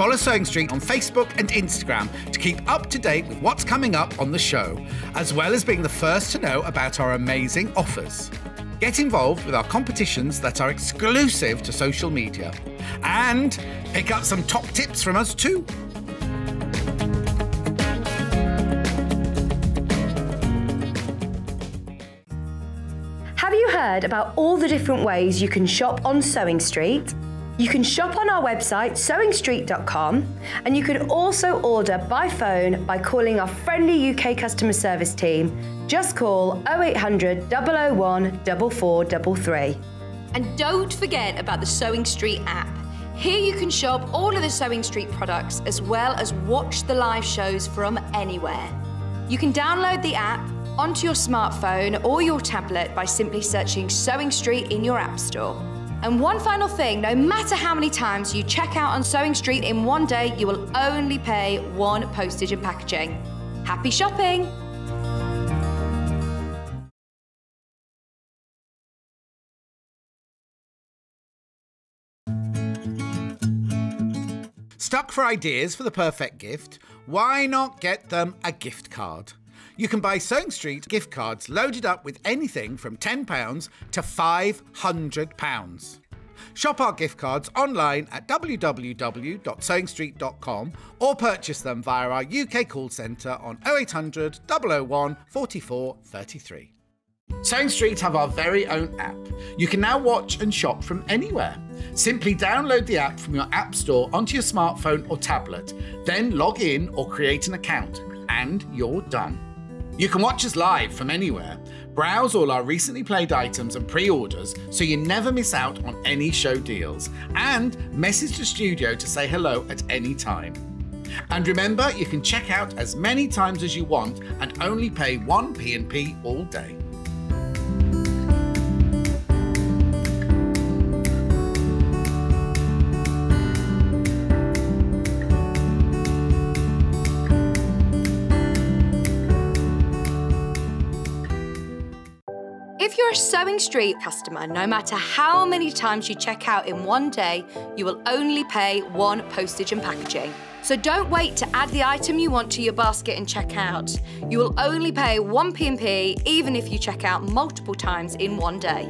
Follow Sewing Street on Facebook and Instagram to keep up to date with what's coming up on the show, as well as being the first to know about our amazing offers. Get involved with our competitions that are exclusive to social media. And pick up some top tips from us too. Have you heard about all the different ways you can shop on Sewing Street? You can shop on our website, sewingstreet.com, and you can also order by phone by calling our friendly UK customer service team. Just call 0800 001 4433. And don't forget about the Sewing Street app. Here you can shop all of the Sewing Street products as well as watch the live shows from anywhere. You can download the app onto your smartphone or your tablet by simply searching Sewing Street in your App Store. And one final thing no matter how many times you check out on Sewing Street in one day, you will only pay one postage and packaging. Happy shopping! Stuck for ideas for the perfect gift? Why not get them a gift card? You can buy Sewing Street gift cards loaded up with anything from £10 to £500. Shop our gift cards online at www.sewingstreet.com or purchase them via our UK call centre on 0800 001 44 33. Sewing Street have our very own app. You can now watch and shop from anywhere. Simply download the app from your App Store onto your smartphone or tablet, then log in or create an account, and you're done. You can watch us live from anywhere, browse all our recently played items and pre orders so you never miss out on any show deals, and message the studio to say hello at any time. And remember, you can check out as many times as you want and only pay one P&P all day. You're a Sewing Street customer, no matter how many times you check out in one day, you will only pay one postage and packaging. So don't wait to add the item you want to your basket and check out. You will only pay one P&P even if you check out multiple times in one day.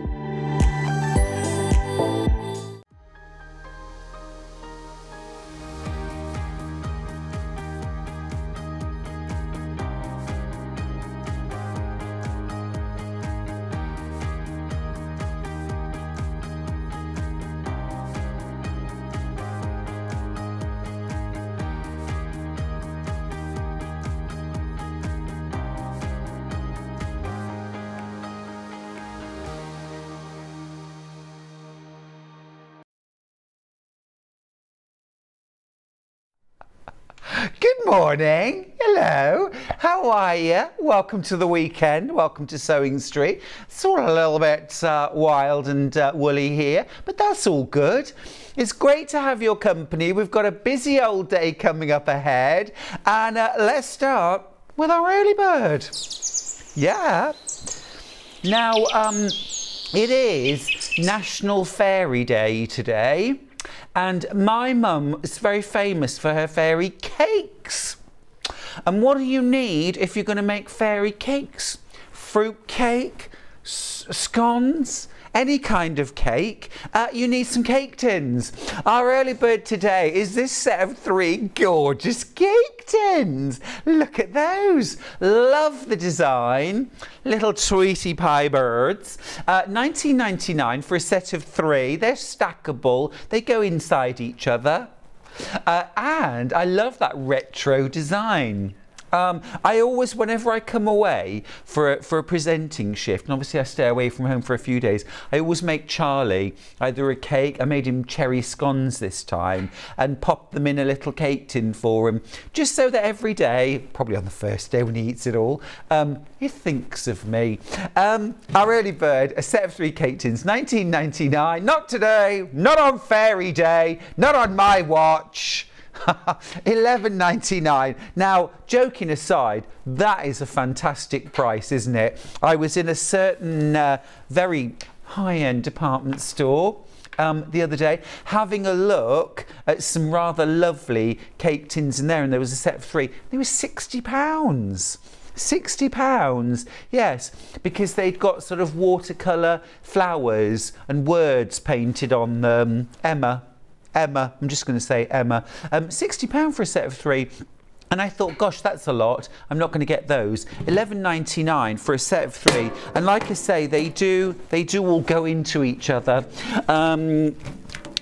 Morning. Hello. How are you? Welcome to the weekend. Welcome to Sewing Street. It's all a little bit uh, wild and uh, woolly here, but that's all good. It's great to have your company. We've got a busy old day coming up ahead, and uh, let's start with our early bird. Yeah. Now, um, it is National Fairy Day today. And my mum is very famous for her fairy cakes. And what do you need if you're going to make fairy cakes? Fruit cake, scones, any kind of cake, uh, you need some cake tins. Our early bird today is this set of three gorgeous cake tins. Look at those. Love the design. Little Tweety Pie birds. Uh, 19.99 for a set of three. They're stackable. They go inside each other. Uh, and I love that retro design. Um, I always, whenever I come away for a, for a presenting shift, and obviously I stay away from home for a few days, I always make Charlie either a cake, I made him cherry scones this time, and pop them in a little cake tin for him, just so that every day, probably on the first day when he eats it all, um, he thinks of me. Um, our early bird, a set of three cake tins, 1999, not today, not on fairy day, not on my watch. 11.99 now joking aside that is a fantastic price isn't it i was in a certain uh, very high-end department store um, the other day, having a look at some rather lovely cake tins in there, and there was a set of three. They were sixty pounds. 60 pounds yes because they'd got sort of watercolor flowers and words painted on them emma emma i'm just going to say emma um, 60 pound for a set of three and I thought, gosh, that's a lot. I'm not going to get those. 11.99 for a set of three. And like I say, they do they do all go into each other. Um,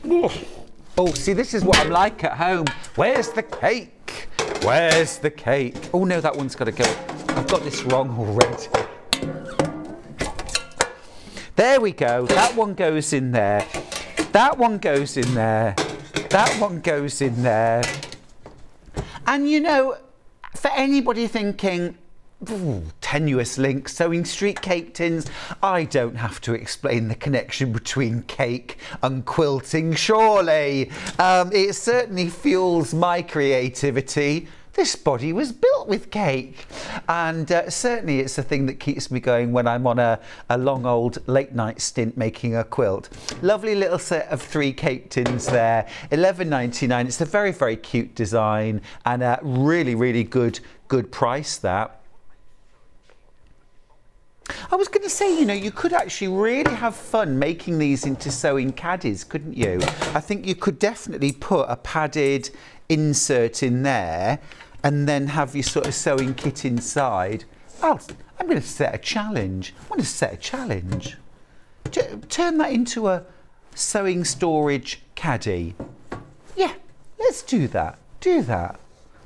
oh, see, this is what I'm like at home. Where's the cake? Where's the cake? Oh no, that one's got to go. I've got this wrong already. There we go. That one goes in there. That one goes in there. That one goes in there. And you know, for anybody thinking, tenuous link, sewing street cake tins. I don't have to explain the connection between cake and quilting, surely. Um, it certainly fuels my creativity this body was built with cake. And uh, certainly it's a thing that keeps me going when I'm on a, a long old late night stint making a quilt. Lovely little set of three cake tins there, 11.99. It's a very, very cute design and a really, really good, good price that. I was going to say, you know, you could actually really have fun making these into sewing caddies, couldn't you? I think you could definitely put a padded insert in there and then have your sort of sewing kit inside. Oh, I'm going to set a challenge. I want to set a challenge. Turn that into a sewing storage caddy. Yeah, let's do that. Do that.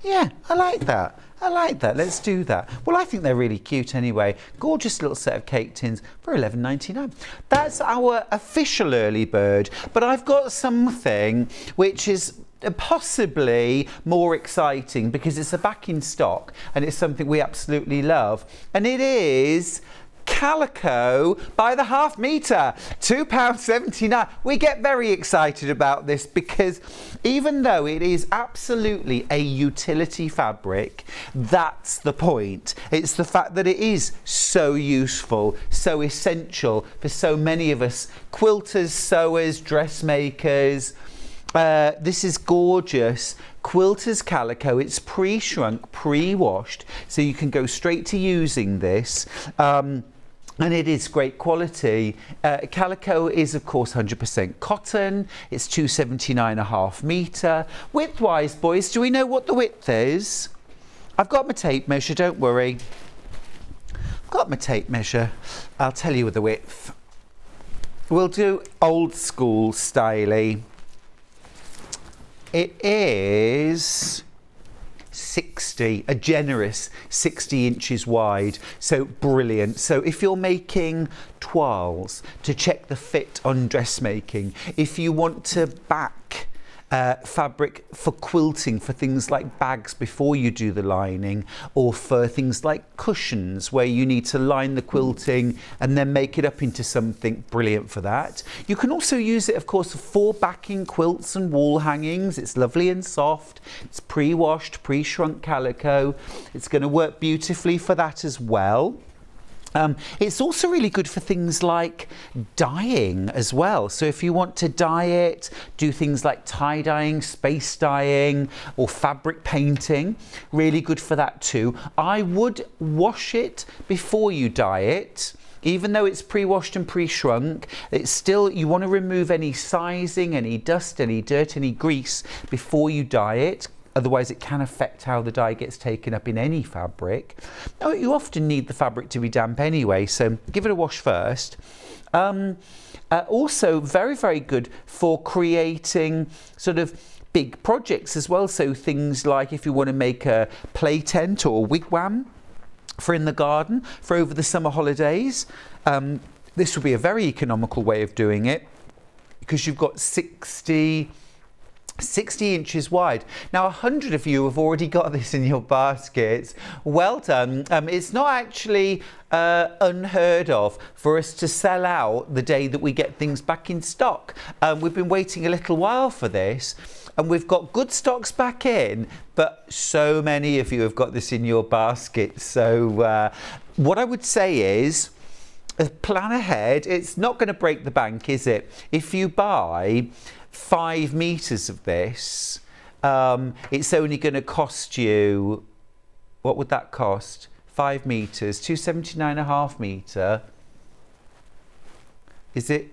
Yeah, I like that. I like that. Let's do that. Well, I think they're really cute anyway. Gorgeous little set of cake tins for 11.99. That's our official early bird, but I've got something which is Uh, possibly more exciting because it's a back in stock and it's something we absolutely love. And it is calico by the half metre, £2.79. We get very excited about this because even though it is absolutely a utility fabric, that's the point. It's the fact that it is so useful, so essential for so many of us quilters, sewers, dressmakers, uh, this is gorgeous. Quilter's calico. It's pre-shrunk, pre-washed, so you can go straight to using this. Um, and it is great quality. Uh, calico is of course 100% cotton. It's 279 a half metre. Width-wise, boys, do we know what the width is? I've got my tape measure, don't worry. I've got my tape measure. I'll tell you the width. We'll do old school styly. It is 60, a generous 60 inches wide. So brilliant. So if you're making toiles to check the fit on dressmaking, if you want to back uh, fabric for quilting for things like bags before you do the lining or for things like cushions where you need to line the quilting and then make it up into something brilliant for that. You can also use it of course for backing quilts and wall hangings. It's lovely and soft. It's pre-washed, pre-shrunk calico. It's going to work beautifully for that as well. Um, it's also really good for things like dyeing as well. So if you want to dye it, do things like tie dyeing, space dyeing, or fabric painting, really good for that too. I would wash it before you dye it even though it's pre-washed and pre-shrunk, it's still, you want to remove any sizing, any dust, any dirt, any grease before you dye it Otherwise, it can affect how the dye gets taken up in any fabric. Now, you often need the fabric to be damp anyway, so give it a wash first. Um, uh, also, very, very good for creating sort of big projects as well. So things like if you want to make a play tent or wigwam for in the garden for over the summer holidays, um, this would be a very economical way of doing it because you've got 60 60 inches wide. Now, 100 of you have already got this in your baskets. Well done. Um, it's not actually uh, unheard of for us to sell out the day that we get things back in stock. Um, we've been waiting a little while for this and we've got good stocks back in, but so many of you have got this in your basket. So, uh, what I would say is, plan ahead. It's not going to break the bank, is it? If you buy five meters of this, um, it's only going to cost you, what would that cost? Five meters, 279 and a half meter. Is it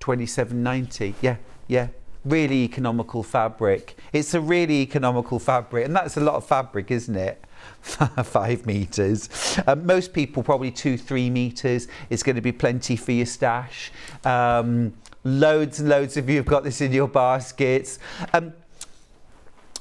27.90? Yeah, yeah. Really economical fabric. It's a really economical fabric, and that's a lot of fabric, isn't it? five meters. Um, most people probably two, three meters. It's going to be plenty for your stash. Um, loads and loads of you have got this in your baskets. Um,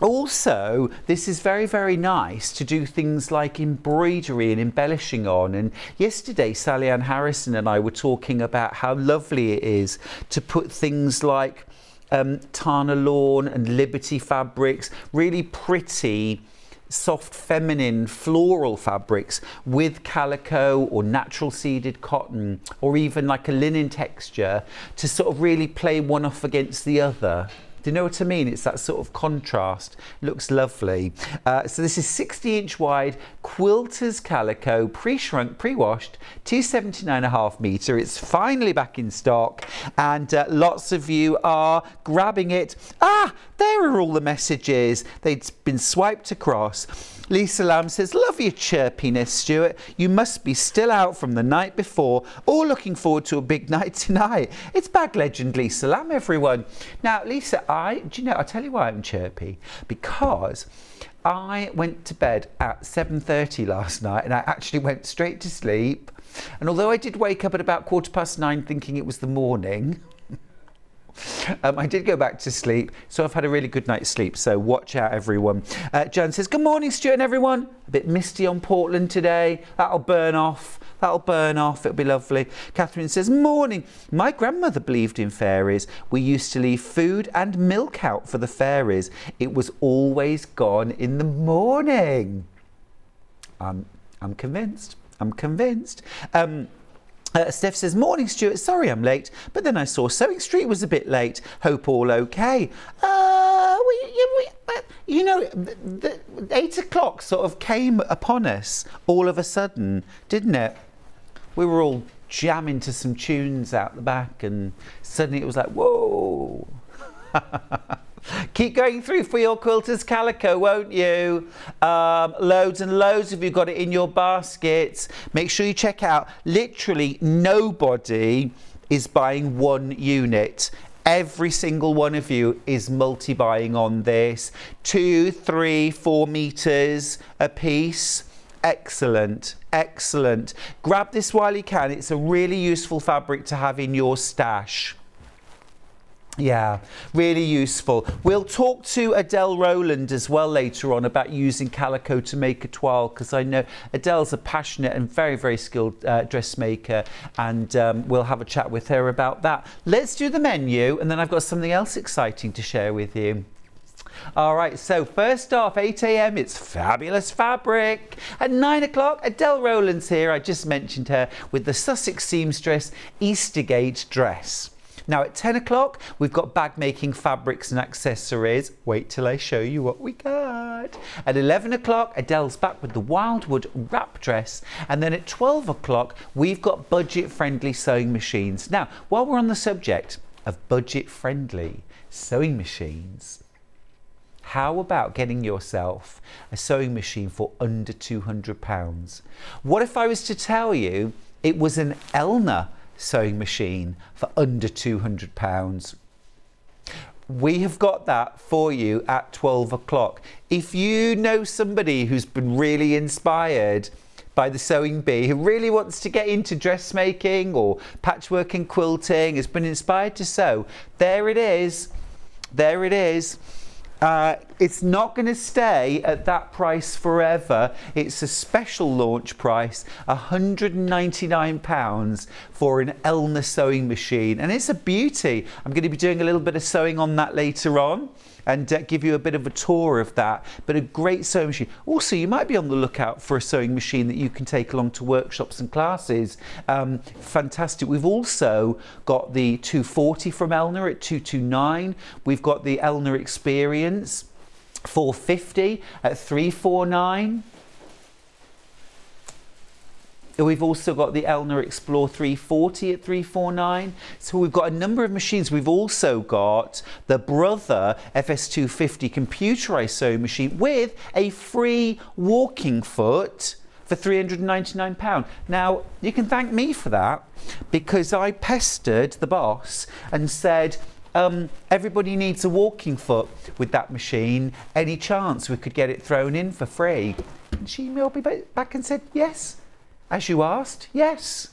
also, this is very, very nice to do things like embroidery and embellishing on. And yesterday, Sally Ann Harrison and I were talking about how lovely it is to put things like um, Tana Lawn and Liberty fabrics, really pretty soft feminine floral fabrics with calico or natural seeded cotton or even like a linen texture to sort of really play one off against the other. Do you know what I mean? It's that sort of contrast. Looks lovely. Uh, so this is 60 inch wide quilters calico, pre-shrunk, pre-washed, 279 and a half meter. It's finally back in stock and uh, lots of you are grabbing it. Ah, there are all the messages. They'd been swiped across. Lisa Lamb says, Love your chirpiness, Stuart. You must be still out from the night before or looking forward to a big night tonight. It's bag legend Lisa Lamb, everyone. Now, Lisa, I, do you know, I'll tell you why I'm chirpy. Because I went to bed at 7.30 last night and I actually went straight to sleep. And although I did wake up at about quarter past nine thinking it was the morning, Um, I did go back to sleep, so I've had a really good night's sleep. So watch out, everyone. Uh, says, Good morning, Stuart and everyone. A bit misty on Portland today. That'll burn off. That'll burn off. It'll be lovely. Catherine says, Morning. My grandmother believed in fairies. We used to leave food and milk out for the fairies. It was always gone in the morning. I'm, I'm convinced. I'm convinced. Um, uh, Steph says, Morning, Stuart. Sorry I'm late, but then I saw Sewing Street was a bit late. Hope all okay. Uh, we, we, uh, you know, the, the eight o'clock sort of came upon us all of a sudden, didn't it? We were all jamming to some tunes out the back, and suddenly it was like, whoa. Keep going through for your quilters calico, won't you? Um, loads and loads of you got it in your baskets. Make sure you check out. Literally nobody is buying one unit. Every single one of you is multi-buying on this. Two, three, four meters a piece. Excellent, excellent. Grab this while you can. It's a really useful fabric to have in your stash. Yeah, really useful. We'll talk to Adelle Rowland as well later on about using calico to make a toile because I know Adelle's a passionate and very, very skilled uh, dressmaker and um, we'll have a chat with her about that. Let's do the menu and then I've got something else exciting to share with you. All right, so first off, 8 a.m., it's Fabulous Fabric. At 9 o'clock, Adelle Rowland's here. I just mentioned her with the Sussex Seamstress Eastergate dress. Now at 10 o'clock, we've got bag making fabrics and accessories. Wait till I show you what we got. At 11 o'clock, Adelle's back with the Wildwood wrap dress. And then at 12 o'clock, we've got budget friendly sewing machines. Now, while we're on the subject of budget friendly sewing machines, how about getting yourself a sewing machine for under £200? What if I was to tell you it was an Elna sewing machine for under £200. We have got that for you at 12 o'clock. If you know somebody who's been really inspired by the Sewing Bee, who really wants to get into dressmaking or patchwork and quilting, has been inspired to sew, there it is. There it is. Uh, it's not going to stay at that price forever. It's a special launch price, £199 for an Elna sewing machine. And it's a beauty. I'm going to be doing a little bit of sewing on that later on and uh, give you a bit of a tour of that. But a great sewing machine. Also, you might be on the lookout for a sewing machine that you can take along to workshops and classes. Um, fantastic. We've also got the 240 from Elna at 229. We've got the Elna Experience 450 at 349. We've also got the Elna Explore 340 at 349. So we've got a number of machines. We've also got the Brother FS250 computerized sewing machine with a free walking foot for £399. Now, you can thank me for that because I pestered the boss and said, um, everybody needs a walking foot with that machine. Any chance we could get it thrown in for free? And she emailed me back and said, yes. As you asked, yes.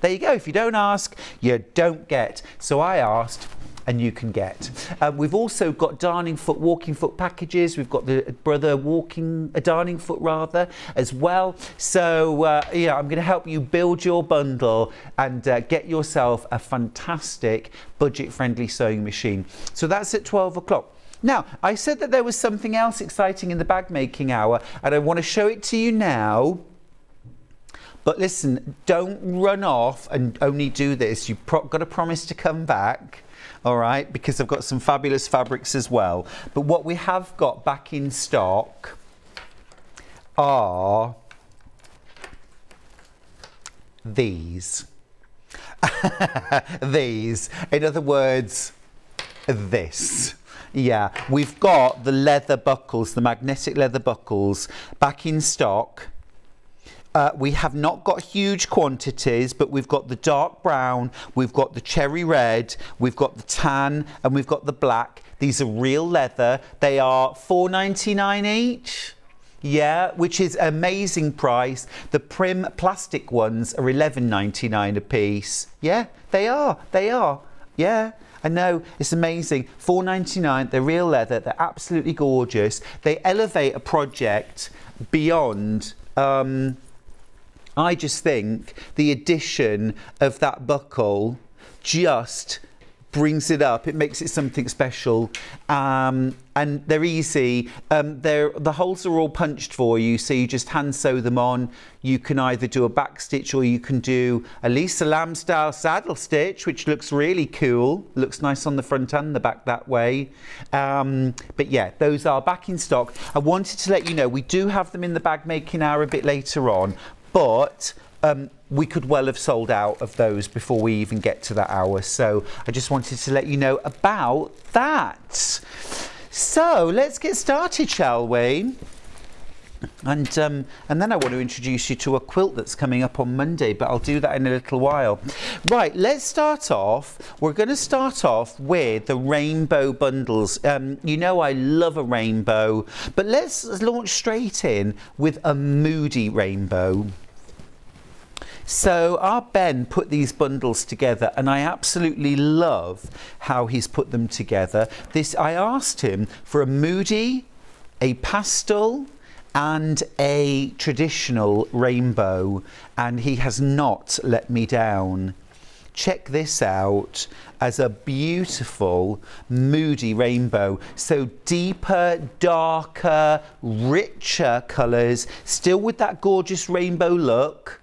There you go. If you don't ask, you don't get. So I asked, and you can get. Um, we've also got darning foot, walking foot packages. We've got the brother walking, a darning foot rather, as well. So uh, yeah, I'm going to help you build your bundle and uh, get yourself a fantastic budget-friendly sewing machine. So that's at 12 o'clock. Now, I said that there was something else exciting in the bag making hour, and I want to show it to you now. But listen, don't run off and only do this. You've got to promise to come back all right, because I've got some fabulous fabrics as well. But what we have got back in stock are these. these. In other words, this. Yeah, we've got the leather buckles, the magnetic leather buckles back in stock. Uh, we have not got huge quantities, but we've got the dark brown, we've got the cherry red, we've got the tan, and we've got the black. These are real leather. They are $4.99 each. Yeah, which is amazing price. The Prym plastic ones are $11.99 a piece. Yeah, they are. They are. Yeah. I know, it's amazing. $4.99, they're real leather, they're absolutely gorgeous. They elevate a project beyond um, I just think the addition of that buckle just brings it up. It makes it something special. Um, and they're easy. Um, they're, the holes are all punched for you, so you just hand sew them on. You can either do a back stitch or you can do a Lisa Lamb style saddle stitch, which looks really cool. Looks nice on the front and the back that way. Um, but yeah, those are back in stock. I wanted to let you know we do have them in the bag making hour a bit later on, but um, we could well have sold out of those before we even get to that hour. So I just wanted to let you know about that. So let's get started, shall we? And, um, and then I want to introduce you to a quilt that's coming up on Monday, but I'll do that in a little while. Right, let's start off. We're going to start off with the rainbow bundles. Um, you know I love a rainbow, but let's launch straight in with a moody rainbow. So our Ben put these bundles together and I absolutely love how he's put them together. This I asked him for a moody, a pastel and a traditional rainbow and he has not let me down. Check this out as a beautiful moody rainbow. So deeper, darker, richer colours, still with that gorgeous rainbow look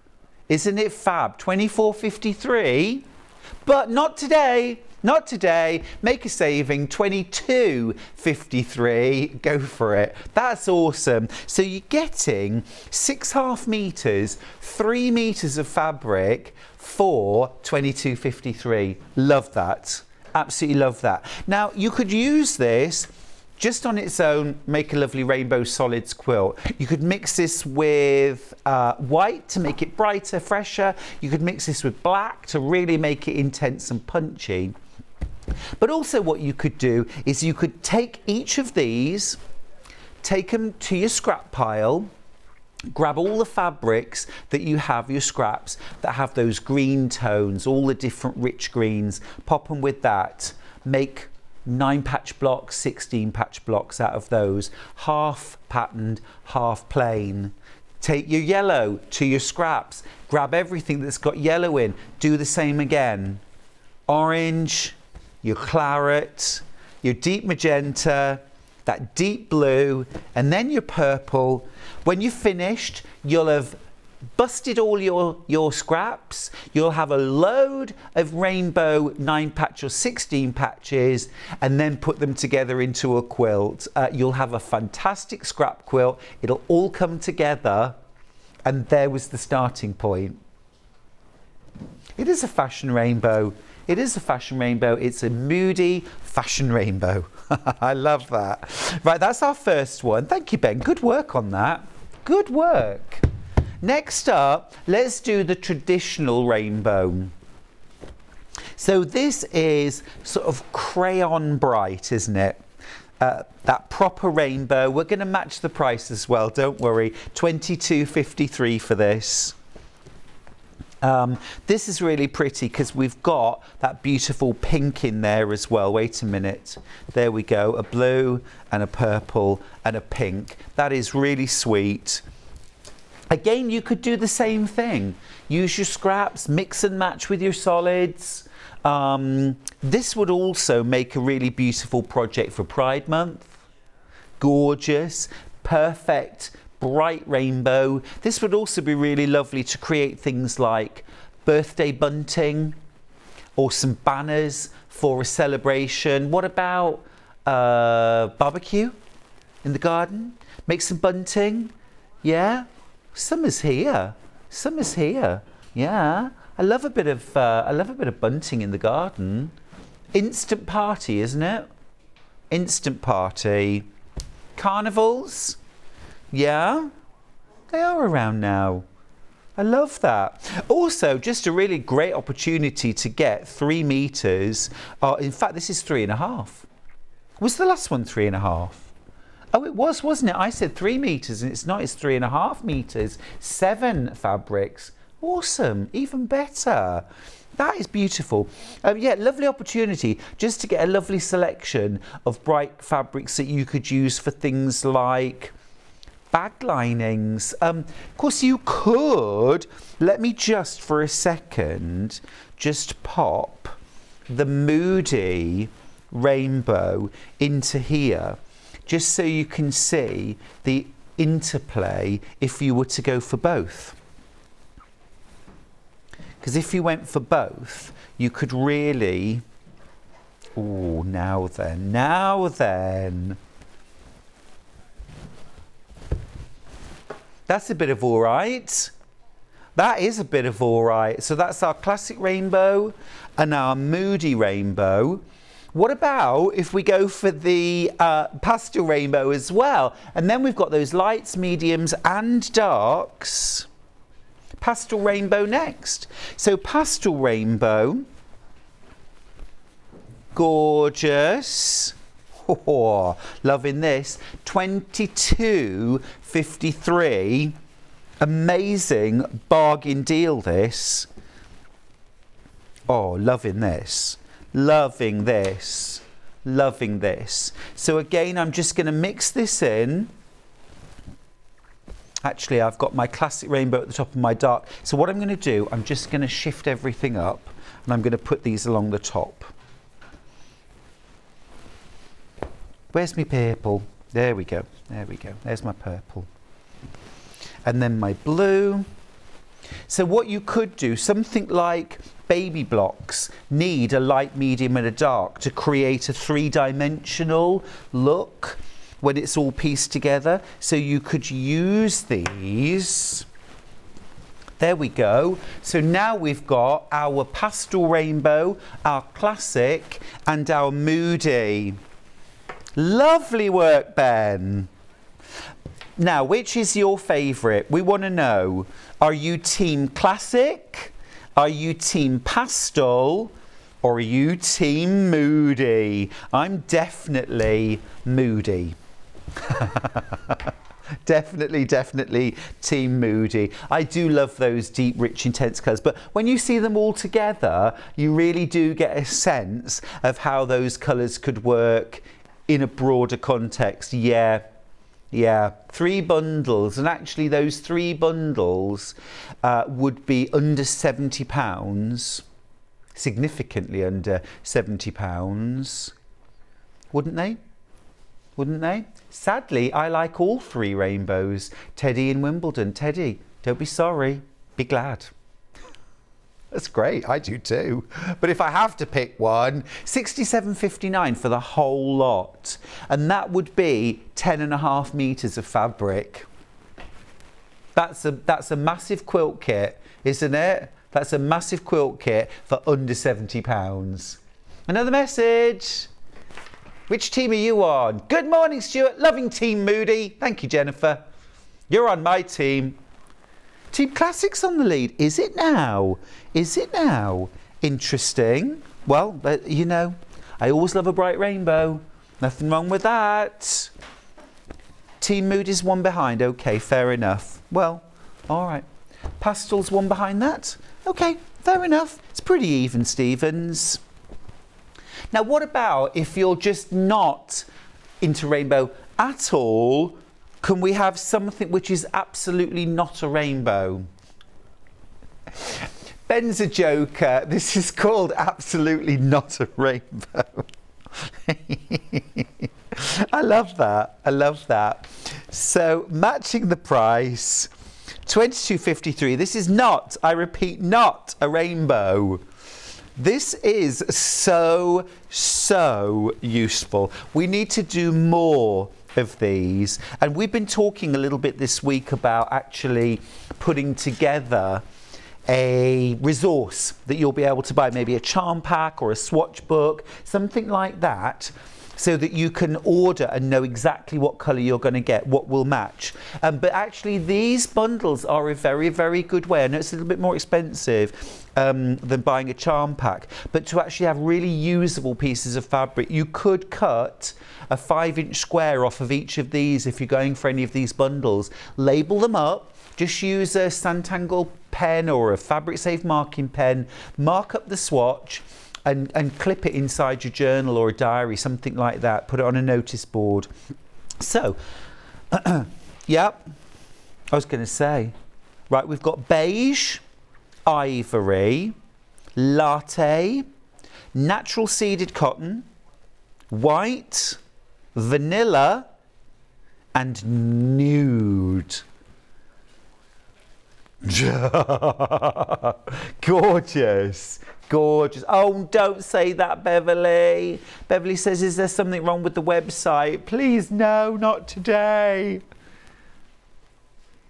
isn't it fab? 24.53? But not today. Not today. Make a saving 22.53. Go for it. That's awesome. So you're getting six half meters, three meters of fabric for 22.53. Love that. Absolutely love that. Now you could use this just on its own, make a lovely rainbow solids quilt. You could mix this with uh, white to make it brighter, fresher. You could mix this with black to really make it intense and punchy. But also what you could do is you could take each of these, take them to your scrap pile, grab all the fabrics that you have, your scraps, that have those green tones, all the different rich greens, pop them with that, make nine patch blocks, 16 patch blocks out of those, half patterned, half plain. Take your yellow to your scraps, grab everything that's got yellow in, do the same again. Orange, your claret, your deep magenta, that deep blue, and then your purple. When you're finished, you'll have busted all your, your scraps. You'll have a load of rainbow 9 patch or 16 patches and then put them together into a quilt. Uh, you'll have a fantastic scrap quilt. It'll all come together And there was the starting point. It is a fashion rainbow. It is a fashion rainbow. It's a moody fashion rainbow. I love that. Right, that's our first one. Thank you, Ben. Good work on that. Good work. Next up, let's do the traditional rainbow. So this is sort of crayon bright, isn't it? Uh, that proper rainbow. We're going to match the price as well, don't worry. 22.53 for this. Um, this is really pretty because we've got that beautiful pink in there as well. Wait a minute. There we go. A blue and a purple and a pink. That is really sweet. Again, you could do the same thing. Use your scraps, mix and match with your solids. Um, this would also make a really beautiful project for Pride Month. Gorgeous, perfect bright rainbow. This would also be really lovely to create things like birthday bunting or some banners for a celebration. What about uh, barbecue in the garden? Make some bunting. Yeah, summer's here. Summer's here. Yeah, I love a bit of uh, I love a bit of bunting in the garden. Instant party, isn't it? Instant party. Carnivals. Yeah, they are around now. I love that. Also, just a really great opportunity to get three meters. Uh, in fact, this is three and a half. Was the last one three and a half? Oh, it was, wasn't it? I said three meters and it's not, it's three and a half meters. Seven fabrics. Awesome, even better. That is beautiful. Um, yeah, lovely opportunity just to get a lovely selection of bright fabrics that you could use for things like bag linings. Um, of course, you could, let me just for a second, just pop the Moody rainbow into here, just so you can see the interplay if you were to go for both. Because if you went for both, you could really, oh, now then, now then. That's a bit of all right. That is a bit of all right. So that's our classic rainbow and our moody rainbow. What about if we go for the uh, pastel rainbow as well? And then we've got those lights, mediums and darks. Pastel rainbow next. So pastel rainbow, gorgeous. Oh, loving this. 22.53. Amazing bargain deal this. Oh, loving this. Loving this. Loving this. So again, I'm just going to mix this in. Actually, I've got my classic rainbow at the top of my dark. So what I'm going to do, I'm just going to shift everything up and I'm going to put these along the top. Where's my purple? There we go. There we go. There's my purple. And then my blue. So what you could do, something like baby blocks need a light, medium and a dark to create a three-dimensional look when it's all pieced together. So you could use these. There we go. So now we've got our pastel rainbow, our classic and our moody. Lovely work, Ben. Now, which is your favourite? We want to know. Are you team classic? Are you team pastel? Or are you team moody? I'm definitely moody. definitely, definitely Team Moody. I do love those deep, rich, intense colours, but when you see them all together, you really do get a sense of how those colours could work in a broader context, yeah, yeah, three bundles, and actually those three bundles uh, would be under seventy pounds, significantly under seventy pounds, wouldn't they? Wouldn't they? Sadly, I like all three rainbows. Teddy in Wimbledon. Teddy, don't be sorry. Be glad. That's great. I do too. But if I have to pick one, 67.59 for the whole lot. And that would be 10 and a half meters of fabric. That's a that's a massive quilt kit, isn't it? That's a massive quilt kit for under 70 pounds. Another message. Which team are you on? Good morning, Stuart. Loving Team Moody. Thank you, Jennifer. You're on my team. Team Classics on the lead. Is it now? Is it now? Interesting. Well, you know, I always love a bright rainbow. Nothing wrong with that. Team Moody's one behind. Okay, fair enough. Well, all right. Pastel's one behind that. Okay, fair enough. It's pretty even, Stevens. Now, what about if you're just not into rainbow at all? Can we have something which is absolutely not a rainbow? Ben's a joker. This is called absolutely not a rainbow. I love that. I love that. So matching the price, 22.53. This is not, I repeat, not a rainbow. This is so, so useful. We need to do more of these. And we've been talking a little bit this week about actually putting together a resource that you'll be able to buy, maybe a charm pack or a swatch book, something like that so that you can order and know exactly what colour you're going to get, what will match. Um, but actually, these bundles are a very, very good way. I know it's a little bit more expensive um, than buying a charm pack, but to actually have really usable pieces of fabric, you could cut a five inch square off of each of these if you're going for any of these bundles, label them up, just use a Zentangle pen or a fabric safe marking pen, mark up the swatch, and, and clip it inside your journal or a diary, something like that. Put it on a notice board. So, yep, I was going to say, right, we've got beige, ivory, latte, natural seeded cotton, white, vanilla, and nude. Gorgeous. Gorgeous. Oh, don't say that, Beverly. Beverly says, Is there something wrong with the website? Please, no, not today.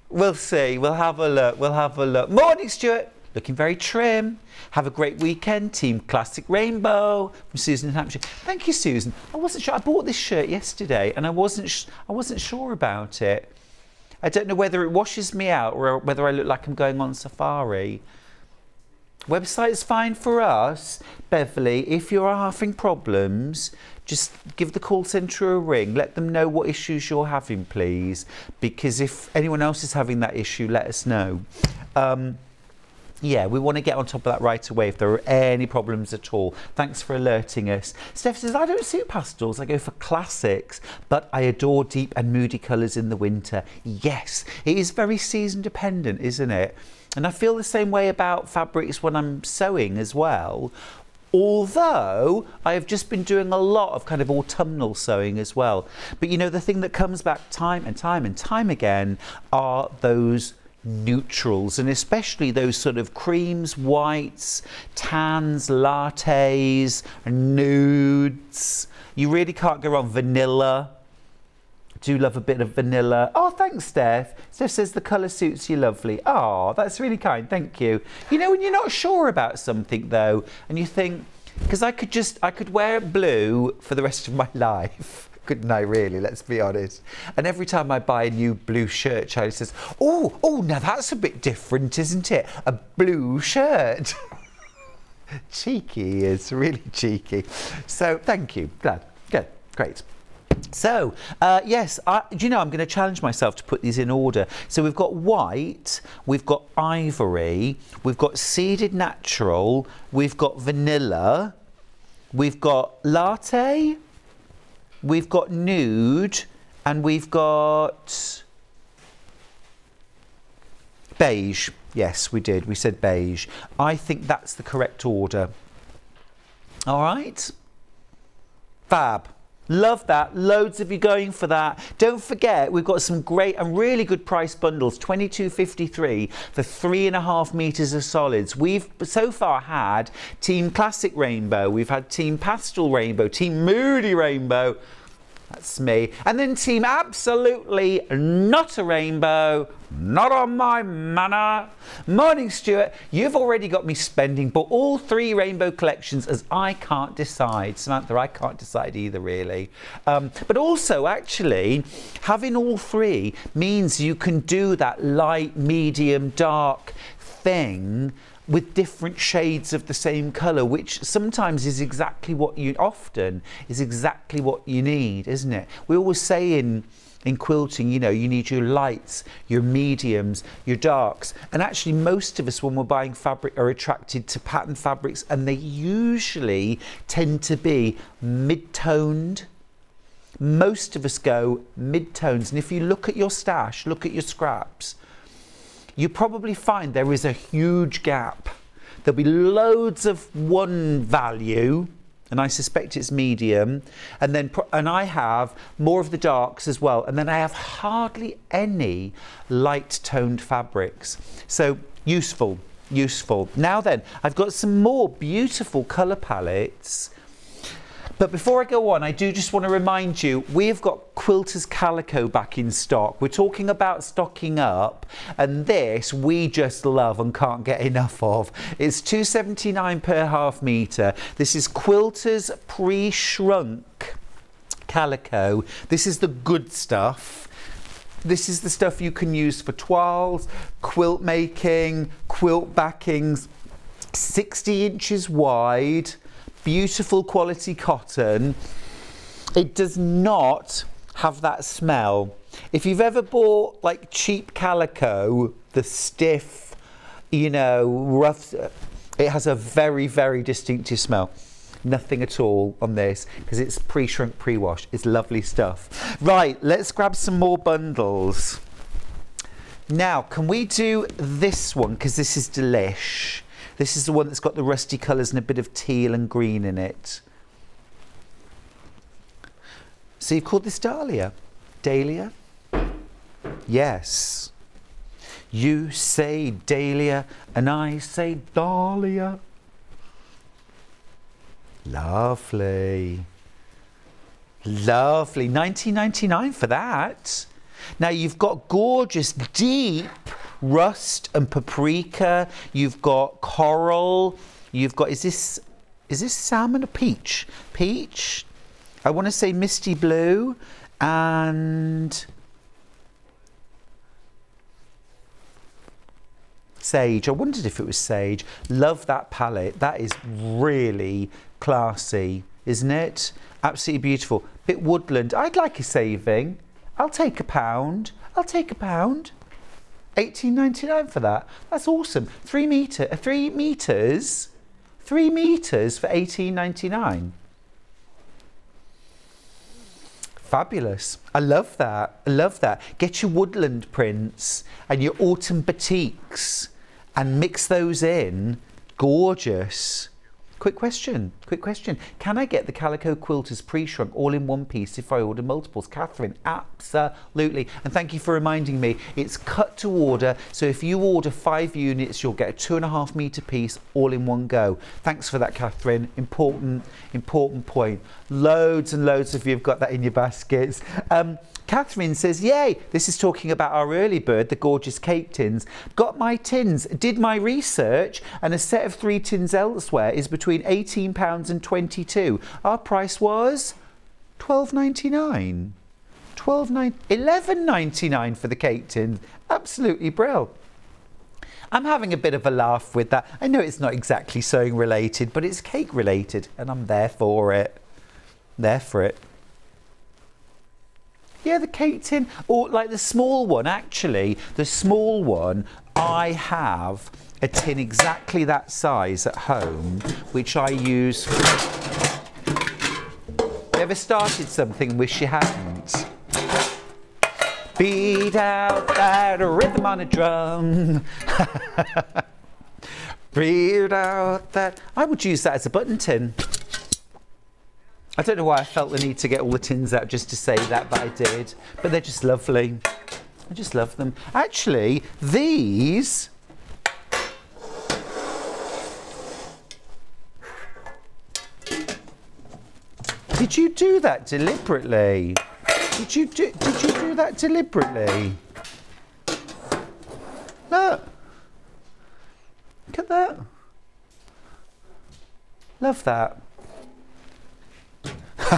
We'll see. We'll have a look. We'll have a look. Morning, Stuart. Looking very trim. Have a great weekend. Team Classic Rainbow from Susan in Hampshire. Thank you, Susan. I wasn't sure. I bought this shirt yesterday, and I wasn't. I wasn't sure about it. I don't know whether it washes me out or whether I look like I'm going on safari. Website's fine for us. Beverly, if you're having problems, just give the call centre a ring. Let them know what issues you're having, please. Because if anyone else is having that issue, let us know. Um, yeah, we want to get on top of that right away if there are any problems at all. Thanks for alerting us. Steph says, I don't suit pastels, I go for classics, but I adore deep and moody colours in the winter. Yes, it is very season dependent, isn't it? And I feel the same way about fabrics when I'm sewing as well. Although I have just been doing a lot of kind of autumnal sewing as well. But you know, the thing that comes back time and time and time again are those neutrals and especially those sort of creams, whites, tans, lattes, nudes. You really can't go wrong. Vanilla. Do love a bit of vanilla. Oh, thanks, Steph. Steph says the colour suits you lovely. Oh, that's really kind. Thank you. You know, when you're not sure about something though, and you think, because I could just, I could wear blue for the rest of my life couldn't I really? Let's be honest. And every time I buy a new blue shirt, Charlie says, "Oh, oh, now that's a bit different, isn't it? A blue shirt." cheeky is really cheeky. So thank you. Glad. Good. Great. So, uh, yes, I, do you know, I'm going to challenge myself to put these in order. So we've got white, we've got ivory, we've got seeded natural, we've got vanilla, we've got latte, we've got nude and we've got beige. Yes, we did. We said beige. I think that's the correct order. All right. Fab. Love that. Loads of you going for that. Don't forget, we've got some great and really good price bundles. 22.53 for three and a half meters of solids. We've so far had Team Classic Rainbow, we've had Team Pastel Rainbow, Team Moody Rainbow. That's me. And then team absolutely not a rainbow. Not on my manor. Morning, Stuart. You've already got me spending, but all three rainbow collections as I can't decide. Samantha, I can't decide either, really. Um, but also, actually, having all three means you can do that light, medium, dark thing with different shades of the same colour, which sometimes is exactly what you often is exactly what you need, isn't it? We always say in in quilting, you know, you need your lights, your mediums, your darks. And actually, most of us, when we're buying fabric, are attracted to pattern fabrics, and they usually tend to be mid toned. Most of us go mid tones. And if you look at your stash, look at your scraps, you probably find there is a huge gap. There'll be loads of one value, and I suspect it's medium, and then and I have more of the darks as well, and then I have hardly any light toned fabrics. So useful, useful. Now then, I've got some more beautiful colour palettes but before I go on, I do just want to remind you, we've got Quilters Calico back in stock. We're talking about stocking up, and this we just love and can't get enough of. It's 279 per half metre. This is Quilters pre-shrunk calico. This is the good stuff. This is the stuff you can use for toiles, quilt making, quilt backings, 60 inches wide beautiful quality cotton. It does not have that smell. If you've ever bought like cheap calico, the stiff, you know, rough, it has a very, very distinctive smell. Nothing at all on this because it's pre-shrunk, pre-washed. It's lovely stuff. Right, let's grab some more bundles. Now, can we do this one because this is delish? This is the one that's got the rusty colours and a bit of teal and green in it. So you've called this Dahlia? Dahlia? Yes. You say Dahlia and I say Dahlia. Lovely. Lovely. 19.99 for that. Now you've got gorgeous deep rust and paprika. You've got coral. You've got, is this, is this salmon or peach? Peach. I want to say misty blue and sage. I wondered if it was sage. Love that palette. That is really classy, isn't it? Absolutely beautiful. Bit woodland. I'd like a saving. I'll take a pound. I'll take a pound. 18.99 for that. That's awesome. Three meter, uh, three meters, three meters for 18.99. Fabulous. I love that. I love that. Get your woodland prints and your autumn batiks and mix those in. Gorgeous. Quick question, quick question. Can I get the Calico Quilters pre-shrunk all in one piece if I order multiples? Catherine, absolutely. And thank you for reminding me. It's cut to order, so if you order five units, you'll get a two and a half metre piece all in one go. Thanks for that, Catherine. Important, important point. Loads and loads of you have got that in your baskets. Um, Catherine says, Yay, this is talking about our early bird, the gorgeous cake tins. Got my tins, did my research, and a set of three tins elsewhere is between £18 and 22 Our price was $12.99. 12 11.99 for the cake tin. Absolutely brilliant. I'm having a bit of a laugh with that. I know it's not exactly sewing related, but it's cake related, and I'm there for it. There for it. Yeah, the cake tin, or like the small one, actually, the small one, I have a tin exactly that size at home, which I use. Ever started something wish you hadn't? Beat out that rhythm on a drum. Beat out that. I would use that as a button tin. I don't know why I felt the need to get all the tins out just to say that, but I did. But they're just lovely. I just love them. Actually, these Did you do that deliberately? Did you do, did you do that deliberately? Look. Look at that. Love that.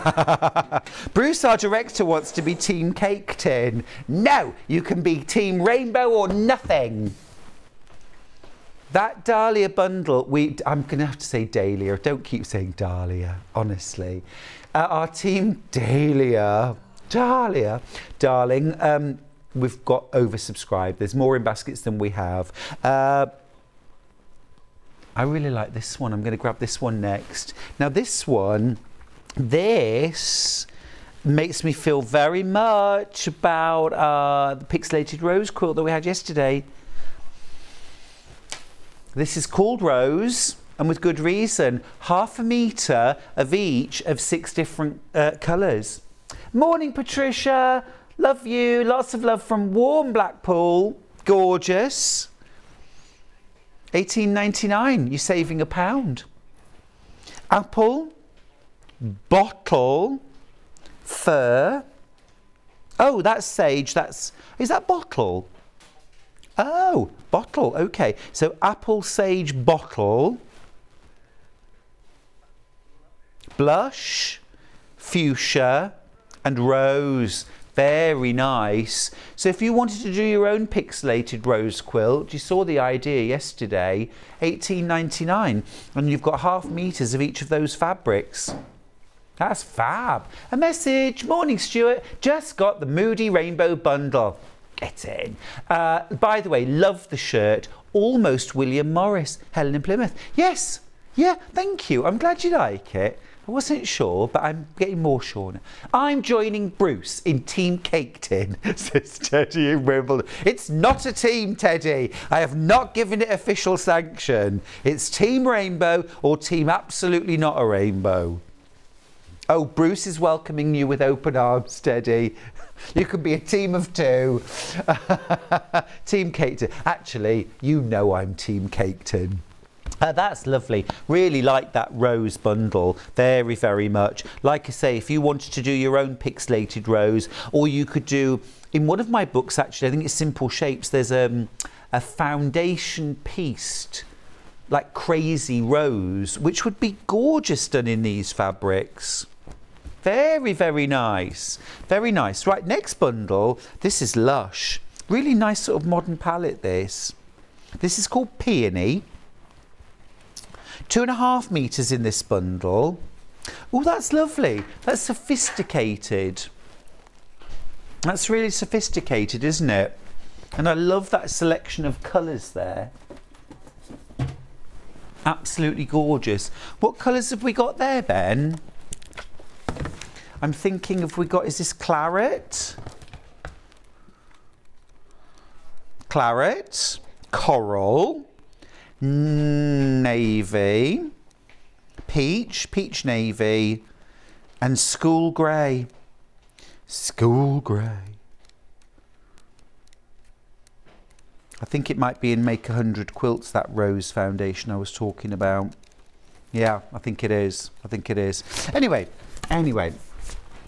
Bruce, our director, wants to be Team Cake Tin. No, you can be Team Rainbow or nothing. That Dahlia bundle, we, I'm going to have to say Dahlia. Don't keep saying Dahlia, honestly. Uh, our team Dahlia, Dahlia, darling, um, we've got oversubscribed. There's more in baskets than we have. Uh, I really like this one. I'm going to grab this one next. Now, this one, this makes me feel very much about uh, the pixelated rose quilt that we had yesterday. This is called Rose, and with good reason. Half a metre of each of six different uh, colours. Morning, Patricia. Love you. Lots of love from warm Blackpool. Gorgeous. 18.99. You're saving a pound. Apple, bottle, fir. Oh, that's sage. That's is that bottle? Oh, bottle. Okay. So apple sage bottle. Blush, fuchsia, and rose. Very nice. So if you wanted to do your own pixelated rose quilt, you saw the idea yesterday, 18.99, and you've got half meters of each of those fabrics. That's fab. A message. Morning, Stuart. Just got the Moody Rainbow Bundle. Get in. Uh, by the way, love the shirt. Almost William Morris. Helen in Plymouth. Yes. Yeah, thank you. I'm glad you like it. I wasn't sure, but I'm getting more sure now. I'm joining Bruce in Team Cake Tin, says Teddy in Wimbledon. It's not a team, Teddy. I have not given it official sanction. It's Team Rainbow or Team Absolutely Not a Rainbow. Oh, Bruce is welcoming you with open arms, Teddy. You could be a team of two. team Cake Tin. Actually, you know I'm Team Cake Tin. Uh, that's lovely. Really like that rose bundle very, very much. Like I say, if you wanted to do your own pixelated rose, or you could do, in one of my books actually, I think it's Simple Shapes, there's um, a foundation pieced, like crazy rose, which would be gorgeous done in these fabrics. Very, very nice. Very nice. Right, next bundle. This is Lush. Really nice sort of modern palette, this. This is called Peony. Two and a half metres in this bundle. Oh, that's lovely. That's sophisticated. That's really sophisticated, isn't it? And I love that selection of colours there. Absolutely gorgeous. What colours have we got there, Ben? I'm thinking if we got, is this claret? Claret, coral, navy, peach, peach navy, and school grey. School grey. I think it might be in Make a Hundred Quilts, that rose foundation I was talking about. Yeah, I think it is. I think it is. Anyway, anyway.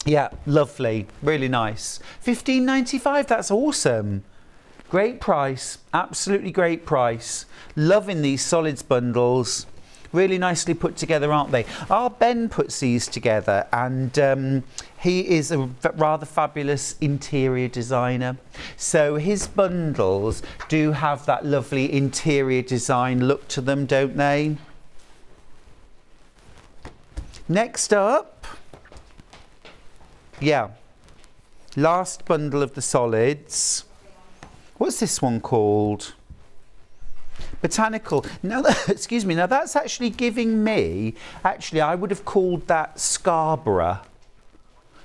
Yeah, lovely. Really nice. 15.95, that's awesome. Great price, absolutely great price. Loving these solids bundles. Really nicely put together, aren't they? Our Ben puts these together and um, he is a rather fabulous interior designer. So his bundles do have that lovely interior design look to them, don't they? Next up, yeah, last bundle of the solids. What's this one called? Botanical. Now, that, excuse me. Now that's actually giving me. Actually, I would have called that Scarborough.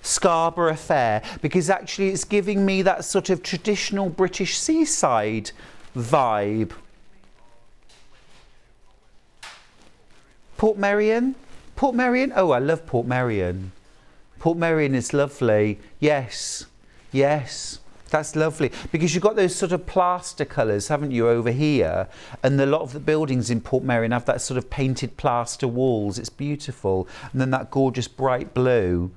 Scarborough Fair because actually it's giving me that sort of traditional British seaside vibe. Portmeirion? Port Merion? Oh, I love Portmeirion. Portmeirion is lovely. Yes, yes. That's lovely because you've got those sort of plaster colours, haven't you, over here? And a lot of the buildings in Portmeirion have that sort of painted plaster walls. It's beautiful. And then that gorgeous bright blue.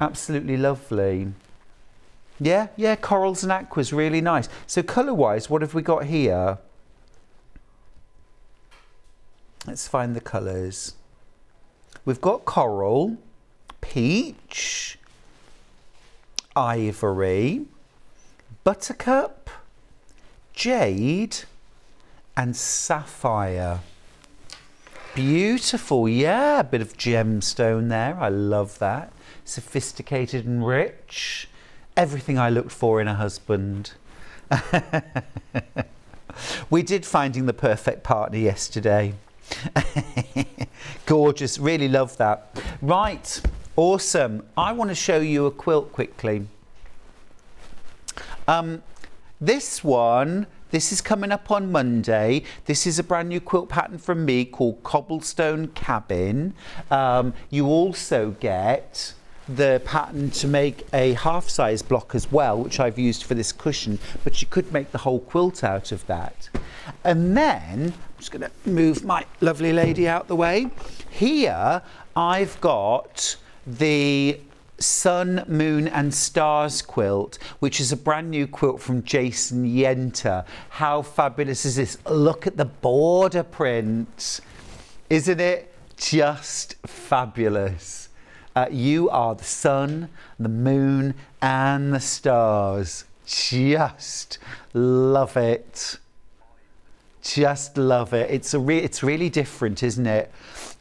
Absolutely lovely. Yeah, yeah, corals and aquas, really nice. So colour-wise, what have we got here? Let's find the colours. We've got coral, peach, ivory, buttercup, jade, and sapphire. Beautiful, yeah, a bit of gemstone there. I love that. Sophisticated and rich. Everything I looked for in a husband. we did finding the perfect partner yesterday. Gorgeous, really love that. Right, awesome. I want to show you a quilt quickly. Um, this one, this is coming up on Monday. This is a brand new quilt pattern from me called Cobblestone Cabin. Um, you also get the pattern to make a half size block as well, which I've used for this cushion, but you could make the whole quilt out of that. And then, I'm just going to move my lovely lady out the way. Here, I've got the Sun, Moon and Stars quilt, which is a brand new quilt from Jason Yenter. How fabulous is this? Look at the border print. Isn't it just fabulous? Uh, you are the sun, the moon, and the stars. Just love it. Just love it. It's a re- it's really different, isn't it?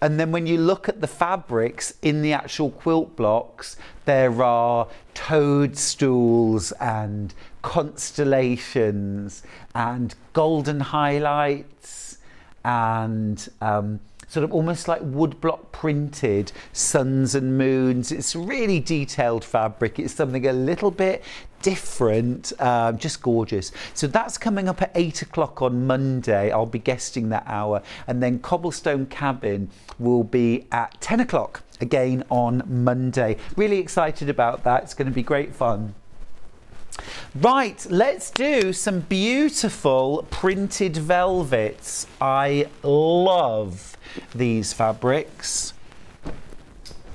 And then when you look at the fabrics in the actual quilt blocks, there are toadstools and constellations and golden highlights and um, sort of almost like woodblock printed suns and moons. It's really detailed fabric. It's something a little bit different, um, just gorgeous. So that's coming up at eight o'clock on Monday. I'll be guesting that hour. And then Cobblestone Cabin will be at 10 o'clock again on Monday. Really excited about that. It's going to be great fun. Right, let's do some beautiful printed velvets. I love these fabrics.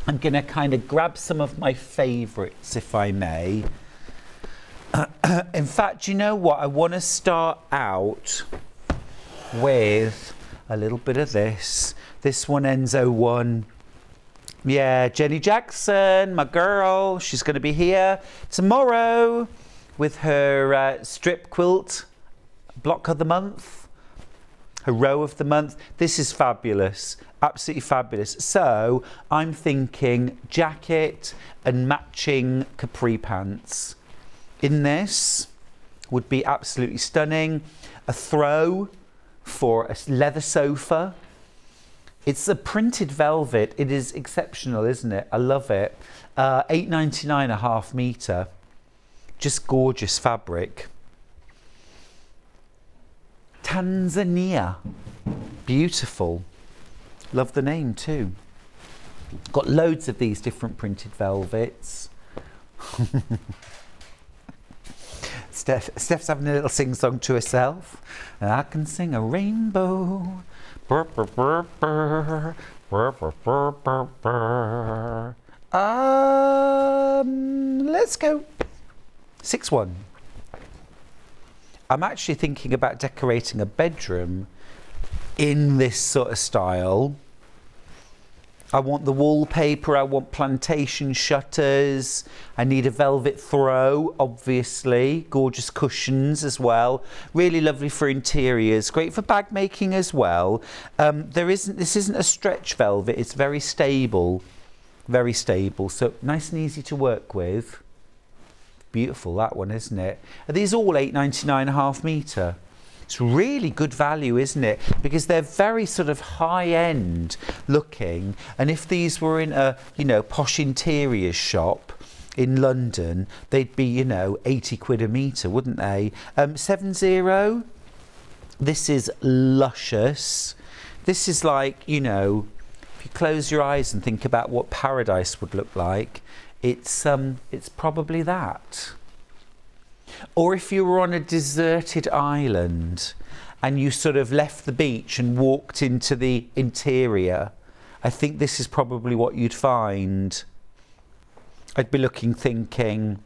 I'm going to kind of grab some of my favourites, if I may. in fact, you know what? I want to start out with a little bit of this. This one ends 01. Yeah, Jenny Jackson, my girl, she's going to be here tomorrow with her uh, strip quilt block of the month, her row of the month. This is fabulous, absolutely fabulous. So I'm thinking jacket and matching capri pants. In this would be absolutely stunning. A throw for a leather sofa. It's a printed velvet. It is exceptional, isn't it? I love it. Uh, 8.99 a half meter. Just gorgeous fabric. Tanzania. Beautiful. Love the name too. Got loads of these different printed velvets. Steph, Steph's having a little sing song to herself. I can sing a rainbow. Burr, burr, burr, burr. Burr, burr, burr, burr, burr. Um, let's go. 6 1. I'm actually thinking about decorating a bedroom in this sort of style. I want the wallpaper, I want plantation shutters, I need a velvet throw, obviously, gorgeous cushions as well, really lovely for interiors, great for bag making as well. Um, there isn't, this isn't a stretch velvet, it's very stable, very stable, so nice and easy to work with. Beautiful that one, isn't it? Are these all 8.99 a half metre? It's really good value, isn't it? Because they're very sort of high end looking. And if these were in a, you know, posh interiors shop in London, they'd be, you know, 80 quid a metre, wouldn't they? Um, 7 This is luscious. This is like, you know, if you close your eyes and think about what paradise would look like, it's um, it's probably that. Or if you were on a deserted island and you sort of left the beach and walked into the interior, I think this is probably what you'd find. I'd be looking, thinking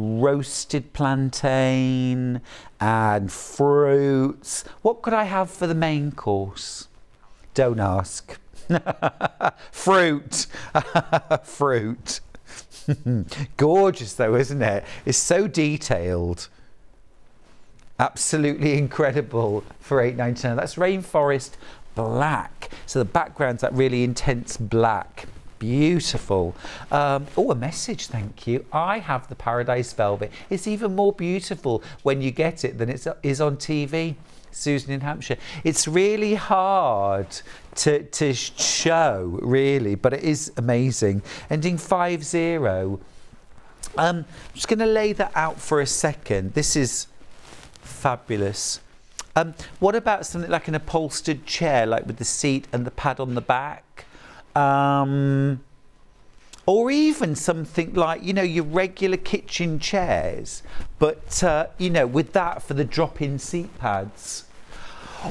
roasted plantain and fruits. What could I have for the main course? Don't ask. Fruit. Fruit. Gorgeous though, isn't it? It's so detailed. Absolutely incredible for 8.99. That's rainforest black. So the background's that really intense black. Beautiful. Um, oh, a message, thank you. I have the Paradise Velvet. It's even more beautiful when you get it than it is on TV. Susan in Hampshire. It's really hard to, to show, really, but it is amazing. Ending 5 0. Um, I'm just going to lay that out for a second. This is fabulous. Um, what about something like an upholstered chair, like with the seat and the pad on the back? Um, or even something like, you know, your regular kitchen chairs, but, uh, you know, with that for the drop in seat pads.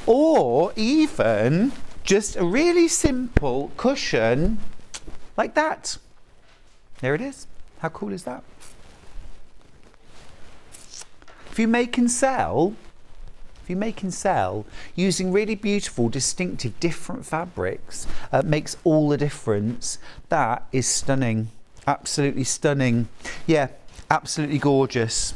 Or even just a really simple cushion like that. There it is. How cool is that? If you make and sell, you make and sell using really beautiful, distinctive, different fabrics, uh, makes all the difference. That is stunning. Absolutely stunning. Yeah, absolutely gorgeous.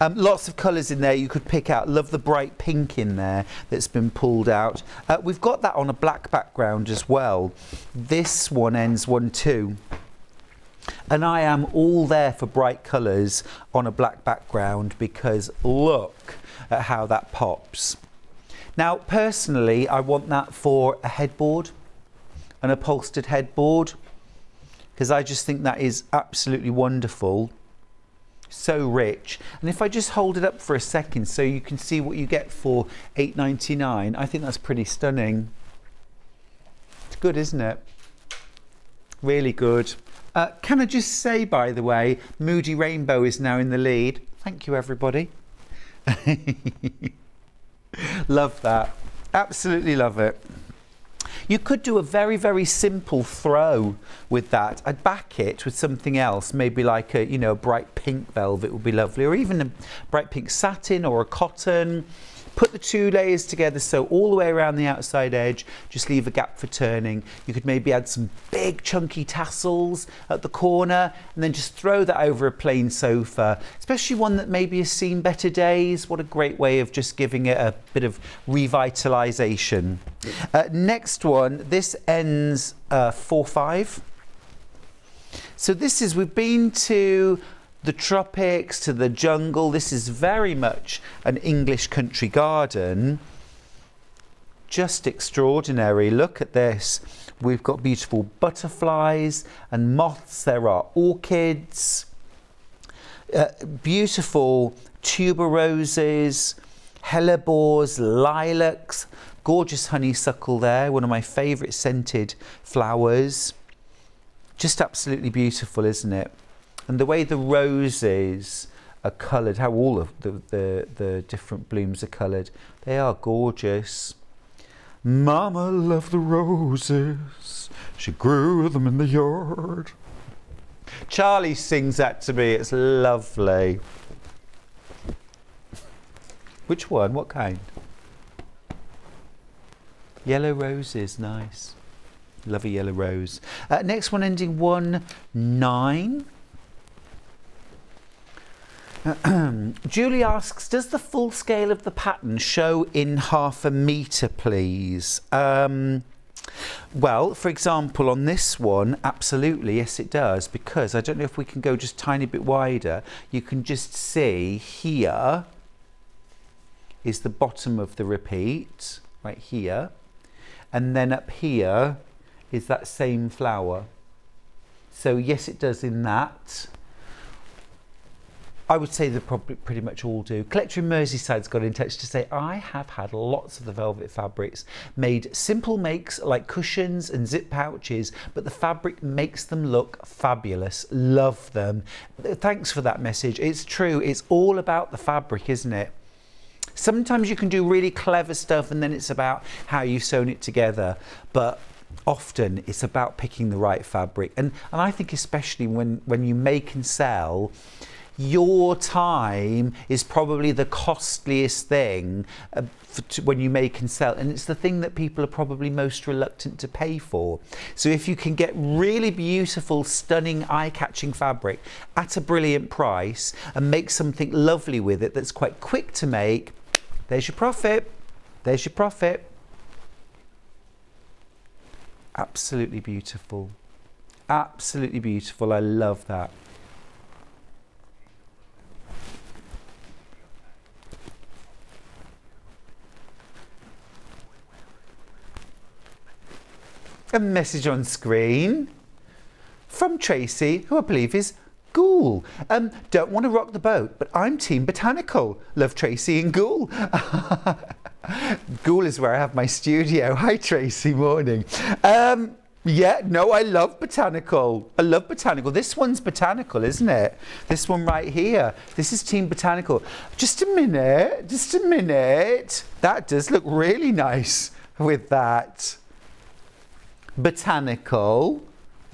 Um, lots of colours in there you could pick out. Love the bright pink in there that's been pulled out. Uh, we've got that on a black background as well. This one ends one two. And I am all there for bright colours on a black background because look at how that pops. Now, personally, I want that for a headboard, an upholstered headboard, because I just think that is absolutely wonderful. So rich. And if I just hold it up for a second so you can see what you get for 8.99, I think that's pretty stunning. It's good, isn't it? Really good. Uh, can I just say, by the way, Moody Rainbow is now in the lead. Thank you, everybody. love that. Absolutely love it. You could do a very, very simple throw with that. I'd back it with something else, maybe like a, you know, a bright pink velvet would be lovely, or even a bright pink satin or a cotton. Put the two layers together so all the way around the outside edge, just leave a gap for turning. You could maybe add some big chunky tassels at the corner and then just throw that over a plain sofa, especially one that maybe has seen better days. What a great way of just giving it a bit of revitalization. Uh, next one, this ends uh, 4-5. So this is, we've been to the tropics to the jungle. This is very much an English country garden. Just extraordinary. Look at this. We've got beautiful butterflies and moths. There are orchids, uh, beautiful tuberoses, hellebores, lilacs, gorgeous honeysuckle there, one of my favourite scented flowers. Just absolutely beautiful, isn't it? And the way the roses are coloured, how all of the, the, the different blooms are coloured, they are gorgeous. Mama loved the roses, she grew them in the yard. Charlie sings that to me, it's lovely. Which one? What kind? Yellow roses, nice. Love a yellow rose. Uh, next one ending 1 9. Julie asks, does the full scale of the pattern show in half a metre, please? Um, well, for example, on this one, absolutely, yes it does, because I don't know if we can go just tiny bit wider. You can just see here is the bottom of the repeat, right here. And then up here is that same flower. So yes, it does in that. I would say they probably pretty much all do. Collector in Merseyside's got in touch to say, I have had lots of the velvet fabrics, made simple makes like cushions and zip pouches, but the fabric makes them look fabulous. Love them. Thanks for that message. It's true. It's all about the fabric, isn't it? Sometimes you can do really clever stuff and then it's about how you've sewn it together. But often it's about picking the right fabric. And, and I think especially when, when you make and sell, your time is probably the costliest thing uh, when you make and sell and it's the thing that people are probably most reluctant to pay for. So if you can get really beautiful stunning eye-catching fabric at a brilliant price and make something lovely with it that's quite quick to make there's your profit. There's your profit. Absolutely beautiful. Absolutely beautiful. I love that a message on screen from Tracy, who I believe is Goole. Um, don't want to rock the boat, but I'm Team Botanical. Love Tracy and Goole. Goole is where I have my studio. Hi, Tracy. Morning. Um, yeah, no, I love botanical. I love botanical. This one's botanical, isn't it? This one right here. This is Team Botanical. Just a minute, just a minute. That does look really nice with that botanical,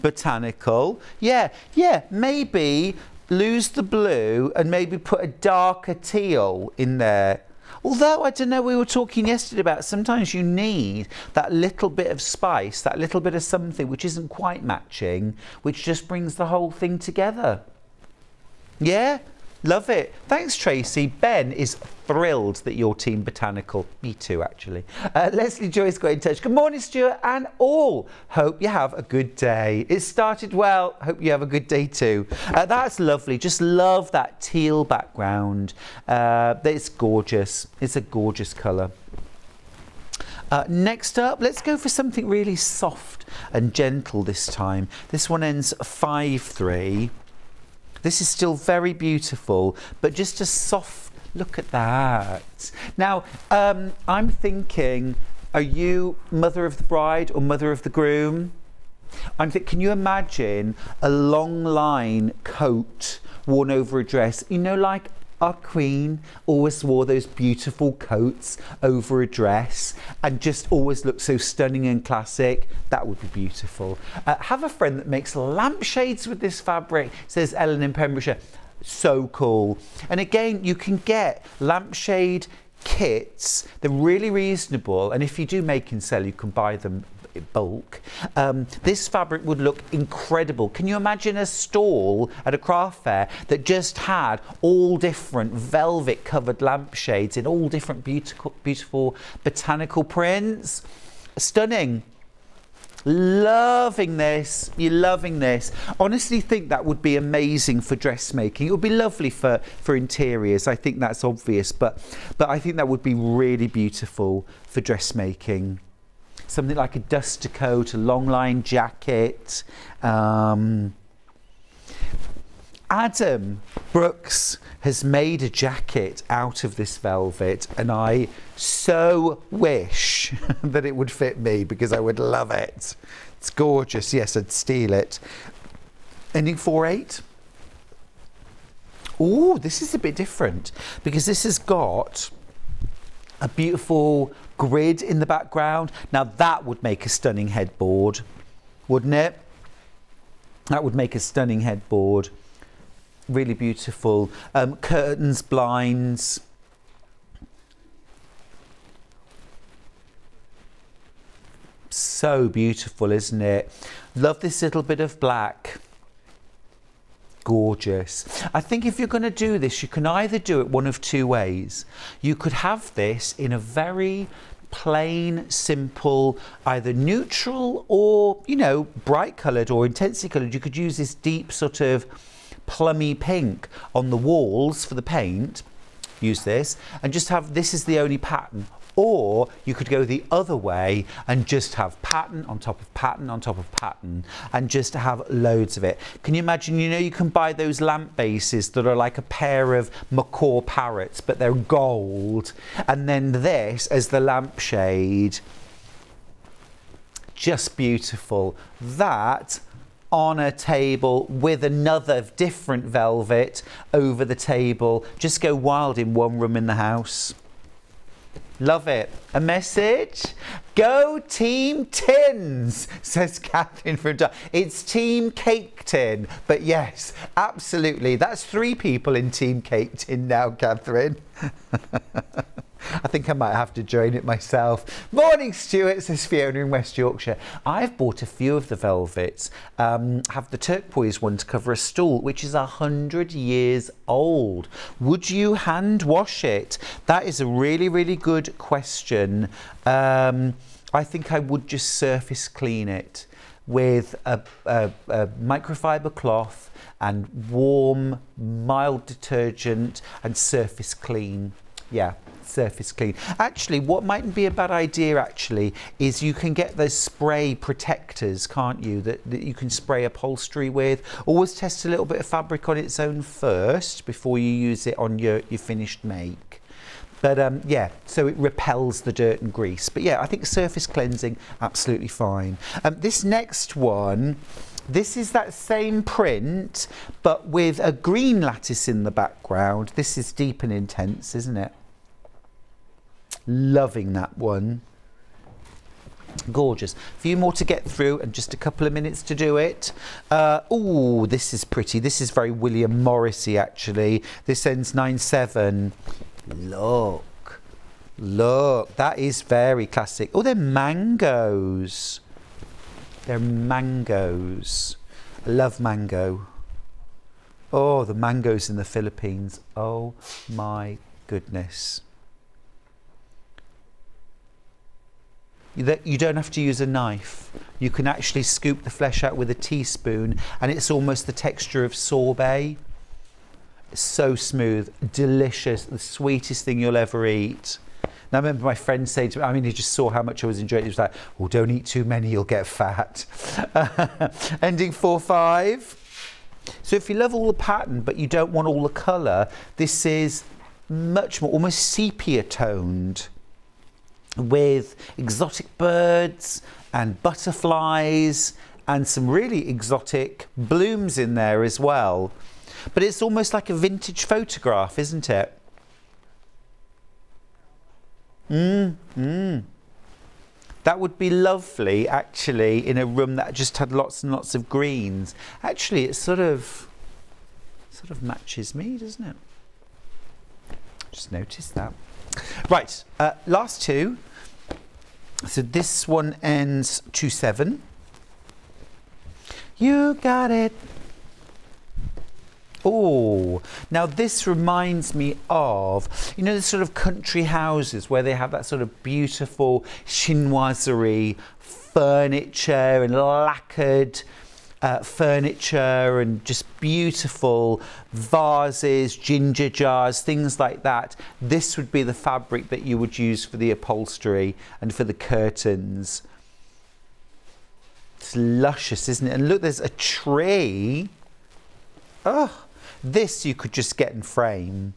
botanical. Yeah, yeah, maybe lose the blue and maybe put a darker teal in there. Although, I don't know, we were talking yesterday about sometimes you need that little bit of spice, that little bit of something which isn't quite matching, which just brings the whole thing together. Yeah? Love it. Thanks, Tracy. Ben is thrilled that your team botanical. Me too, actually. Uh, Leslie Joyce got in touch. Good morning, Stuart and all. Hope you have a good day. It started well. Hope you have a good day too. Uh, that's lovely. Just love that teal background. Uh, it's gorgeous. It's a gorgeous colour. Uh, next up, let's go for something really soft and gentle this time. This one ends 5-3. This is still very beautiful, but just a soft look at that. Now, um, I'm thinking, are you mother of the bride or mother of the groom? I'm thinking, can you imagine a long line coat worn over a dress? You know, like our queen always wore those beautiful coats over a dress and just always looked so stunning and classic. That would be beautiful. Uh, have a friend that makes lampshades with this fabric, says Ellen in Pembrokeshire. So cool. And again, you can get lampshade kits. They're really reasonable. And if you do make and sell, you can buy them bulk. Um, this fabric would look incredible. Can you imagine a stall at a craft fair that just had all different velvet covered lampshades in all different beautiful, beautiful botanical prints? Stunning. Loving this. You're loving this. Honestly think that would be amazing for dressmaking. It would be lovely for, for interiors. I think that's obvious, but, but I think that would be really beautiful for dressmaking something like a duster coat, a long line jacket. Um, Adam Brooks has made a jacket out of this velvet, and I so wish that it would fit me because I would love it. It's gorgeous. Yes, I'd steal it. Ending 4 8. Oh, this is a bit different because this has got a beautiful grid in the background. Now that would make a stunning headboard, wouldn't it? That would make a stunning headboard. Really beautiful. Um, curtains, blinds. So beautiful, isn't it? Love this little bit of black gorgeous. I think if you're going to do this, you can either do it one of two ways. You could have this in a very plain, simple, either neutral or, you know, bright coloured or intensely coloured. You could use this deep sort of plummy pink on the walls for the paint. use this, and just have this is the only pattern. Or you could go the other way and just have pattern on top of pattern on top of pattern and just have loads of it. Can you imagine, you know, you can buy those lamp bases that are like a pair of macaw parrots, but they're gold. And then this as the lampshade. Just beautiful. That on a table with another different velvet over the table. Just go wild in one room in the house. Love it. A message? Go Team Tins, says Catherine from Dar- It's Team Cake Tin. But yes, absolutely. That's three people in Team Cake Tin now, Catherine. I think I might have to join it myself. Morning, Stuart, says Fiona in West Yorkshire. I've bought a few of the velvets. Um, have the turquoise one to cover a stool, which is a hundred years old. Would you hand wash it? That is a really, really good question. Um, I think I would just surface clean it with a, a, a microfiber cloth and warm, mild detergent and surface clean. Yeah surface clean. Actually, what mightn't be a bad idea actually is you can get those spray protectors, can't you, that, that you can spray upholstery with. Always test a little bit of fabric on its own first before you use it on your, your finished make. But um, yeah, so it repels the dirt and grease. But yeah, I think surface cleansing, absolutely fine. Um, this next one, this is that same print, but with a green lattice in the background. This is deep and intense, isn't it? Loving that one. Gorgeous. A few more to get through and just a couple of minutes to do it. Uh, oh, this is pretty. This is very William Morrissey, actually. This ends 9-7. Look. Look. That is very classic. Oh, they're mangoes. They're mangoes. I love mango. Oh, the mangoes in the Philippines. Oh, my goodness. That you don't have to use a knife. You can actually scoop the flesh out with a teaspoon and it's almost the texture of sorbet. so smooth, delicious, the sweetest thing you'll ever eat. Now, I remember my friend saying to me, I mean, he just saw how much I was enjoying it. He was like, oh, don't eat too many, you'll get fat. Ending 4 5. So, if you love all the pattern but you don't want all the colour, this is much more, almost sepia toned with exotic birds and butterflies and some really exotic blooms in there as well. But it's almost like a vintage photograph, isn't it? Mm, mm. That would be lovely, actually, in a room that just had lots and lots of greens. Actually, it sort of, sort of matches me, doesn't it? Just noticed that. Right, uh, last two. So this one ends 2 7. You got it. Oh, now this reminds me of, you know, the sort of country houses where they have that sort of beautiful chinoiserie furniture and lacquered uh, furniture and just beautiful vases, ginger jars, things like that. This would be the fabric that you would use for the upholstery and for the curtains. It's luscious, isn't it? And look, there's a tree. Oh, this you could just get and frame.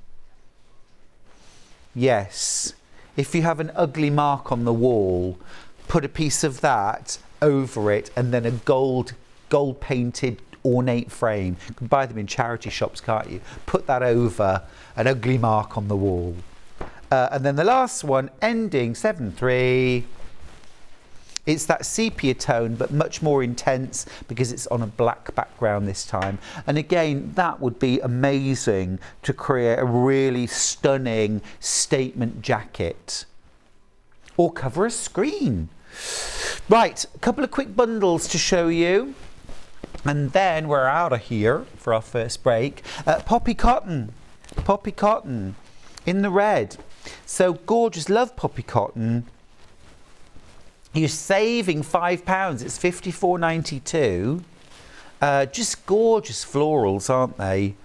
Yes. If you have an ugly mark on the wall, put a piece of that over it and then a gold gold painted ornate frame. You can buy them in charity shops, can't you? Put that over an ugly mark on the wall. Uh, and then the last one, ending 7-3. It's that sepia tone, but much more intense because it's on a black background this time. And again, that would be amazing to create a really stunning statement jacket or cover a screen. Right, a couple of quick bundles to show you. And then we're out of here for our first break. Uh, poppy cotton, poppy cotton in the red. So gorgeous, love poppy cotton. You're saving five pounds. It's fifty four ninety two. Uh, just gorgeous florals, aren't they?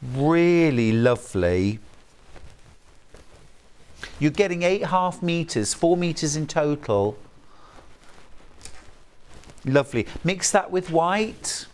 Really lovely. You're getting eight half meters, four meters in total. Lovely. Mix that with white.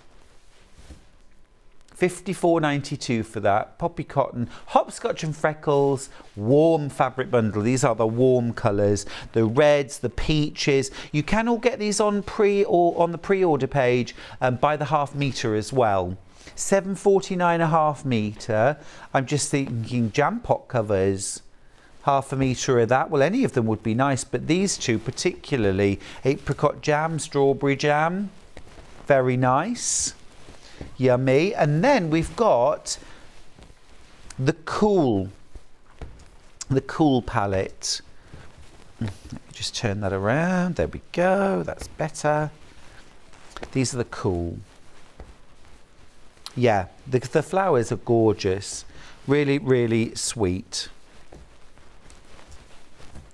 54.92 for that. Poppy cotton, hopscotch and freckles, warm fabric bundle. These are the warm colours. The reds, the peaches. You can all get these on pre or on the pre-order page um, by the half metre as well. 749 a half metre. I'm just thinking jam pot covers. Half a metre of that. Well, any of them would be nice, but these two particularly, apricot jam, strawberry jam, very nice. Yummy. And then we've got the cool, the cool palette. Let me Just turn that around. There we go. That's better. These are the cool. Yeah, the, the flowers are gorgeous. Really, really sweet.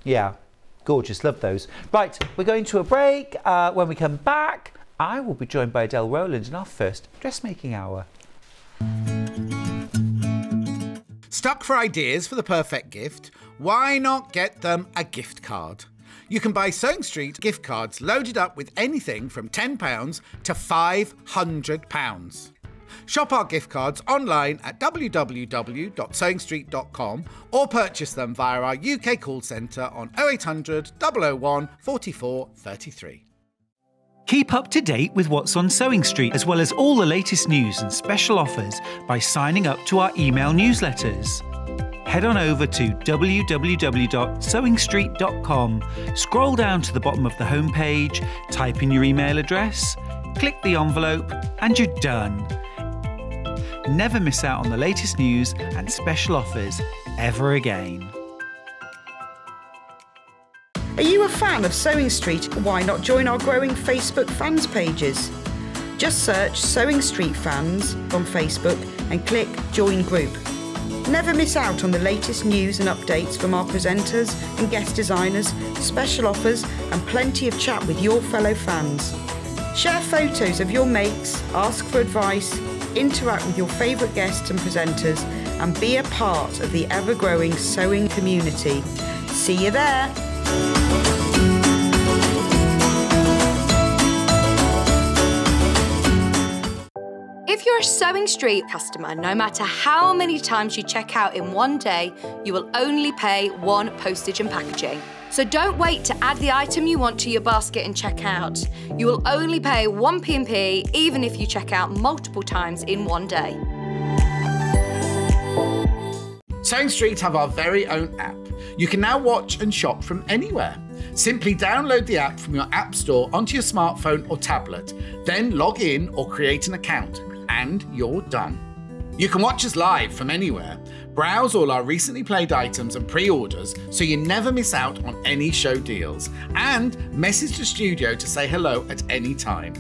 Yeah, gorgeous. Love those. Right, we're going to a break. Uh, when we come back, I will be joined by Adelle Rowland in our first dressmaking hour. Stuck for ideas for the perfect gift? Why not get them a gift card? You can buy Sewing Street gift cards loaded up with anything from £10 to £500. Shop our gift cards online at www.sewingstreet.com or purchase them via our UK call centre on 0800 001 44 33. Keep up to date with what's on Sewing Street, as well as all the latest news and special offers by signing up to our email newsletters. Head on over to www.sewingstreet.com, scroll down to the bottom of the homepage, type in your email address, click the envelope, and you're done. Never miss out on the latest news and special offers ever again. Are you a fan of Sewing Street? Why not join our growing Facebook fans pages? Just search Sewing Street Fans on Facebook and click Join Group. Never miss out on the latest news and updates from our presenters and guest designers, special offers, and plenty of chat with your fellow fans. Share photos of your makes, ask for advice, interact with your favourite guests and presenters, and be a part of the ever growing sewing community. See you there! If you're a Sewing Street customer, no matter how many times you check out in one day, you will only pay one postage and packaging. So don't wait to add the item you want to your basket and check out. You will only pay one P&P even if you check out multiple times in one day. Sewing Street have our very own app. You can now watch and shop from anywhere. Simply download the app from your App Store onto your smartphone or tablet, then log in or create an account, and you're done. You can watch us live from anywhere, browse all our recently played items and pre orders so you never miss out on any show deals, and message the studio to say hello at any time.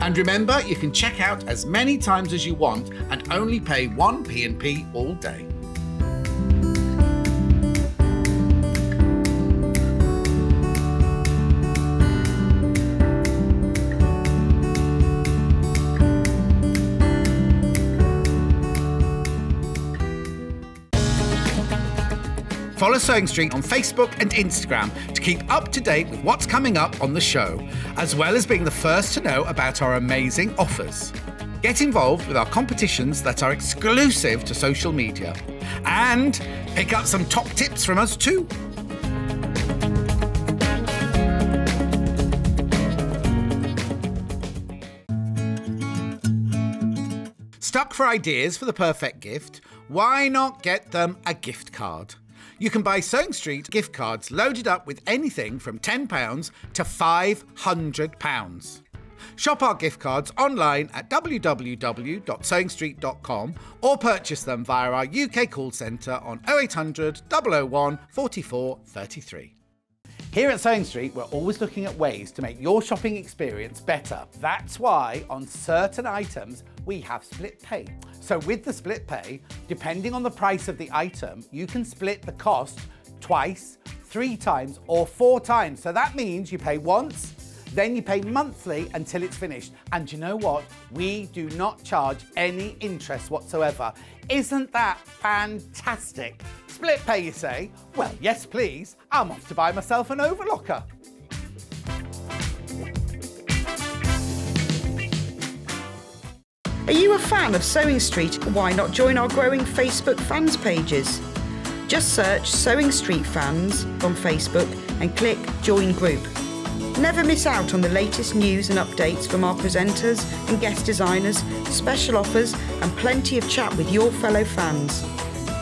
And remember, you can check out as many times as you want and only pay one P&P all day. Follow Sewing Street on Facebook and Instagram to keep up to date with what's coming up on the show, as well as being the first to know about our amazing offers. Get involved with our competitions that are exclusive to social media. And pick up some top tips from us too. Stuck for ideas for the perfect gift? Why not get them a gift card? You can buy Sewing Street gift cards loaded up with anything from £10 to £500. Shop our gift cards online at www.sewingstreet.com or purchase them via our UK call centre on 0800 001 44 33. Here at Sewing Street, we're always looking at ways to make your shopping experience better. That's why on certain items, we have split pay. So with the split pay, depending on the price of the item, you can split the cost twice, three times, or four times. So that means you pay once, Then you pay monthly until it's finished. And you know what? We do not charge any interest whatsoever. Isn't that fantastic? Split pay, you say? Well, yes, please. I'm off to buy myself an overlocker. Are you a fan of Sewing Street? Why not join our growing Facebook fans pages? Just search Sewing Street Fans on Facebook and click Join Group. Never miss out on the latest news and updates from our presenters and guest designers, special offers, and plenty of chat with your fellow fans.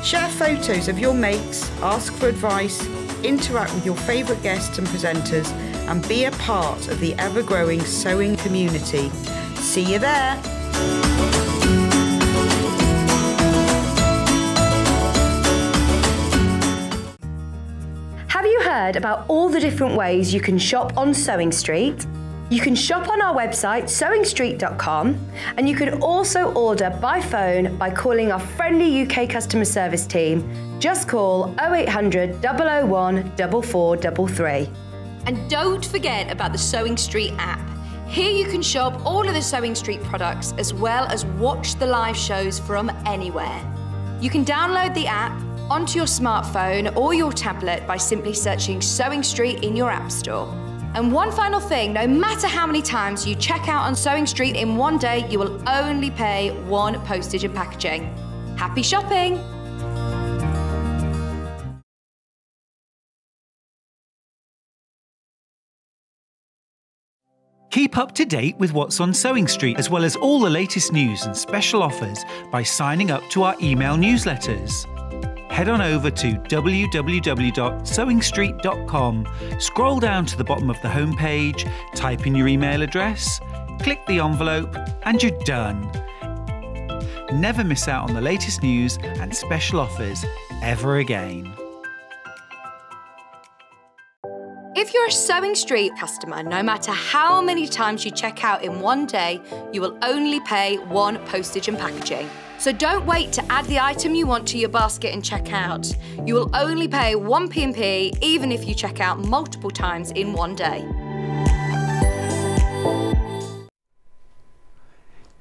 Share photos of your makes, ask for advice, interact with your favourite guests and presenters, and be a part of the ever growing sewing community. See you there! Heard about all the different ways you can shop on Sewing Street? You can shop on our website sewingstreet.com and you can also order by phone by calling our friendly UK customer service team. Just call 0800 001 4433. And don't forget about the Sewing Street app. Here you can shop all of the Sewing Street products as well as watch the live shows from anywhere. You can download the app onto your smartphone or your tablet by simply searching Sewing Street in your App Store. And one final thing no matter how many times you check out on Sewing Street in one day, you will only pay one postage and packaging. Happy shopping! Keep up to date with what's on Sewing Street, as well as all the latest news and special offers by signing up to our email newsletters. Head on over to www.sewingstreet.com, scroll down to the bottom of the homepage, type in your email address, click the envelope, and you're done. Never miss out on the latest news and special offers ever again. If you're a Sewing Street customer, no matter how many times you check out in one day, you will only pay one postage and packaging. So don't wait to add the item you want to your basket and check out. You will only pay one P&P even if you check out multiple times in one day.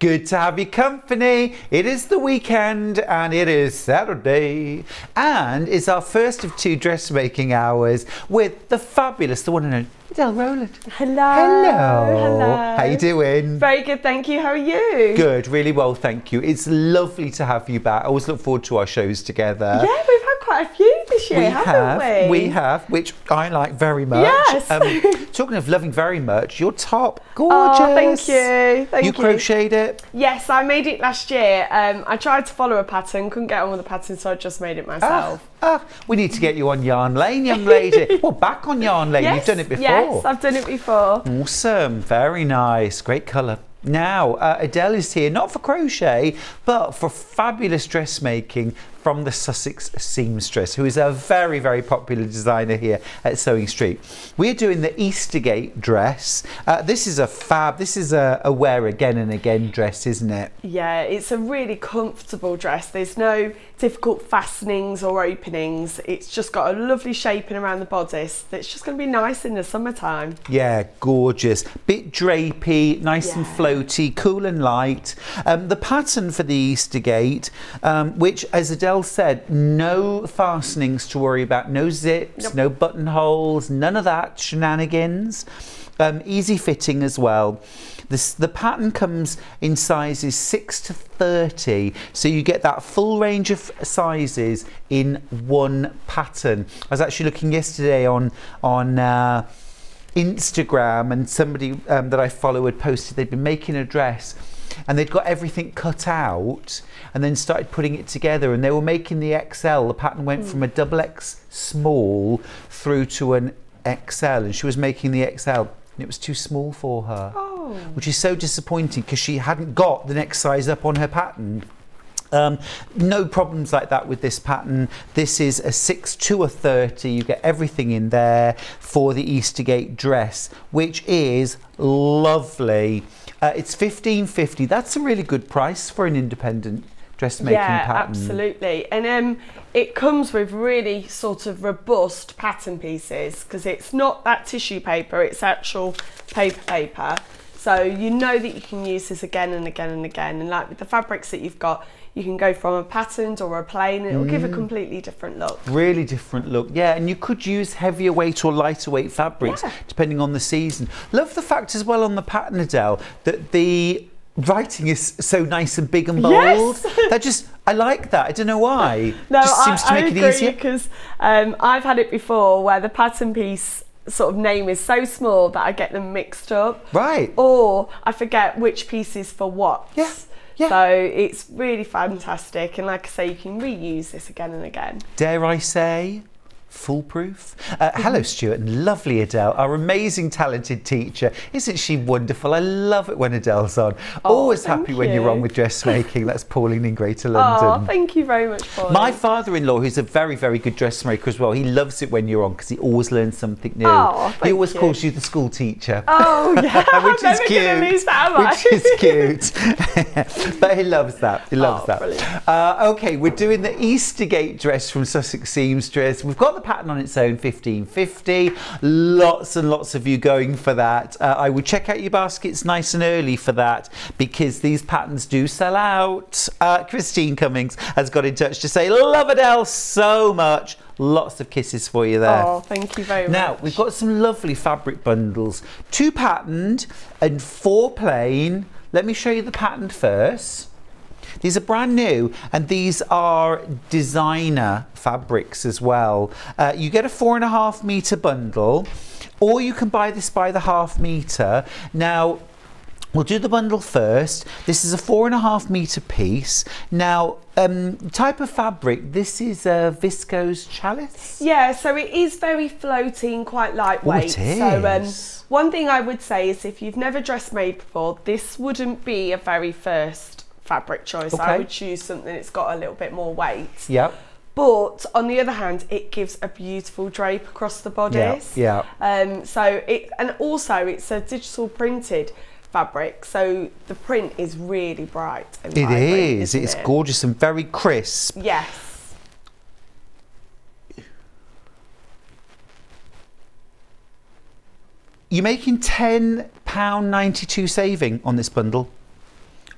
Good to have your company. It is the weekend and it is Saturday. And it's our first of two dressmaking hours with the fabulous, the one and only Adelle Rowland. Hello. Hello. Hello. How you doing? Very good, thank you. How are you? Good, really well, thank you. It's lovely to have you back. I always look forward to our shows together. Yeah, we've quite a few this year, we haven't have, we? have, which I like very much. Yes. Um, talking of loving very much, your top, gorgeous. Oh, thank you. Thank you you. crocheted it. Yes, I made it last year. Um, I tried to follow a pattern, couldn't get on with the pattern, so I just made it myself. ah, ah, we need to get you on Yarn Lane, young lady. well, back on Yarn Lane. You've done it before. Yes, I've done it before. Awesome, very nice, great colour. Now, uh, Adelle is here not for crochet, but for fabulous dressmaking from the Sussex seamstress, who is a very, very popular designer here at Sewing Street. We're doing the Eastergate dress. Uh, this is a fab, this is a, a wear again and again dress, isn't it? Yeah, it's a really comfortable dress. There's no difficult fastenings or openings. It's just got a lovely shaping around the bodice that's just going to be nice in the summertime. Yeah, gorgeous. Bit drapey, nice and floaty, cool and light. Um, the pattern for the Eastergate, um, which, as Adelle said, no fastenings to worry about, no zips, Nope. no buttonholes, none of that shenanigans. Um, easy fitting as well. This, the pattern comes in sizes 6 to 30, so you get that full range of sizes in one pattern. I was actually looking yesterday on on uh, Instagram, and somebody um, that I follow had posted they'd been making a dress and they'd got everything cut out and then started putting it together and they were making the XL. The pattern went from a double X small through to an XL and she was making the XL and it was too small for her. Which is so disappointing because she hadn't got the next size up on her pattern. Um, no problems like that with this pattern. This is a 6 to a 30. You get everything in there for the Eastergate dress, which is lovely. Uh, it's 15.50. That's a really good price for an independent dressmaking yeah, pattern. absolutely. And um, it comes with really sort of robust pattern pieces because it's not that tissue paper, it's actual paper paper. So you know that you can use this again and again and again. And like with the fabrics that you've got, you can go from a patterned or a plain and it'll give a Mm. completely different look. Really different look, yeah. And you could use heavier weight or lighter weight fabrics Yeah. depending on the season. Love the fact as well on the pattern, Adelle, that the writing is so nice and big and bold. Yes. that just, I like that. I don't know why. No, just I, seems to I make it easier. because um, I've had it before where the pattern piece sort of name is so small that I get them mixed up. Right. Or I forget which piece is for what. Yeah, yeah. So it's really fantastic. And like I say, you can reuse this again and again. Dare I say, foolproof? Uh, hello, Stuart, and lovely Adelle, our amazing, talented teacher. Isn't she wonderful? I love it when Adelle's on. Always thank happy when you're on with dressmaking. That's Pauline in Greater Oh, London. thank you very much, Paul. My father-in-law, who's a very, very good dressmaker as well, he loves it when you're on because he always learns something new. Oh, he always you. calls you the school teacher. Oh, yeah. which is cute. that, which is cute. but he loves that. He loves Oh, that. Uh, okay, we're doing the Eastergate dress from Sussex Seamstress. We've got the pattern on its own, 1550. Lots and lots of you going for that. Uh, I would check out your baskets nice and early for that because these patterns do sell out. Uh, Christine Cummings has got in touch to say, love Adelle so much. Lots of kisses for you there. Oh, thank you very Now, much. Now, we've got some lovely fabric bundles. Two patterned and four plain. Let me show you the patterned first. These are brand new and these are designer fabrics as well. Uh, you get a four and a half metre bundle or you can buy this by the half metre. Now, We'll do the bundle first. This is a four and a half metre piece. Now, um, type of fabric, this is a viscose challis. Yeah, so it is very floaty and quite lightweight. it So um, one thing I would say is if you've never dressed made before, this wouldn't be a very first fabric choice. I would choose something that's got a little bit more weight. Yep. But on the other hand, it gives a beautiful drape across the bodice. yeah. Um, so it and also it's a digital printed fabric, so the print is really bright. And It vibrant, is. It's it? gorgeous and very crisp. Yes. You're making £10.92 saving on this bundle.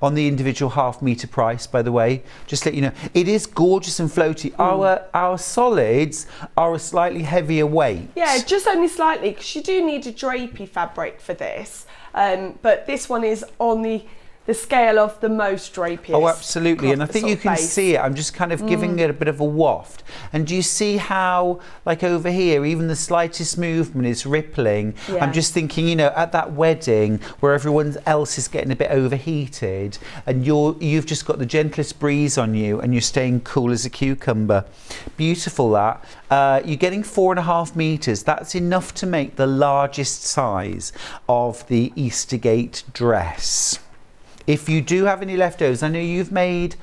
On the individual half metre price, by the way, just let you know, it is gorgeous and floaty. Mm. Our our solids are a slightly heavier weight. Yeah, just only slightly because you do need a drapey fabric for this. Um, but this one is on the the scale of the most drapiest. Oh, absolutely. And I think you can base. Mm. see it. I'm just kind of giving it a bit of a waft. And do you see how, like over here, even the slightest movement is rippling? Yeah. I'm just thinking, you know, at that wedding where everyone else is getting a bit overheated and you're, you've just got the gentlest breeze on you and you're staying cool as a cucumber. Beautiful that. Uh, you're getting four and a half meters. That's enough to make the largest size of the Eastergate dress. If you do have any leftovers, I know you've made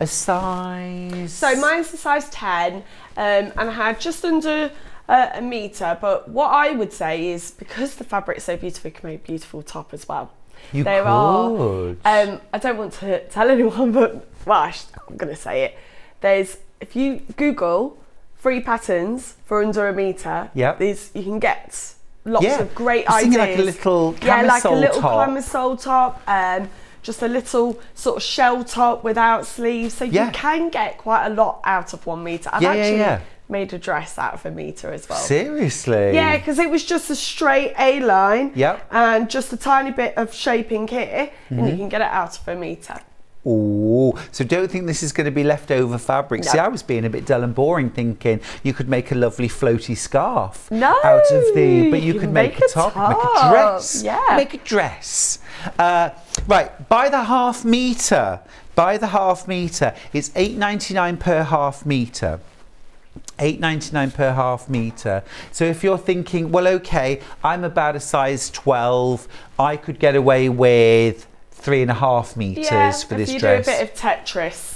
a size. So mine's a size 10 um, and I had just under uh, a metre. But what I would say is because the fabric's so beautiful, you can make a beautiful top as well. You there could. are. Um, I don't want to tell anyone, but well, I I'm going to say it. There's if you Google free patterns for under a metre, Yep. there's you can get lots Yeah. of great ideas. like a little camisole yeah, like a little top. camisole top, um, just a little sort of shell top without sleeves. So Yeah. you can get quite a lot out of one metre. I've Yeah, actually yeah. made a dress out of a metre as well. Seriously? Yeah, because it was just a straight A line Yep. and just a tiny bit of shaping here, and Mm-hmm. you can get it out of a metre. Ooh, so don't think this is going to be leftover fabric. No. See, I was being a bit dull and boring, thinking you could make a lovely floaty scarf No, out of the, but you, you could make, make a a top, make a dress, yeah. make a dress. Uh, right, by the half meter, by the half meter, it's eight ninety nine per half meter. 8.99 per half meter. So if you're thinking, well, okay, I'm about a size 12, I could get away with three and a half meters yeah, for if this you dress. do a bit of Tetris.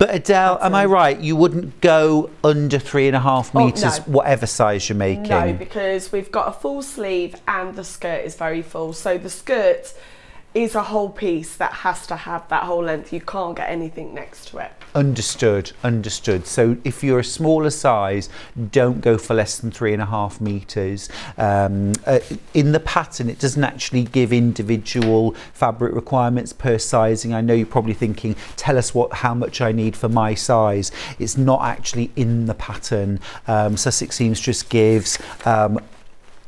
But Adelle, am I right? You wouldn't go under three and a half Oh, meters, no. whatever size you're making. No, because we've got a full sleeve and the skirt is very full. So the skirt is a whole piece that has to have that whole length. You can't get anything next to it. Understood, understood. So if you're a smaller size, don't go for less than three and a half meters. Um, uh, in the pattern, it doesn't actually give individual fabric requirements per sizing. I know you're probably thinking, tell us what how much I need for my size. It's not actually in the pattern. Um, Sussex Seamstress gives um,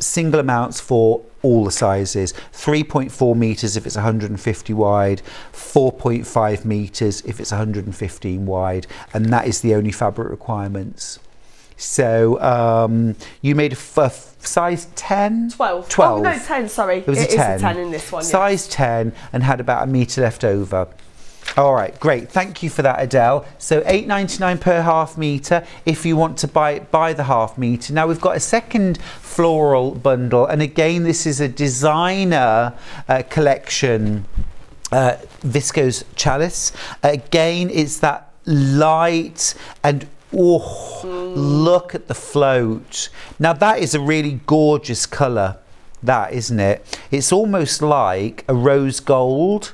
single amounts for all the sizes 3.4 meters if it's 150 wide 4.5 meters if it's 115 wide and that is the only fabric requirements so um, you made a, f- a f- size 10 12. 12 Oh, no, 10, sorry. it was It a is 10 a 10 in this one. size 10 and had about a meter left over all right, great. Thank you for that, Adelle. So 8.99 per half meter if you want to buy it by the half meter. Now we've got a second floral bundle, and again, this is a designer uh, collection. Uh, viscose challis. Again, it's that light and oh, look at the float. Now that is a really gorgeous colour. That isn't it? It's almost like a rose gold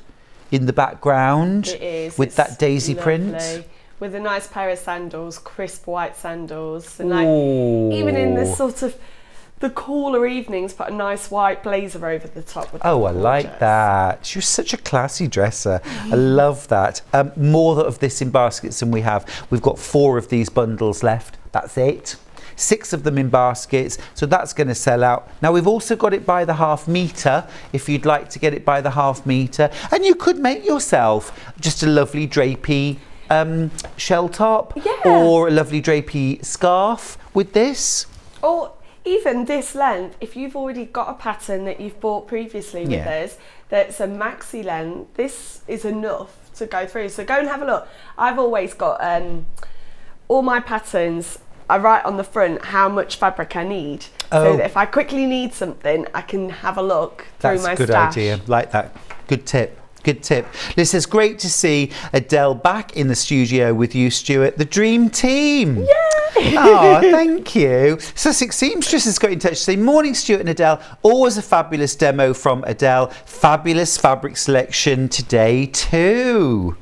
in the background It is. with it's that daisy print. With a nice pair of sandals, crisp white sandals. And like, even in this sort of the cooler evenings, put a nice white blazer over the top. Oh, I like that. You're such a classy dresser. I love that. Um, more of this in baskets than we have. We've got four of these bundles left. That's it. Six of them in baskets, so that's going to sell out. Now we've also got it by the half meter. If you'd like to get it by the half meter, and you could make yourself just a lovely drapey um, shell top Yeah. or a lovely drapey scarf with this. Or even this length, if you've already got a pattern that you've bought previously with Yeah. us, that's a maxi length, this is enough to go through. So go and have a look. I've always got um, all my patterns. I write on the front how much fabric I need, Oh. so that if I quickly need something, I can have a look through my stash. That's a good stash. idea. Like that. Good tip. Good tip. This is great to see Adelle back in the studio with you, Stuart. The dream team. Yay! oh, thank you. Sussex Seamstress has got in touch to say, Morning, Stuart and Adelle. Always a fabulous demo from Adelle. Fabulous fabric selection today, too.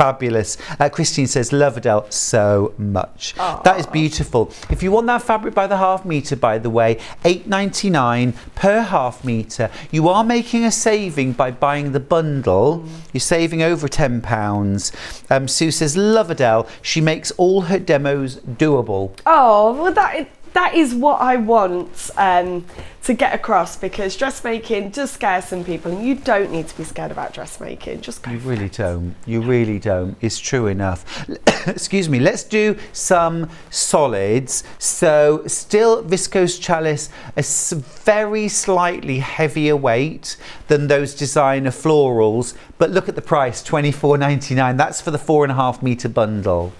Fabulous. Uh, Christine says, love Adelle so much. That is beautiful. If you want that fabric by the half metre, by the way, eight ninety nine per half metre. You are making a saving by buying the bundle. You're saving over £10. Um, Sue says, love Adelle. She makes all her demos doable. Oh, well, that that is what I want um, to get across because dressmaking does scare some people, and you don't need to be scared about dressmaking. Just go. You really it. don't. You really don't. It's true enough. Excuse me. Let's do some solids. So, still viscose challis, a very slightly heavier weight than those designer florals. But look at the price, twenty four ninety nine. That's for the four and a half meter bundle.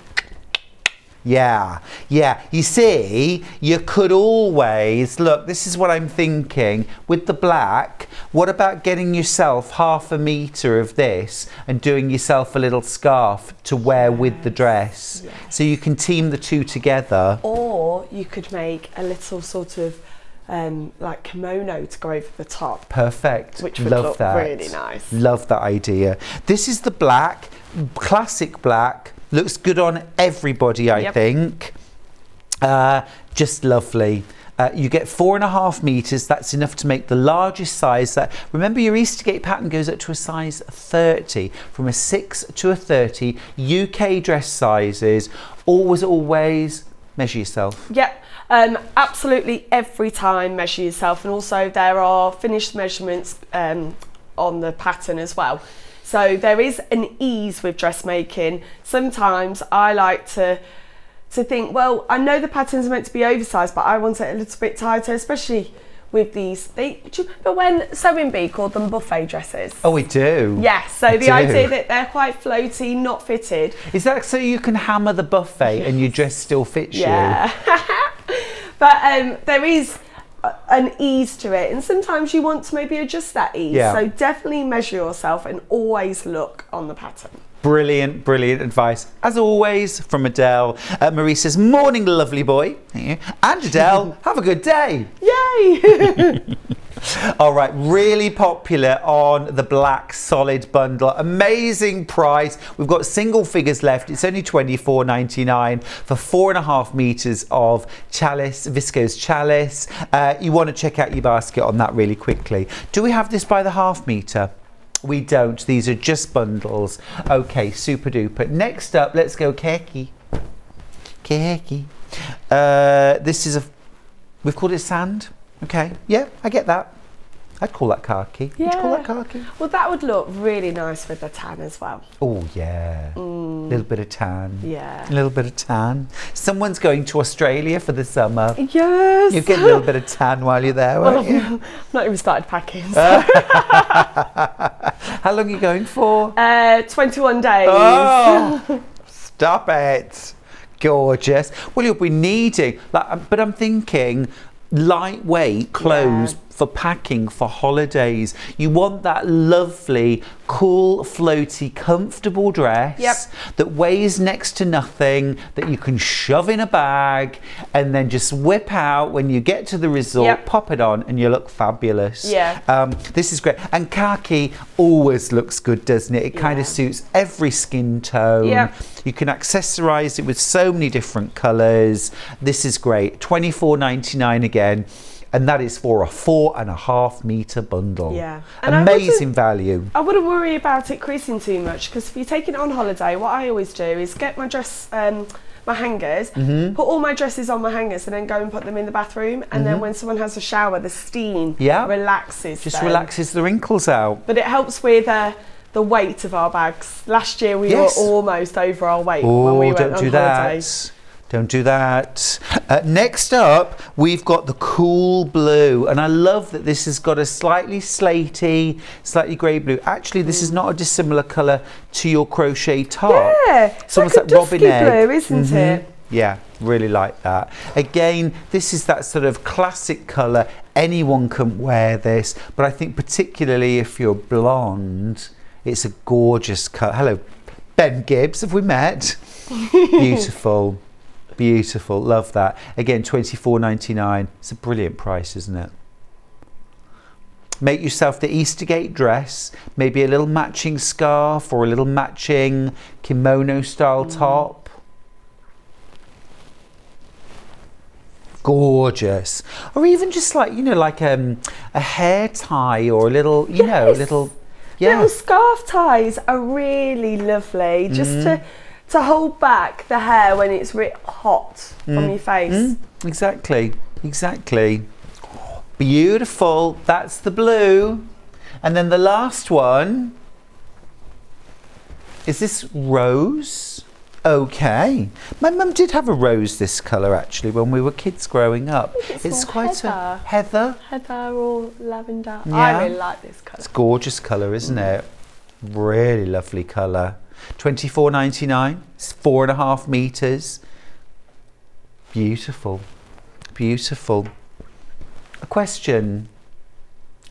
Yeah, yeah. You see, you could always look. This is what I'm thinking with the black. What about getting yourself half a meter of this and doing yourself a little scarf to wear with the dress, so you can team the two together. Or you could make a little sort of um, like kimono to go over the top. Perfect. Which would Love look that. really nice. Love that idea. This is the black, classic black. Looks good on everybody, I Yep. think. Uh, just lovely. Uh, you get four and a half meters. That's enough to make the largest size. That remember, your Eastergate pattern goes up to a size 30, from a six to a 30. UK dress sizes. Always, always measure yourself. Yep, um, absolutely every time measure yourself, and also there are finished measurements um, on the pattern as well. So there is an ease with dressmaking. Sometimes I like to to think, well, I know the patterns are meant to be oversized, but I want it a little bit tighter, especially with these. They, do you remember when Sewing Bee called them buffet dresses? Oh, we do. Yes, so I the do. idea that they're quite floaty, not fitted. Is that so you can hammer the buffet and your dress still fits you? Yeah. but um, there is an ease to it, and sometimes you want to maybe adjust that ease. Yeah. So definitely measure yourself and always look on the pattern. Brilliant, brilliant advice. As always, from Adelle. Uh, Marie says, Morning, lovely boy. Thank you. And Adelle, have a good day. Yay! All right, really popular on the black solid bundle. Amazing price. We've got single figures left. It's only $24.99 for four and a half meters of challis, viscose challis. Uh, you want to check out your basket on that really quickly. Do we have this by the half meter? We don't. These are just bundles. Okay, super duper. Next up, let's go keki. Keki. Uh, this is a, we've called it sand. Okay, yeah, I get that. I'd call that khaki. Yeah. Would you call that khaki? Well, that would look really nice with the tan as well. Oh yeah, a little bit of tan. Yeah. a little bit of tan. Someone's going to Australia for the summer. Yes. You get a little bit of tan while you're there, won't you? I've not even started packing. So. How long are you going for? uh, 21 days. Oh, stop it. Gorgeous. Well, you'll be needing, like, um, but I'm thinking lightweight clothes Yeah. For packing for holidays. You want that lovely, cool, floaty, comfortable dress Yep. that weighs next to nothing, that you can shove in a bag and then just whip out when you get to the resort, Yep. pop it on, and you look fabulous. Yeah. Um, this is great. And khaki always looks good, doesn't it? It kind of suits every skin tone. Yep. You can accessorize it with so many different colours. This is great. Twenty four ninety nine again. And that is for a four and a half metre bundle. Yeah. And Amazing wouldn't- value. I wouldn't worry about it creasing too much because if you're taking it on holiday, what I always do is get my dress, um, my hangers, Mm-hmm. put all my dresses on my hangers, and then go and put them in the bathroom. And then when someone has a shower, the steam Mm-hmm. Yeah. relaxes. Just them. relaxes the wrinkles out. But it helps with uh, the weight of our bags. Last year we Yes. were almost over our weight Oh, when we went don't on do holiday. that. Don't do that. Uh, next up, we've got the cool blue, and I love that this has got a slightly slaty, slightly grey blue. Actually, this is not a dissimilar colour to your crochet top. Yeah, it's almost like a dusky blue, isn't Mhm. it? Yeah, really like that. Again, this is that sort of classic colour. Anyone can wear this, but I think particularly if you're blonde, it's a gorgeous colour. Hello, Ben Gibbs, have we met? Beautiful. Beautiful, love that. Again, twenty four ninety nine. It's a brilliant price, isn't it? Make yourself the Eastergate dress, maybe a little matching scarf or a little matching kimono style top. Gorgeous. Or even just like, you know, like um, a hair tie or a little, you know, Yes. little. Yeah. Little scarf ties are really lovely, just Mm. to to hold back the hair when it's hot from your face. Mm, exactly, exactly. Beautiful. That's the blue. And then the last one is this rose. Okay. My mum did have a rose this colour actually when we were kids growing up. it's more quite a heather. heather. Heather or lavender. Yeah. I really like this colour. It's a gorgeous colour, isn't it? Really lovely colour. Twenty four ninety nine. It's four and a half meters. Beautiful, beautiful. A question.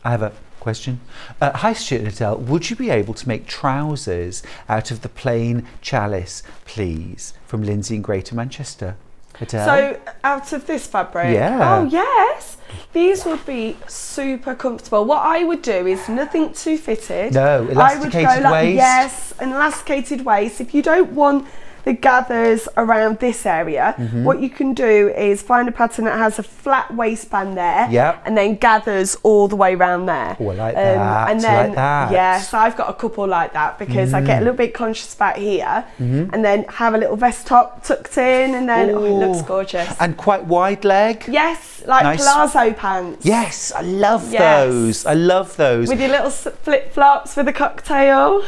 I have a question. Uh, hi, Stuart Adelle. Would you be able to make trousers out of the plain challis, please, from Lindsay in Greater Manchester? Adelle. So out of this fabric, Yeah. oh yes, these would be super comfortable. What I would do is nothing too fitted. No, I would elasticated go like waist. yes, an elasticated waist. If you don't want the gathers around this area, Mm-hmm. what you can do is find a pattern that has a flat waistband there, Yep. and then gathers all the way around there. Um, Oh, I like that, And then like that. yes, I've got a couple like that because I Mm. get a little bit conscious about here, Mm-hmm. and then have a little vest top tucked in, and then oh, it looks gorgeous. And quite wide leg. Yes, like Nice. palazzo pants. Yes, I love Yes. those. I love those. With your little flip flops with a cocktail.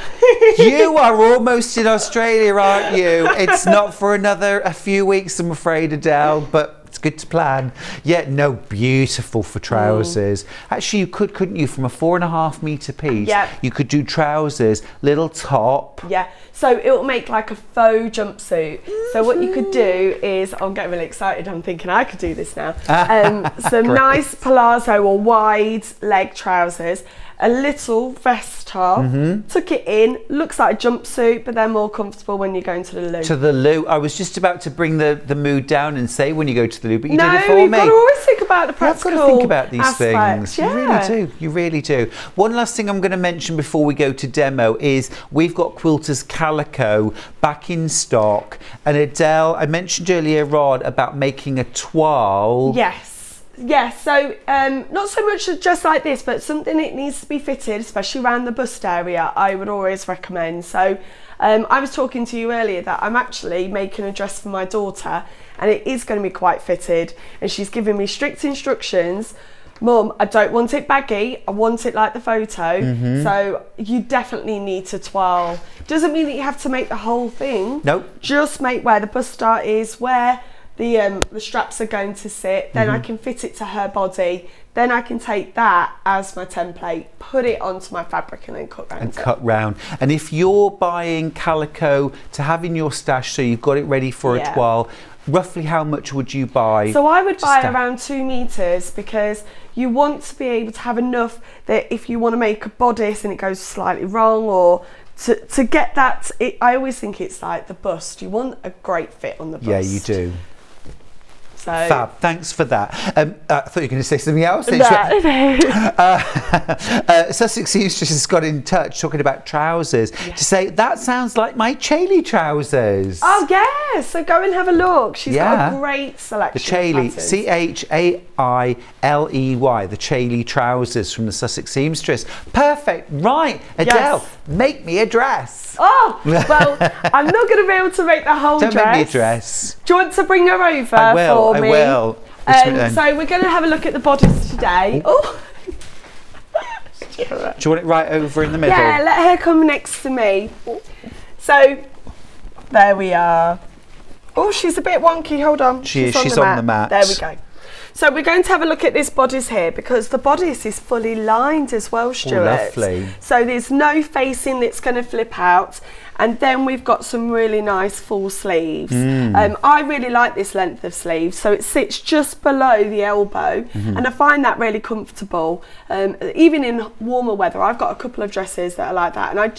you are almost in Australia, aren't you? It's not for another a few weeks, I'm afraid, Adelle, but it's good to plan. Yeah, no, beautiful for trousers. Actually, you could, couldn't you, from a four and a half meter piece? Yep. You could do trousers, little top, Yeah, so it will make like a faux jumpsuit. So what you could do is, I'm getting really excited. I'm thinking I could do this now. Um, some nice palazzo or wide leg trousers, a little vest top, Mm-hmm. tuck it in. Looks like a jumpsuit, but they're more comfortable when you're going to the loo. To the loo. I was just about to bring the, the mood down and say when you go to the loo, but you no, did it for you've me. got to always think about the You've got practical. to think about these aspects. things. You really do. You really do. One last thing I'm going to mention before we go to demo is we've got Quilters Calico back in stock. And Adelle, I mentioned earlier Rod, about making a toile. Yes. Yes, so um, not so much just like this, but something that needs to be fitted, especially around the bust area, I would always recommend. So um, I was talking to you earlier that I'm actually making a dress for my daughter and it is going to be quite fitted. And she's giving me strict instructions. Mum, I don't want it baggy, I want it like the photo. Mm-hmm. So you definitely need to twirl. Doesn't mean that you have to make the whole thing. Nope. Just make where the bust start is, where the um, the straps are going to sit. Then I Mm-hmm. can fit it to her body. Then I can take that as my template, put it onto my fabric, and then cut round and it. cut round. And if you're buying calico to have in your stash so you've got it ready for Yeah. a toile, roughly how much would you buy? So I would buy around two meters because you want to be able to have enough that if you want to make a bodice and it goes slightly wrong or to, to get that, it, I always think it's like the bust. You want a great fit on the bust. Yeah, you do. So Fab. Thanks for that. Um, uh, I thought you were going to say something else. That- uh, Sussex Seamstress has got in touch talking about trousers to say that sounds like my Chailey trousers. Oh yes, so go and have a look. She's Yeah. got a great selection. The patterns. C H A I L E Y, the Chailey trousers from the Sussex Seamstress. Perfect. Right, Adelle, Yes. make me a dress. Oh well, I'm not going to be able to make the whole Don't dress. make me a dress. Do you want to bring her over I will, for I me? will. Um, so we're going to have a look at the bodice today. Oh. Do you want it right over in the middle? Yeah, let her come next to me. So, there we are. Oh, she's a bit wonky. Hold on. She is, she's on the mat. There we go. So we're going to have a look at this bodice here because the bodice is fully lined as well, Stuart. lovely. So there's no facing that's going to flip out. And then we've got some really nice full sleeves. Mm. Um, I really like this length of sleeve. So it sits just below the elbow. Mm-hmm. And I find that really comfortable. Um, even in warmer weather, I've got a couple of dresses that are like that. And I,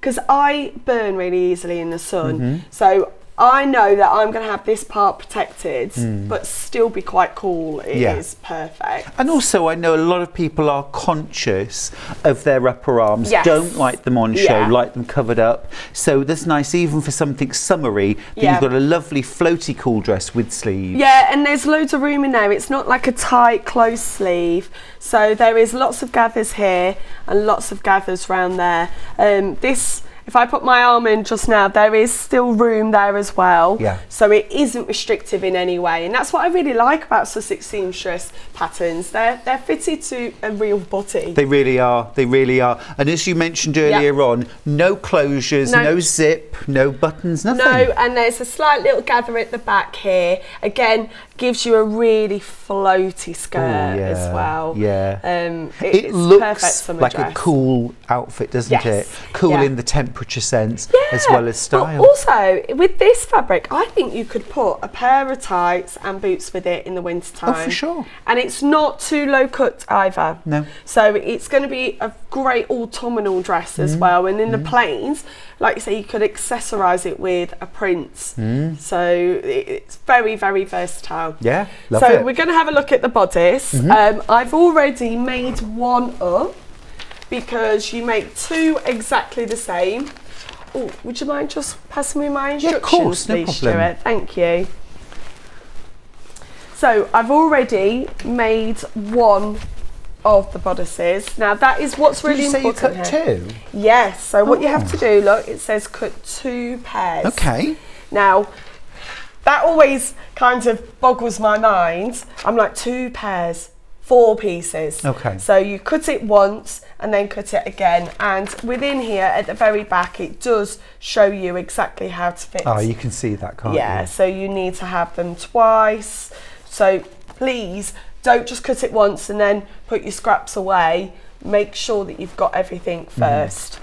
because I burn really easily in the sun. Mm-hmm. So I know that I'm going to have this part protected, but still be quite cool. It is Mm. Yeah. perfect. And also, I know a lot of people are conscious of their upper arms, Yes. don't like them on show, Yeah. like them covered up. So that's nice, even for something summery, that Yeah. you've got a lovely floaty cool dress with sleeves. Yeah, and there's loads of room in there. It's not like a tight, close sleeve. So there is lots of gathers here and lots of gathers round there. Um, this, if I put my arm in just now, there is still room there as well. Yeah. So it isn't restrictive in any way, and that's what I really like about Sussex seamstress patterns. They're they're fitted to a real body. They really are. They really are. And as you mentioned earlier on, no closures, no, No. zip, no buttons, nothing. No, and there's a slight little gather at the back here. Again, gives you a really floaty skirt as yeah, well. yeah. Um, it, It it's perfect looks like dress. a cool outfit, doesn't Yes, it? Cool yeah. in the temperature sense as well as but style. also, with this fabric, I think you could put a pair of tights and boots with it in the winter time. Oh, for sure. And it's not too low cut either. No. So it's going to be a great autumnal dress as Mm. well. And in the plains, like you say, you could accessorise it with a print. So it's very, very versatile. Mm. Yeah, so it. We're going to have a look at the bodice. Um, I've already made one up because you make two exactly the same. Oh, would you mind just passing me my Yeah, instructions, of course, no please, problem. Stuart? Thank you. So I've already made one of the bodices. Now that is what's Did really you say you important cut here. two? Yes. So what you have oh. to do, look, it says cut two pairs. Okay. Now, that always kind of boggles my mind. I'm like, two pairs, four pieces. Okay. So you cut it once and then cut it again. And within here at the very back, it does show you exactly how to fit. Oh, you can see that, can't yeah, you? so you need to have them twice. So please don't just cut it once and then put your scraps away. Make sure that you've got everything Mm-hmm. first.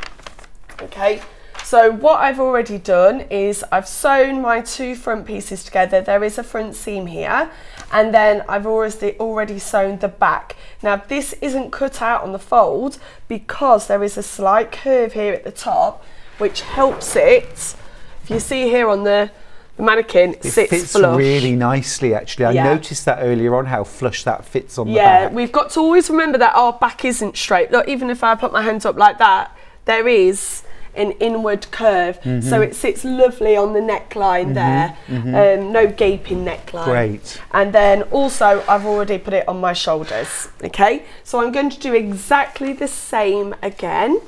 Okay, So what I've already done is I've sewn my two front pieces together. There is a front seam here and then I've already, already sewn the back. Now this isn't cut out on the fold because there is a slight curve here at the top which helps it. If you see here on the, the mannequin, it, It sits fits flush. really nicely, actually. I Yeah. noticed that earlier on how flush that fits on the Yeah, back. we've got to always remember that our back isn't straight. Look, even if I put my hands up like that, there is an inward curve. Mm-hmm. So it sits lovely on the neckline there. Um, no gaping neckline. Great. And then also I've already put it on my shoulders. Okay, so I'm going to do exactly the same again.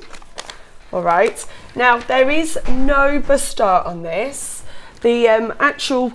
All right. Now there is no bust dart on this. The um, actual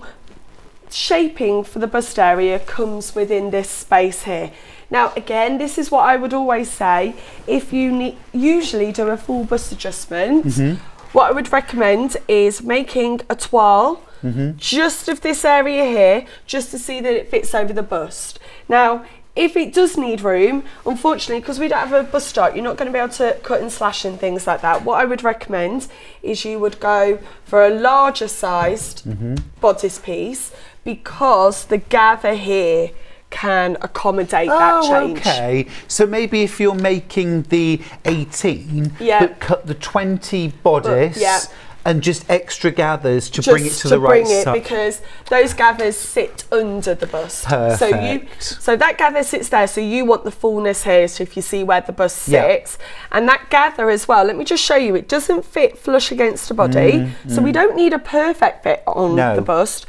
shaping for the bust area comes within this space here. Now again, this is what I would always say, if you need, usually do a full bust adjustment, mm-hmm. what I would recommend is making a toile mm-hmm. just of this area here, just to see that it fits over the bust. Now, if it does need room, unfortunately, because we don't have a bust dart, you're not going to be able to cut and slash and things like that. What I would recommend is you would go for a larger sized mm-hmm. bodice piece because the gather here can accommodate that Oh, change. okay. So maybe if you're making the 18, Yeah. but cut the 20 bodice yeah. and just extra gathers to just bring it to, the right. bring right it side. because those gathers sit under the bust. Perfect. So you so that gather sits there. So you want the fullness here. So if you see where the bust Yeah. sits, and that gather as well. Let me just show you. It doesn't fit flush against the body, so we don't need a perfect fit on Mm, No. the bust,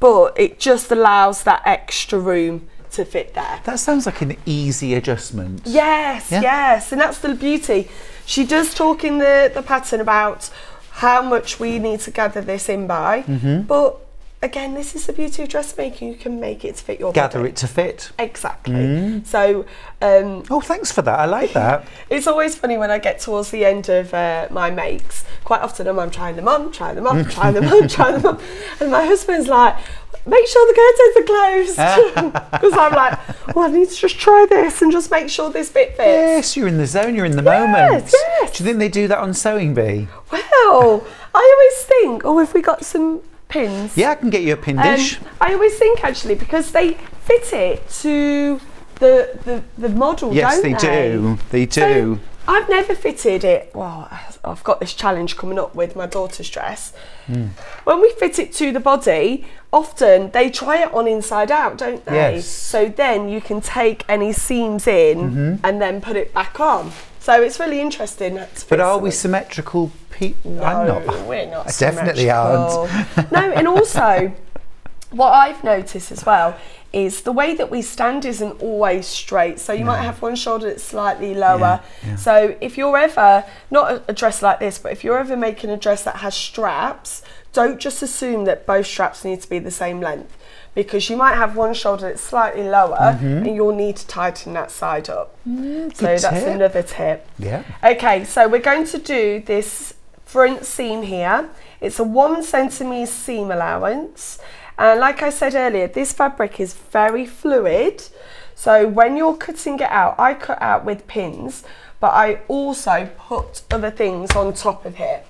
but it just allows that extra room to fit there. That sounds like an easy adjustment. Yes, Yeah. yes, and that's the beauty. She does talk in the, the pattern about how much we need to gather this in by, Mm-hmm. but again, this is the beauty of dressmaking. You can make it to fit your Gather body. it to fit. Exactly. So um, Oh, thanks for that. I like that. it's always funny when I get towards the end of uh, my makes. Quite often I'm, I'm trying them on, trying them on, trying them on, trying them on, and my husband's like, "Make sure the curtains are closed," because I'm like, "Well, I need to just try this and just make sure this bit fits." yes, you're in the zone, you're in the moment. yes. Do you think they do that on Sewing Bee? Well, I always think, oh, have we got some pins. Yeah, I can get you a pin Um, dish. I always think actually because they fit it to the the, the model. yes, don't they do. They So, do. I've never fitted it. Well, I've got this challenge coming up with my daughter's dress. Hmm. When we fit it to the body, often they try it on inside out, don't they? Yes. So then you can take any seams in Mm-hmm. and then put it back on. So it's really interesting. to but are we symmetrical people? No, I'm not. we're not. I definitely aren't. no, and also, what I've noticed as well is the way that we stand isn't always straight. So you might have one shoulder that's slightly lower. Yeah, yeah. So if you're ever not a, dress like this, but if you're ever making a dress that has straps, don't just assume that both straps need to be the same length. Because you might have one shoulder that's slightly lower and you'll need to tighten that side up. so Mm-hmm. good that's tip. another tip. Yeah. Okay, so we're going to do this front seam here. It's a one centimetre seam allowance. And like I said earlier, this fabric is very fluid. So when you're cutting it out, I cut out with pins, but I also put other things on top of it.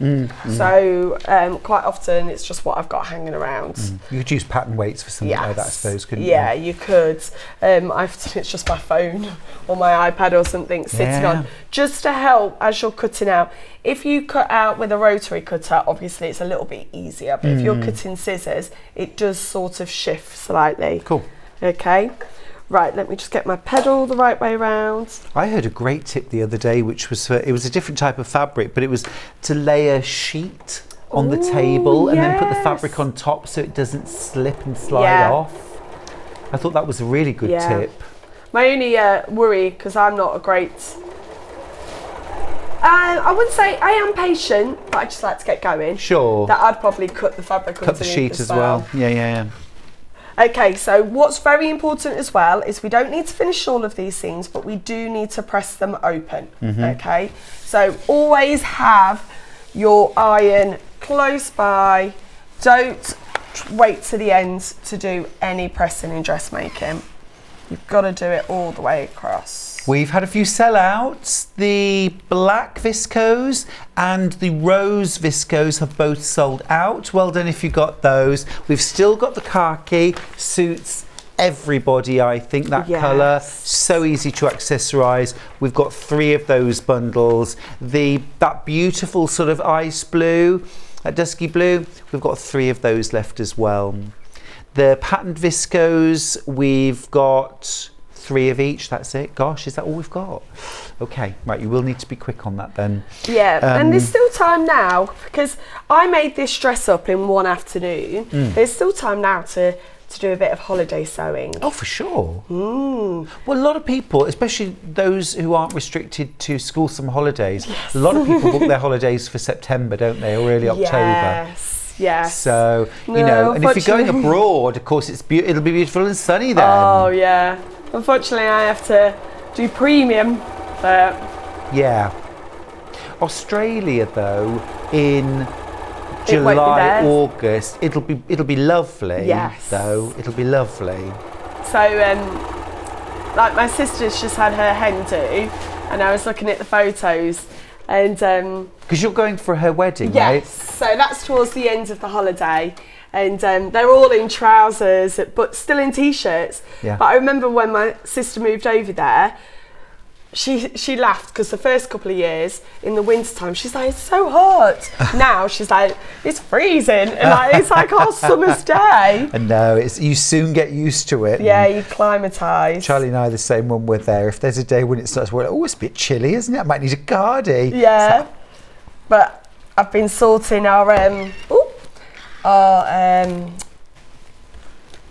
So um, quite often it's just what I've got hanging around. You could use pattern weights for something like that, I suppose, couldn't yeah, you? you could. Um, I've it's just my phone or my iPad or something sitting Yeah. on, just to help as you're cutting out. If you cut out with a rotary cutter, obviously it's a little bit easier. But if you're Mm. cutting scissors, it does sort of shift slightly. Cool. Okay. Right, let me just get my pedal the right way round. I heard a great tip the other day, which was for, it was a different type of fabric, but it was to lay a sheet on the table and then put the fabric on top so it doesn't slip and slide Yeah. off. I thought that was a really good Yeah. tip. My only uh, worry, because I'm not a great. Uh, I wouldn't say I am patient, but I just like to get going. Sure. That I'd probably cut the fabric Cut the sheet as well. Yeah, yeah, yeah. Okay, so what's very important as well is we don't need to finish all of these seams, but we do need to press them open. Mm-hmm. Okay, so always have your iron close by. Don't wait to the end to do any pressing in dressmaking. You've got to do it all the way across. We've had a few sellouts. The black viscose and the rose viscose have both sold out. Well done if you got those. We've still got the khaki suits everybody I think that Yes. colour so easy to accessorize we've got three of those bundles the that beautiful sort of ice blue that dusky blue we've got three of those left as well the patterned viscose we've got three of each that's it gosh is that all we've got okay right you will need to be quick on that then Yeah, Um, and there's still time now because I made this dress up in one afternoon. Mm. There's still time now to, to do a bit of holiday sewing. Oh, for sure. Well, a lot of people, especially those who aren't restricted to school summer holidays, a lot of people book their holidays for September, don't they, or early October. Yes, yes. So you No, know, and if you're going abroad, of course, it's it'll be beautiful and sunny then. Oh yeah. Unfortunately, I have to do premium, but Yeah. Australia, though, in July. August, it'll be it'll be lovely. Yes. Though it'll be lovely. so um, like my sister's just had her hen do, and I was looking at the photos, and um, Because you're going for her wedding, Yes, right? so that's towards the end of the holiday. And um, they're all in trousers, but still in t-shirts. Yeah. But I remember when my sister moved over there, she she laughed because the first couple of years in the winter time, she's like, it's so hot. now she's like, it's freezing, and like, it's like our summer's day. And no, it's you soon get used to it. Yeah, you climatise. Charlie and I are the same when we're there. If there's a day when it starts, we're oh, it's a bit chilly, isn't it? I might need a cardi. Yeah. But I've been sorting our um ooh, our um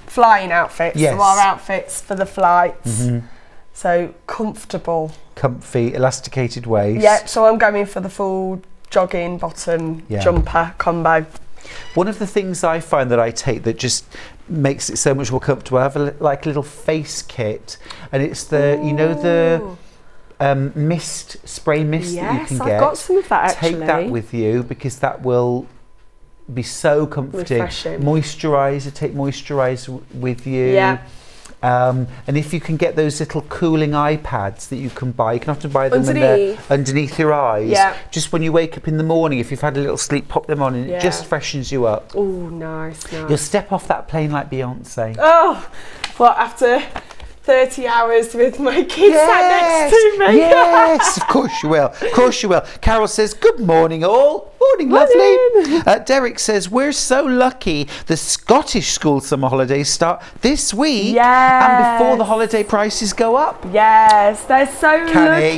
flying outfits. Yes. So our outfits for the flights. So comfortable. Comfy, elasticated waist. Yep, so I'm going for the full jogging bottom Yeah. jumper combo. One of the things I find that I take that just makes it so much more comfortable, I have a, like a little face kit, and it's the you know the um, mist spray mist that you Yes, can I've get. got some of that Take that with you because that will be so comforting. Refreshing. Moisturizer, take moisturizer with you. Yeah. Um, and if you can get those little cooling eye pads that you can buy, you can often buy them Underneath. underneath your eyes. Yeah. Just when you wake up in the morning, if you've had a little sleep, pop them on and Yeah. it just freshens you up. Oh, nice, nice. You'll step off that plane like Beyonce. Oh, what after 30 hours with my kids sat next to me? yes, of course you will. Of course you will. Carol says, Good morning, all. Morning, Morning. lovely. Uh, Derek says, We're so lucky the Scottish school summer holidays start this week. And before the holiday prices go up. Yes, they're so Canny. lucky.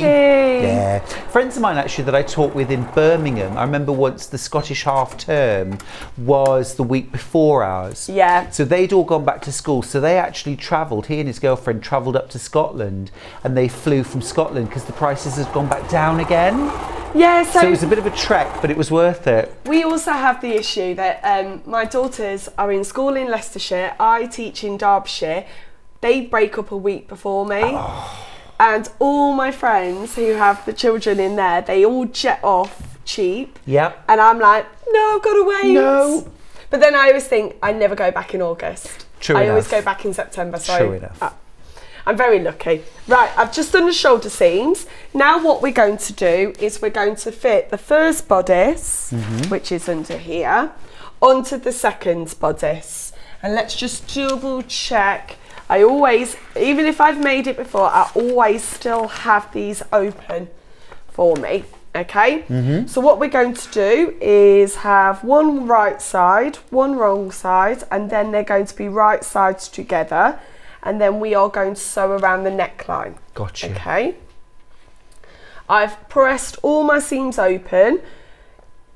Yeah. Friends of mine actually that I taught with in Birmingham, I remember once the Scottish half term was the week before ours. Yeah. So they'd all gone back to school. So they actually travelled, he and his girlfriend travelled up to Scotland and they flew from Scotland because the prices had gone back down again. Yeah, so, So it was a bit of a trek, but it was worth it. we also have the issue that um, my daughters are in school in Leicestershire, I teach in Derbyshire. They break up a week before me. Oh. And all my friends who have the children in there, they all jet off cheap. Yep. And I'm like, no, I've got to wait. No. But then I always think I never go back in August. True I always go back in September. So True enough. uh, I'm very lucky. Right, I've just done the shoulder seams. Now what we're going to do is we're going to fit the first bodice, Mm-hmm. which is under here, onto the second bodice. And let's just double check. I always, even if I've made it before, I always still have these open for me. Okay, so what we're going to do is have one right side, one wrong side, and then they're going to be right sides together, and then we are going to sew around the neckline. Gotcha. Okay. I've pressed all my seams open.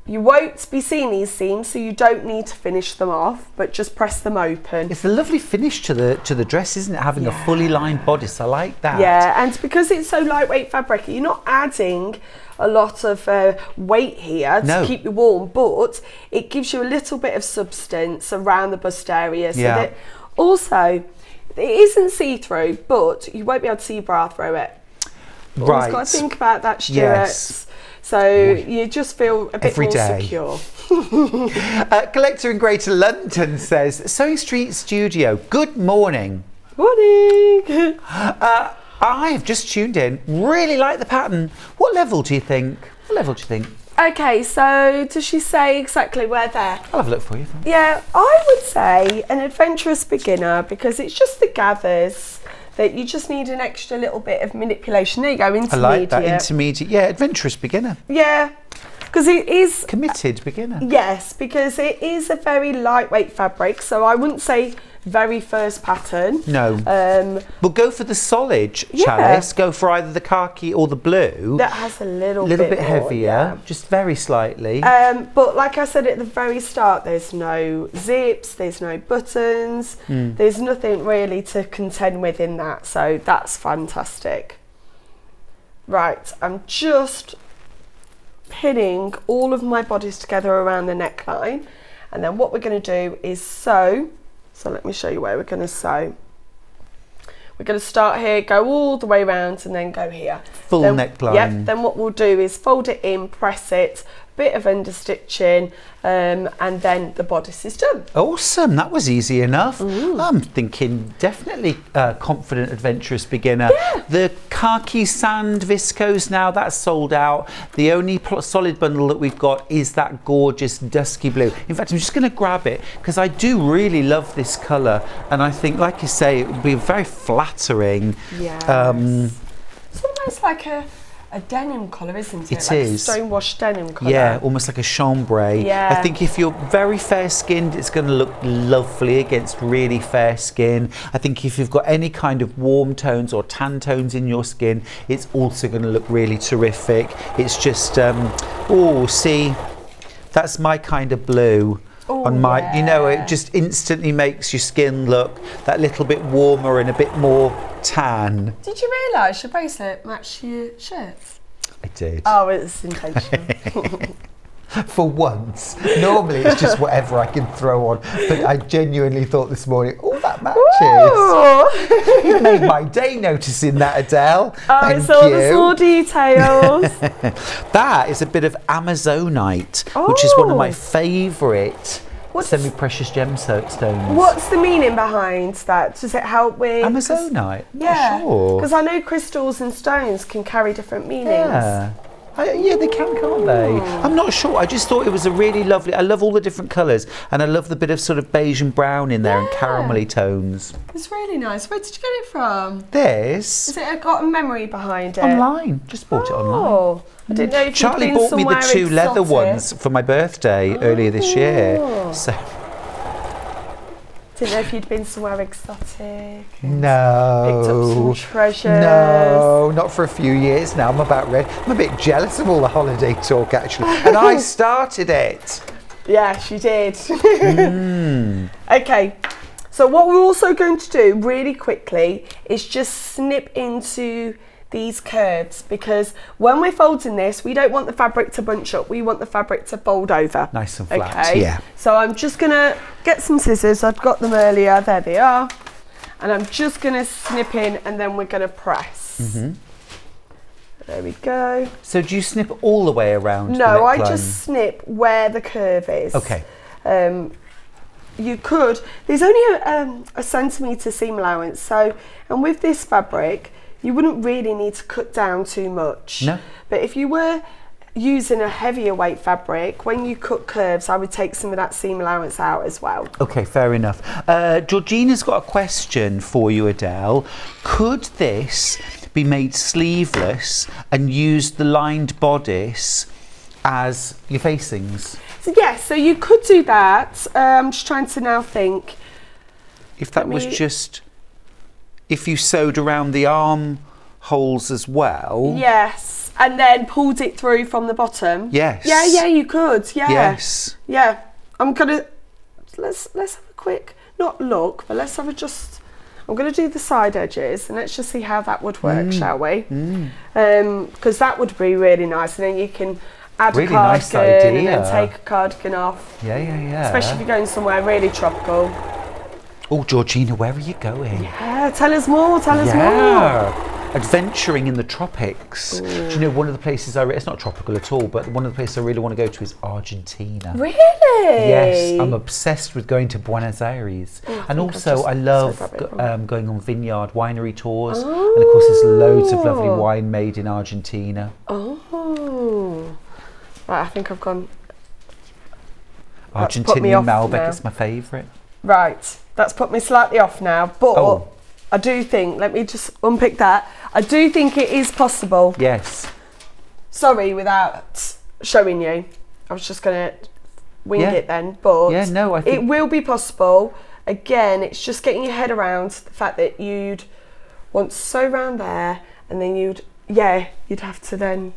You won't be seeing these seams, so you don't need to finish them off, but just press them open. It's a lovely finish to the to the dress, isn't it? Having a fully lined bodice. I like that. Yeah, and because it's so lightweight fabric, you're not adding a lot of uh, weight here to No. keep you warm, but it gives you a little bit of substance around the bust area. So Yeah. that also, it isn't see-through, but you won't be able to see your bra through it. Right. got to think about that, Stuart. Yes. So you just feel a bit Every more day. secure. Uh, collector in Greater London says, Sewing Street Studio, good morning. Morning. I have just tuned in. Really like the pattern. What level do you think? What level do you think? Okay, so does she say exactly where there? I'll have a look for you. Yeah, I would say an adventurous beginner because it's just the gathers that you just need an extra little bit of manipulation. There you go, I like that intermediate. Yeah, adventurous beginner. yeah, because it is Committed beginner. Yes, because it is a very lightweight fabric, so I wouldn't say very first pattern. No. Um, Well, go for the solid Yeah. challis. Go for either the khaki or the blue. that has a little, little bit, more, heavier, yeah. just very slightly. Um, but like I said at the very start, there's no zips, there's no buttons, Hmm. there's nothing really to contend with in that, so that's fantastic. Right, I'm just pinning all of my bodies together around the neckline, and then what we're going to do is sew. So let me show you where we're going to sew. We're going to start here, go all the way around, and then go here. Full Then- neckline. Yep. Then what we'll do is fold it in, press it, bit of understitching, um, and then the bodice is done. Awesome, that was easy enough. I'm thinking definitely uh, confident, adventurous beginner. Yeah. The khaki sand viscose now that's sold out. The only solid bundle that we've got is that gorgeous dusky blue. In fact, I'm just going to grab it because I do really love this colour, and I think, like you say, it would be very flattering. Yes. Um, It's almost like a, a denim colour, isn't it? It like is. Stonewashed denim colour. Yeah, almost like a chambray. Yeah. I think if you're very fair skinned, it's going to look lovely against really fair skin. I think if you've got any kind of warm tones or tan tones in your skin, it's also going to look really terrific. It's just, um, oh, see, that's my kind of blue. Oh, on my, you know, it just instantly makes your skin look that little bit warmer and a bit more tan. Did you realise your bracelet matched your shirt? I did. Oh, it's intentional. for once. Normally it's just whatever I can throw on, but I genuinely thought this morning, oh, that matches. oh, You made my day noticing that, Adelle. oh Thank it's all the you. small details. That is a bit of Amazonite, which is one of my Oh. favourite What's- semi-precious gemstones. What's the meaning behind that? Does it help with Amazonite? Not oh, Yeah, sure. because I know crystals and stones can carry different meanings. Yeah. I, yeah, they can, can't they? Hmm. I'm not sure. I just thought it was a really lovely. I love all the different colours, and I love the bit of sort of beige and brown in there and Yeah. caramelly tones. It's really nice. Where did you get it from? This Is it got a memory behind it? online. Just bought it online. Oh, I didn't know Charlie bought me the two leather ones for my birthday earlier this year. Oh. So I didn't know if you'd been somewhere exotic. no. Picked up some treasures. No, not for a few years now. I'm about ready. I'm a bit jealous of all the holiday talk actually, and I started it. Yes, you did. Hmm. Okay, so what we're also going to do really quickly is just snip into these curves because when we're folding this, we don't want the fabric to bunch up. We want the fabric to fold over. Nice and flat, Okay. yeah. So I'm just gonna get some scissors. I've got them earlier. There they are. And I'm just gonna snip in and then we're gonna press. Mm-hmm. There we go. So do you snip all the way around? the No, I just snip where the curve is. Okay. Um, you could. There's only a, um, a centimetre seam allowance, so and with this fabric, you wouldn't really need to cut down too much. No. But if you were using a heavier weight fabric, when you cut curves, I would take some of that seam allowance out as well. Okay, fair enough. Uh, Georgina's got a question for you, Adelle. Could this be made sleeveless and use the lined bodice as your facings? So yes, so you could do that. Uh, I'm just trying to now think. If that was me- just if you sewed around the arm holes as well. Yes, and then pulled it through from the bottom. Yes. Yeah, yeah, you could. Yeah. Yes. Yeah, I'm gonna let's let's have a quick not look, but let's have a just. I'm gonna do the side edges and let's just see how that would work, Mm. shall we? Because that would be really nice, and then you can add Really a nice cardigan and then take a cardigan off. Yeah, yeah, yeah. Especially if you're going somewhere really tropical. Oh, Georgina, where are you going? Yeah, tell us more. Tell us more. Yeah. adventuring in the tropics. Do you know one of the places I it's not tropical at all, but one of the places I really want to go to is Argentina. Really? Yes, I'm obsessed with going to Buenos Aires, Oh, and also I love said that go- bit wrong. um, going on vineyard winery tours, and of course there's loads of lovely Oh. wine made in Argentina. Oh. Right, I think I've gone. Argentinian Malbec now. is my favourite. Right, that's put me slightly off now, but Oh. I do think, let me just unpick that. I do think it is possible. Yes. Sorry, without showing you. I was just going to wing Yeah. it then, but Yeah, no, I it will be possible. Again, it's just getting your head around the fact that you'd want so round there and then you'd, yeah, you'd have to then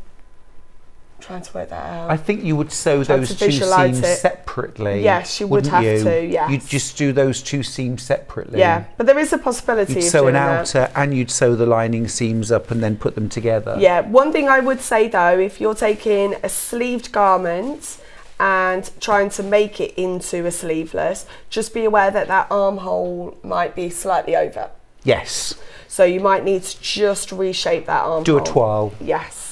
try to work that out. I think you would sew those two seams it. separately. Yes, you would have you? to, yes. You'd just do those two seams separately. yeah, but there is a possibility You'd of sew an doing that. outer and you'd sew the lining seams up and then put them together. Yeah, one thing I would say though, if you're taking a sleeved garment and trying to make it into a sleeveless, just be aware that that armhole might be slightly over. Yes. So you might need to just reshape that armhole. Do a toile. Yes.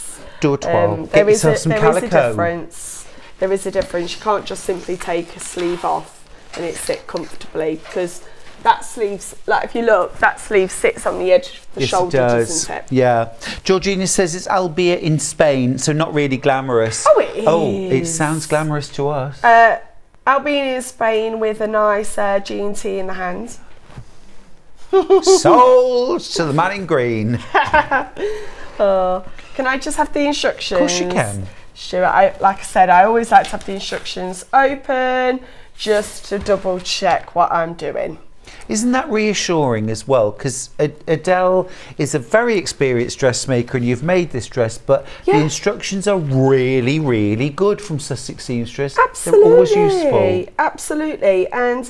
Do a toile. Um, Get there is, a, yourself some there is a difference. There is a difference. You can't just simply take a sleeve off and it sit comfortably because that sleeve's like if you look, that sleeve sits on the edge of the Yes, shoulder, it does. doesn't it? Yeah. Georgina says it's albeit in Spain, so not really glamorous. Oh, it Oh, it is. sounds glamorous to us. Uh, in Spain with a nice uh, G&T in the hand. Sold to the man in green. Oh, can I just have the instructions? Of course you can. Sure. I, like I said, I always like to have the instructions open just to double check what I'm doing. Isn't that reassuring as well? Because Adelle is a very experienced dressmaker and you've made this dress, but Yeah. the instructions are really, really good from Sussex Seamstress. Absolutely. They're always useful. Absolutely. And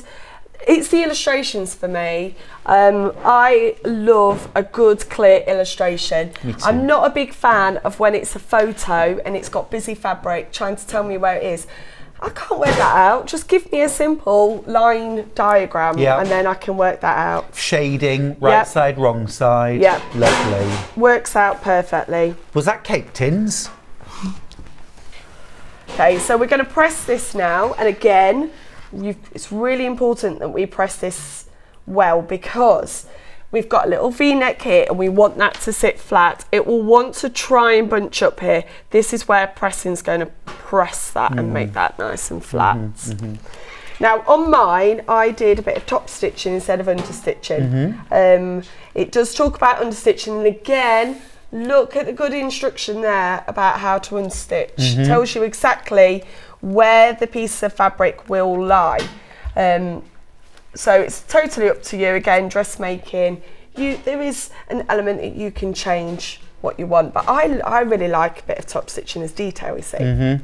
it's the illustrations for me. Um, I love a good, clear illustration. Me too. I'm not a big fan of when it's a photo and it's got busy fabric trying to tell me where it is. I can't work that out. Just give me a simple line diagram Yeah. and then I can work that out. Shading, right Yep. side, wrong side. Yep. Lovely. Works out perfectly. Was that cake tins? Okay, so we're going to press this now, and again, it's really important that we press this well because we've got a little V-neck here, and we want that to sit flat. It will want to try and bunch up here. This is where pressing is going to press that and make that nice and flat. Mm-hmm, mm-hmm. Now on mine, I did a bit of top stitching instead of understitching. Mm-hmm. Um, it does talk about understitching, and again, look at the good instruction there about how to unstitch. Tells you exactly where the piece of fabric will lie. Um, so it's totally up to you. Again, dressmaking. You there is an element that you can change what you want, but I I really like a bit of top stitching as detail. You see.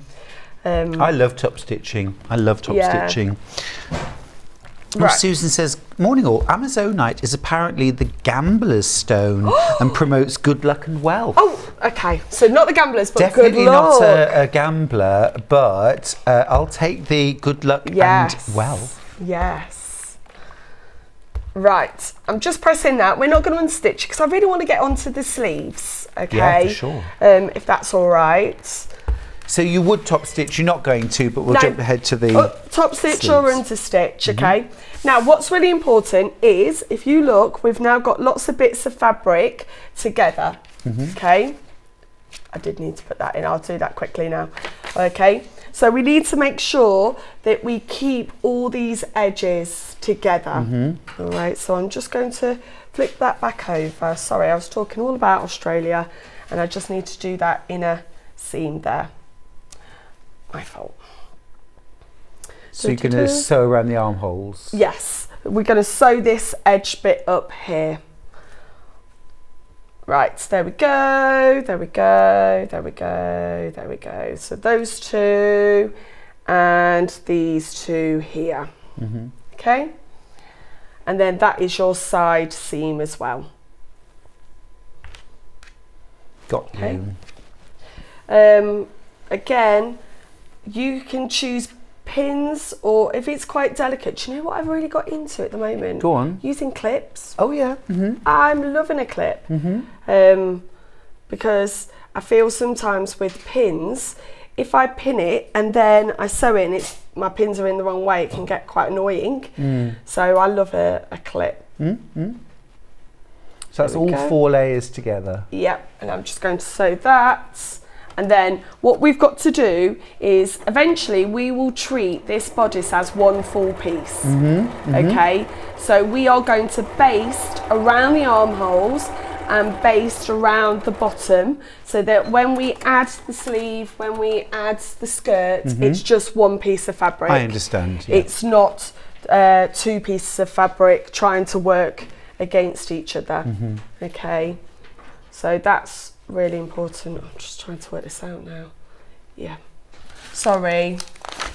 Um, I love top stitching. I love top Yeah. stitching. Oh, Right. Susan says, Morning all. Amazonite is apparently the gambler's stone and promotes good luck and wealth. Oh, okay. So not the gamblers, but Definitely good not a, a gambler, but uh, I'll take the good luck yes. and wealth. Yes. Right. I'm just pressing that. We're not going to unstitch because I really want to get onto the sleeves. Okay. Yeah, for sure. Um, if that's all right. So you would top stitch, you're not going to, but we'll No. jump ahead to the. Oh, top stitch or sleeves. under stitch, mm-hmm. okay? Now, what's really important is if you look, we've now got lots of bits of fabric together, mm-hmm. okay? I did need to put that in, I'll do that quickly now, okay? So we need to make sure that we keep all these edges together, mm-hmm. all right? So I'm just going to flip that back over. Sorry, I was talking all about Australia and I just need to do that inner seam there. My fault. so you're going to sew around the armholes. Yes, we're going to sew this edge bit up here. Right, there we go, there we go, there we go, there we go. So those two and these two here. Okay? And then that is your side seam as well. Got Okay. you. Um, again, you can choose pins or if it's quite delicate, do you know what I've really got into at the moment? Go on. Using clips. Oh yeah. hmm I'm loving a clip um, because I feel sometimes with pins, if I pin it and then I sew in, it's my pins are in the wrong way. It can get quite annoying. Mm. So I love a, a clip. So that's all go. four layers together. Yep, and I'm just going to sew that. And then what we've got to do is eventually we will treat this bodice as one full piece. Okay, so we are going to baste around the armholes and baste around the bottom so that when we add the sleeve, when we add the skirt, it's just one piece of fabric. I understand. Yeah. It's not uh, two pieces of fabric trying to work against each other. Mm-hmm. Okay, so that's really important. I'm just trying to work this out now. Yeah. Sorry.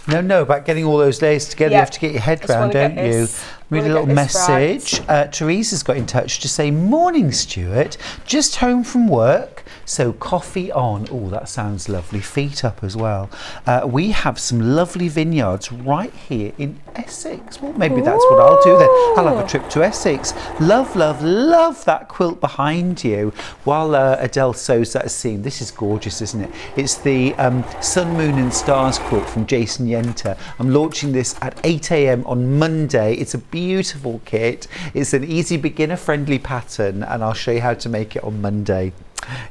No, no, about getting all those layers together, you have to get your head round, don't you? this- Read a little get this right. message. Uh, Teresa's got in touch to say, Morning, Stuart. Just home from work, so coffee on. Oh, that sounds lovely. Feet up as well. Uh, we have some lovely vineyards right here in Essex. Well, maybe that's what I'll do then. I'll have a trip to Essex. Love, love, love that quilt behind you while uh, Adelle sews that seam. This is gorgeous, isn't it? It's the um, Sun, Moon and Stars quilt from Jason Yenter. I'm launching this at 8 a.m. on Monday. It's a beautiful kit. It's an easy beginner friendly pattern and I'll show you how to make it on Monday.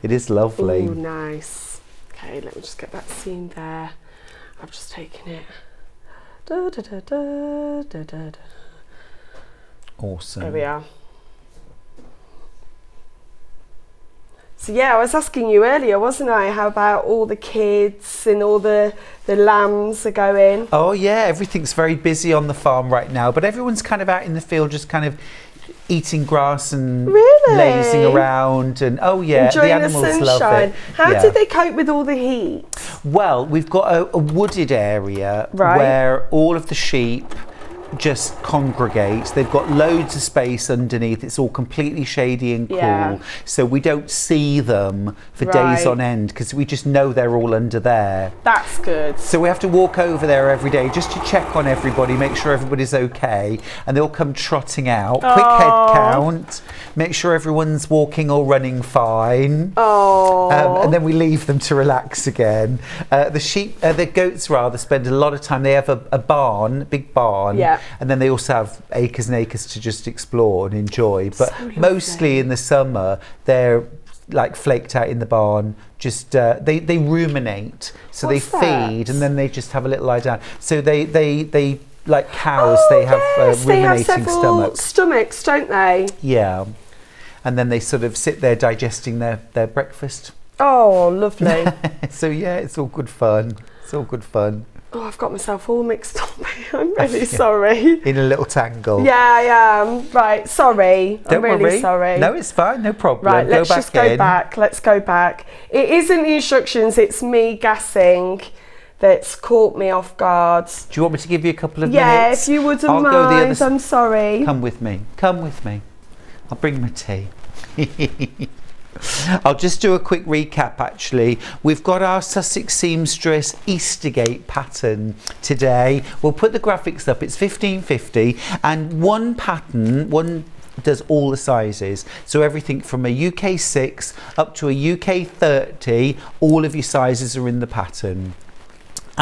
It is lovely. Ooh, nice. Okay, let me just get that seam there. I've just taken it. Da, da, da, da, da, da, da. Awesome. There we are. So yeah, I was asking you earlier, wasn't I? How about all the kids and all the the lambs are going? Oh yeah, everything's very busy on the farm right now, but everyone's kind of out in the field just kind of eating grass and Really? lazing around and oh yeah, Enjoying the the, animals love sunshine. it. How Yeah. did they cope with all the heat? Well, we've got a, a wooded area Right. where all of the sheep just congregate. They've got loads of space underneath. It's all completely shady and cool. Yeah. So we don't see them for days on end because we just know they're all under there. That's good. So we have to walk over there every day just to check on everybody, make sure everybody's okay, and they'll come trotting out. Quick head count, make sure everyone's walking or running fine. Oh, Um, and then we leave them to relax again. Uh, the sheep, uh, the goats rather, spend a lot of time. They have a, a barn, big barn, Yeah. And then they also have acres and acres to just explore and enjoy. But So mostly in the summer, they're like flaked out in the barn. Just uh, they they ruminate, so What's they that? feed, and then they just have a little lie down. So they they they like cows. they have Oh, yes, uh, they have ruminating several stomachs. stomachs, don't they? Yeah. And then they sort of sit there digesting their, their breakfast. Oh, lovely. so yeah, it's all good fun. It's all good fun. Oh, I've got myself all mixed up. I'm really sorry. In a little tangle. Yeah, I am. Right, sorry. Don't I'm really worry. sorry. No, it's fine. No problem. Right, go let's back just go in. back. Let's go back. It isn't the instructions, it's me guessing that's caught me off guard. Do you want me to give you a couple of Yeah, minutes? if you wouldn't I'll go the other mind, I'm sorry. Come with me. Come with me. I'll bring my tea. I'll just do a quick recap actually. We've got our Sussex Seamstress Eastergate pattern today. We'll put the graphics up. It's 1550 and one pattern, one does all the sizes. So everything from a UK 6 up to a UK 30, all of your sizes are in the pattern.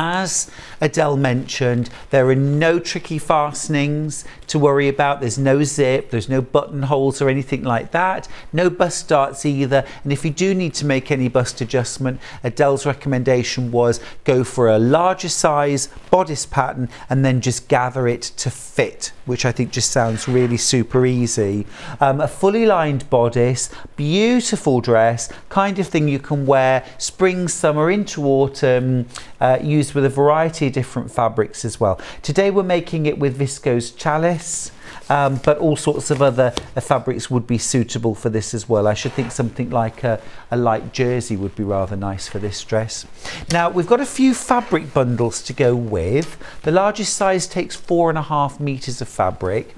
As Adelle mentioned, there are no tricky fastenings to worry about. There's no zip, there's no buttonholes or anything like that. No bust darts either. And if you do need to make any bust adjustment, Adelle's recommendation was go for a larger size bodice pattern and then just gather it to fit, which I think just sounds really super easy. Um, a fully lined bodice, beautiful dress, kind of thing you can wear spring, summer into autumn, uh, with a variety of different fabrics as well. Today we're making it with viscose challis. Um, but all sorts of other uh, fabrics would be suitable for this as well. I should think something like a, a light jersey would be rather nice for this dress. Now we've got a few fabric bundles to go with. The largest size takes four and a half meters of fabric.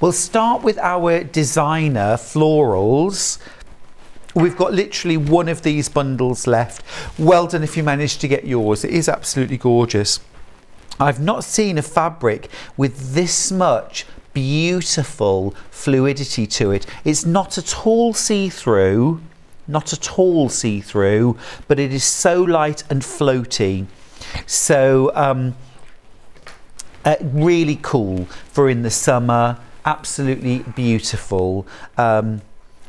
We'll start with our designer florals. We've got literally one of these bundles left. Well done if you managed to get yours. It is absolutely gorgeous. I've not seen a fabric with this much beautiful fluidity to it. It's not at all see-through, not at all see-through, but it is so light and floaty. So um, uh, really cool for in the summer. Absolutely beautiful. Um,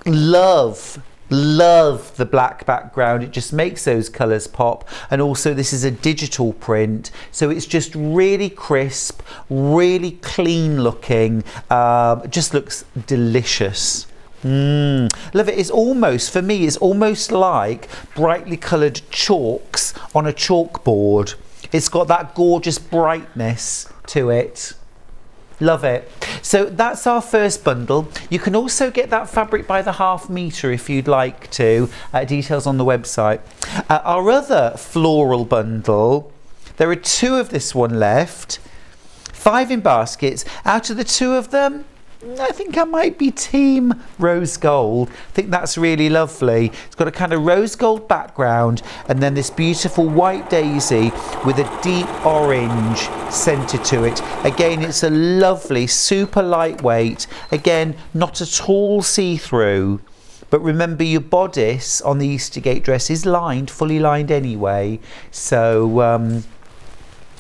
love love the black background it just makes those colors pop and also this is a digital print so it's just really crisp really clean looking um, just looks delicious Mm, love it. It's almost, for me, it's almost like brightly coloured chalks on a chalkboard. It's got that gorgeous brightness to it. Love it. So that's our first bundle. You can also get that fabric by the half metre if you'd like to. Uh, details on the website. Uh, our other floral bundle, there are two of this one left. Five in baskets. Out of the two of them, I think I might be team rose gold. I think that's really lovely. It's got a kind of rose gold background and then this beautiful white daisy with a deep orange centre to it. Again, it's a lovely, super lightweight. Again, not at all see-through. But remember your bodice on the Eastergate dress is lined, fully lined anyway. So um,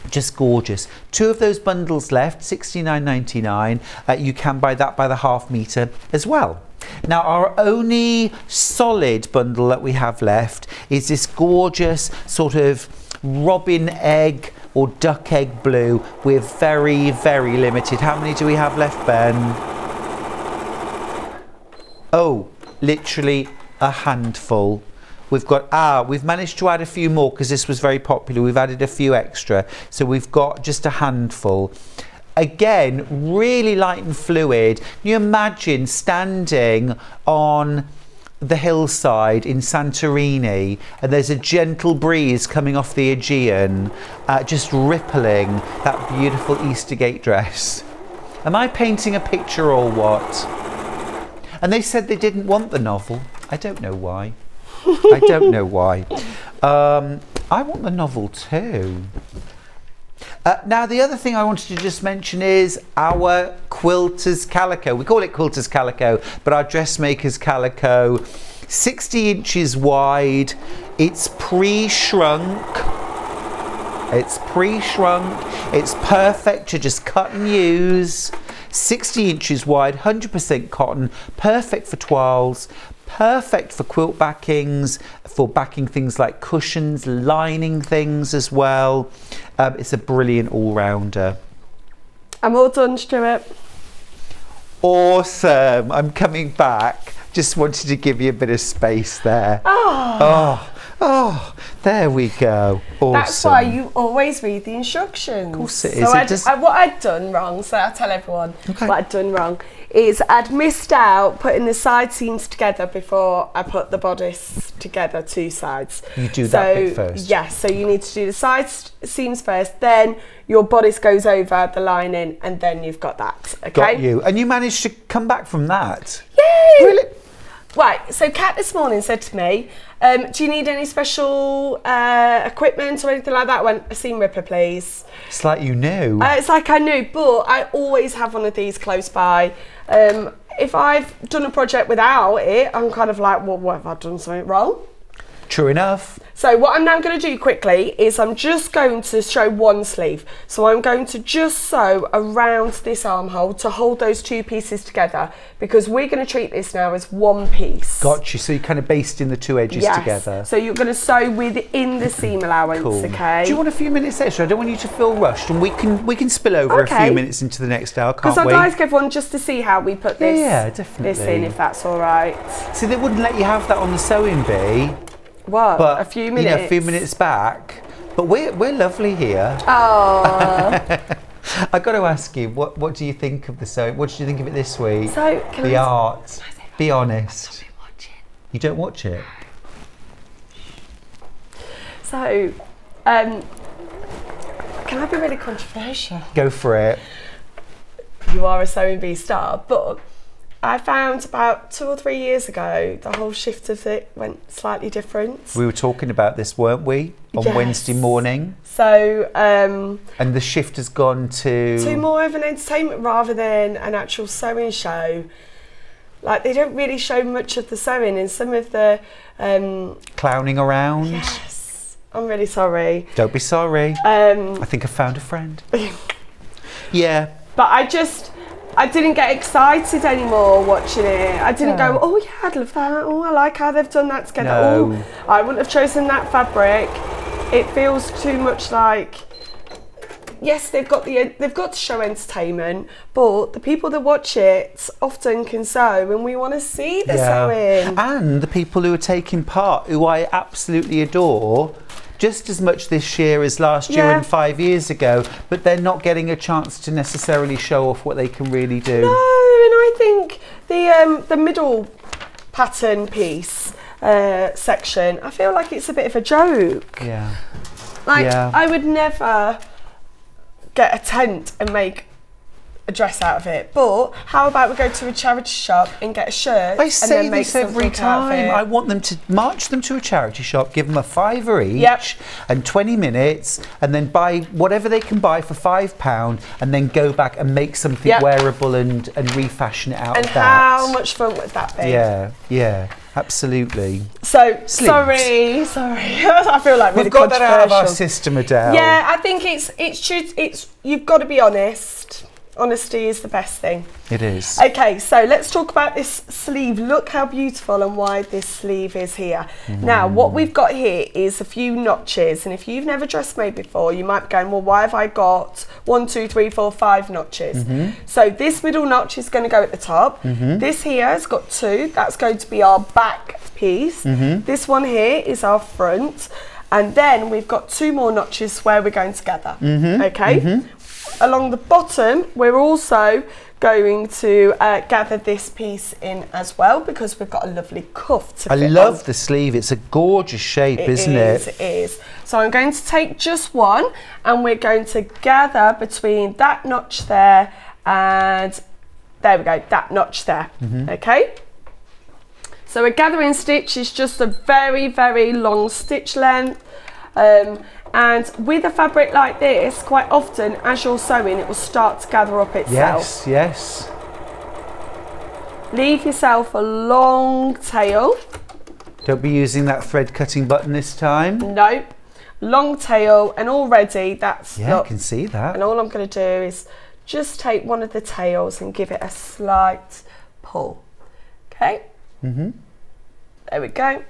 just gorgeous. Two of those bundles left, 69.99. Uh, you can buy that by the half metre as well. Now our only solid bundle that we have left is this gorgeous sort of robin egg or duck egg blue. We're very, very limited. How many do we have left, Ben? Oh, literally a handful. We've got, ah, we've managed to add a few more because this was very popular. We've added a few extra. So we've got just a handful. Again, really light and fluid. Can you imagine standing on the hillside in Santorini and there's a gentle breeze coming off the Aegean, uh, just rippling that beautiful Eastergate dress. Am I painting a picture or what? And they said they didn't want the novel. I don't know why. I don't know why. Um, I want the novel too. Uh, now, the other thing I wanted to just mention is our quilter's calico. We call it quilter's calico, but our dressmaker's calico, 60 inches wide. It's pre-shrunk. It's pre-shrunk. It's perfect to just cut and use. 60 inches wide, 100% cotton, perfect for toiles, perfect for quilt backings, for backing things like cushions, lining things as well. Um, it's a brilliant all-rounder. I'm all done, Stuart. Awesome. I'm coming back. Just wanted to give you a bit of space there. Oh. Oh, oh there we go. Awesome. That's why you always read the instructions. Of course it so. It I'd, I, what I'd done wrong, so I'll tell everyone Okay. what I'd done wrong, is I'd missed out putting the side seams together before I put the bodice together, two sides. You do so, that bit first. Yes, so you need to do the side seams first, then your bodice goes over the lining, and then you've got that. Okay. Got you. And you managed to come back from that. Yay! Really? Right, so Kat this morning said to me, um, do you need any special uh, equipment or anything like that? I went, a seam ripper, please. It's like you knew. Uh, it's like I knew, but I always have one of these close by. Um, if I've done a project without it, I'm kind of like, well, what have I done something wrong? True enough. So what I'm now going to do quickly is I'm just going to show one sleeve. So I'm going to just sew around this armhole to hold those two pieces together because we're going to treat this now as one piece. Got you. So you're kind of basting the two edges Yes. together. So you're going to sew within the seam allowance, Cool. okay? Do you want a few minutes extra? I don't want you to feel rushed, and we can we can spill over a few minutes into the next hour, Because can't we? Because I'd like everyone just to see how we put this, yeah, this definitely. in, if that's all right. See, they wouldn't let you have that on the sewing bee, What? but a few minutes. you know, a few minutes back. But we're we're lovely here. Oh. I got to ask you, what what do you think of the sewing? What did you think of it this week? so can the art. Be honest. You don't watch it. So, um, can I be really controversial? Go for it. You are a sewing bee star, but I found about two or three years ago the whole shift of it went slightly different. We were talking about this, weren't we, on Yes. Wednesday morning? So um, And the shift has gone to. to more of an entertainment rather than an actual sewing show. Like they don't really show much of the sewing and some of the. Um, clowning around. yes, I'm really sorry. Don't be sorry. Um, I think I found a friend. yeah. but I just. I didn't get excited anymore watching it. I didn't go, oh yeah, I'd love that. Oh, I like how they've done that together. No. Oh, I wouldn't have chosen that fabric. It feels too much like yes, they've got the they've got to show entertainment, but the people that watch it often can sew, and we want to see the sewing. And the people who are taking part, who I absolutely adore, just as much this year as last year Yeah. and five years ago, but they're not getting a chance to necessarily show off what they can really do. No, and I think the um, the middle pattern piece uh, section, I feel like it's a bit of a joke. Yeah. Like Yeah. I would never get a tent and make a dress out of it. But how about we go to a charity shop and get a shirt I and say this every something out of time. I want them to march them to a charity shop, give them a fiver each Yep. and 20 minutes, and then buy whatever they can buy for five pound, and then go back and make something Yep. wearable and and refashion it out and of that. how much fun would that be? Yeah, yeah, absolutely. So Sleeves. sorry, sorry. I feel like really We've got that out of our system, Adelle. Yeah, I think it's it's true. It's you've got to be honest. Honesty is the best thing. it is. Okay, so let's talk about this sleeve. Look how beautiful and wide this sleeve is here. Now, what mm. we've got here is a few notches, and if you've never dressed made before, you might be going, well, why have I got one, two, three, four, five notches? Mm-hmm. So this middle notch is going to go at the top. Mm-hmm. This here has got two. That's going to be our back piece. Mm-hmm. This one here is our front. And then we've got two more notches where we're going together. Okay? Along the bottom, we're also going to uh, gather this piece in as well because we've got a lovely cuff to I love on. the sleeve. It's a gorgeous shape, isn't is, it? It is. So I'm going to take just one and we're going to gather between that notch there and there we go, that notch there. Mm-hmm. Okay? So a gathering stitch is just a very, very long stitch length. Um, and with a fabric like this, quite often as you're sewing, it will start to gather up itself. Yes, yes. Leave yourself a long tail. Don't be using that thread cutting button this time. Nope. Long tail, and already that's Yeah, not I can see that. And all I'm going to do is just take one of the tails and give it a slight pull. Okay? Mm-hmm. There we go.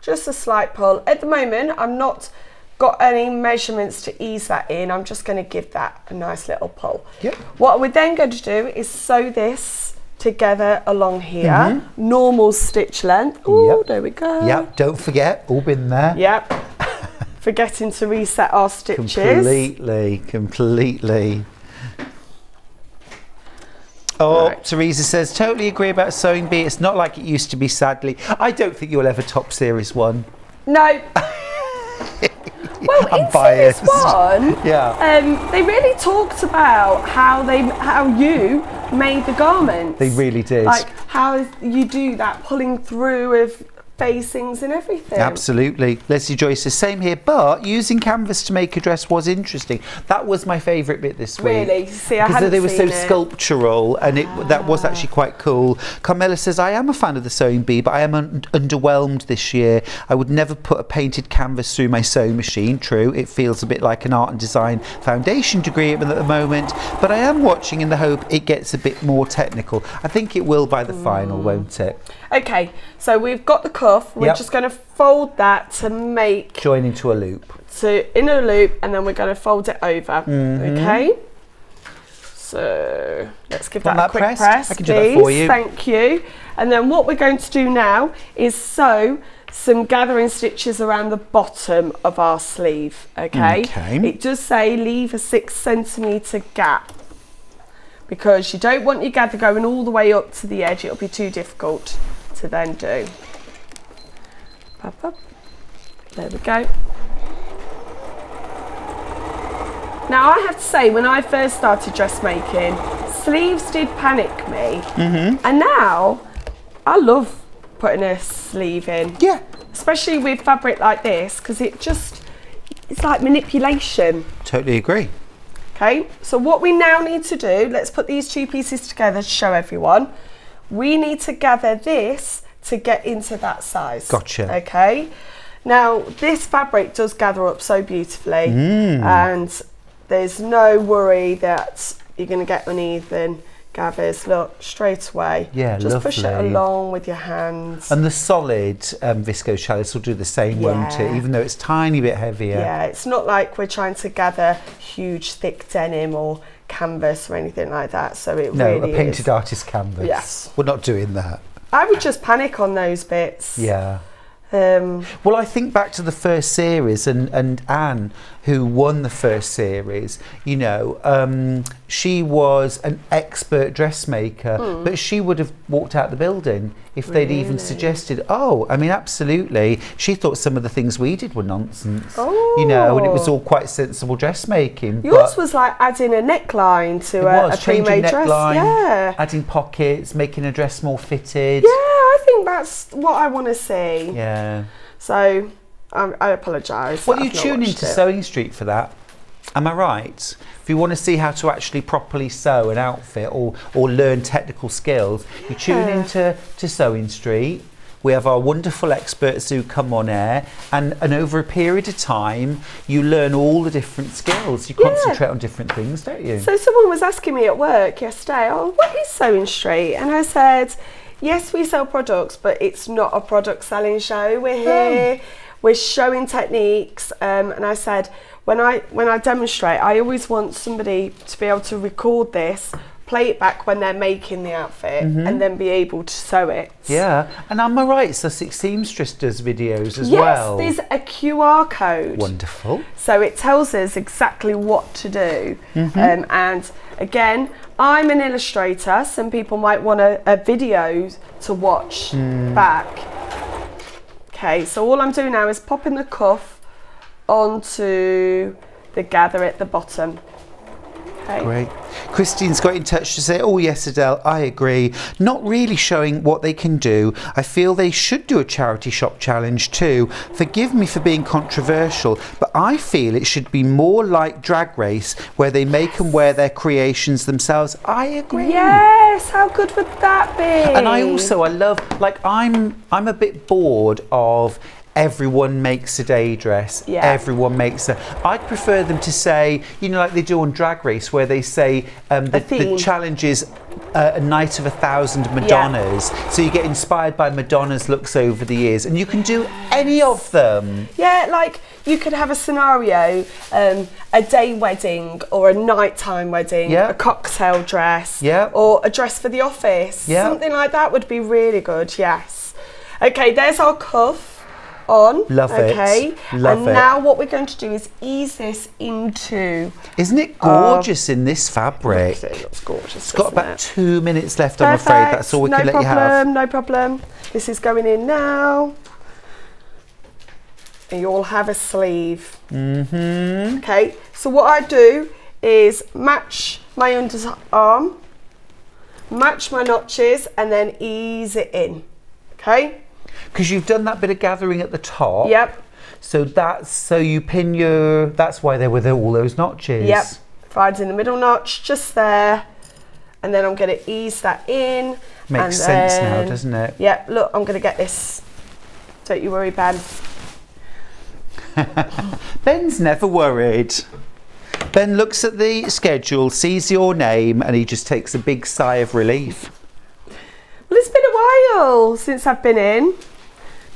Just a slight pull. At the moment, I'm not got any measurements to ease that in. I'm just going to give that a nice little pull. Yep. What we're then going to do is sew this together along here. Mm-hmm. Normal stitch length. Oh. Yep. there we go. Yep, don't forget, all been there. Yep. Forgetting to reset our stitches. Completely, completely. Oh, Right. Teresa says, totally agree about sewing bee. It's not like it used to be, sadly. I don't think you'll ever top series one. No. well, I'm in biased. one, Yeah. um, they really talked about how they, how you made the garments. They really did. Like how you do that pulling through of facings and everything. Absolutely. Leslie Joyce says, same here, but using canvas to make a dress was interesting. That was my favourite bit this week. Really? See, I because they were so it. sculptural and it that was actually quite cool. Carmela says, I am a fan of the sewing bee, but I am un- underwhelmed this year. I would never put a painted canvas through my sewing machine. True, it feels a bit like an art and design foundation degree at the moment, but I am watching in the hope it gets a bit more technical. I think it will by the Mm. final, won't it? Okay, so we've got the cuff. We're Yep. just going to fold that to make Join into a loop. So in a loop, and then we're going to fold it over. Mm-hmm. Okay. So let's give that, Want a quick pressed? press, I can do that for you. Thank you. And then what we're going to do now is sew some gathering stitches around the bottom of our sleeve. Okay. Okay. It does say leave a six centimetre gap because you don't want your gather going all the way up to the edge. It'll be too difficult to then do. Pop up. There we go. Now I have to say, when I first started dressmaking, sleeves did panic me, Mm-hmm. and now I love putting a sleeve in. Yeah. especially with fabric like this because it just it's like manipulation Totally agree. okay so what we now need to do let's put these two pieces together to show everyone we need to gather this to get into that size Gotcha. okay now this fabric does gather up so beautifully Mm. and there's no worry that you're going to get uneven gathers look straight away Yeah, just push it along with your hands And the solid um, viscose challis will do the same, won't it? Even though it's tiny bit heavier. Yeah, it's not like we're trying to gather huge thick denim or canvas or anything like that. So it No, really a painted is. artist canvas. Yes. We're not doing that. I would just panic on those bits. Yeah. Um, Well, I think back to the first series and, and Anne, who won the first series, you know, um, she was an expert dressmaker, Hmm. but she would have walked out the building if they'd even suggested, oh, I mean, absolutely. She thought some of the things we did were nonsense, you know, and it was Oh. all quite sensible dressmaking. yours was like adding a neckline to a, was a pre-made dress. Yeah. adding pockets, making a dress more fitted. Yeah, I think that's what I want to see. Yeah. So I, I apologise. Well, you tune into it. Sewing Street for that. Am I right? If you want to see how to actually properly sew an outfit or, or learn technical skills, you tune Yeah. into to Sewing Street. We have our wonderful experts who come on air, and, and over a period of time, you learn all the different skills. You Yeah. concentrate on different things, don't you? So someone was asking me at work yesterday, "Oh, what is Sewing Street?" And I said, "Yes, we sell products, but it's not a product selling show. We're here, we're showing techniques." Um, and I said, "When I when I demonstrate, I always want somebody to be able to record this." Play it back when they're making the outfit and then be able to sew it. Mm-hmm. yeah, and am I right? Sussex Seamstress does videos as Yes, well. there's a QR code. Wonderful. So it tells us exactly what to do. Mm-hmm. Um, and again, I'm an illustrator. Some people might want a, a video to watch Hmm. back. Okay, so all I'm doing now is popping the cuff onto the gather at the bottom. Okay. Great. Christine's got in touch to say, Oh, yes, Adelle, I agree. Not really showing what they can do. I feel they should do a charity shop challenge too. Forgive me for being controversial, but I feel it should be more like Drag Race, where they make and wear their creations themselves. I agree. Yes, how good would that be? And I also I love like I'm I'm a bit bored of everyone makes a day dress. Yeah. Everyone makes a. I'd prefer them to say, you know, like they do on Drag Race, where they say um, the, the challenge is uh, a night of a thousand Madonnas. So you get inspired by Madonna's looks over the years, and you can do any of them. Yeah, like you could have a scenario, um, a day wedding or a nighttime wedding, Yeah. a cocktail dress, Yeah. or a dress for the office. Yeah. Something like that would be really good, yes. Okay, there's our cuff on. Love it. okay. Love and it. now what we're going to do is ease this into. Isn't it gorgeous in this fabric? It looks gorgeous. It's got about it? two minutes left, I'm afraid. That's all we no can let problem, you have. No problem. No problem. This is going in now. And you'll have a sleeve. Mm-hmm. Okay, so what I do is match my underarm, match my notches, and then ease it in. Okay? Because you've done that bit of gathering at the top. Yep. So that's so you pin your. That's why there were the, all those notches. Yep. Find in the middle notch, just there. And then I'm going to ease that in. Makes sense now, doesn't it? Yep, look, I'm going to get this. Don't you worry, Ben. Ben's never worried. Ben looks at the schedule, sees your name, and he just takes a big sigh of relief. Well, it's been a while since I've been in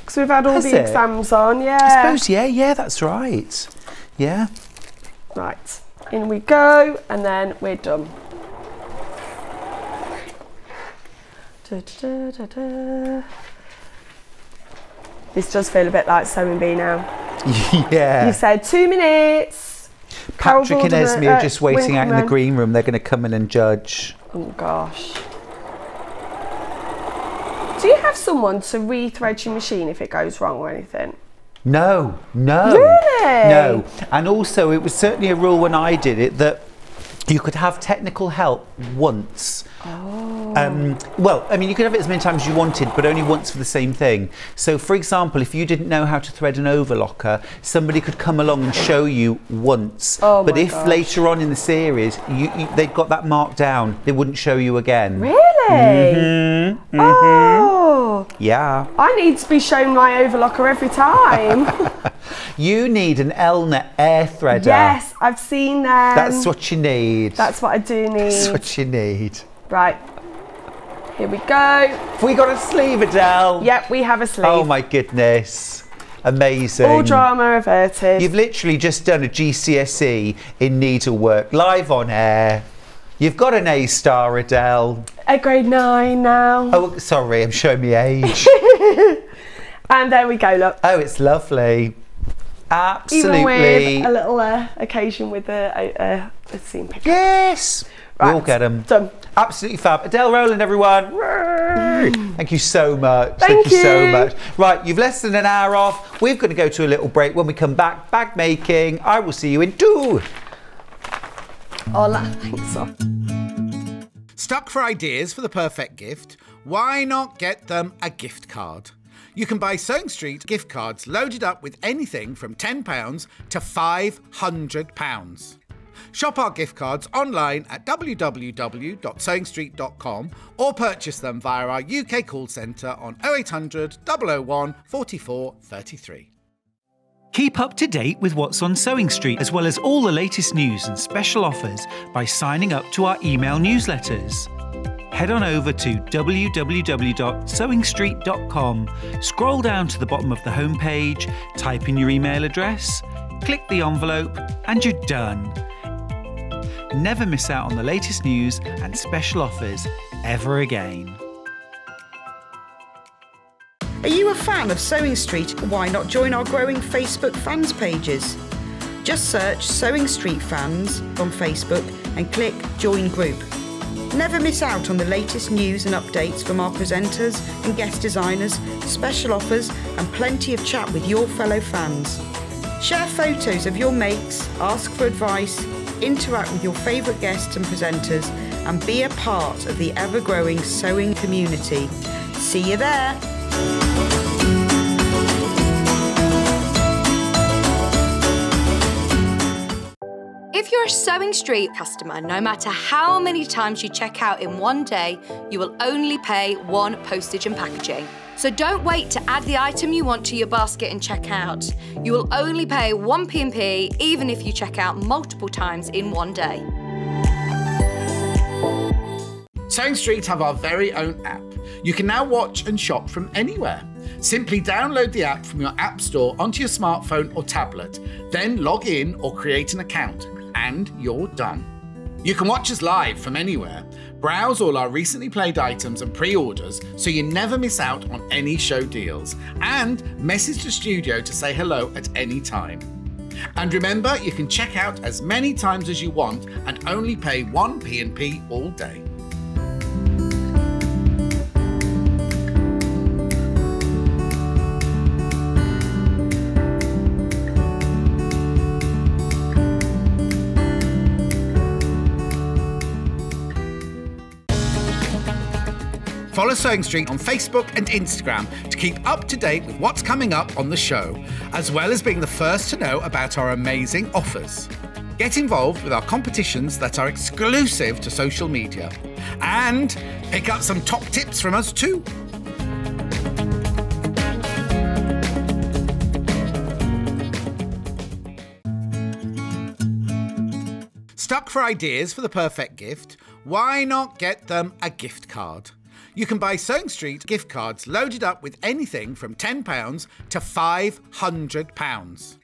because we've had all Has the it? exams on. Yeah. I suppose, yeah, yeah, that's right. Yeah. Right. In we go, and then we're done. Da, da, da, da, da. This does feel a bit like sewing bee now. yeah. You've said two minutes. Patrick and Esme are just waiting out in the green room. They're going to come in and judge. Oh gosh. Do you have someone to rethread your machine if it goes wrong or anything? No, no. Really? No. And also, it was certainly a rule when I did it that you could have technical help once. Oh. Um, well, I mean, you could have it as many times as you wanted, but only once for the same thing. So, for example, if you didn't know how to thread an overlocker, somebody could come along and show you once. Oh but if gosh. later on in the series you, you, they'd got that marked down, they wouldn't show you again. Really? Mm-hmm. Oh, Yeah. I need to be shown my overlocker every time. You need an Elna air threader. yes, I've seen them. That's what you need. That's what I do need. That's what you need. Right. Here we go. We got a sleeve, Adelle? Yep, we have a sleeve. Oh my goodness. Amazing. All drama averted. You've literally just done a GCSE in needlework live on air. You've got an A star, Adelle. A grade nine now. Oh, sorry, I'm showing me age. And there we go, look. oh, it's lovely. Absolutely. Even with a little uh, occasion with a, a, a, a scene picture. Yes. Right, We'll get them. Done. Absolutely fab. Adelle Rowland, everyone. Thank you so much. Thank you so much. Right, you've less than an hour off. We're going to go to a little break. When we come back, bag making. I will see you in two. Hola. Thanks, off. Stuck for ideas for the perfect gift? Why not get them a gift card? You can buy Sewing Street gift cards loaded up with anything from £10 to £500. Shop our gift cards online at www.sewingstreet.com or purchase them via our UK call centre on 0800 001 44 33. Keep up to date with what's on Sewing Street, as well as all the latest news and special offers by signing up to our email newsletters. Head on over to www.sewingstreet.com, scroll down to the bottom of the homepage, type in your email address, click the envelope, and you're done. Never miss out on the latest news and special offers ever again. Are you a fan of Sewing Street? Why not join our growing Facebook fans pages? Just search Sewing Street Fans on Facebook and click Join Group. Never miss out on the latest news and updates from our presenters and guest designers, special offers, and plenty of chat with your fellow fans. Share photos of your makes, ask for advice, interact with your favourite guests and presenters, and be a part of the ever growing sewing community. See you there! If you're a Sewing Street customer, no matter how many times you check out in one day, you will only pay one postage and packaging. So don't wait to add the item you want to your basket and check out. You will only pay one P&P even if you check out multiple times in one day. Sewing Street have our very own app. You can now watch and shop from anywhere. Simply download the app from your app store onto your smartphone or tablet, then log in or create an account, and you're done. You can watch us live from anywhere, browse all our recently played items and pre orders so you never miss out on any show deals, and message the studio to say hello at any time. And remember, you can check out as many times as you want and only pay one P&P all day. Follow Sewing Street on Facebook and Instagram to keep up to date with what's coming up on the show, as well as being the first to know about our amazing offers. Get involved with our competitions that are exclusive to social media. And pick up some top tips from us too. Stuck for ideas for the perfect gift? Why not get them a gift card? You can buy Sewing Street gift cards loaded up with anything from £10 to £500.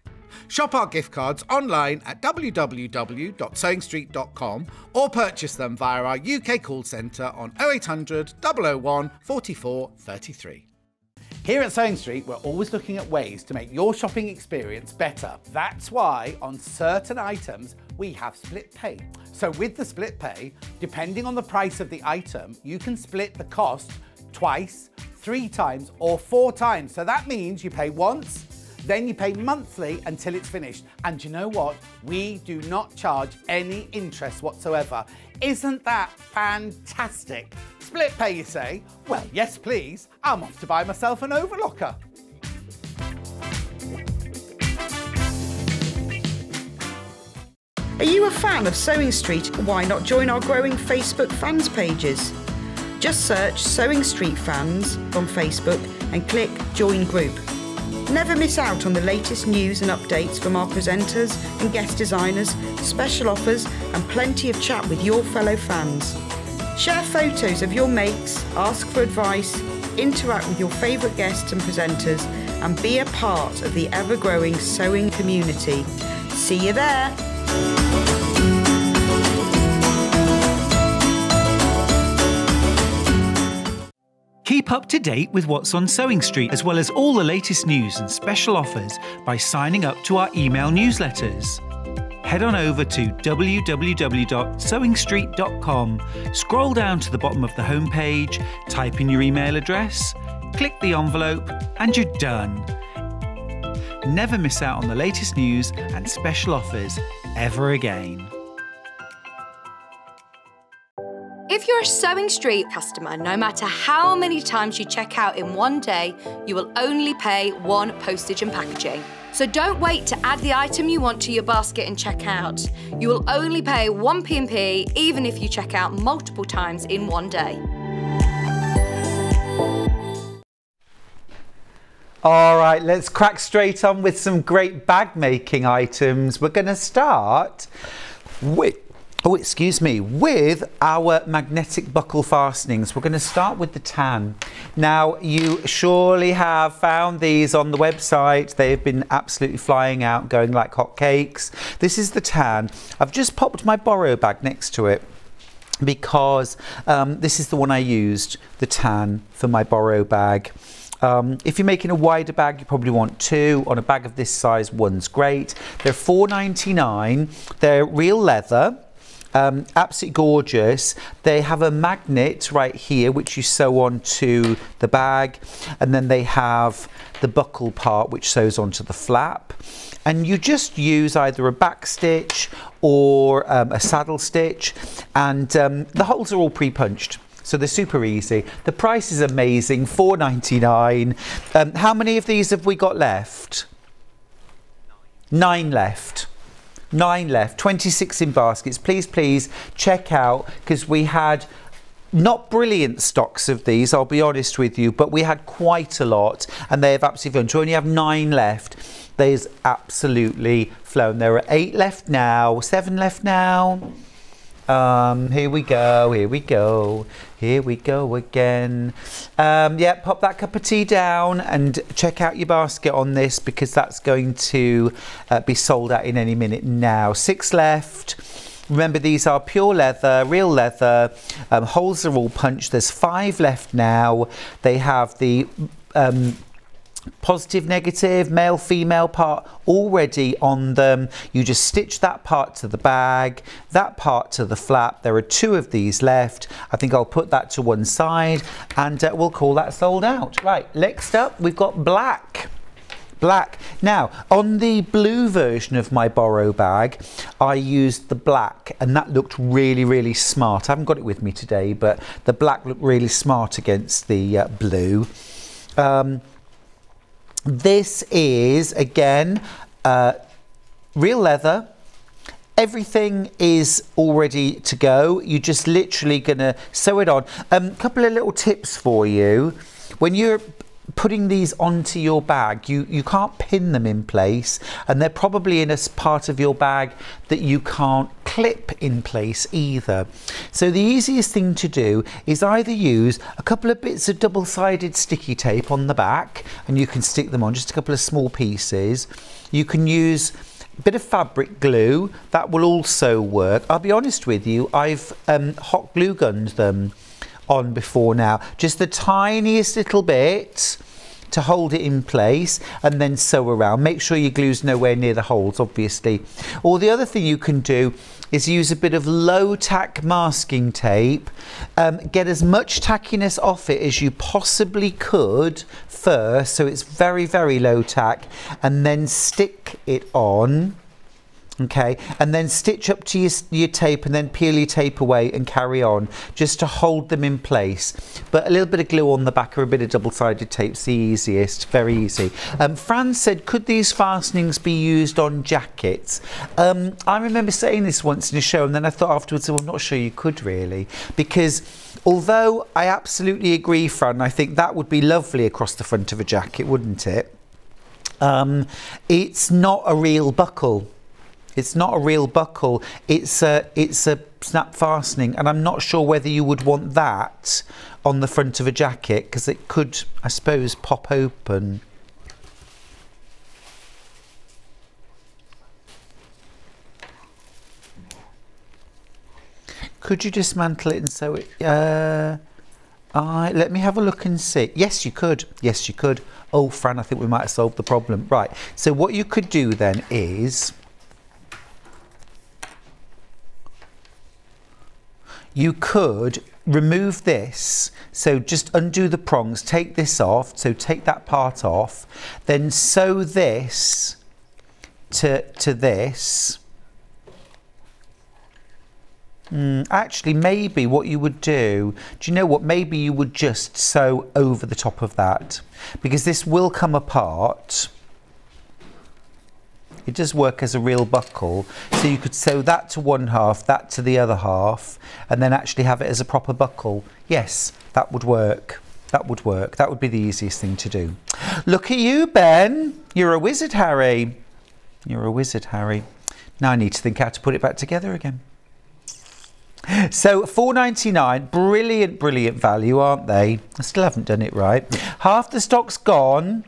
Shop our gift cards online at www.sewingstreet.com or purchase them via our UK call centre on 0800 001 44 33. Here at Sewing Street, we're always looking at ways to make your shopping experience better. That's why on certain items, we have split pay. So with the split pay, depending on the price of the item, you can split the cost twice, three times, or four times. So that means you pay once, Then you pay monthly until it's finished. And you know what? We do not charge any interest whatsoever. Isn't that fantastic? Split pay, you say? Well, yes, please. I'm off to buy myself an overlocker. Are you a fan of Sewing Street? Why not join our growing Facebook fans pages? Just search Sewing Street Fans on Facebook and click Join Group. Never miss out on the latest news and updates from our presenters and guest designers, special offers, and plenty of chat with your fellow fans. Share photos of your makes, ask for advice, interact with your favourite guests and presenters, and be a part of the ever growing sewing community. See you there! Keep up to date with what's on Sewing Street, as well as all the latest news and special offers by signing up to our email newsletters. Head on over to www.sewingstreet.com, scroll down to the bottom of the homepage, type in your email address, click the envelope, and you're done. Never miss out on the latest news and special offers ever again. If you're a Sewing Street customer, no matter how many times you check out in one day, you will only pay one postage and packaging. So don't wait to add the item you want to your basket and check out. You will only pay one P&P even if you check out multiple times in one day. All right, let's crack straight on with some great bag making items. We're going to start with Oh, excuse me, with our magnetic buckle fastenings. We're going to start with the tan. Now, you surely have found these on the website. They've been absolutely flying out, going like hotcakes. This is the tan. I've just popped my borrow bag next to it because um, this is the one I used, the tan, for my borrow bag. Um, if you're making a wider bag, you probably want two. On a bag of this size, one's great. They're $4.99. They're real leather. Um, absolutely gorgeous. They have a magnet right here, which you sew onto the bag, and then they have the buckle part, which sews onto the flap. And you just use either a back stitch or um, a saddle stitch, and um, the holes are all pre-punched. So they're super easy. The price is amazing, $4.99. Um, how many of these have we got left? Nine left nine left 26 in baskets. Please please check out because we had not brilliant stocks of these I'll be honest with you but we had quite a lot and they have absolutely flown. So only have nine left? There's absolutely flown. There are eight left now seven left now um, here we go, here we go, here we go again. Um, yeah, pop that cup of tea down and check out your basket on this because that's going to uh, be sold out in any minute now. Six left. Remember, these are pure leather, real leather. Um, holes are all punched. There's five left now. They have the um, positive, negative, male, female part already on them. You just stitch that part to the bag, that part to the flap. There are two of these left. I think I'll put that to one side and uh, we'll call that sold out. Right, next up we've got black black. Now, on the blue version of my borrow bag, I used the black and that looked really, really smart. I haven't got it with me today, but the black looked really smart against the uh, blue. Um, this is, again, uh, real leather. Everything is all ready to go. You're just literally going to sew it on. A um, couple of little tips for you. When you're putting these onto your bag, you, you can't pin them in place and they're probably in a part of your bag that you can't clip in place either. So the easiest thing to do is either use a couple of bits of double-sided sticky tape on the back and you can stick them on, just a couple of small pieces. You can use a bit of fabric glue, that will also work. I'll be honest with you, I've um, hot glue gunned them on before now. Just the tiniest little bit to hold it in place and then sew around. Make sure your glue's nowhere near the holes, obviously. Or the other thing you can do is use a bit of low tack masking tape. Um, get as much tackiness off it as you possibly could first, so it's very, very low tack, and then stick it on okay? And then stitch up to your, your tape and then peel your tape away and carry on just to hold them in place. But a little bit of glue on the back or a bit of double-sided tape's the easiest very easy. Um, Fran said could these fastenings be used on jackets? Um, I remember saying this once in a show and then I thought afterwards well, I'm not sure you could really because although I absolutely agree Fran I think that would be lovely across the front of a jacket wouldn't it? Um, it's not a real buckle it's not a real buckle. It's a, it's a snap fastening. And I'm not sure whether you would want that on the front of a jacket because it could, I suppose, pop open. Could you dismantle it and sew it? Uh, I, let me have a look and see. Yes, you could. Yes, you could. Oh, Fran, I think we might have solved the problem. Right. So what you could do then is you could remove this. So just undo the prongs take this off. So take that part off. Then sew this to to this. Mm, actually maybe what you would do do you know what? Maybe you would just sew over the top of that because this will come apart it does work as a real buckle. So you could sew that to one half, that to the other half, and then actually have it as a proper buckle. Yes, that would work. That would work. That would be the easiest thing to do. Look at you, Ben. You're a wizard, Harry. You're a wizard, Harry. Now I need to think how to put it back together again. So 4.99, brilliant, brilliant value, aren't they? I still haven't done it right. Half the stock's gone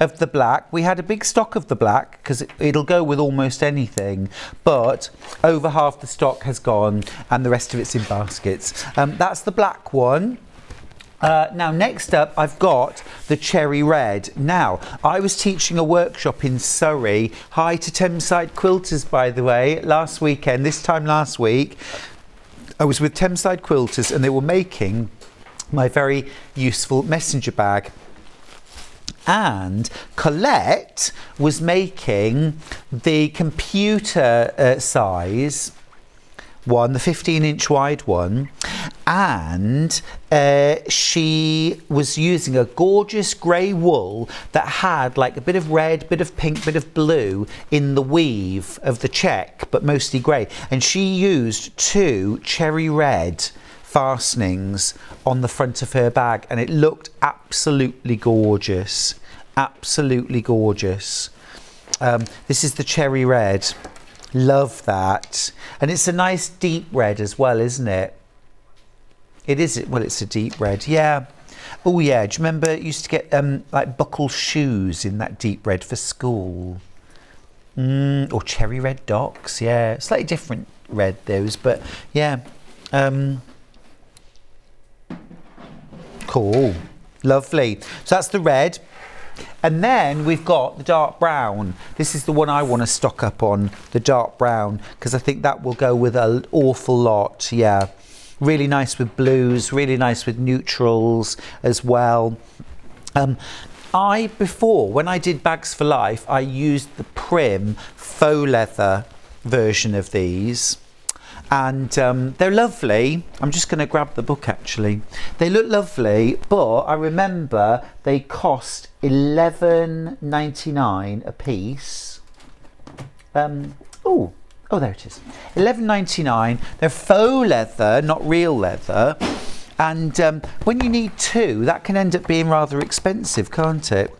of the black. We had a big stock of the black because it, will go with almost anything, but over half the stock has gone and the rest of it's in baskets. Um, that's the black one. Uh, now, next up, I've got the cherry red. Now, I was teaching a workshop in Surrey. Hi to Thameside Quilters, by the way, last weekend, this time last week. I was with Thameside Quilters and they were making my very useful messenger bag and Colette was making the computer uh, size one, the 15 inch wide one, and uh, she was using a gorgeous grey wool that had like a bit of red, bit of pink, bit of blue in the weave of the check, but mostly grey. And she used two cherry red fastenings on the front of her bag and it looked absolutely gorgeous. Absolutely gorgeous. Um, this is the cherry red. Love that. And it's a nice deep red as well isn't it? It is well it's a deep red yeah. Oh yeah do you remember used to get um, like buckle shoes in that deep red for school? Mm, or cherry red docks yeah. Slightly different red those but yeah um, Cool. Lovely. So that's the red. And then we've got the dark brown. This is the one I want to stock up on, the dark brown, because I think that will go with an awful lot. Yeah. Really nice with blues, really nice with neutrals as well. Um, I, before, when I did Bags for Life, I used the Prym faux leather version of these and um, they're lovely. I'm just going to grab the book actually. They look lovely, but I remember they cost 11.99 a piece. Um, oh, oh, there it is. 11.99. They're faux leather, not real leather. And um, when you need two, that can end up being rather expensive, can't it?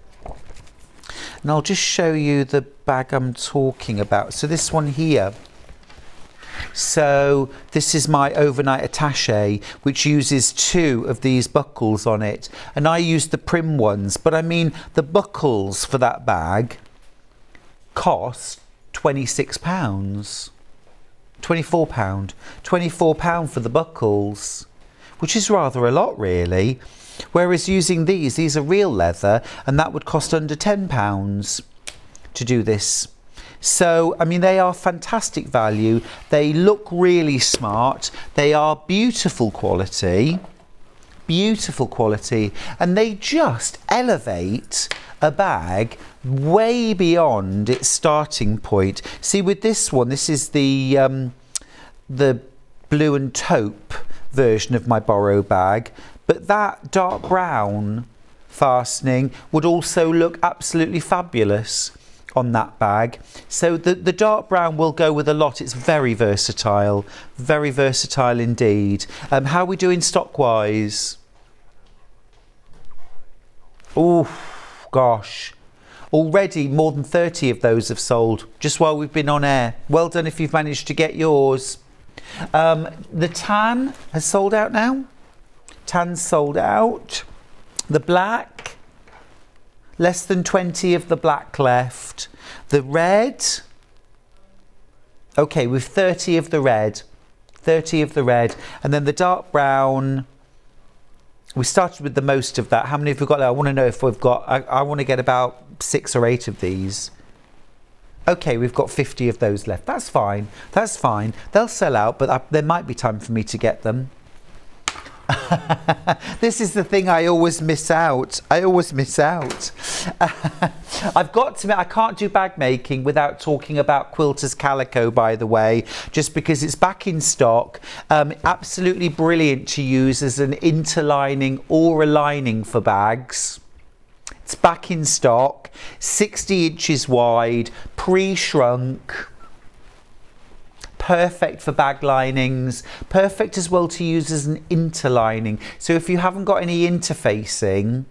And I'll just show you the bag I'm talking about. So this one here so this is my overnight attache, which uses two of these buckles on it. And I use the Prym ones, but I mean the buckles for that bag cost 26 pounds. 24 pound. 24 pound for the buckles, which is rather a lot really. Whereas using these, these are real leather, and that would cost under £10 to do this. So, I mean, they are fantastic value. They look really smart. They are beautiful quality, beautiful quality, and they just elevate a bag way beyond its starting point. See, with this one, this is the um, the blue and taupe version of my Borrow bag, but that dark brown fastening would also look absolutely fabulous on that bag. So the, the dark brown will go with a lot. It's very versatile, very versatile indeed. Um, how are we doing stock-wise? Oh, gosh. Already more than 30 of those have sold just while we've been on air. Well done if you've managed to get yours. Um, the tan has sold out now. Tan's sold out. The black, less than 20 of the black left. The red, okay, with 30 of the red. 30 of the red. And then the dark brown, we started with the most of that. How many have we got there? I want to know if we've got, I, I want to get about six or eight of these. Okay, we've got 50 of those left. That's fine. That's fine. They'll sell out, but I, there might be time for me to get them. this is the thing I always miss out. I always miss out. I've got to I can't do bag making without talking about Quilters Calico, by the way, just because it's back in stock. Um, absolutely brilliant to use as an interlining or a lining for bags. It's back in stock, 60 inches wide, pre-shrunk perfect for bag linings, perfect as well to use as an interlining. So if you haven't got any interfacing,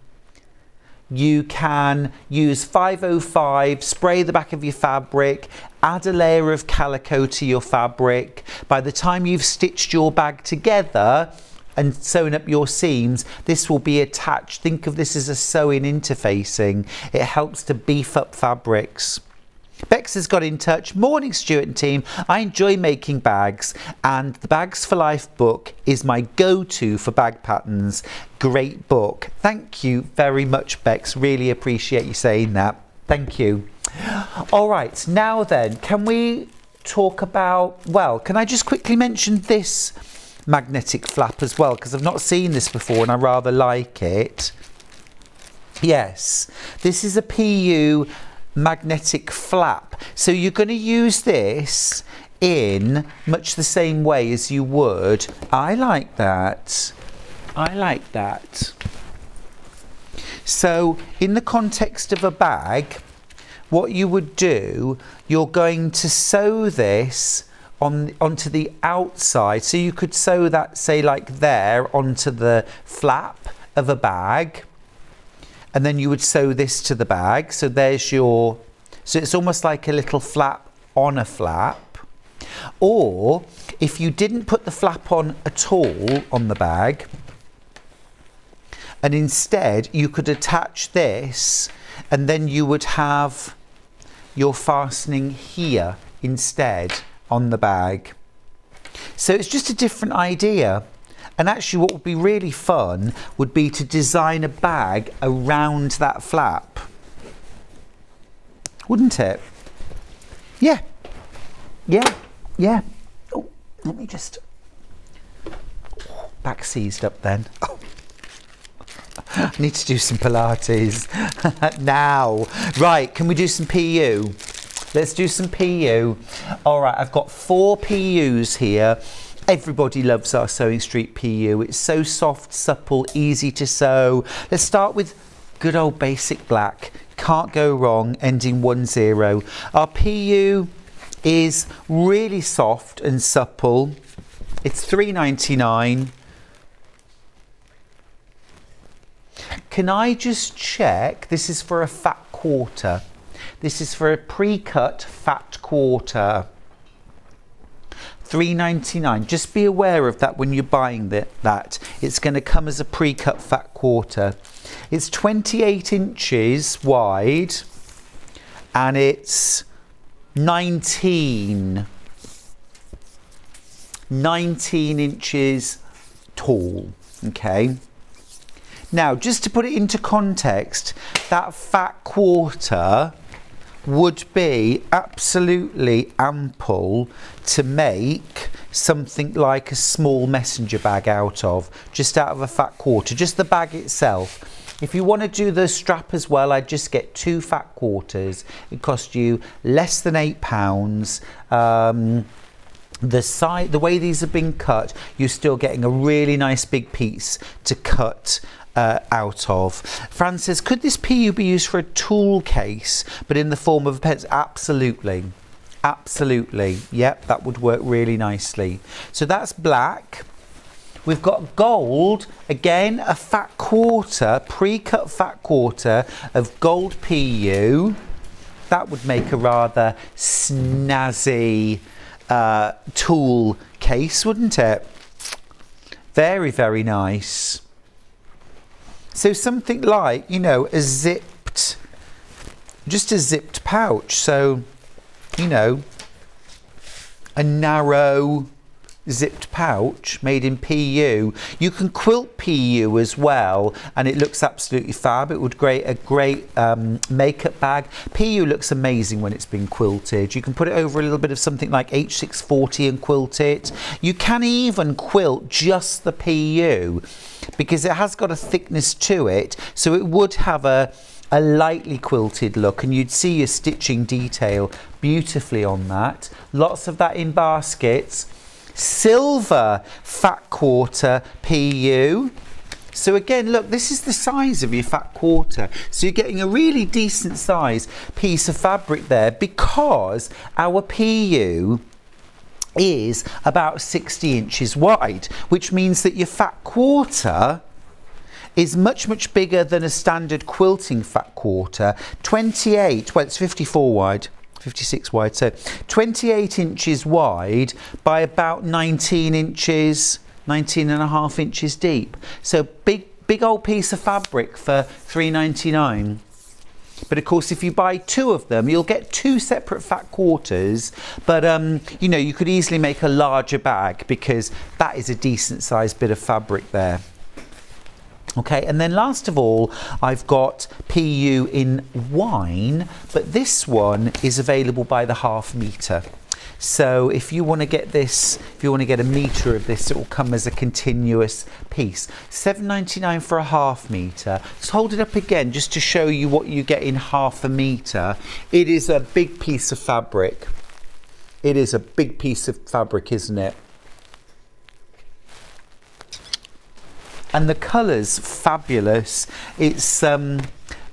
you can use 505, spray the back of your fabric, add a layer of calico to your fabric. By the time you've stitched your bag together, and sewn up your seams, this will be attached. Think of this as a sewing interfacing. It helps to beef up fabrics. Bex has got in touch. Morning, Stuart and team. I enjoy making bags, and the Bags for Life book is my go to for bag patterns. Great book. Thank you very much, Bex. Really appreciate you saying that. Thank you. All right, now then, can we talk about, well, can I just quickly mention this magnetic flap as well? Because I've not seen this before and I rather like it. Yes, this is a PU magnetic flap. So you're going to use this in much the same way as you would. I like that. I like that. So in the context of a bag, what you would do, you're going to sew this on onto the outside. So you could sew that, say like there, onto the flap of a bag and then you would sew this to the bag. So there's your, so it's almost like a little flap on a flap. Or if you didn't put the flap on at all on the bag, and instead you could attach this and then you would have your fastening here instead on the bag. So it's just a different idea. And actually what would be really fun would be to design a bag around that flap. Wouldn't it? Yeah. Yeah. Yeah. Oh, let me just... Back seized up then. Oh. I need to do some Pilates now. Right, can we do some PU? Let's do some PU. All right, I've got four PUs here. Everybody loves our Sewing Street PU. It's so soft, supple, easy to sew. Let's start with good old basic black. Can't go wrong, ending 1-0. Our PU is really soft and supple. It's 3.99. Can I just check? This is for a fat quarter. This is for a pre-cut fat quarter. 3.99. Just be aware of that when you're buying that. that. It's going to come as a pre-cut fat quarter. It's 28 inches wide and it's 19 19 inches tall okay Now, just to put it into context, that fat quarter would be absolutely ample to make something like a small messenger bag out of, just out of a fat quarter, just the bag itself. If you want to do the strap as well, I'd just get two fat quarters. It cost you less than eight pounds. Um, the side, the way these have been cut, you're still getting a really nice big piece to cut uh, out of. Fran says, could this PU be used for a tool case, but in the form of a pen? Absolutely. Absolutely. Yep, that would work really nicely. So that's black. We've got gold, again, a fat quarter, pre-cut fat quarter of gold PU. That would make a rather snazzy uh, tool case, wouldn't it? Very, very nice. So something like, you know, a zipped, just a zipped pouch. So, you know, a narrow zipped pouch made in PU. You can quilt PU as well and it looks absolutely fab. It would create a great um, makeup bag. PU looks amazing when it's been quilted. You can put it over a little bit of something like H640 and quilt it. You can even quilt just the PU because it has got a thickness to it so it would have a a lightly quilted look and you'd see your stitching detail beautifully on that. Lots of that in baskets silver fat quarter PU. So again, look, this is the size of your fat quarter. So you're getting a really decent size piece of fabric there because our PU is about 60 inches wide, which means that your fat quarter is much, much bigger than a standard quilting fat quarter. 28, well, it's 54 wide. 56 wide, so 28 inches wide by about 19 inches, 19 and a half inches deep. So big, big old piece of fabric for 3.99. But of course, if you buy two of them, you'll get two separate fat quarters. But um, you know, you could easily make a larger bag because that is a decent sized bit of fabric there. Okay, and then last of all, I've got PU in wine, but this one is available by the half metre. So if you want to get this, if you want to get a metre of this, it will come as a continuous piece. 7.99 for a half metre. Let's hold it up again just to show you what you get in half a metre. It is a big piece of fabric. It is a big piece of fabric, isn't it? And the colours fabulous. It's um,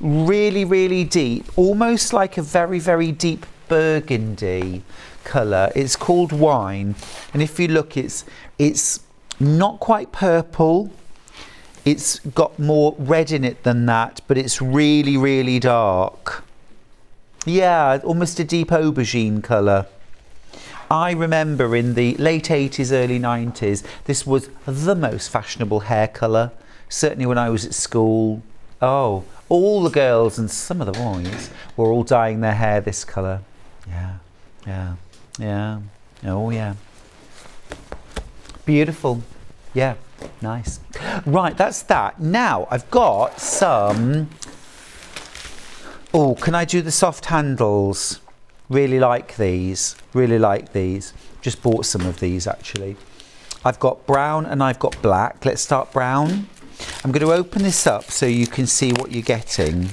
really, really deep, almost like a very, very deep burgundy colour. It's called wine, and if you look, it's it's not quite purple. It's got more red in it than that, but it's really, really dark. Yeah, almost a deep aubergine colour. I remember in the late 80s, early 90s, this was the most fashionable hair colour. Certainly when I was at school. Oh, all the girls and some of the boys were all dyeing their hair this colour. Yeah, yeah, yeah. Oh, yeah. Beautiful. Yeah, nice. Right, that's that. Now, I've got some... Oh, can I do the soft handles? Really like these, really like these. Just bought some of these actually. I've got brown and I've got black. Let's start brown. I'm going to open this up so you can see what you're getting.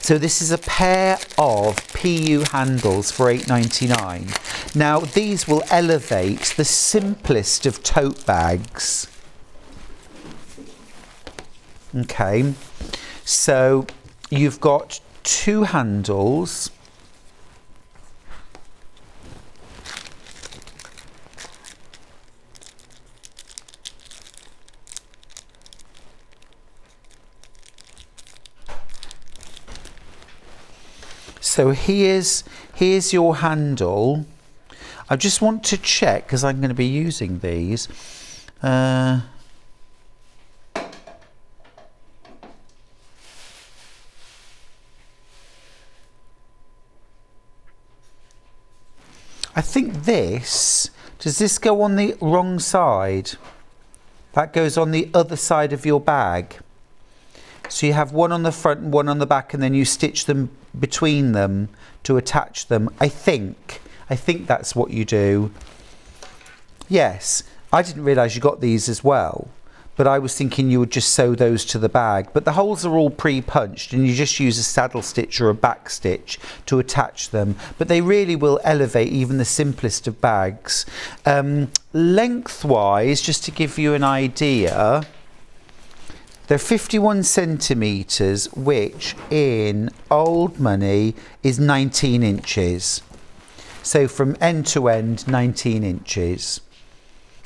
So this is a pair of PU handles for 8.99. Now these will elevate the simplest of tote bags. Okay, so you've got two handles So here's, here's your handle. I just want to check, because I'm going to be using these. Uh, I think this, does this go on the wrong side? That goes on the other side of your bag. So you have one on the front and one on the back, and then you stitch them between them to attach them. I think. I think that's what you do. Yes, I didn't realise you got these as well but I was thinking you would just sew those to the bag. But the holes are all pre-punched and you just use a saddle stitch or a back stitch to attach them. But they really will elevate even the simplest of bags. Um, lengthwise, just to give you an idea, they're 51 centimetres, which in old money is 19 inches. So from end to end, 19 inches.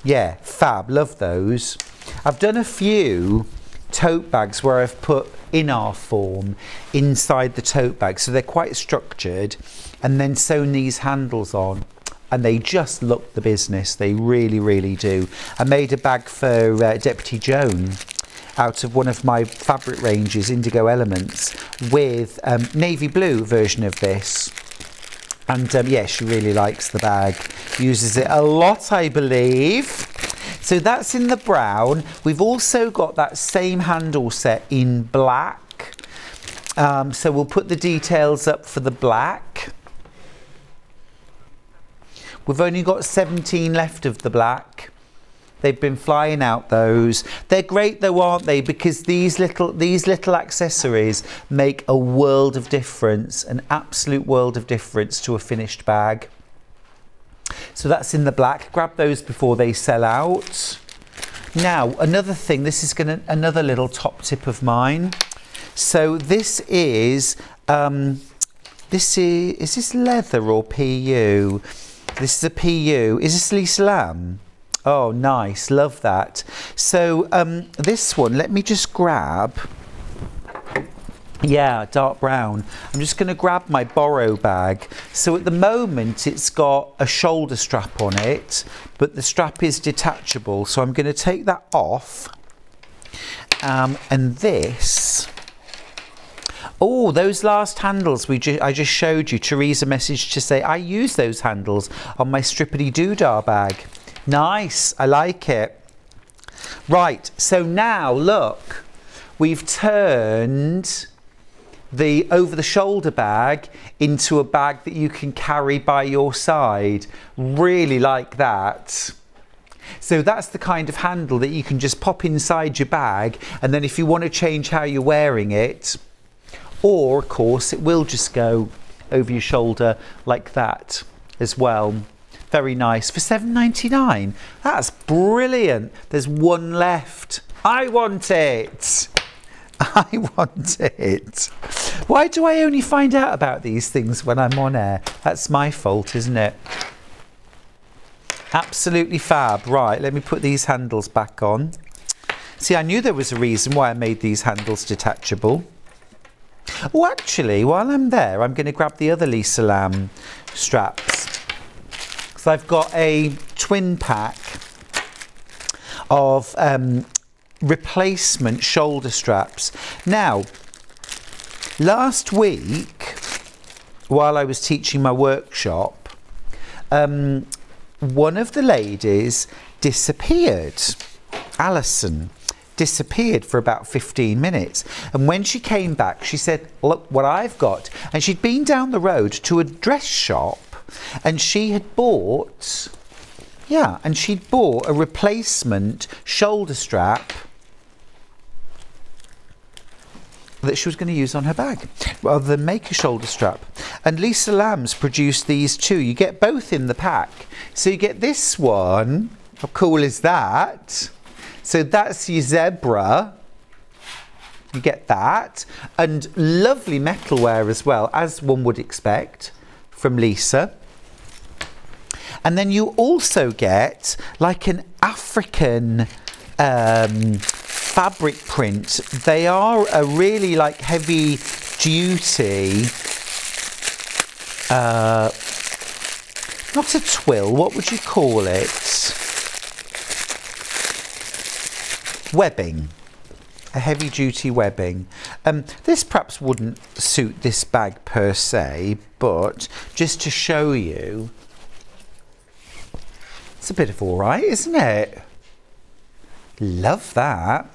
Yeah, fab, love those. I've done a few tote bags where I've put in our form inside the tote bag so they're quite structured and then sewn these handles on and they just look the business they really really do I made a bag for uh, Deputy Joan out of one of my fabric ranges Indigo Elements with um, navy blue version of this and um, yeah she really likes the bag uses it a lot I believe so that's in the brown. We've also got that same handle set in black. Um, so we'll put the details up for the black. We've only got 17 left of the black. They've been flying out those. They're great though, aren't they? Because these little these little accessories make a world of difference, an absolute world of difference to a finished bag. So that's in the black. Grab those before they sell out. Now, another thing, this is gonna another little top tip of mine. So this is um, this is is this leather or PU? This is a PU. Is this Lisa Lam? Oh, nice. Love that. So um, this one, let me just grab yeah, dark brown. I'm just going to grab my borrow bag. So at the moment it's got a shoulder strap on it, but the strap is detachable. So I'm going to take that off. Um, and this, oh, those last handles we ju I just showed you, Teresa messaged to say, I use those handles on my Strippity Doodah bag. Nice, I like it. Right, so now look, we've turned the over the shoulder bag into a bag that you can carry by your side. Really like that. So that's the kind of handle that you can just pop inside your bag and then if you want to change how you're wearing it, or of course it will just go over your shoulder like that as well. Very nice. For 7.99. That's brilliant. There's one left. I want it. I want it. Why do I only find out about these things when I'm on air? That's my fault, isn't it? Absolutely fab. Right, let me put these handles back on. See, I knew there was a reason why I made these handles detachable. Oh, actually, while I'm there, I'm going to grab the other Lisa Lam straps. So I've got a twin pack of um, replacement shoulder straps. Now, last week, while I was teaching my workshop, um, one of the ladies disappeared. Alison disappeared for about 15 minutes. And when she came back, she said, Look what I've got. And she'd been down the road to a dress shop and she had bought, yeah, and she'd bought a replacement shoulder strap that she was going to use on her bag rather than make a shoulder strap. And Lisa Lam's produced these too. You get both in the pack. So you get this one. How cool is that? So that's your zebra. You get that. And lovely metalware as well, as one would expect from Lisa. And then you also get like an African um, fabric print. They are a really like heavy duty, uh, not a twill, what would you call it? Webbing. A heavy duty webbing. Um, this perhaps wouldn't suit this bag per se, but just to show you, it's a bit of all right, isn't it? Love that.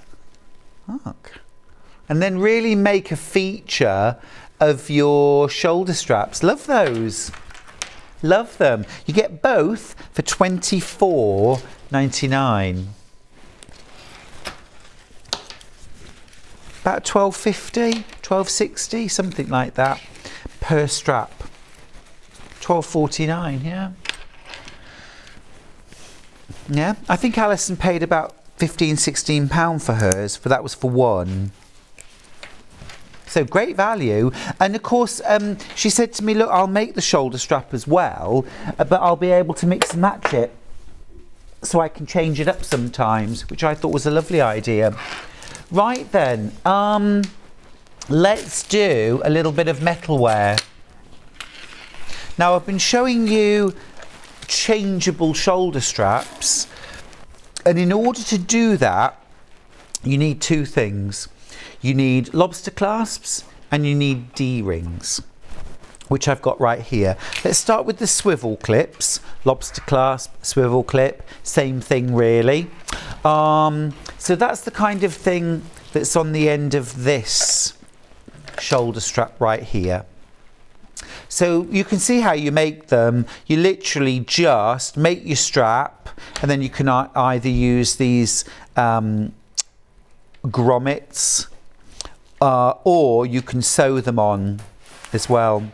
And then really make a feature of your shoulder straps. Love those. Love them. You get both for twenty four ninety nine. About 12.50, 12.60, something like that per strap. 12.49, yeah. Yeah, I think Alison paid about 15, 16 pound for hers, but that was for one. So great value. And of course, um, she said to me, look, I'll make the shoulder strap as well, uh, but I'll be able to mix and match it so I can change it up sometimes, which I thought was a lovely idea. Right then, um, let's do a little bit of metalware. Now I've been showing you changeable shoulder straps and in order to do that you need two things. You need lobster clasps and you need D-rings, which I've got right here. Let's start with the swivel clips. Lobster clasp, swivel clip, same thing really. Um, so that's the kind of thing that's on the end of this shoulder strap right here. So you can see how you make them. You literally just make your strap and then you can either use these um, grommets uh, or you can sew them on as well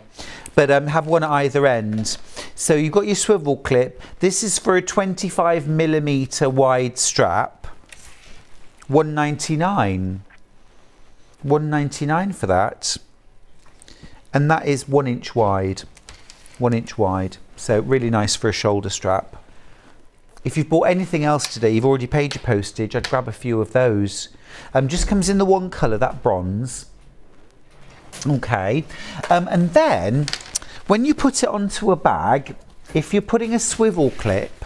but um, have one at either end. So you've got your swivel clip. This is for a 25 millimeter wide strap. 199. 199 for that. And that is one inch wide. One inch wide. So really nice for a shoulder strap. If you've bought anything else today, you've already paid your postage, I'd grab a few of those. Um, just comes in the one colour, that bronze. Okay, um, and then when you put it onto a bag, if you're putting a swivel clip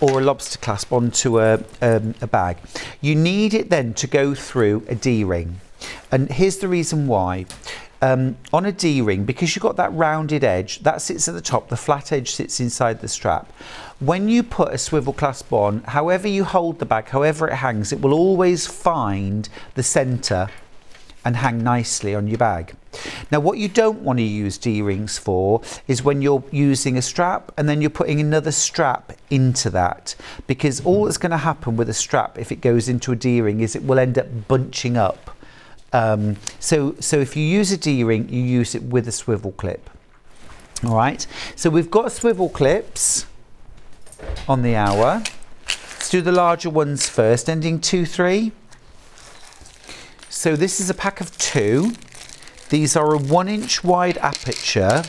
or a lobster clasp onto a, um, a bag, you need it then to go through a D-ring. And here's the reason why. Um, on a D-ring, because you've got that rounded edge, that sits at the top, the flat edge sits inside the strap. When you put a swivel clasp on, however you hold the bag, however it hangs, it will always find the centre and hang nicely on your bag. Now what you don't want to use D-rings for is when you're using a strap and then you're putting another strap into that because all that's going to happen with a strap if it goes into a D-ring is it will end up bunching up. Um, so, so if you use a D-ring you use it with a swivel clip. All right, so we've got swivel clips on the hour. Let's do the larger ones first, ending 2, 3. So this is a pack of two. These are a one inch wide aperture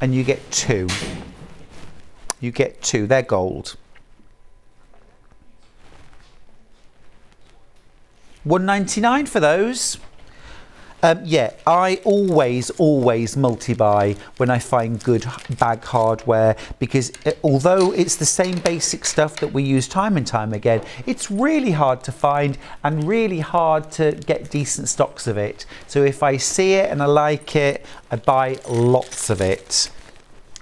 and you get two. You get two, they're gold. 199 for those. Um, yeah, I always, always multi-buy when I find good bag hardware because it, uh, although it's the same basic stuff that we use time and time again, it's really hard to find and really hard to get decent stocks of it. So if I see it and I like it, I buy lots of it.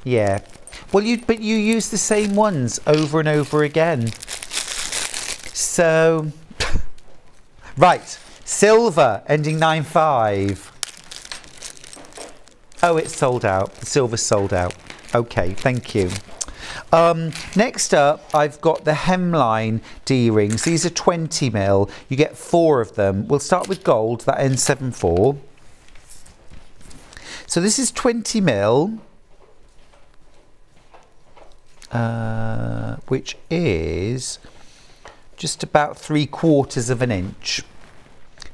Yeah. Well, you but you use the same ones over and over again. So, right. Silver, ending 9.5. Oh, it's sold out. The silver's sold out. Okay, thank you. Um, next up, I've got the hemline D-rings. These are 20 mil. You get four of them. We'll start with gold. That ends 7.4. So this is 20 mil. Uh, which is just about three quarters of an inch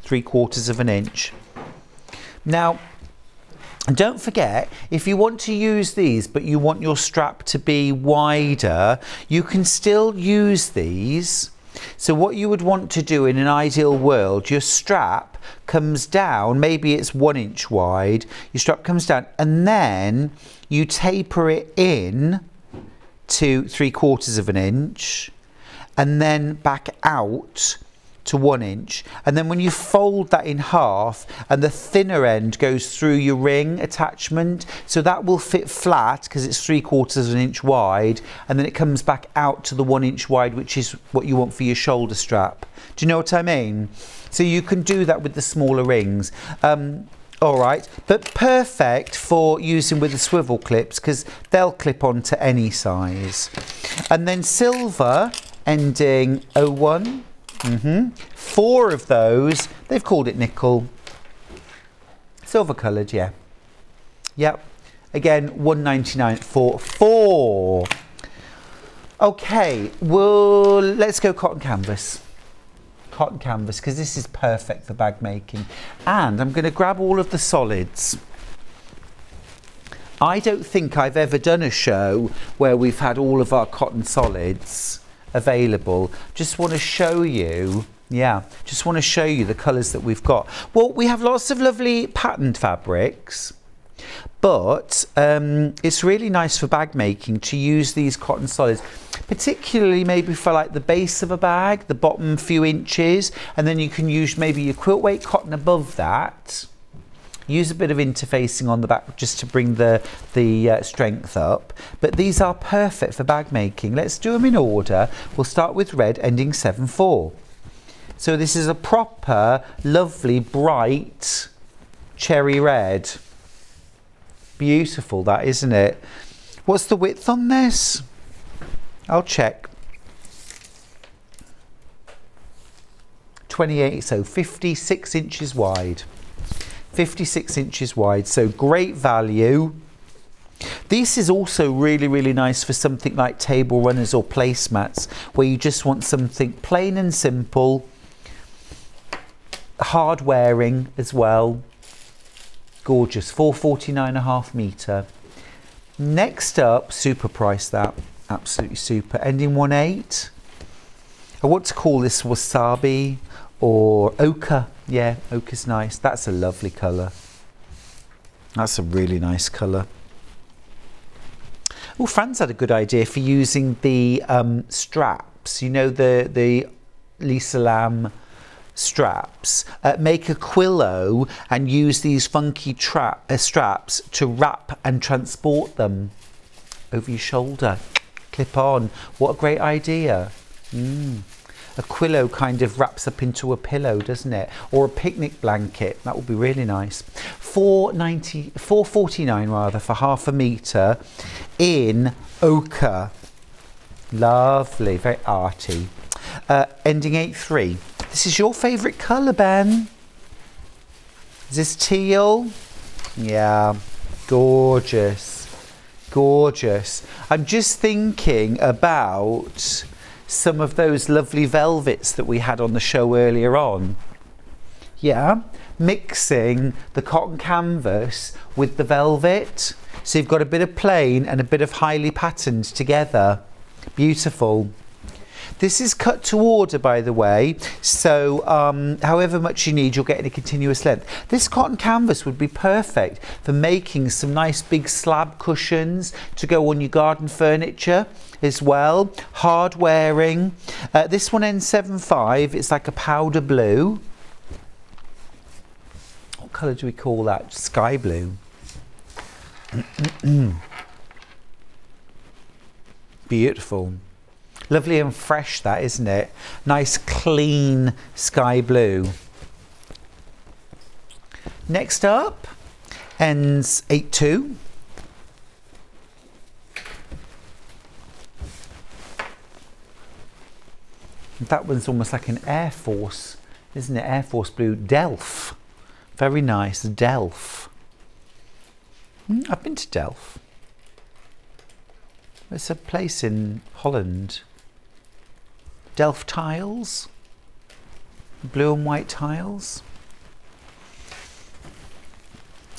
three quarters of an inch. Now, don't forget, if you want to use these, but you want your strap to be wider, you can still use these. So what you would want to do in an ideal world, your strap comes down, maybe it's one inch wide, your strap comes down, and then you taper it in to three quarters of an inch, and then back out to one inch. And then when you fold that in half and the thinner end goes through your ring attachment so that will fit flat because it's three quarters of an inch wide and then it comes back out to the one inch wide which is what you want for your shoulder strap. Do you know what I mean? So you can do that with the smaller rings. Um, all right. But perfect for using with the swivel clips because they'll clip on to any size. And then silver ending 01 Mm-hmm. Four of those, they've called it nickel. Silver coloured, yeah. Yep. Again, 199 for four. Okay, well, let's go cotton canvas. Cotton canvas, because this is perfect for bag making. And I'm going to grab all of the solids. I don't think I've ever done a show where we've had all of our cotton solids available. Just want to show you, yeah, just want to show you the colours that we've got. Well, we have lots of lovely patterned fabrics, but um, it's really nice for bag making to use these cotton solids, particularly maybe for like the base of a bag, the bottom few inches, and then you can use maybe your quilt weight cotton above that use a bit of interfacing on the back just to bring the, the uh, strength up. But these are perfect for bag making. Let's do them in order. We'll start with red ending 7-4. So this is a proper, lovely, bright cherry red. Beautiful that, isn't it? What's the width on this? I'll check. 28, so 56 inches wide. 56 inches wide, so great value. This is also really, really nice for something like table runners or placemats where you just want something plain and simple, hard wearing as well. Gorgeous, 449 a half metre. Next up, super price that, absolutely super. Ending 1.8. I want to call this wasabi or ochre yeah, oak is nice. That's a lovely colour. That's a really nice colour. Oh, Fran's had a good idea for using the um, straps. You know, the, the Lisa Lam straps. Uh, make a quillo and use these funky uh, straps to wrap and transport them over your shoulder. Clip on. What a great idea. Mm a quillo kind of wraps up into a pillow, doesn't it? Or a picnic blanket. That would be really nice. 490, 449 rather for half a metre in ochre. Lovely, very arty. Uh, ending 8-3. This is your favourite colour, Ben. Is this teal? Yeah, gorgeous. Gorgeous. I'm just thinking about some of those lovely velvets that we had on the show earlier on. Yeah, mixing the cotton canvas with the velvet. So you've got a bit of plain and a bit of highly patterned together. Beautiful. This is cut to order, by the way, so um, however much you need, you'll get in a continuous length. This cotton canvas would be perfect for making some nice big slab cushions to go on your garden furniture as well. Hard wearing. Uh, this one N75, it's like a powder blue. What colour do we call that? Sky blue. Beautiful. Lovely and fresh that, isn't it? Nice clean sky blue. Next up, ends 8-2. That one's almost like an Air Force, isn't it? Air Force blue. Delft. Very nice. Delft. Hmm, I've been to Delft. It's a place in Holland. Delft tiles, blue and white tiles.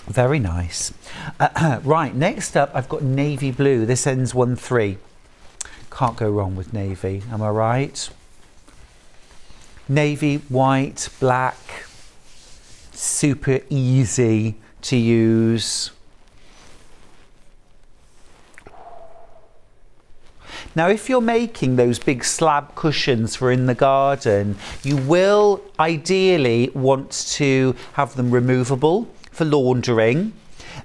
Very nice. Uh, right, next up I've got navy blue. This ends 1-3. Can't go wrong with navy, am I right? Navy, white, black, super easy to use. Now, if you're making those big slab cushions for in the garden, you will ideally want to have them removable for laundering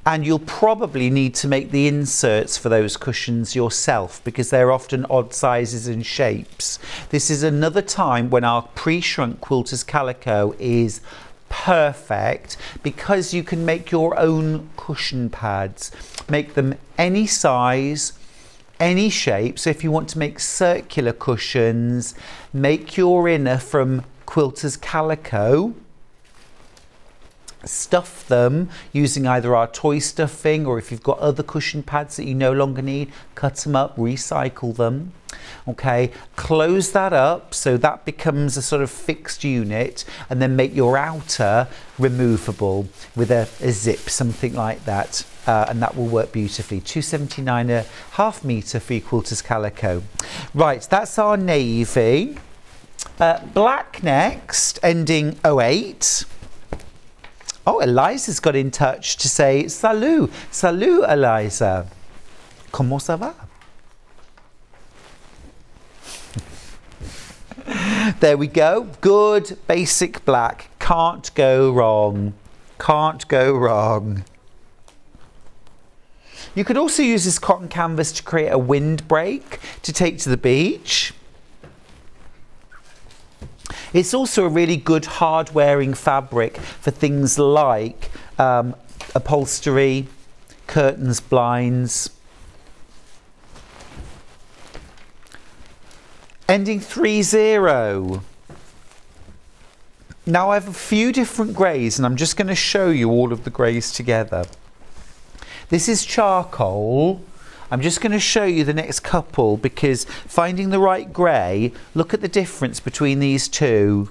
and you'll probably need to make the inserts for those cushions yourself because they're often odd sizes and shapes. This is another time when our pre-shrunk quilters calico is perfect because you can make your own cushion pads. Make them any size, any shape. So if you want to make circular cushions, make your inner from quilters calico stuff them using either our toy stuffing or if you've got other cushion pads that you no longer need, cut them up, recycle them. Okay, close that up so that becomes a sort of fixed unit and then make your outer removable with a, a zip, something like that. Uh, and that will work beautifully. 279 a half metre, three quarters calico. Right, that's our navy. Uh, black next, ending 08. Oh, Eliza's got in touch to say salut. Salut, Eliza. Comment ça va? there we go. Good basic black. Can't go wrong. Can't go wrong. You could also use this cotton canvas to create a windbreak to take to the beach. It's also a really good hard wearing fabric for things like um, upholstery, curtains, blinds. Ending 3-0. Now I have a few different greys and I'm just going to show you all of the greys together. This is charcoal I'm just going to show you the next couple because finding the right grey, look at the difference between these two.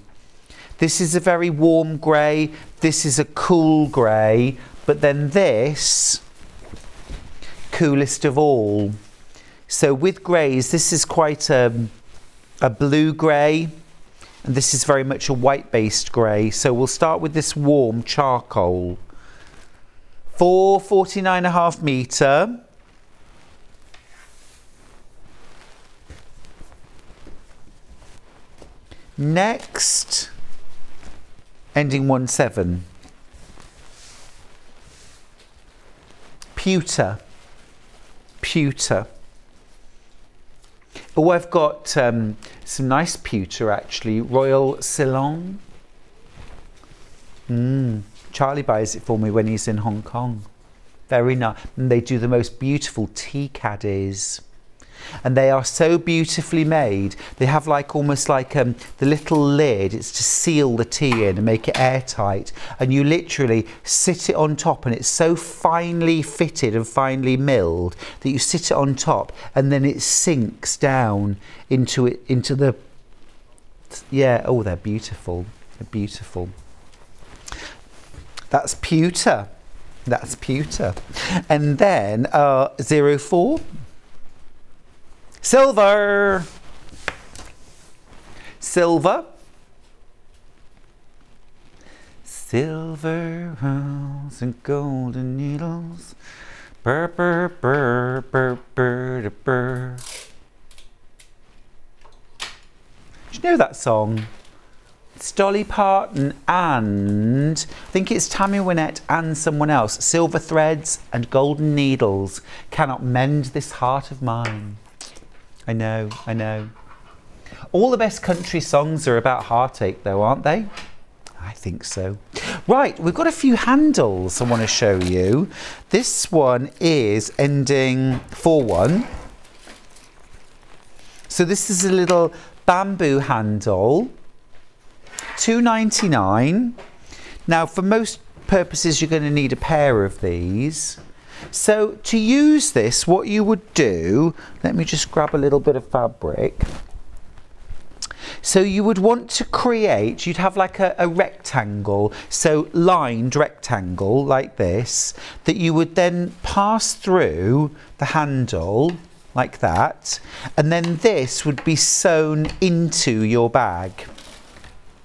This is a very warm grey, this is a cool grey, but then this, coolest of all. So with greys, this is quite a, a blue grey, and this is very much a white-based grey. So we'll start with this warm charcoal. 449 and a half metre. Next, ending 1 7. Pewter. Pewter. Oh, I've got um, some nice pewter actually. Royal Selangor. Mm. Charlie buys it for me when he's in Hong Kong. Very nice. And they do the most beautiful tea caddies and they are so beautifully made. They have like almost like um, the little lid, it's to seal the tea in and make it airtight. And you literally sit it on top and it's so finely fitted and finely milled that you sit it on top and then it sinks down into it, into the, yeah, oh, they're beautiful. They're beautiful. That's pewter. That's pewter. And then uh, 04 Silver. Silver. Silver bells and golden needles. Burr, burr, burr, burr, burr, burr. Do you know that song? It's Dolly Parton and I think it's Tammy Wynette and someone else. Silver threads and golden needles cannot mend this heart of mine. I know, I know. All the best country songs are about heartache, though, aren't they? I think so. Right, we've got a few handles I want to show you. This one is ending 4-1. So this is a little bamboo handle. 2.99. Now, for most purposes, you're going to need a pair of these. So to use this, what you would do, let me just grab a little bit of fabric. So you would want to create, you'd have like a, a, rectangle, so lined rectangle like this, that you would then pass through the handle like that, and then this would be sewn into your bag.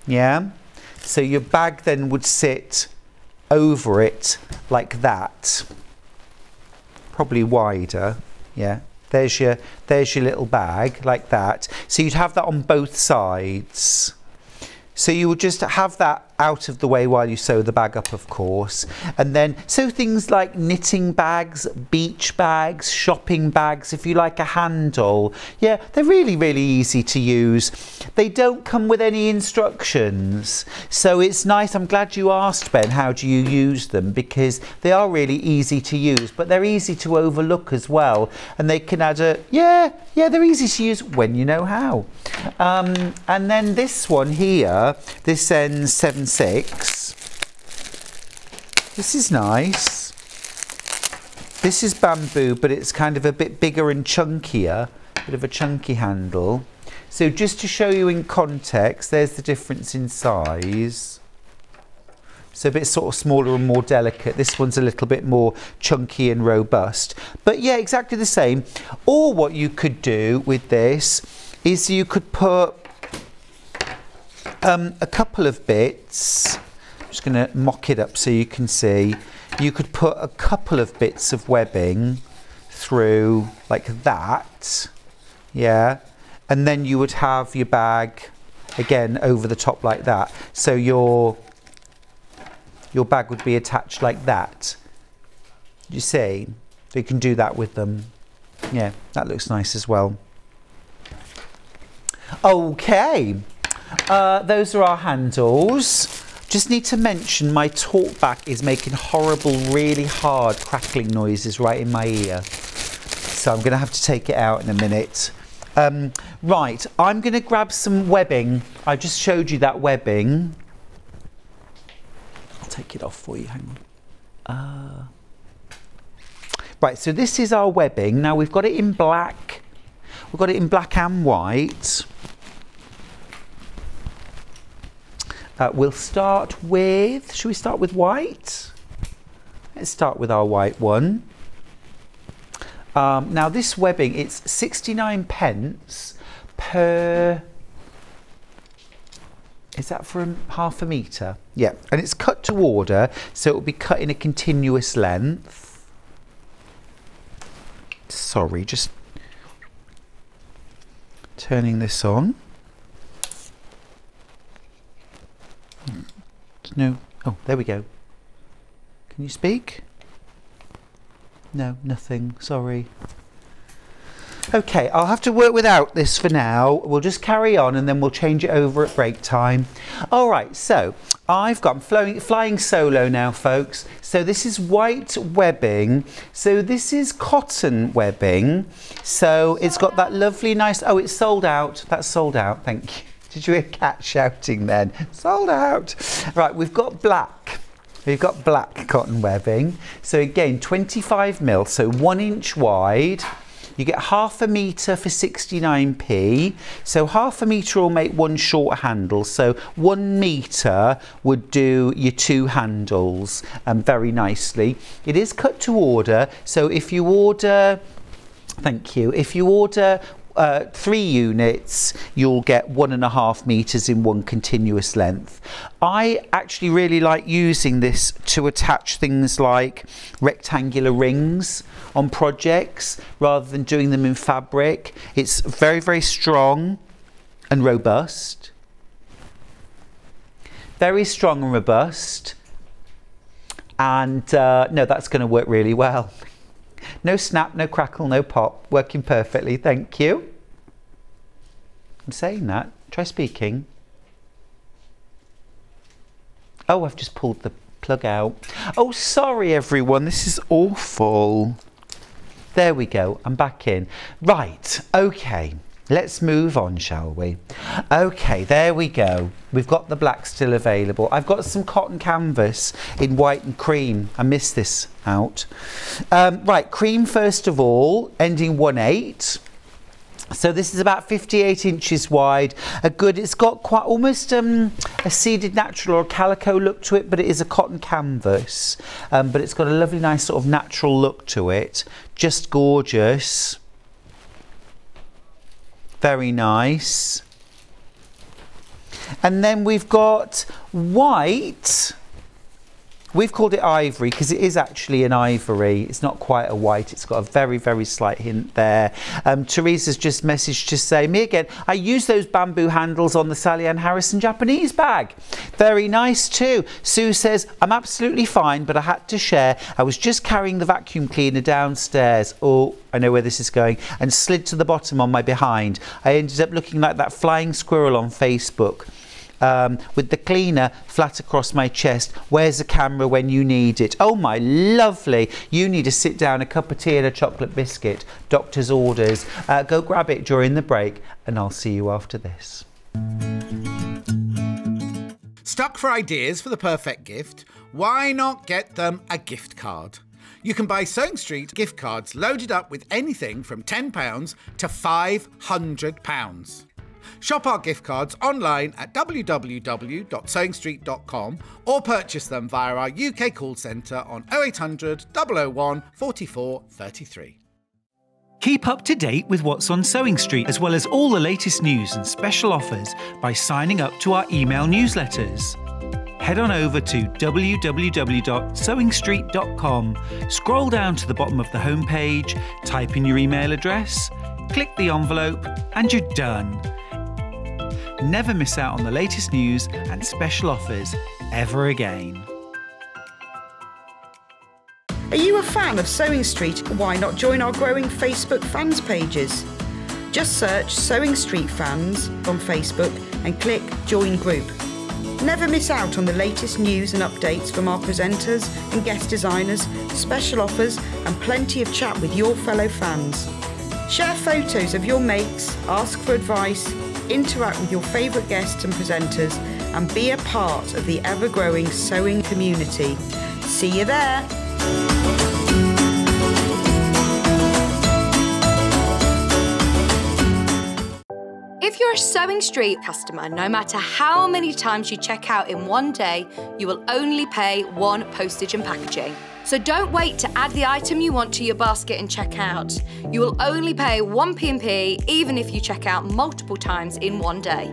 Yeah? So your bag then would sit over it like that probably wider, yeah, There's your, there's your little bag like that. So you'd have that on both sides. So you would just have that out of the way while you sew the bag up, of course. And then, so things like knitting bags, beach bags, shopping bags, if you like a handle. Yeah, they're really, really easy to use. They don't come with any instructions. So it's nice. I'm glad you asked, Ben, how do you use them? Because they are really easy to use, but they're easy to overlook as well. And they can add a, yeah, yeah, they're easy to use when you know how. Um, and then this one here, this ends 7 6. This is nice. This is bamboo, but it's kind of a bit bigger and chunkier, bit of a chunky handle. So just to show you in context, there's the difference in size. So a bit sort of smaller and more delicate. This one's a little bit more chunky and robust. But yeah, exactly the same. Or what you could do with this is you could put um, a couple of bits. I'm just going to mock it up so you can see. You could put a couple of bits of webbing through like that. Yeah. And then you would have your bag again over the top like that. So your your bag would be attached like that. You see? So you can do that with them. Yeah, that looks nice as well. Okay. Uh, those are our handles. Just need to mention my talk back is making horrible, really hard crackling noises right in my ear. So I'm going to have to take it out in a minute. Um, right, I'm going to grab some webbing. I just showed you that webbing. I'll take it off for you, hang on. Uh, right, so this is our webbing. Now we've got it in black. We've got it in black and white. Uh, we'll start with, should we start with white? Let's start with our white one. Um, now this webbing, it's 69 pence per, is that for half a metre? Yeah, and it's cut to order, so it will be cut in a continuous length. Sorry, just turning this on. No. Oh, there we go. Can you speak? No, nothing. Sorry. Okay, I'll have to work without this for now. We'll just carry on and then we'll change it over at break time. All right, so I've got, flowing, flying solo now, folks. So this is white webbing. So this is cotton webbing. So it's got that lovely, nice, oh, it's sold out. That's sold out, thank you. Did you hear cat shouting then? Sold out. Right, we've got black. We've got black cotton webbing. So again, 25 mil, so one inch wide. You get half a metre for 69p. So half a metre will make one short handle. So one metre would do your two handles um, very nicely. It is cut to order. So if you order Thank you. If you order uh, three units, you'll get one and a half meters in one continuous length. I actually really like using this to attach things like rectangular rings on projects rather than doing them in fabric. It's very, very strong and robust. Very strong and robust. And uh, no, that's going to work really well. No snap, no crackle, no pop. Working perfectly, thank you. I'm saying that. Try speaking. Oh, I've just pulled the plug out. Oh, sorry everyone, this is awful. There we go, I'm back in. Right, okay. Let's move on, shall we? Okay, there we go. We've got the black still available. I've got some cotton canvas in white and cream. I missed this out. Um, right, cream first of all, ending 1-8. So this is about 58 inches wide. A good, it's got quite almost um, a seeded natural or calico look to it, but it is a cotton canvas. Um, but it's got a lovely, nice sort of natural look to it. Just gorgeous. Very nice. And then we've got white. We've called it ivory because it is actually an ivory. It's not quite a white. It's got a very, very slight hint there. Um, Teresa's just messaged to say, me again, I use those bamboo handles on the Sally Ann Harrison Japanese bag. Very nice too. Sue says, I'm absolutely fine, but I had to share. I was just carrying the vacuum cleaner downstairs. Oh, I know where this is going, and slid to the bottom on my behind. I ended up looking like that flying squirrel on Facebook um, with the cleaner flat across my chest. Where's the camera when you need it? Oh my lovely. You need to sit down, a cup of tea and a chocolate biscuit. Doctor's orders. Uh, go grab it during the break and I'll see you after this. Stuck for ideas for the perfect gift? Why not get them a gift card? You can buy Sewing Street gift cards loaded up with anything from £10 to £500. Shop our gift cards online at www.sewingstreet.com or purchase them via our UK call centre on 0800 001 44 33. Keep up to date with what's on Sewing Street, as well as all the latest news and special offers by signing up to our email newsletters. Head on over to www.sewingstreet.com, scroll down to the bottom of the homepage, type in your email address, click the envelope, and you're done. Never miss out on the latest news and special offers ever again. Are you a fan of Sewing Street? Why not join our growing Facebook fans pages? Just search Sewing Street Fans on Facebook and click Join Group. Never miss out on the latest news and updates from our presenters and guest designers, special offers, and plenty of chat with your fellow fans. Share photos of your makes, ask for advice, interact with your favourite guests and presenters, and be a part of the ever growing sewing community. See you there! If you're a Sewing Street customer, no matter how many times you check out in one day, you will only pay one postage and packaging. So don't wait to add the item you want to your basket and check out. You will only pay one P&P even if you check out multiple times in one day.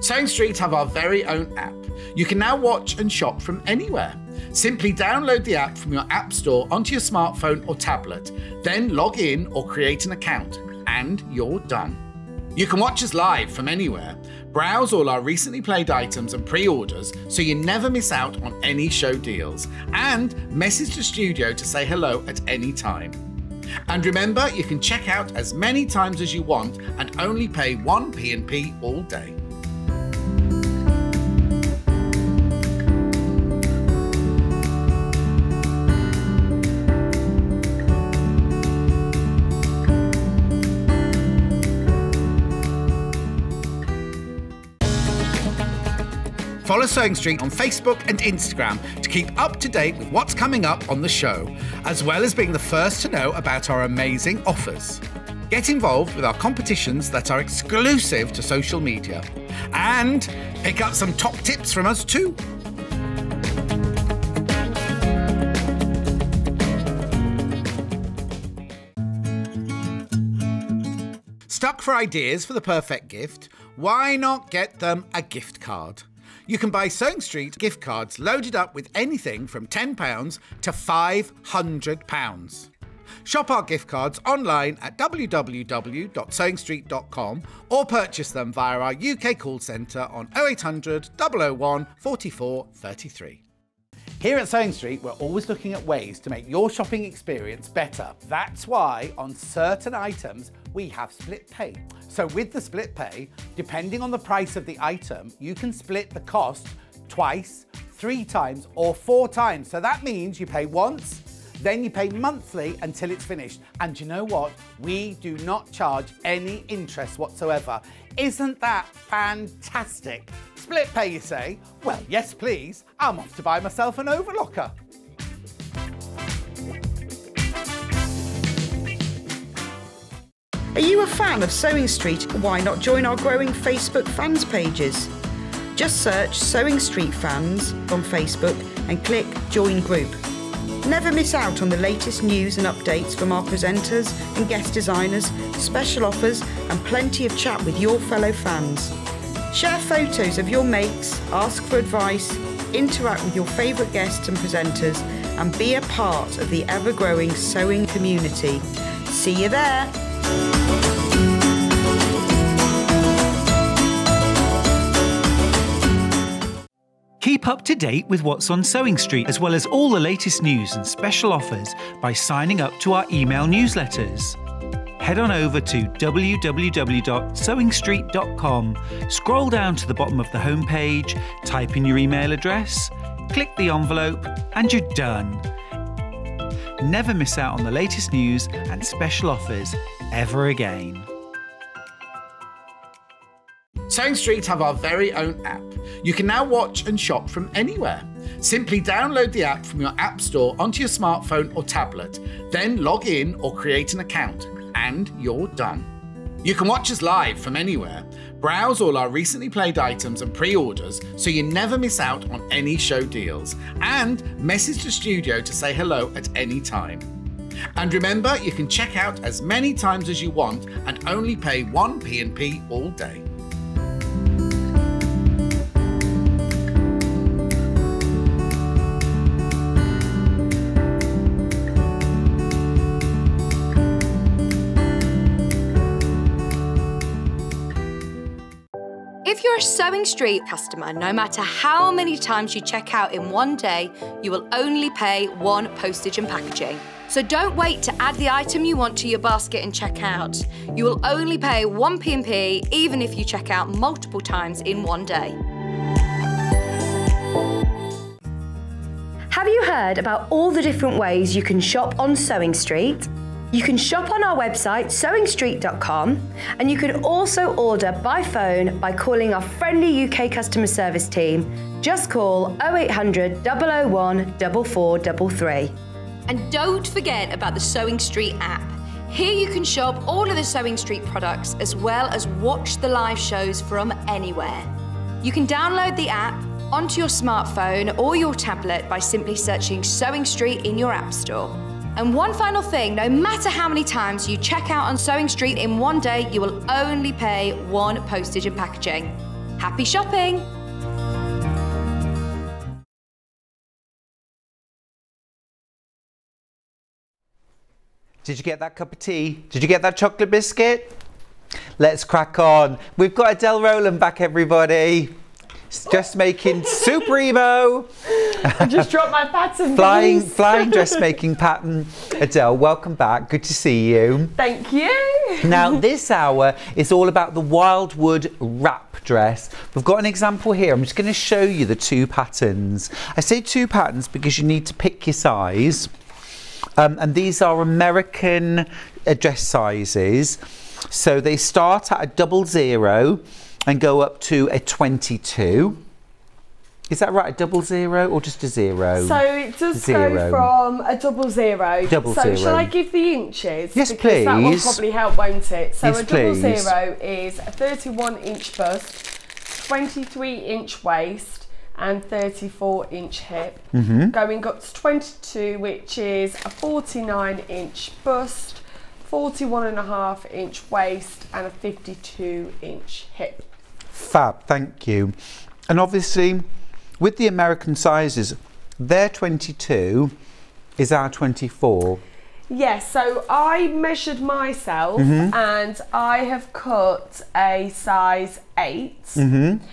Sewing Street have our very own app. You can now watch and shop from anywhere. Simply download the app from your App Store onto your smartphone or tablet, then log in or create an account, and you're done. You can watch us live from anywhere, browse all our recently played items and pre orders so you never miss out on any show deals, and message the studio to say hello at any time. And remember, you can check out as many times as you want and only pay one P&P all day. Follow Sewing Street on Facebook and Instagram to keep up to date with what's coming up on the show, as well as being the first to know about our amazing offers. Get involved with our competitions that are exclusive to social media. And pick up some top tips from us too. Stuck for ideas for the perfect gift? Why not get them a gift card? You can buy Sewing Street gift cards loaded up with anything from £10 to £500. Shop our gift cards online at www.sewingstreet.com or purchase them via our UK call centre on 0800 001 44 33. Here at Sewing Street, we're always looking at ways to make your shopping experience better. That's why on certain items, we have split pay. So with the split pay, depending on the price of the item, you can split the cost twice, three times, or four times. So that means you pay once, then you pay monthly until it's finished. And you know what? We do not charge any interest whatsoever. Isn't that fantastic? Split pay, you say? Well, yes, please. I'm off to buy myself an overlocker. Are you a fan of Sewing Street? Why not join our growing Facebook fans pages? Just search Sewing Street Fans on Facebook and click Join Group. Never miss out on the latest news and updates from our presenters and guest designers, special offers, and plenty of chat with your fellow fans. Share photos of your makes, ask for advice, interact with your favourite guests and presenters, and be a part of the ever growing sewing community. See you there! Keep up to date with what's on Sewing Street, as well as all the latest news and special offers by signing up to our email newsletters. Head on over to www.sewingstreet.com, scroll down to the bottom of the homepage, type in your email address, click the envelope, and you're done. Never miss out on the latest news and special offers ever again. Sewing Street have our very own app. You can now watch and shop from anywhere. Simply download the app from your App Store onto your smartphone or tablet, then log in or create an account, and you're done. You can watch us live from anywhere, browse all our recently played items and pre orders so you never miss out on any show deals, and message the studio to say hello at any time. And remember, you can check out as many times as you want and only pay one P&P all day. You're a Sewing Street customer, no matter how many times you check out in one day, you will only pay one postage and packaging. So don't wait to add the item you want to your basket and check out. You will only pay one P&P even if you check out multiple times in one day. Have you heard about all the different ways you can shop on Sewing Street? You can shop on our website, sewingstreet.com, and you can also order by phone by calling our friendly UK customer service team. Just call 0800 001 4433. And don't forget about the Sewing Street app. Here you can shop all of the Sewing Street products as well as watch the live shows from anywhere. You can download the app onto your smartphone or your tablet by simply searching Sewing Street in your App Store. And one final thing no matter how many times you check out on Sewing Street in one day, you will only pay one postage and packaging. Happy shopping! Did you get that cup of tea? Did you get that chocolate biscuit? Let's crack on. We've got Adelle Rowland back, everybody. Just making Supremo. I just dropped my pattern. flying, please. flying dressmaking pattern. Adelle, welcome back. Good to see you. Thank you. Now, this hour is all about the Wildwood wrap dress. We've got an example here. I'm just going to show you the two patterns. I say two patterns because you need to pick your size. Um, and these are American uh, dress sizes. So they start at a double zero and go up to a 22. Is that right? A double zero or just a zero? So it does Zero. go from a double zero. Double so zero. shall I give the inches? Yes, because That will probably help, won't it? So Yes, a double please. zero is a 31 inch bust, 23 inch waist, and 34 inch hip. Mm-hmm. Going up to 22, which is a 49 inch bust, 41 and a half inch waist, and a 52 inch hip. Fab, thank you. And obviously, with the American sizes, their 22 is our 24. Yes, so I measured myself Mm-hmm. and I have cut a size 8. Mm-hmm.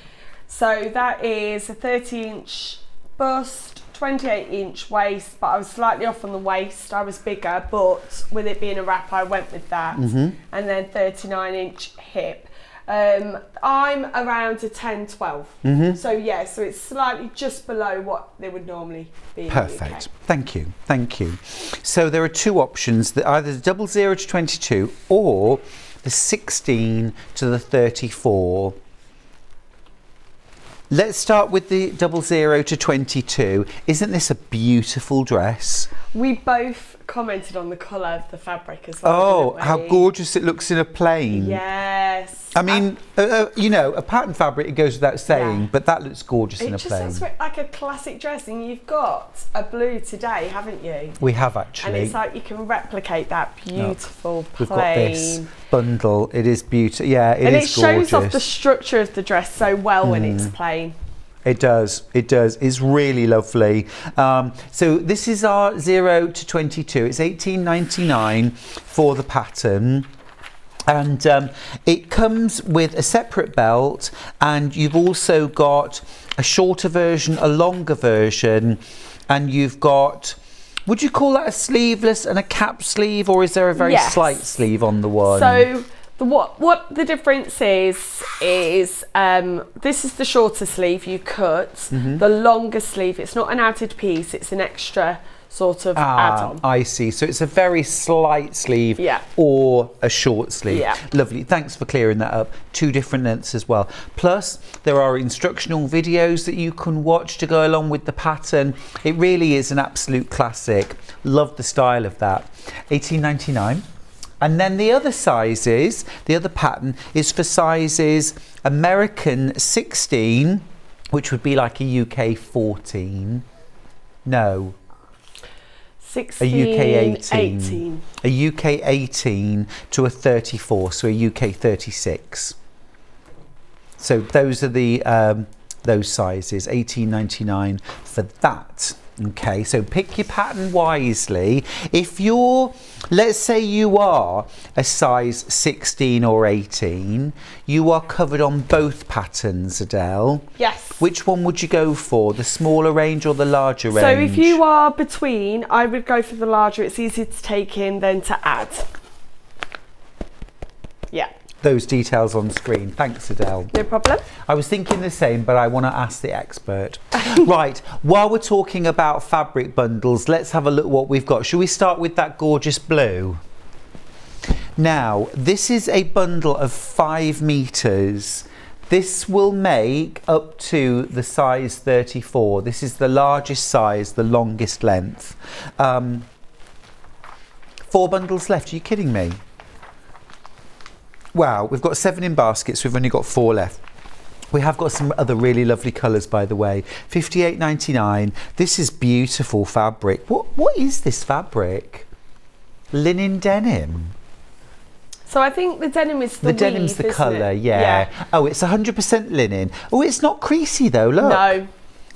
So that is a 30 inch bust, 28 inch waist, but I was slightly off on the waist. I was bigger, but with it being a wrap, I went with that. Mm-hmm. And then 39 inch hip. Um, I'm around a 10 12. Mm-hmm. So, yeah, so it's slightly just below what they would normally be. Perfect. Thank you. Thank you. So there are two options: the, either the double zero to 22 or the 16 to the 34. Let's start with the double zero to 22. Isn't this a beautiful dress? We both commented on the colour of the fabric as well. Oh, how gorgeous it looks in a plain. Yes. I mean, uh, uh, you know, a pattern fabric, it goes without saying, Yeah. but that looks gorgeous it in a just plain. looks re- like a classic dress, and you've got a blue today, haven't you? We have actually. And it's like you can replicate that beautiful We've plain. got this bundle. It is beautiful. Yeah, it is and it shows gorgeous. off the structure of the dress so well when it's Mm. plain. It does. It does. It's really lovely. Um, so this is our zero to twenty-two. It's eighteen ninety-nine for the pattern. And um, it comes with a separate belt, and you've also got a shorter version, a longer version, and you've got. Would you call that a sleeveless and a cap sleeve, or is there a very Yes. slight sleeve on the one? So the what what the difference is is um, this is the shorter sleeve you cut. Mm-hmm. The longer sleeve, it's not an added piece; it's an extra sort of Ah, add-on. I see. So it's a very slight sleeve Yeah. or a short sleeve. Yeah. Lovely. Thanks for clearing that up. Two different lengths as well. Plus, there are instructional videos that you can watch to go along with the pattern. It really is an absolute classic. Love the style of that. 18.99. And then the other sizes, the other pattern is for sizes American 16, which would be like a UK 14. No, 16, a UK 18. 18. A UK 18 to a 34, so a UK 36. So those are the um, those sizes, 18.99 for that. Okay, so pick your pattern wisely. If you're, let's say you are a size 16 or 18, you are covered on both patterns, Adelle. Yes. Which one would you go for, the smaller range or the larger range? so if you are between, I would go for the larger. It's easier to take in than to add. Yeah, those details on screen. Thanks, Adelle. no problem. I was thinking the same, but I want to ask the expert. right, while we're talking about fabric bundles, let's have a look what we've got. Should we start with that gorgeous blue? Now, this is a bundle of five meters. This will make up to the size 34. This is the largest size, the longest length. Um, four bundles left. Are you kidding me? Wow, we've got seven in baskets. We've only got four left. We have got some other really lovely colours, by the way. Fifty-eight ninety-nine. This is beautiful fabric. What What is this fabric? Linen denim. So I think the denim is the, The, denim's weave, the colour, it? yeah. Oh, it's hundred percent linen. Oh, it's not creasy though. Look, No.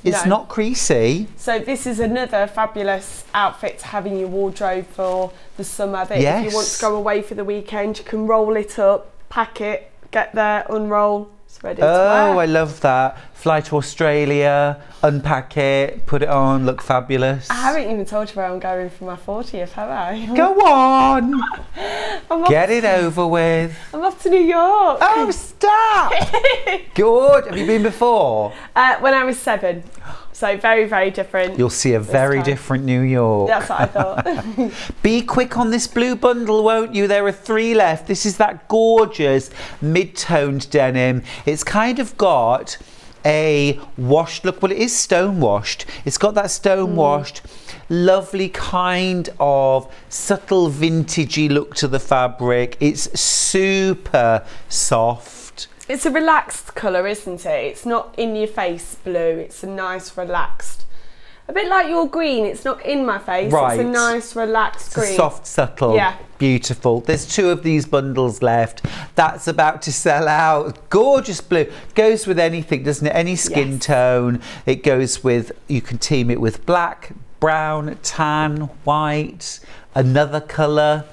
It's no. not creasy. So this is another fabulous outfit to have in your wardrobe for the summer. That if you want to go away for the weekend, you can roll it up, pack it, get there, unroll. It's ready to Oh. I love that. Fly to Australia, unpack it, put it on, look fabulous. I haven't even told you where I'm going for my 40th, have I? Go on, get it over with. I'm off to New York. Oh, stop! Good. Have you been before? Uh, when I was seven. So very, very different. You'll see a very time. different New York. That's what I thought. Be quick on this blue bundle, won't you? There are three left. This is that gorgeous mid-toned denim. It's kind of got a washed look. Well, it is stone washed. It's got that stone washed, mm. lovely kind of subtle vintagey look to the fabric. It's super soft. It's a relaxed colour, isn't it? It's not in your face blue. It's a nice, relaxed. A bit like your green. It's not in my face. Right. It's a nice, relaxed It's green. soft, subtle, Yeah. beautiful. There's two of these bundles left. That's about to sell out. Gorgeous blue. Goes with anything, doesn't it? Any skin Yes. tone. It goes with, you can team it with black, brown, tan, white, another colour.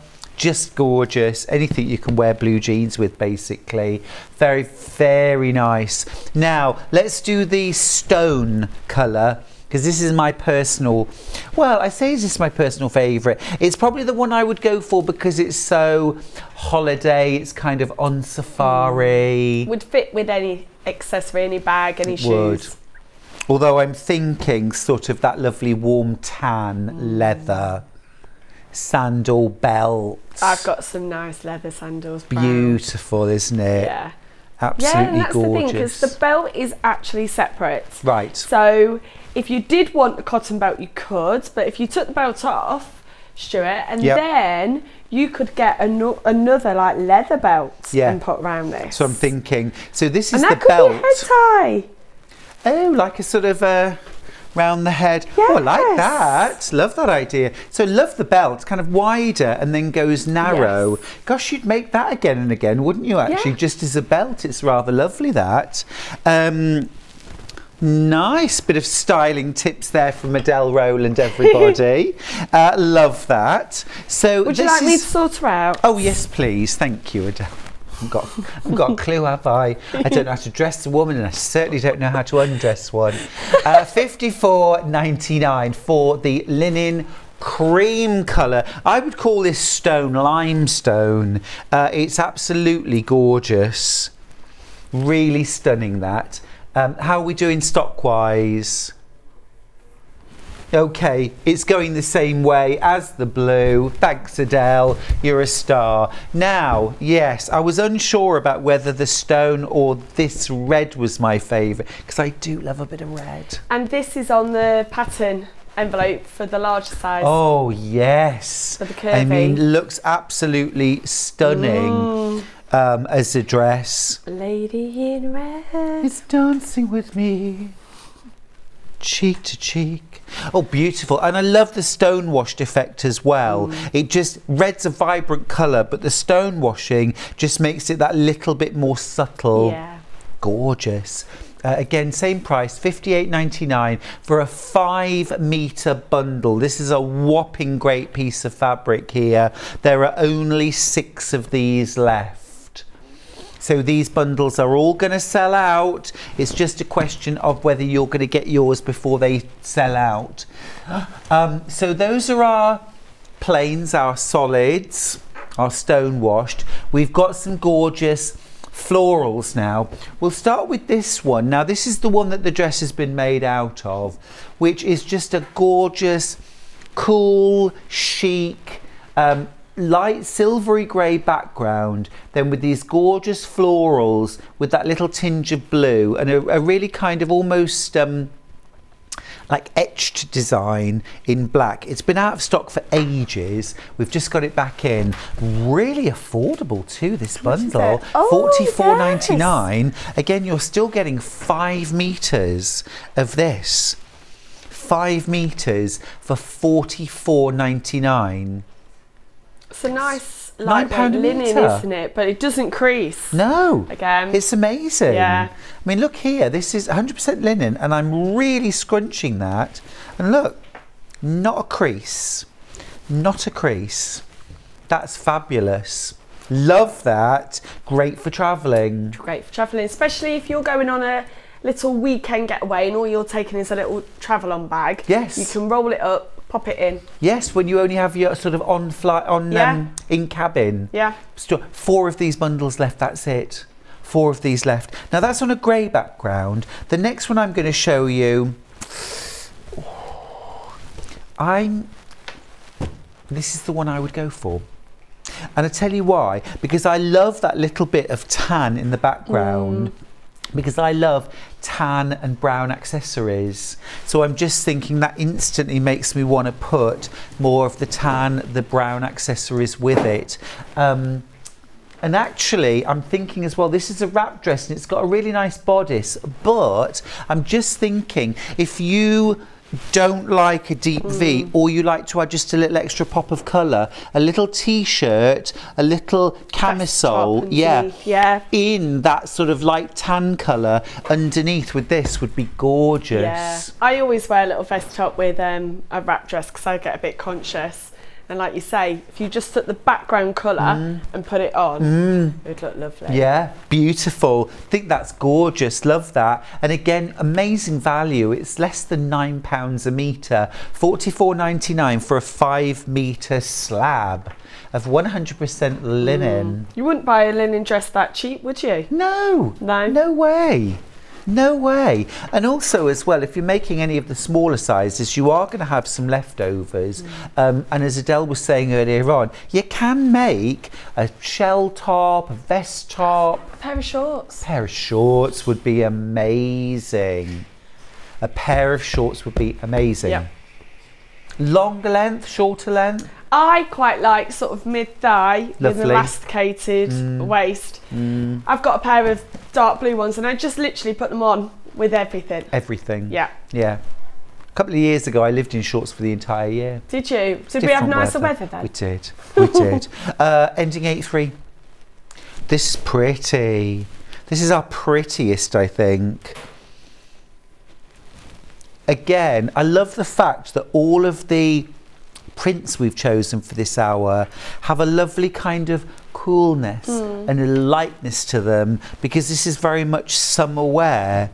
Just gorgeous. Anything you can wear blue jeans with, basically. Very, very nice. Now, let's do the stone colour because this is my personal well i say this is my personal favorite it's probably the one i would go for because it's so holiday it's kind of on safari mm. Would fit with any accessory, any bag, any would. shoes. although i'm thinking sort of that lovely warm tan mm. leather sandal belt I've got some nice leather sandals. brown. beautiful isn't it Yeah. absolutely yeah, and that's the thing gorgeous because the belt is actually separate. right So if you did want the cotton belt, you could, but if you took the belt off, Stuart, and Yep. then you could get ano- another like leather belt Yeah. and put around this. So I'm thinking. So this is and the that could belt. be head tie. Oh, like a sort of uh, round the head. Yes. Oh, I like that. Love that idea. So love the belt, kind of wider and then goes narrow. Gosh, you'd make that again and again, wouldn't you? Actually, Yeah. just as a belt, it's rather lovely. That. Um, Nice bit of styling tips there from Adelle Rowland, everybody. uh, love that. So, Would you like me to sort her out? Oh yes, please. Thank you, Adelle. I've got, I've got a clue, have I? I don't know how to dress a woman, and I certainly don't know how to undress one. Uh, Fifty-four ninety-nine for the linen cream colour. I would call this stone limestone. Uh, it's absolutely gorgeous. Really stunning. That. Um, how are we doing stock-wise? Okay, it's going the same way as the blue. Thanks, Adelle. You're a star. Now, yes, I was unsure about whether the stone or this red was my favourite because I do love a bit of red. And this is on the pattern envelope for the large size. Oh, yes. For the I mean, looks absolutely stunning um, as a dress. Lady in red. is dancing with me, cheek to cheek. Oh, beautiful. And I love the stone washed effect as well. Mm. It just, red's a vibrant colour, but the stone washing just makes it that little bit more subtle. Yeah. Gorgeous. Uh, again, same price, fifty-eight ninety-nine for a five metre bundle. This is a whopping great piece of fabric here. There are only six of these left. So these bundles are all going to sell out. It's just a question of whether you're going to get yours before they sell out. Um, so those are our plains, our solids, our stone washed. We've got some gorgeous florals now. We'll start with this one. Now this is the one that the dress has been made out of, which is just a gorgeous, cool, chic, um, light silvery grey background, then with these gorgeous florals with that little tinge of blue and a, a really kind of almost um, like etched design in black. It's been out of stock for ages. We've just got it back in. Really affordable too, this bundle. Oh, ninety-nine. Again, you're still getting five meters of this. Five meters for forty-four ninety-nine. It's a nice lightweight linen, metre. isn't it? But it doesn't crease. No. Again. It's amazing. Yeah. I mean, look here. This is 100% linen, and I'm really scrunching that. And look, not a crease. Not a crease. That's fabulous. Love that. Great for travelling. Great for travelling, especially if you're going on a little weekend getaway and all you're taking is a little travel on bag. Yes. You can roll it up, pop it in. Yes, when you only have your sort of on flight, on Yeah. um, in cabin. Yeah. Four of these bundles left, that's it. Four of these left. Now that's on a grey background. The next one I'm going to show you, I'm, this is the one I would go for. And I tell you why, because I love that little bit of tan in the background. Because I love tan and brown accessories. So I'm just thinking that instantly makes me want to put more of the tan, the brown accessories with it. Um, and actually, I'm thinking as well, this is a wrap dress and it's got a really nice bodice. But I'm just thinking if you don't like a deep V or you like to add just a little extra pop of colour, a little t shirt, a little camisole, yeah, yeah. in that sort of light tan colour underneath with this would be gorgeous. Yeah. I always wear a little vest top with um, a wrap dress because I get a bit conscious. And like you say, if you just took the background colour and put it on, it would look lovely. Mm. Yeah, beautiful. think that's gorgeous. Love that. And again, amazing value. It's less than nine pounds a metre. Forty-four ninety-nine for a five metre slab of one hundred percent linen. You wouldn't buy a linen dress that cheap, would you? No, No. no way. No way. And also, as well, if you're making any of the smaller sizes, you are going to have some leftovers. Um, and as Adelle was saying earlier on, you can make a shell top, a vest top, A pair of shorts. A pair of shorts would be amazing. A pair of shorts would be amazing. Yeah. Longer length, shorter length? I quite like sort of mid thigh with an elasticated waist. I've got a pair of dark blue ones and I just literally put them on with everything. Everything. Yeah. Yeah. A couple of years ago, I lived in shorts for the entire year. Did you? Did we have Different nicer weather, then? We did. We did. Uh, ending 8-3. This is pretty. This is our prettiest, I think. Again, I love the fact that all of the prints we've chosen for this hour have a lovely kind of coolness and a lightness to them because this is very much summer wear.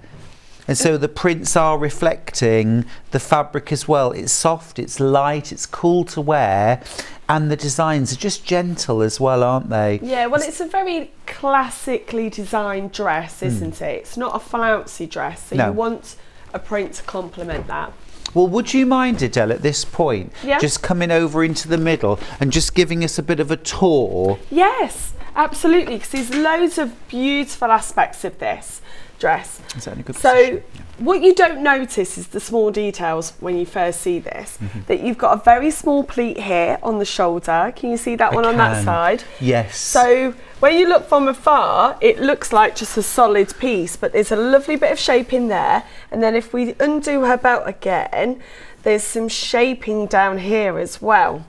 And so the prints are reflecting the fabric as well. It's soft, it's light, it's cool to wear, and the designs are just gentle as well, aren't they? Yeah, well, it's a very classically designed dress, isn't it? It's not a flouncy dress, so Hmm. No. you want a print to complement that. Well, would you mind, Adelle, at this point, Yeah. just coming over into the middle and just giving us a bit of a tour? Yes, absolutely, because there's loads of beautiful aspects of this dress. Is that a good So, position? what you don't notice is the small details when you first see this. Mm-hmm. That you've got a very small pleat here on the shoulder. Can you see that one on that side? Yes. So when you look from afar, it looks like just a solid piece, but there's a lovely bit of shape in there. And then if we undo her belt again, there's some shaping down here as well.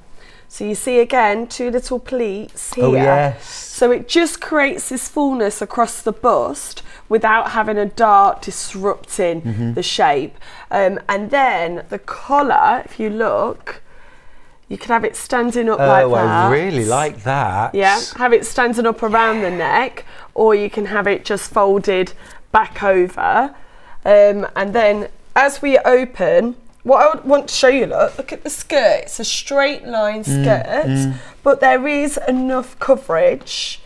So you see again, two little pleats here. Oh, yes. So it just creates this fullness across the bust without having a dart disrupting Mm-hmm. the shape. Um, and then the collar, if you look, you can have it standing up like oh, that. I really like that. Yeah, have it standing up around the neck, or you can have it just folded back over. Um, and then as we open, what I would want to show you, look, look at the skirt. It's a straight line Mm, skirt, but there is enough coverage.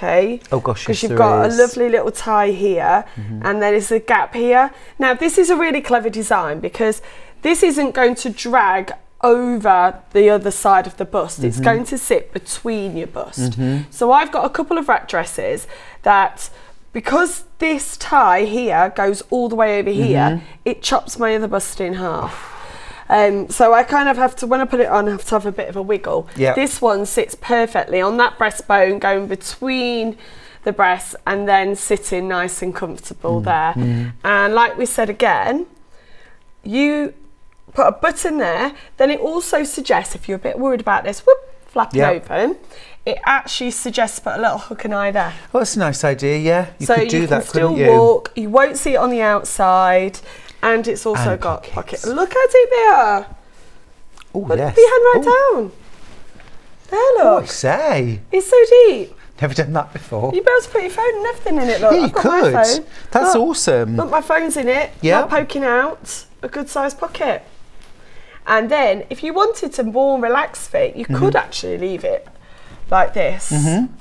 Okay. Oh, gosh, Because yes, you've got is. a lovely little tie here, mm-hmm. and there is a gap here. Now, this is a really clever design because this isn't going to drag over the other side of the bust. It's mm-hmm. going to sit between your bust. Mm-hmm. So I've got a couple of rack dresses that because this tie here goes all the way over here, it chops my other bust in half. Um, so I kind of have to, when I put it on, I have to have a bit of a wiggle. Yeah. This one sits perfectly on that breastbone, going between the breasts and then sitting nice and comfortable there. And like we said again, you put a button there, then it also suggests if you're a bit worried about this, whoop, flapping Yeah. open, it actually suggests put a little hook and eye there. Well, that's a nice idea, yeah. You so could do you that, can still couldn't you? walk, you won't see it on the outside, and it's also And got pockets. pockets. Look how deep they are. Oh, Put yes. your hand right oh, down. There, Oh, I say. It's so deep. Never done that before. You'd be able to put your phone and everything in it. Look, yeah, you I've got could. my phone. That's Look. awesome. Look, my phone's in it. Yeah. Not poking out. A good sized pocket. And then, if you wanted to more relaxed fit, you Mm-hmm. could actually leave it like this.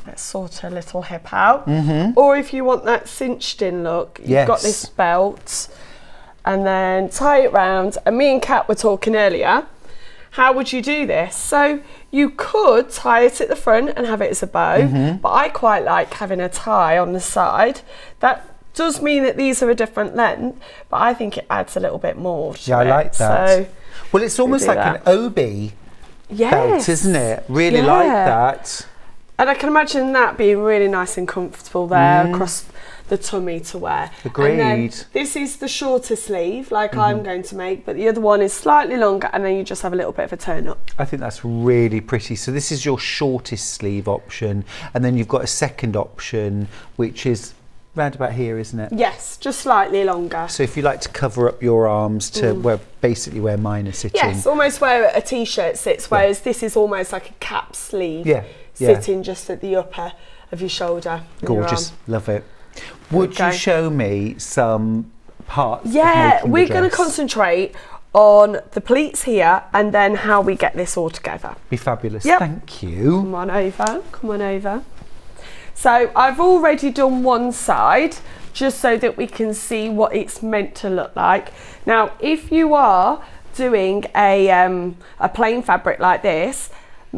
Let's sort a little hip out. Mm-hmm. Or if you want that cinched in look, you've got Mm-hmm. Yes. this belt and then tie it round. And me and Kat were talking earlier. How would you do this? So you could tie it at the front and have it as a bow, Mm-hmm. but I quite like having a tie on the side. That does mean that these are a different length, but I think it adds a little bit more. To Yeah, I it. like that. So well, it's almost like that. an obi yes. belt, isn't it? Really like that. And I can imagine that being really nice and comfortable there across the tummy to wear. Agreed. this is the shorter sleeve, like I'm mm-hmm. going to make, but the other one is slightly longer, and then you just have a little bit of a turn up. I think that's really pretty. So this is your shortest sleeve option, and then you've got a second option, which is round about here, isn't it? Yes, just slightly longer. So if you like to cover up your arms to mm. where basically where mine are sitting. Yes, almost where a t-shirt sits, whereas this is almost like a cap sleeve. Yeah, yeah. Sitting just at the upper of your shoulder. and your Gorgeous, love it. Would Okay. you show me some parts? Yeah, we're going to concentrate on the pleats here and then how we get this all together. Be fabulous. Yep. Thank you. Come on over, come on over. So I've already done one side just so that we can see what it's meant to look like. Now, if you are doing a, um, a plain fabric like this,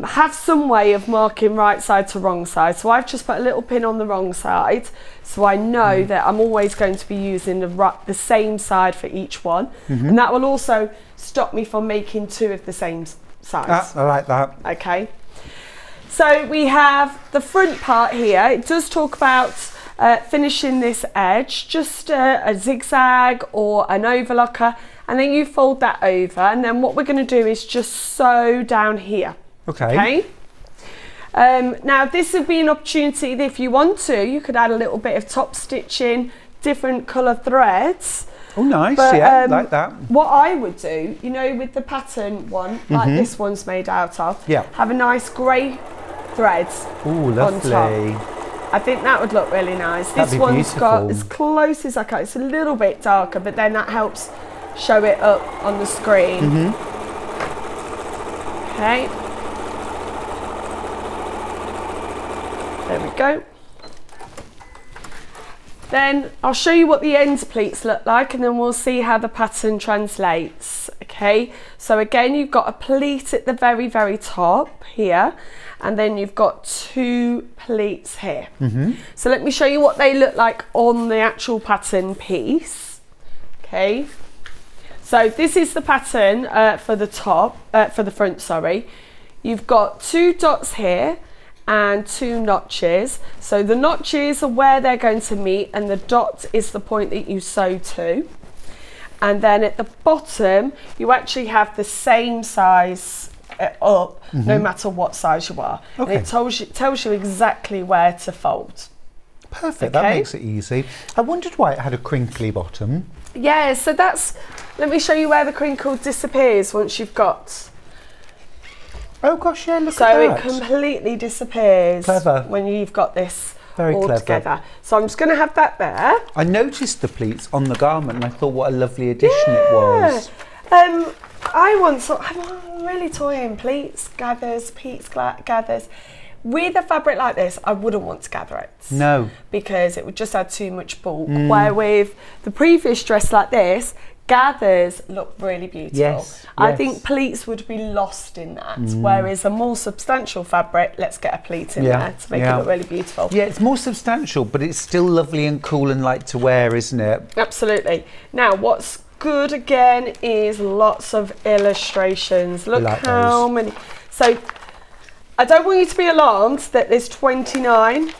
have some way of marking right side to wrong side. So I've just put a little pin on the wrong side so I know that I'm always going to be using the, right, the same side for each one. And that will also stop me from making two of the same size. Ah, I like that. Okay. So we have the front part here. It does talk about uh, finishing this edge, just a, a zigzag or an overlocker, and then you fold that over. And then what we're going to do is just sew down here. Okay. Okay. Um, now this would be an opportunity that if you want to, you could add a little bit of top stitching, different colour threads. Oh, nice. But, yeah, um, like that. What I would do, you know, with the pattern one, like this one's made out of, Mm-hmm. Yeah. have a nice grey threads. Oh, on top. I think that would look really nice. That'd this one's got beautiful. as close as I can. It's a little bit darker, but then that helps show it up on the screen. Mm-hmm. Okay. There we go. Then I'll show you what the end pleats look like and then we'll see how the pattern translates. Okay, so again you've got a pleat at the very, very top here and then you've got two pleats here. So let me show you what they look like on the actual pattern piece. Okay, so this is the pattern uh, for the top, uh, for the front, sorry. You've got two dots here and two notches. So the notches are where they're going to meet and the dot is the point that you sew to. And then at the bottom, you actually have the same size uh, up, no matter what size you are. Okay. And it tells you, tells you exactly where to fold. Perfect. That makes it easy. I wondered why it had a crinkly bottom. Yeah, so that's, let me show you where the crinkle disappears once you've got Oh gosh, yeah, look So at it completely disappears Clever. when you've got this Very all clever. together. So I'm just going to have that there. I noticed the pleats on the garment and I thought what a lovely addition it was. Um, I once thought, I'm really toying pleats, gathers, pleats, gathers. With a fabric like this, I wouldn't want to gather it. No. Because it would just add too much bulk. Mm. Where with the previous dress like this, gathers look really beautiful. Yes, I yes. Mm. think pleats would be lost in that. Whereas a more substantial fabric, let's get a pleat in Yeah, there to make yeah. it look really beautiful. Yeah, it's more substantial, but it's still lovely and cool and light to wear, isn't it? Absolutely. Now, what's good again is lots of illustrations. Look like how those. many. So, I don't want you to be alarmed that there's 29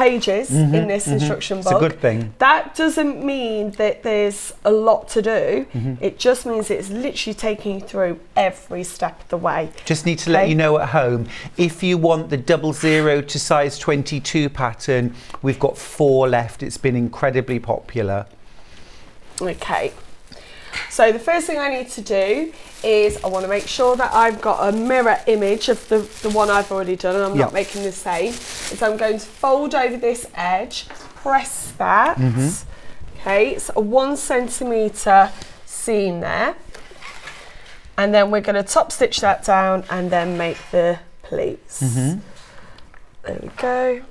pages in this instruction Mm-hmm, It's book. a good thing. That doesn't mean that there's a lot to do. Mm-hmm. It just means it's literally taking you through every step of the way. Just need to let you know at home, if you want the double zero to size 22 pattern, we've got four left. It's been incredibly popular. Okay. So the first thing I need to do is I want to make sure that I've got a mirror image of the, the one I've already done and I'm Yeah. not making the same. So I'm going to fold over this edge, press that. Mm-hmm. Okay, it's a one centimetre seam there. And then we're going to top stitch that down and then make the pleats. Mm-hmm. There we go.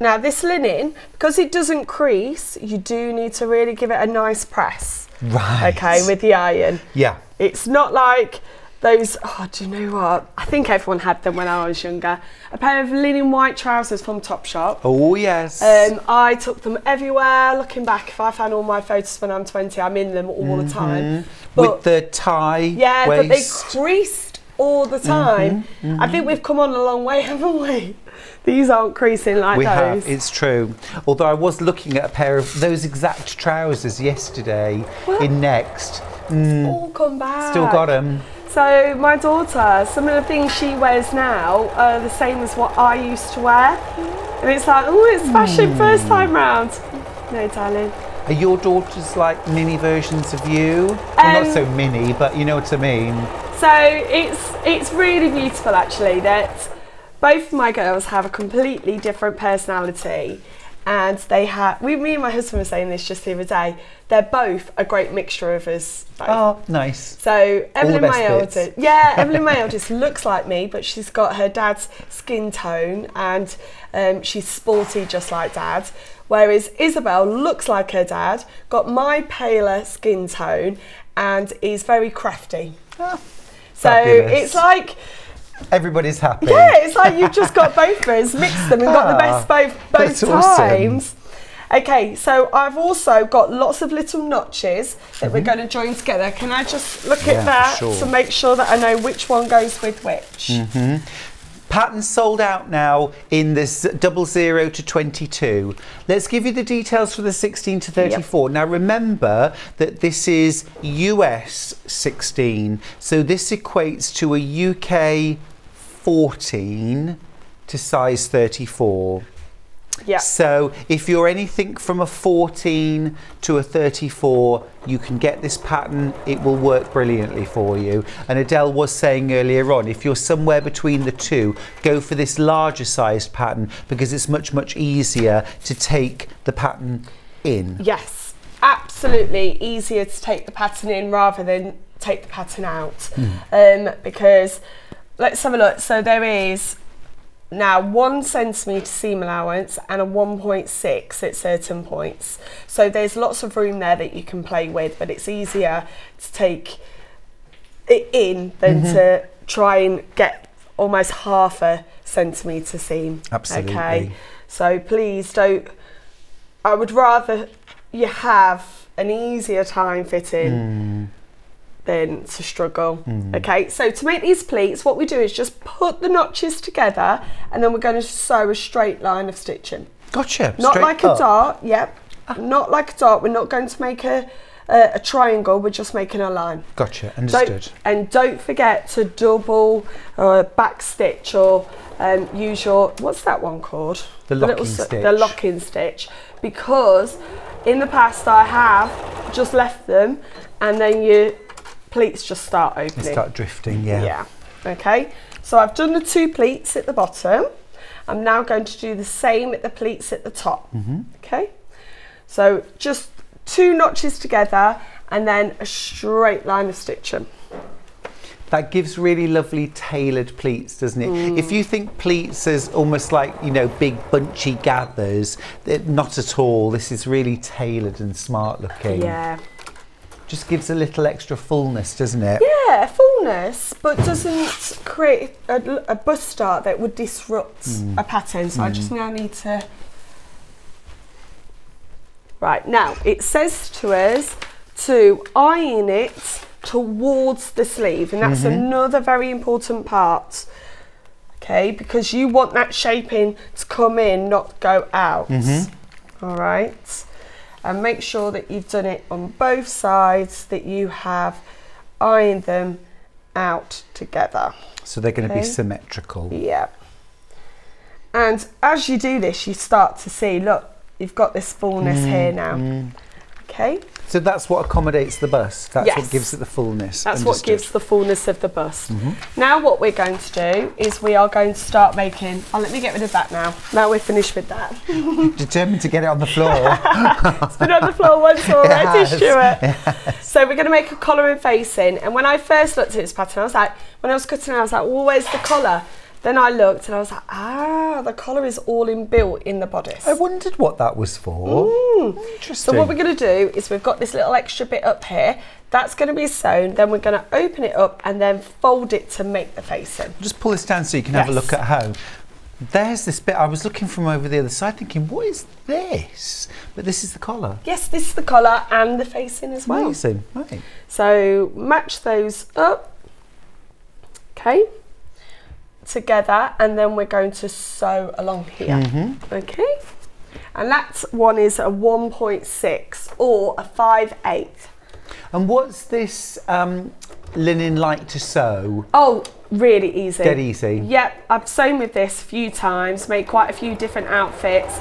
Now this linen, because it doesn't crease, you do need to really give it a nice press. Right. Okay, with the iron. Yeah. It's not like those, oh, do you know what? I think everyone had them when I was younger. A pair of linen white trousers from Topshop. Oh, yes. Um, I took them everywhere. Looking back, if I find all my photos when I'm 20, I'm in them all the time. But Mm-hmm. With the tie yeah, but they waist. All the time. Mm-hmm, I think we've come on a long way, haven't we? These aren't creasing like we those. have, it's true. Although I was looking at a pair of those exact trousers yesterday in Next. all come back. Mm. Still got them. So my daughter, some of the things she wears now are the same as what I used to wear, and it's like, oh, it's fashion first Hmm. time round. No, darling. Are your daughters like mini versions of you? well, Um, not so mini, but you know what I mean. So it's it's really beautiful actually that both of my girls have a completely different personality and they have we me and my husband were saying this just the other day they're both a great mixture of us both. Oh, nice. So Evelyn, my eldest, yeah, Evelyn, my eldest looks like me, but she's got her dad's skin tone and um, she's sporty just like dad. Whereas Isabel looks like her dad, got my paler skin tone, and is very crafty. So fabulous. it's like, Everybody's happy. yeah, it's like you've just got both of us, mixed them, and got the best both both that's awesome. times. Okay, so I've also got lots of little notches that we're going to join together. Can I just look Mm-hmm. Yeah, at that sure. to make sure that I know which one goes with which? Patterns sold out now in this double zero to 22. Let's give you the details for the 16 to 34. Now remember that this is US 16, so this equates to a UK 14 to size 34. Yeah. So if you're anything from a 14 to a 34, you can get this pattern. It will work brilliantly for you. And Adelle was saying earlier on, if you're somewhere between the two, go for this larger sized pattern because it's much, much easier to take the pattern in. Yes, absolutely easier to take the pattern in rather than take the pattern out. Um, because let's have a look. So there is now one centimetre seam allowance and a 1.6 at certain points. So there's lots of room there that you can play with, but it's easier to take it in than mm-hmm. to try and get almost half a centimetre seam. Absolutely. Okay. So please don't. I would rather you have an easier time fitting mm. Than to struggle. Okay, so to make these pleats, what we do is just put the notches together and then we're going to sew a straight line of stitching. Gotcha. Not Straight like a dart, yep. Not like a dart. We're not going to make a, a, a triangle, we're just making a line. Gotcha. Understood. Don't, and don't forget to double or back stitch or um, use your what's that one called? The locking s- stitch. The locking stitch, because in the past I have just left them, and then your pleats just start They opening. start drifting, yeah. Yeah. Okay. So I've done the two pleats at the bottom. I'm now going to do the same at the pleats at the top. Mm-hmm. Okay. So just two notches together and then a straight line of stitching. That gives really lovely tailored pleats, doesn't it? Mm. If you think pleats as almost like, you know, big bunchy gathers, not at all. This is really tailored and smart looking. Yeah. Just gives a little extra fullness, doesn't it? Yeah, fullness, but doesn't create a, a bust start that would disrupt Mm. a pattern. So I just mm. now need to. Right, now it says to us to iron it towards the sleeve, and that's mm-hmm. another very important part. Okay, because you want that shaping to come in, not go out. Mm-hmm. All right. And make sure that you've done it on both sides, that you have ironed them out together. So they're going to be symmetrical. Yeah. And as you do this, you start to see, look, you've got this fullness here mm, now. Mm. Okay. So that's what accommodates the bust. That's Yes. what gives it the fullness. That's what gives the fullness of the bust. Mm-hmm. Now what we're going to do is we are going to start making, oh let me get rid of that now. Now we're finished with that. Determined to get it on the floor. it's been on the floor once already, has, Stuart. So we're going to make a collar and facing. And when I first looked at this pattern, I was like, when I was cutting it, I was like, well, where's the collar? Then I looked and I was like, ah, the collar is all inbuilt in the bodice. I wondered what that was for. Interesting. So what we're going to do is we've got this little extra bit up here. That's going to be sewn. Then we're going to open it up and then fold it to make the facing. Just pull this down so you can have a look at home. There's this bit. I was looking from over the other side, thinking, "What is this?" But this is the collar. Yes, this is the collar and the facing as well. Amazing. Right. So match those up, okay, together, and then we're going to sew along here, okay. And that one is a 1.6 or a 5 8. And what's this um, linen like to sew? Oh, really easy. Dead easy. Yep, I've sewn with this a few times, made quite a few different outfits,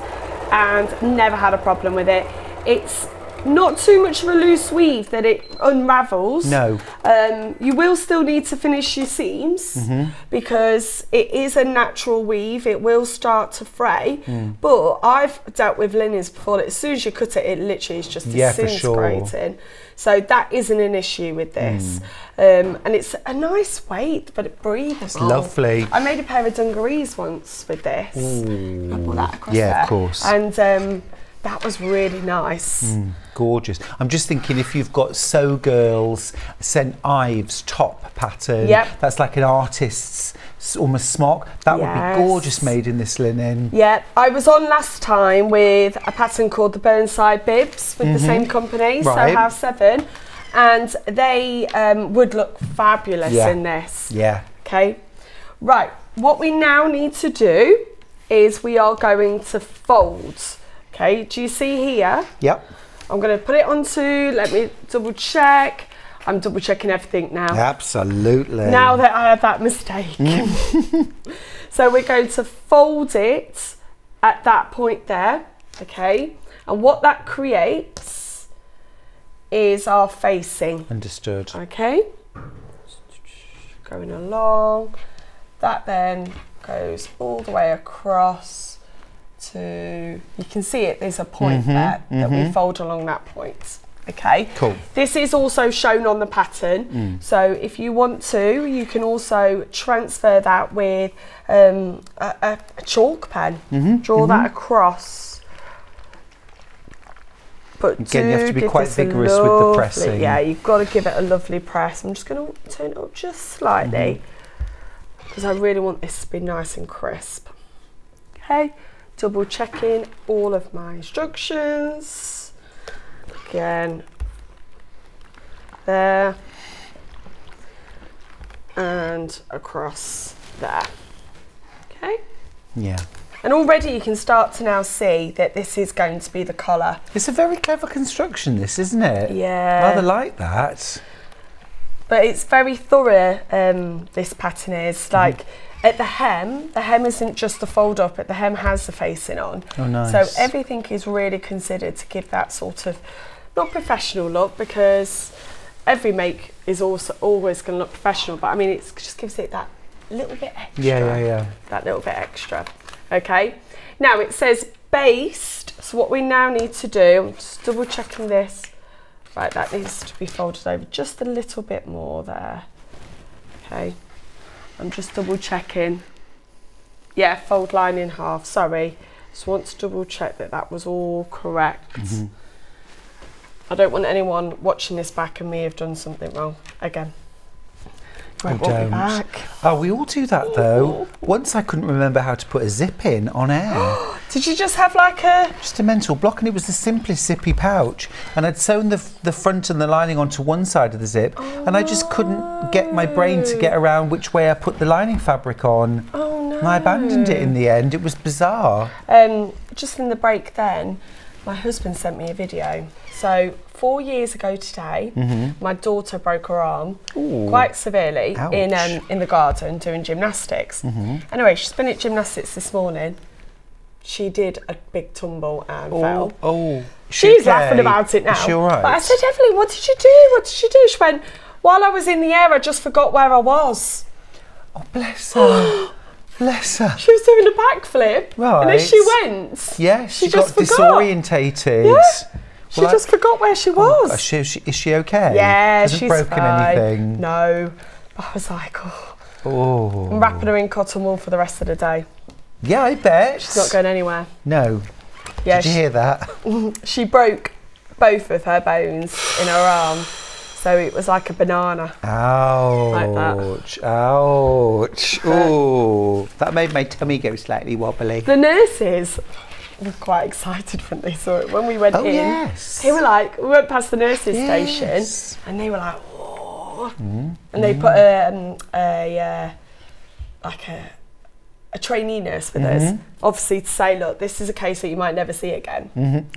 and never had a problem with it. It's not too much of a loose weave that it unravels. No. Um, you will still need to finish your seams Mm-hmm. because it is a natural weave. It will start to fray. Mm. But I've dealt with linens before. As soon as you cut it, it literally is just Yeah, for sure. disintegrating. So that isn't an issue with this. Mm. Um, and it's a nice weight, but it breathes. It's lovely. I made a pair of dungarees once with this. I brought that across Yeah, of course. And um, that was really nice. Gorgeous. I'm just thinking if you've got So Girls St Ives top pattern, Yep. that's like an artist's almost smock. That would be gorgeous made in this linen. Yeah, I was on last time with a pattern called the Burnside Bibs with the same company, Mm-hmm. Right. Sew House Seven, and they um, would look fabulous Yeah. in this. Yeah. Okay, right. What we now need to do is we are going to fold. Okay, do you see here? Yep. I'm going to put it onto. Let me double check. I'm double checking everything now. Absolutely. Now that I had that mistake. Mm. so we're going to fold it at that point there, okay? And what that creates is our facing, Understood. okay? Going along. That then goes all the way across to, you can see it, there's a point mm-hmm, there that we mm-hmm. fold along that point. Okay. Cool. This is also shown on the pattern. Mm. So if you want to, you can also transfer that with um, a, a, chalk pen. Mm-hmm, Draw that across. But Again, you have to be quite vigorous with the lovely- pressing. Yeah, you've got to give it a lovely press. I'm just going to turn it up just slightly because I really want this to be nice and crisp. Okay, double checking all of my instructions. Again, there and across there. Okay, Yeah. and already you can start to now see that this is going to be the collar It's a very clever construction, this, isn't it? Yeah. Rather like that. But it's very thorough, um, this pattern is. Like at the hem, the hem isn't just the fold up, but the hem has the facing on. Oh, nice. So everything is really considered to give that sort of, not professional look, because every make is also always going to look professional, but I mean, it just gives it that little bit extra. Yeah, yeah, yeah. That little bit extra. Okay. Now it says based. So what we now need to do, I'm just double checking this. Right, that needs to be folded over just a little bit more there. Okay. I'm just double checking. Yeah, fold line in half. Sorry. Just want to double check that that was all correct. Mm-hmm. I don't want anyone watching this back and me have done something wrong again. Won't don't. back. Oh, we all do that though. Once I couldn't remember how to put a zip in on air. Did you just have like a Just a mental block, and it was the simplest zippy pouch. And I'd sewn the, the front and the lining onto one side of the zip, and I just couldn't get my brain to get around which way I put the lining fabric on. Oh no. And I abandoned it in the end. It was bizarre. Um, just in the break then, my husband sent me a video. So four years ago today, my daughter broke her arm quite severely in um, in the garden doing gymnastics. Anyway, she's been at gymnastics this morning. She did a big tumble and fell. Oh, she She's okay? laughing about it now. Is she all right? But I said, Evelyn, what did you do? What did you do? She went, while I was in the air, I just forgot where I was. oh, bless her. bless her. She was doing a backflip. And as she went, Yes, she she, got just forgot. disorientated. Yeah. She Well, I- just forgot where she Oh, was. is, she, is she okay? Yeah, Hasn't she's broken fine. anything. No. I was like, oh. Oh. I'm wrapping her in cotton wool for the rest of the day. Yeah, I bet. She's not going anywhere. No. Yeah, Did you she, hear that? she broke both of her bones in her arm. So it was like a banana. Ouch. Ouch. Oh, that made my tummy go slightly wobbly. The nurses were quite excited when they saw it. When we went Oh, in, yes. they were like, we went past the nurses Yes. station and they were like, oh. Mm-hmm. And they put a, um, a uh, like a, a trainee nurse with us, Mm-hmm. obviously to say, look, this is a case that you might never see again. Mm-hmm.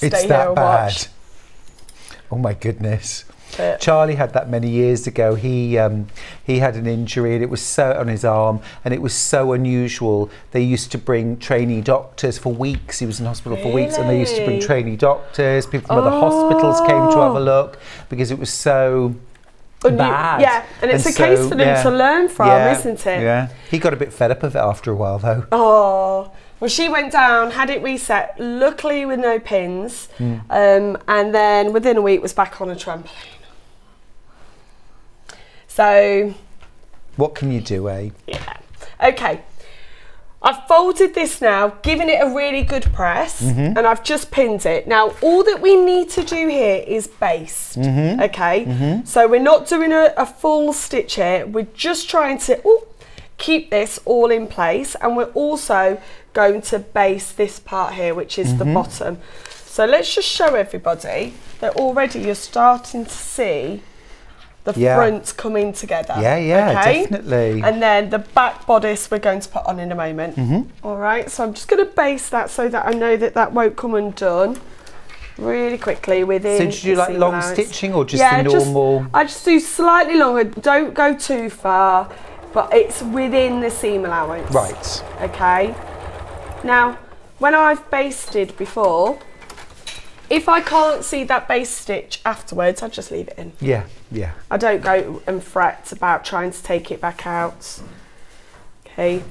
It's here that and bad. watch. Oh my goodness. But- Charlie had that many years ago. He um, he had an injury and it was so on his arm and it was so unusual. They used to bring trainee doctors for weeks. He was in hospital for weeks and they used to bring trainee doctors. People from other hospitals came to have a look because it was so Unu- bad. Yeah, and it's a case for them yeah. to learn from, Yeah, isn't it? Yeah. He got a bit fed up of it after a while though. Oh, well, she went down, had it reset, luckily with no pins, Hmm. um, and then within a week was back on a trampoline. So, What can you do, eh? yeah. Okay. I've folded this now, given it a really good press, Mm-hmm. and I've just pinned it. Now, all that we need to do here is baste, Mm-hmm. okay? So we're not doing a, a full stitch here. We're just trying to ooh, keep this all in place, and we're also going to baste this part here, which is the Mm-hmm. bottom. So let's just show everybody that already you're starting to see the Yeah. fronts coming together. Yeah, yeah, okay? definitely. And then the back bodice we're going to put on in a moment. Mm-hmm. All right, so I'm just going to base that so that I know that that won't come undone really quickly within. So did you do the like long allowance. stitching or just yeah, the normal? Just, I just do slightly longer. Don't go too far, but it's within the seam allowance. Right. Okay. Now, when I've basted before, if I can't see that base stitch afterwards, I just leave it in. Yeah, yeah. I don't go and fret about trying to take it back out. Okay.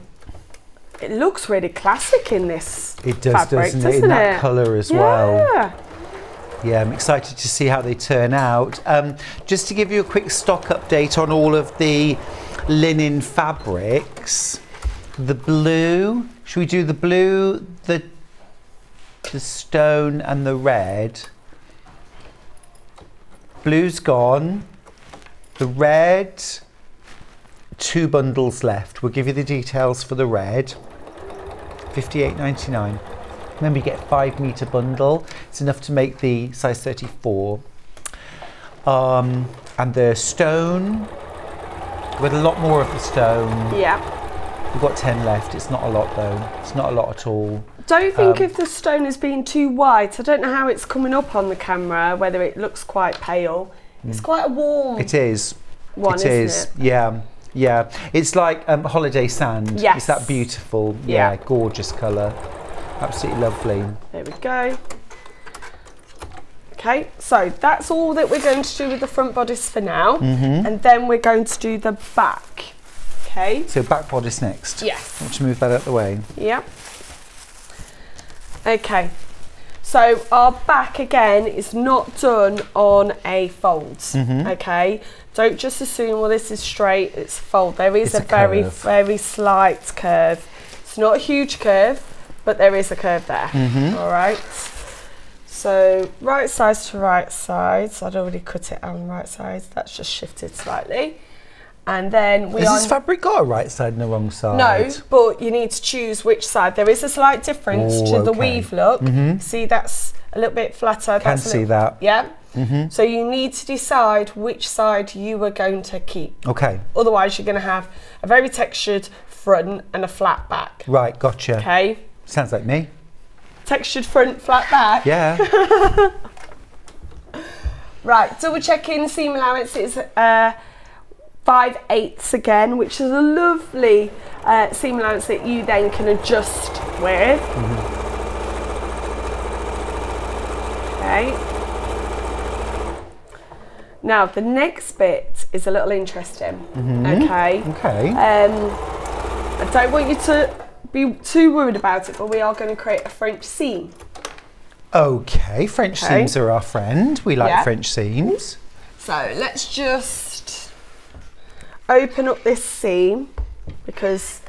It looks really classic in this It does, fabric, doesn't it? In that colour as well. Yeah. Yeah, I'm excited to see how they turn out. Um, just to give you a quick stock update on all of the linen fabrics. The blue, should we do the blue, the the stone and the red? Blue's gone. The red, two bundles left. We'll give you the details for the red. 58.99. Remember, you get a five meter bundle. It's enough to make the size 34. Um, and the stone, with a lot more of the stone. Yeah. We've got 10 left. It's not a lot though. It's not a lot at all. Don't think Um, if the stone is being too white. I don't know how it's coming up on the camera, whether it looks quite pale. It's quite a warm Mm. It is. one, it is. it? Yeah. Yeah. It's like um, holiday sand. Yes. It's that beautiful, Yeah. yeah, gorgeous colour. Absolutely lovely. There we go. Okay, so that's all that we're going to do with the front bodice for now. Mm-hmm. And then we're going to do the back. Okay, So back bodice next. Yes. Want to move that out the way? yep. Okay, so our back again is not done on a fold. Mm-hmm. Okay, don't just assume, well, this is straight, it's fold. There is It's a, a very, very slight curve. It's not a huge curve, but there is a curve there. Mm-hmm. All right. So right sides to right sides. I'd already cut it on right sides. That's just shifted slightly. And then we are this fabric got a right side and a wrong side? no, but you need to choose which side. There is a slight difference Oh, to the weave look. See, that's a little bit flatter. Can that's see little- that. Yeah. So you need to decide which side you are going to keep. Okay. Otherwise, you're going to have a very textured front and a flat back. Right, gotcha. Okay. Sounds like me. Textured front, flat back. Yeah. Right, double checking seam allowance is uh, 5 eighths again, which is a lovely uh, seam allowance that you then can adjust with. Okay. Now, the next bit is a little interesting. Okay. okay. Um, I don't want you to be too worried about it, but we are going to create a French seam. okay. French Okay. seams are our friend. We like Yeah. French seams. So let's just open up this seam because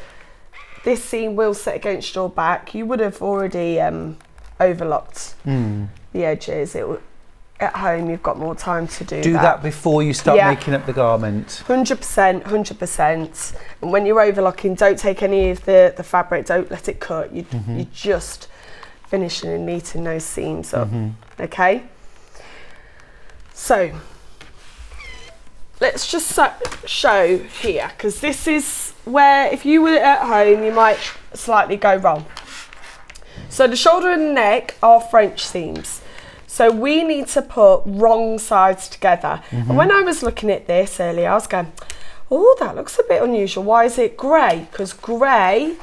this seam will set against your back. You would have already um, overlocked the edges. It at home you've got more time to do, Do that before you start Yeah. making up the garment. Hundred percent, hundred percent. And when you're overlocking, don't take any of the, the fabric. Don't let it cut. You Mm-hmm. you just finishing and neating those seams up. Okay. So let's just so, show here because this is where if you were at home, you might slightly go wrong. So the shoulder and neck are French seams. So we need to put wrong sides together. And when I was looking at this earlier, I was going, oh, that looks a bit unusual. Why is it grey? Because grey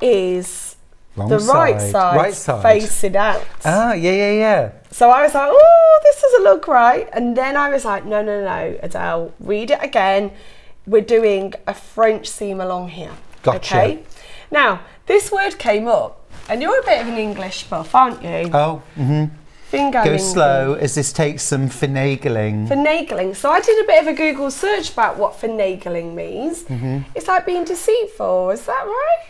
is Wrong the right side. side, Right side. facing out. Ah, yeah, yeah, yeah. So I was like, oh, this doesn't look right. And then I was like, no, no, no, Adelle, read it again. We're doing a French seam along here. Gotcha. Okay. Now, this word came up, and you're a bit of an English buff, aren't you? Oh, mm hmm Finger go slow as this takes some finagling. Finagling. So I did a bit of a Google search about what finagling means. Mm-hmm. It's like being deceitful. Is that right?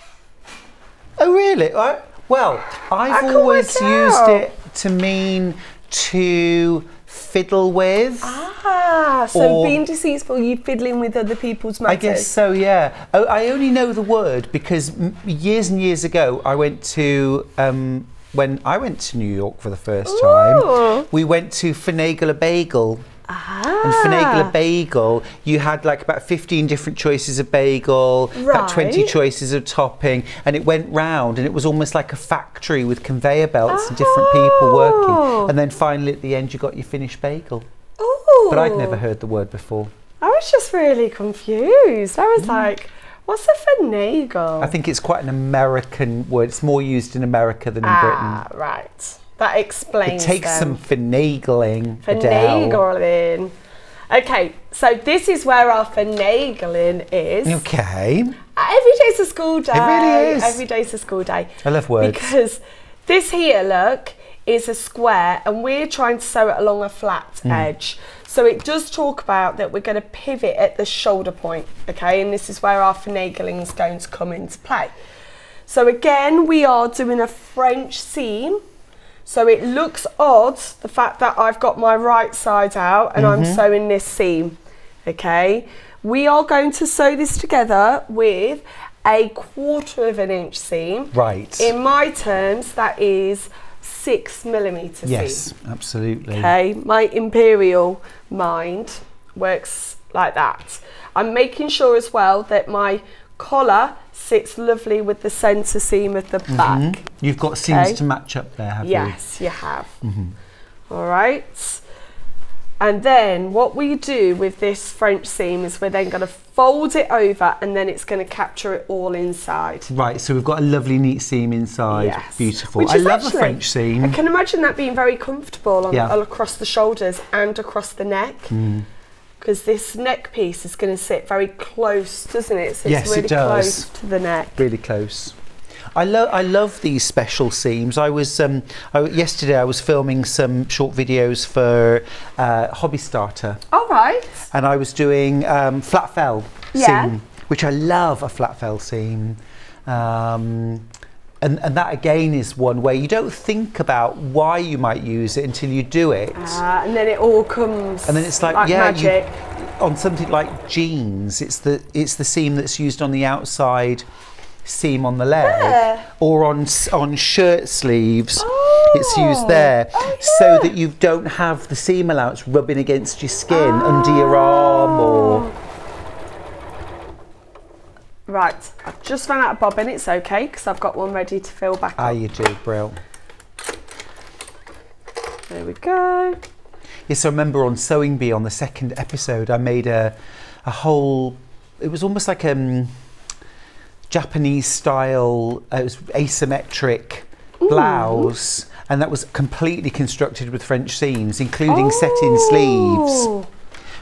Oh, really? I, well, I've always used it to mean to fiddle with. Ah, so being deceitful, you fiddling with other people's matters. I guess so, yeah. Oh, I only know the word because years and years ago, I went to um, when I went to New York for the first Ooh. time. We went to Finagle a Bagel. And Finagle a Ah. Bagel, you had like about 15 different choices of bagel, about 20 choices of topping, and it went round and it was almost like a factory with conveyor belts and different people Oh. working. And then finally at the end, you got your finished bagel. Ooh. But I'd never heard the word before. I was just really confused. I was like, what's a finagle? Mm. I think it's quite an American word. It's more used in America than in Britain. ah, right. That explains. It takes some them. finagling, Adelle. finagling. Okay, so this is where our finagling is. Okay. Every day's a school day. It really is. Every day's a school day. I love words. Because this here, look, is a square and we're trying to sew it along a flat Mm. edge. So it does talk about that we're going to pivot at the shoulder point, okay? And this is where our finagling is going to come into play. So again, we are doing a French seam. So it looks odd, the fact that I've got my right side out and I'm mm-hmm. sewing this seam, okay? We are going to sew this together with a quarter of an inch seam. Right. In my terms, that is six millimeter yes, seam. absolutely. Okay, my imperial mind works like that. I'm making sure as well that my collar sits lovely with the centre seam of the back. You've got seams Okay. to match up there, have Yes, you have. All right. And then what we do with this French seam is we're then going to fold it over and then it's going to capture it all inside. Right, so we've got a lovely neat seam inside. Yes. Beautiful. Which I love a French seam. I can imagine that being very comfortable on, Yeah. all across the shoulders and across the neck. Mm. Because this neck piece is going to sit very close, doesn't it? So Yes, it's it really does. close to the neck. really close. I love I love these special seams. I was um, I, yesterday I was filming some short videos for uh, Hobby Starter, All right. and I was doing um, flat fell Yeah. seam, which I love a flat fell seam. Um, and, and that again is one where you don't think about why you might use it until you do it. Uh, and then it all comes And then it's like, yeah, you- magic. on something like jeans, it's the it's the seam that's used on the outside seam on the leg, Yeah. or on on shirt sleeves. It's Oh. used there, Oh, so that you don't have the seam allowance rubbing against your skin under your arm or. Right, I've just run out of bobbin. It's okay because I've got one ready to fill back Ah, up. you do, Brill. There we go. Yes, I remember on Sewing Bee on the second episode, I made a a whole. It was almost like um Japanese style. Uh, it was asymmetric blouse, and that was completely constructed with French seams, including set-in sleeves.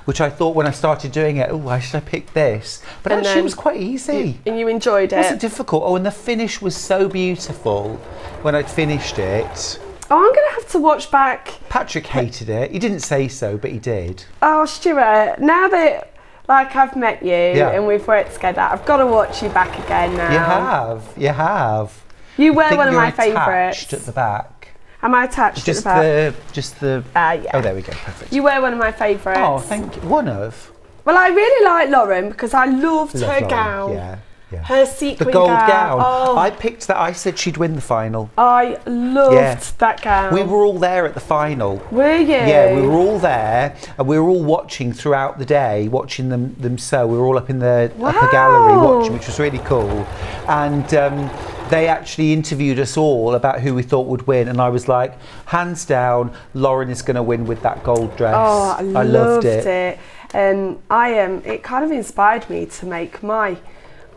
Which I thought when I started doing it, oh, why should I pick this? But And actually, it was quite easy. And you enjoyed It It wasn't it. difficult. Oh, and the finish was so beautiful when I'd finished it. Oh, I'm going to have to watch back. Patrick hated it. He didn't say so, but he did. Oh, Stuart, now that like I've met you Yeah. and we've worked together, I've got to watch you back again now. You have, you have. You were one of my favourites. at the back. Am I attached Just at the the, just the. Ah, yeah. Oh, there we go. Perfect. You were one of my favourites. oh, thank you. One of. Well, I really like Lauren because I loved Love her Lauren. gown. Yeah, yeah. Her sequin the gold gown. gown. Oh, I picked that. I said she'd win the final. I loved Yeah. that gown. We were all there at the final. Were you? Yeah, we were all there, and we were all watching throughout the day, watching them them sew. We were all up in the upper gallery watching, which was really cool. And um, they actually interviewed us all about who we thought would win, and I was like, hands down, Lauren is going to win with that gold dress. Oh, I, loved loved it. it. Um, I um, it kind of inspired me to make my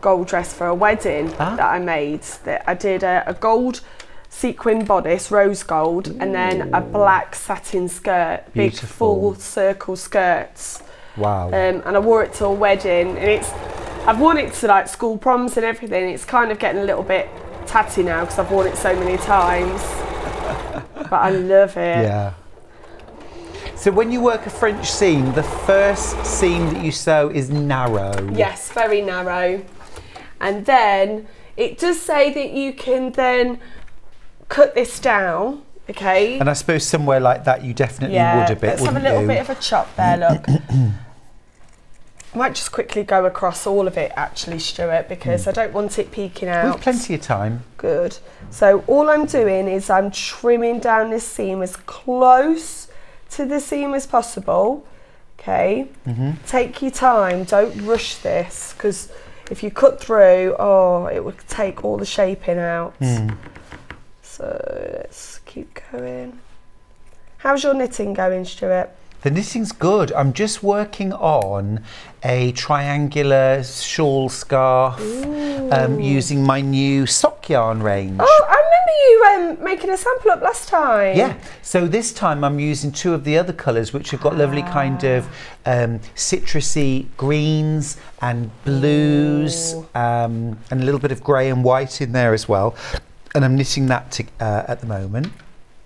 gold dress for a wedding Ah. that I made. That I did a, a gold sequin bodice, rose gold, and then a black satin skirt, big full circle skirts. Wow. Um, and I wore it to a wedding, and it's I've worn it to like school proms and everything. It's kind of getting a little bit tatty now because I've worn it so many times. but I love it. yeah. So when you work a French seam, the first seam that you sew is narrow. Yes, very narrow. And then it does say that you can then cut this down. Okay. And I suppose somewhere like that you definitely yeah. would a bit, let's have a little you? bit of a chop there. Look. I might just quickly go across all of it actually, Stuart, because I don't want it peeking out. We've plenty of time. Good. So all I'm doing is I'm trimming down this seam as close to the seam as possible. Okay. Mhm. Take your time. Don't rush this because if you cut through, oh, it would take all the shaping out. So let's keep going. How's your knitting going, Stuart? The knitting's good. I'm just working on a triangular shawl scarf um, using my new sock yarn range. Oh, I remember you um, making a sample up last time. Yeah, so this time I'm using two of the other colours which have got lovely kind of um, citrusy greens and blues um, and a little bit of grey and white in there as well. And I'm knitting that to, uh, at the moment.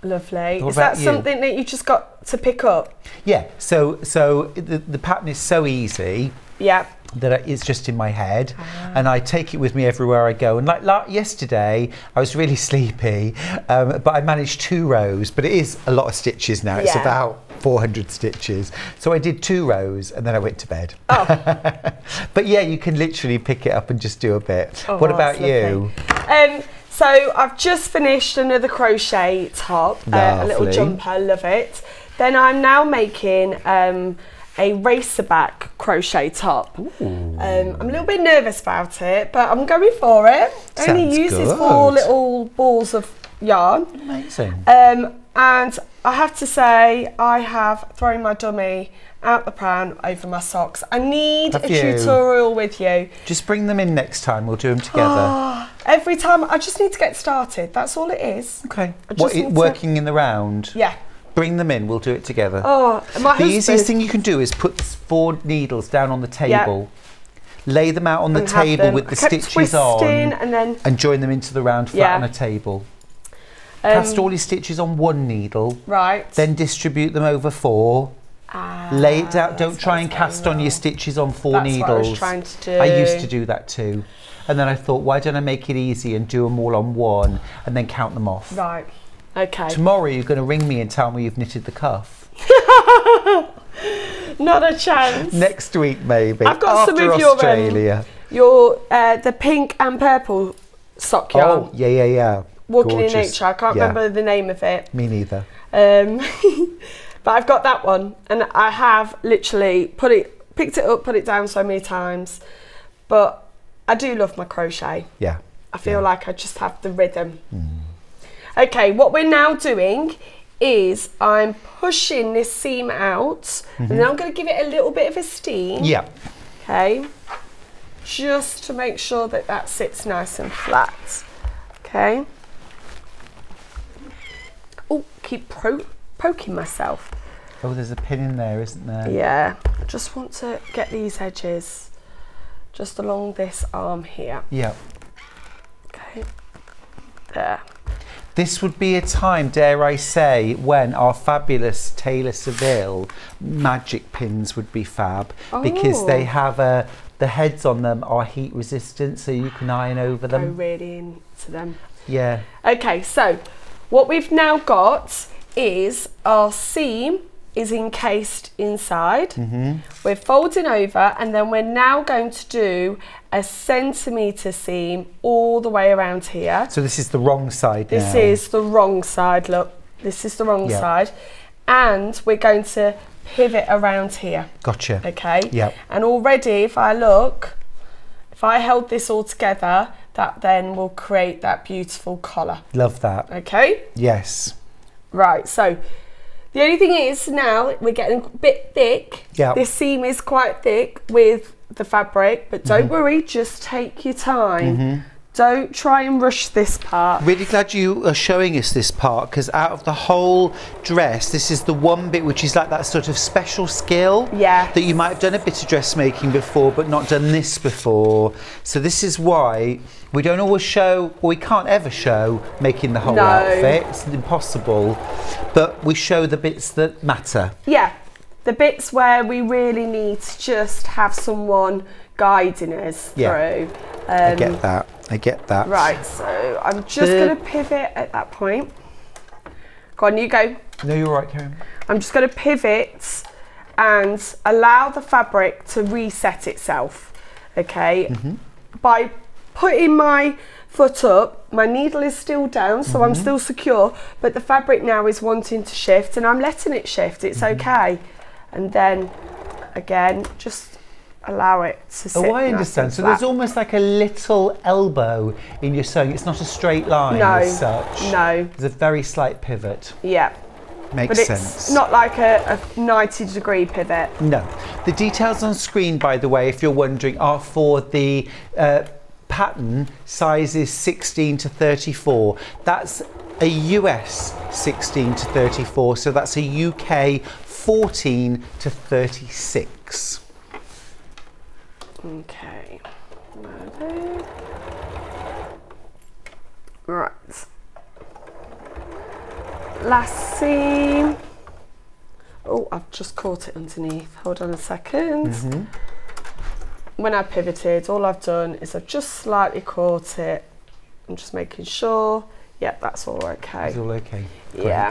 Lovely. What Is that you? something that you just got to pick up? Yeah, so so the, the pattern is so easy Yeah. that it's just in my head and I take it with me everywhere I go. And like, like yesterday, I was really sleepy, um, but I managed two rows, but it is a lot of stitches now. It's about 400 stitches. So I did two rows and then I went to bed. Oh. but yeah, you can literally pick it up and just do a bit. Oh, what about you? Um, so I've just finished another crochet top, uh, a little jumper, love it. Then I'm now making um, a racerback crochet top. Um, I'm a little bit nervous about it, but I'm going for it. I only Sounds use these four little balls of yarn. Amazing. Um, and I have to say, I have thrown my dummy out the pan over my socks. I need Have a you? tutorial with you. just bring them in next time. We'll do them together. Ah, every time, I just need to get started. That's all it is. okay. What, it, need to- working in the round? Yeah. Bring them in. We'll do it together. Oh, my The husband. easiest thing you can do is put four needles down on the table, lay them out on the table with the stitches on, and then and join them into the round flat Yeah. on a table. Um, Cast all your stitches on one needle, right. then distribute them over four. Ah, lay it out. Don't try and cast on your stitches on four That's needles. what I was trying to do. I used to do that too. And then I thought, why don't I make it easy and do them all on one and then count them off? Right. Okay. Tomorrow you're going to ring me and tell me you've knitted the cuff. Not a chance. Next week, maybe. I've got some after of your, um, Australia. Your uh, the pink and purple sock yarn. Oh, yeah, yeah, yeah. Walking in nature. I can't Yeah. remember the name of it. Me neither. Um, but I've got that one, and I have literally put it, picked it up, put it down so many times. But I do love my crochet. Yeah. I feel like I just have the rhythm. Okay, what we're now doing is I'm pushing this seam out, and then I'm going to give it a little bit of a steam. Yeah. Okay, just to make sure that that sits nice and flat. Okay. Oh, keep pro- poking myself. Oh, there's a pin in there, isn't there? Yeah, I just want to get these edges just along this arm here. Yeah. Okay, there. This would be a time, dare I say, when our fabulous Taylor Seville magic pins would be fab because Oh. they have a. The heads on them are heat resistant, so you can iron over them. Go really into them. Yeah. Okay, so what we've now got is our seam is encased inside. Mm-hmm. We're folding over and then we're now going to do a centimetre seam all the way around here. So this is the wrong side This now. is the wrong side, look. This is the wrong Yeah. side. And we're going to pivot around here, Gotcha. okay? Yep. And already, if I look, if I held this all together, that then will create that beautiful collar, Love that. okay? Yes. Right, so the only thing is now we're getting a bit thick. Yeah. This seam is quite thick with the fabric, but don't Mm-hmm. worry, just take your time. Don't try and rush this part. Really glad you are showing us this part because out of the whole dress, this is the one bit which is like that sort of special skill. Yeah. That you might have done a bit of dressmaking before, but not done this before. So this is why we don't always show, or we can't ever show making the whole No. outfit. It's impossible. But we show the bits that matter. Yeah, the bits where we really need to just have someone guiding us Yeah. through. I get that. I get that. Right, so I'm just going to pivot at that point. Go on, you go. No, you're right, Karen. I'm just going to pivot and allow the fabric to reset itself. Okay. Mm -hmm. By putting my foot up, my needle is still down, so I'm still secure, but the fabric now is wanting to shift and I'm letting it shift. It's okay. And then again, just allow it to sit. Oh, I understand. and So there's almost like a little elbow in your sewing. It's not a straight line No, as such. no. There's a very slight pivot. Yeah. Makes But it's sense. not like a, a 90 degree pivot. No. The details on screen, by the way, if you're wondering, are for the uh, pattern sizes 16 to 34. That's a US 16 to 34, so that's a UK 14 to 36. Okay. Right. Last seam. Oh, I've just caught it underneath. Hold on a 2nd When I pivoted, all I've done is I've just slightly caught it. I'm just making sure. Yep, that's all okay. Is all okay? Yeah.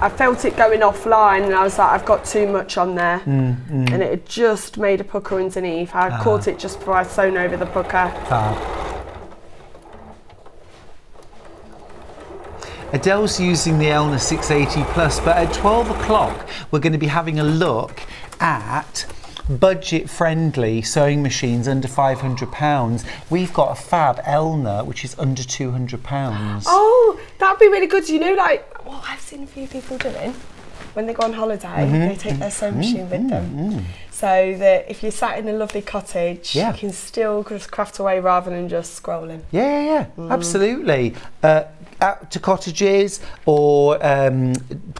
I felt it going offline and I was like, I've got too much on there. Mm, mm. And it had just made a pucker underneath. I ah. caught it just before I sewn over the pucker. Fab. Adelle's using the Elna 680 Plus, but at 12 o'clock, we're going to be having a look at budget friendly sewing machines under £500. We've got a fab Elna, which is under £200. Oh, that'd be really good. You know, like what I've seen a few people doing when they go on holiday, Mm-hmm. they take their sewing machine with them. So that if you're sat in a lovely cottage, Yeah. you can still just craft away rather than just scrolling. Yeah, yeah, Mm. yeah, absolutely. Uh, out to cottages or um,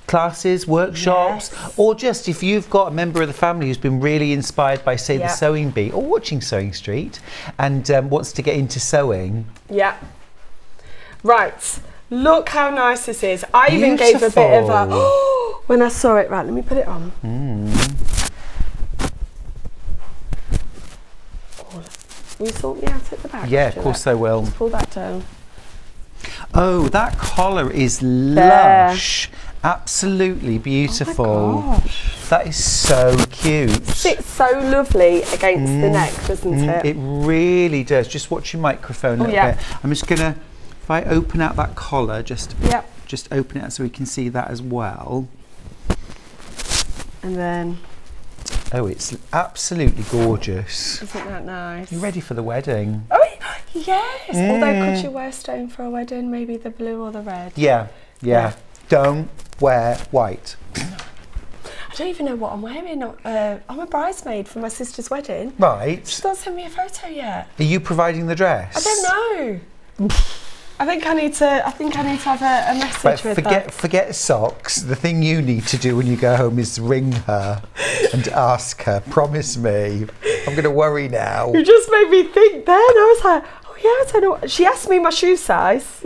classes, workshops, or just if you've got a member of the family who's been really inspired by, say, the Sewing Bee or watching Sewing Street and um, wants to get into sewing. Yeah. Right. Look how nice this is. I even gave a bit of a Beautiful. when I saw it. Right, let me put it on. Oh, Will you sort me out at the back? Yeah, of course I will. Pull that down. Oh, that collar is There. lush. Absolutely beautiful. Oh gosh. that is so cute. It Sits so lovely against the neck, doesn't Mm, it? it really does. Just watch your microphone a Oh, little yeah. bit. I'm just gonna, if I open out that collar, just Yep. just open it so we can see that as well. And then, Oh, it's absolutely gorgeous. isn't that nice? You ready for the wedding? Oh, yes. Although, Mm. could you wear stone for a wedding? Maybe the blue or the red? Yeah, yeah. Yeah. Don't wear white. I don't even know what I'm wearing. Uh, I'm a bridesmaid for my sister's wedding. Right. She's not sent me a photo yet. Are you providing the dress? I don't know. I think I need to. I think I need to have a, a message Right, with forget her. forget socks. The thing you need to do when you go home is ring her and ask her. Promise me. I'm going to worry now. You just made me think. Then I was like, oh yeah, I don't know. what- She asked me my shoe size,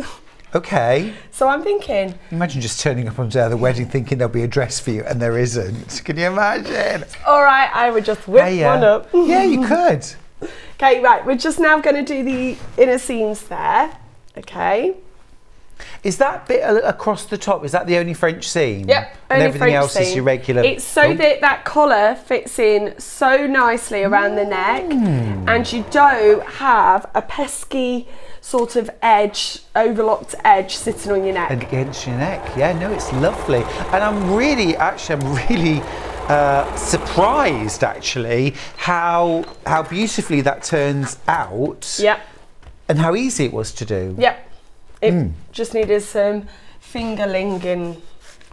Okay. so I'm thinking. Imagine just turning up on the day of the wedding thinking there'll be a dress for you and there isn't. Can you imagine? All right, I would just whip Hiya. one uh, up. Yeah, you could. Okay, right. We're just now going to do the inner seams there. Okay. Is that bit across the top? Is that the only French seam? Yep. And everything French else is seam. your regular. It's so Oh, that that collar fits in so nicely around the neck, Hmm. and you don't have a pesky sort of edge, overlocked edge sitting on your neck. against your neck. Yeah, no, it's lovely. And I'm really, actually, I'm really uh, surprised actually how how beautifully that turns out. Yep. And how easy it was to do. Yep. It Hmm. just needed some fingerling and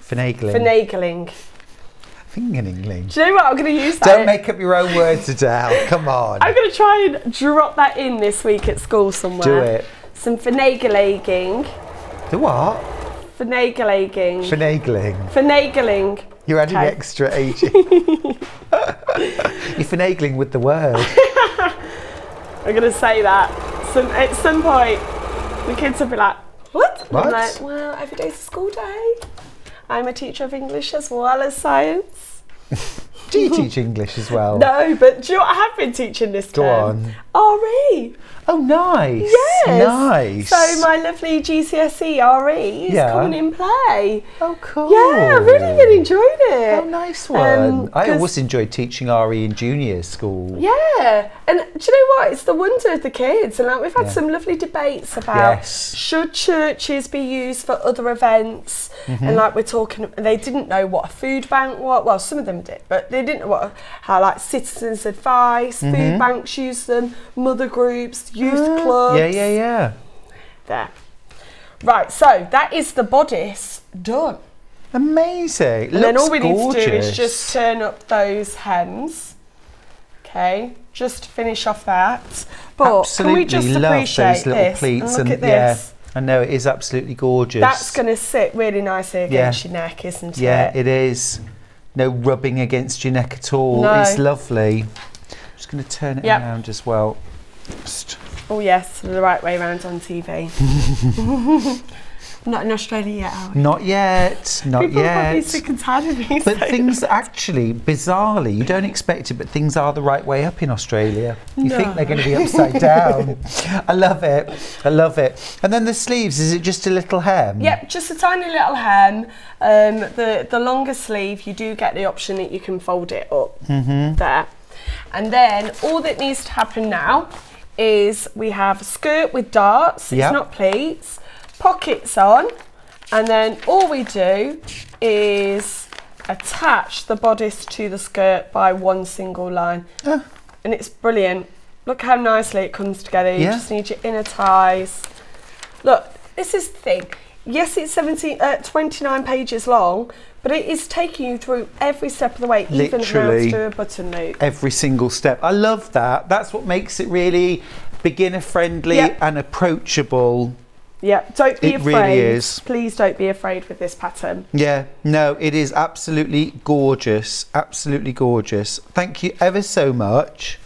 Finagling. finagling. Fingerling. Do you know what? I'm going to use that. Don't make up your own words, Adelle. Come on. I'm going to try and drop that in this week at school somewhere. Do it. Some finagling. The what? Finagling. Finagling. Finagling. You're adding Okay. extra aging. You're finagling with the word. I'm going to say that. Some, at some point, the kids will be like, what? What? I'm like, well, every day's a school day. I'm a teacher of English as well as science. Do you teach English as well? No, but do you know I have been teaching this Go term? on. RE. Oh, nice. Yes. Nice. So my lovely GCSE RE is Yeah. coming in play. Oh, cool. Yeah, I've really been enjoying it. Oh, nice one. Um, I always enjoyed teaching RE in junior school. Yeah, and do you know what? It's the wonder of the kids, and like we've had Yeah. some lovely debates about Yes. should churches be used for other events, Mm-hmm. and like we're talking, they didn't know what a food bank was. Well, some of them did, but they didn't know what how like citizens' advice, food banks use them, mother groups, youth clubs. Mm-hmm. Yeah, yeah, yeah. There. Right, so that is the bodice done. Amazing. And then all we gorgeous. need to do is just turn up those hems. Okay, just to finish off that. But absolutely can we just love appreciate those little this? pleats and look at yeah. I know it is absolutely gorgeous. That's going to sit really nicely against Yeah. your neck, isn't it? Yeah, it? it is. No rubbing against your neck at all. No. It's lovely. Just going to turn it Yep. around as well. Just- Oh yes, the right way around on TV. Not in Australia yet, are we? Not yet. Not People are probably yet. sick and tired of me But saying things that. actually, bizarrely, you don't expect it, but things are the right way up in Australia. You think they're going to be upside down. I love it. I love it. And then the sleeves, is it just a little hem? Yep, just a tiny little hem. Um, the the longer sleeve, you do get the option that you can fold it up Mm-hmm. there. And then all that needs to happen now is we have a skirt with darts. Yep. It's not pleats. Pockets on, and then all we do is attach the bodice to the skirt by one single line, Ah. and it's brilliant. Look how nicely it comes together. You Yeah. just need your inner ties. Look, this is the thing. Yes, it's 17, uh, 29 pages long, but it is taking you through every step of the way, even how Literally. to do a button loop. Every single step. I love that. That's what makes it really beginner friendly Yep. and approachable. Yeah, don't be It afraid. really is. Please don't be afraid with this pattern. Yeah, no, it is absolutely gorgeous. Absolutely gorgeous. Thank you ever so much.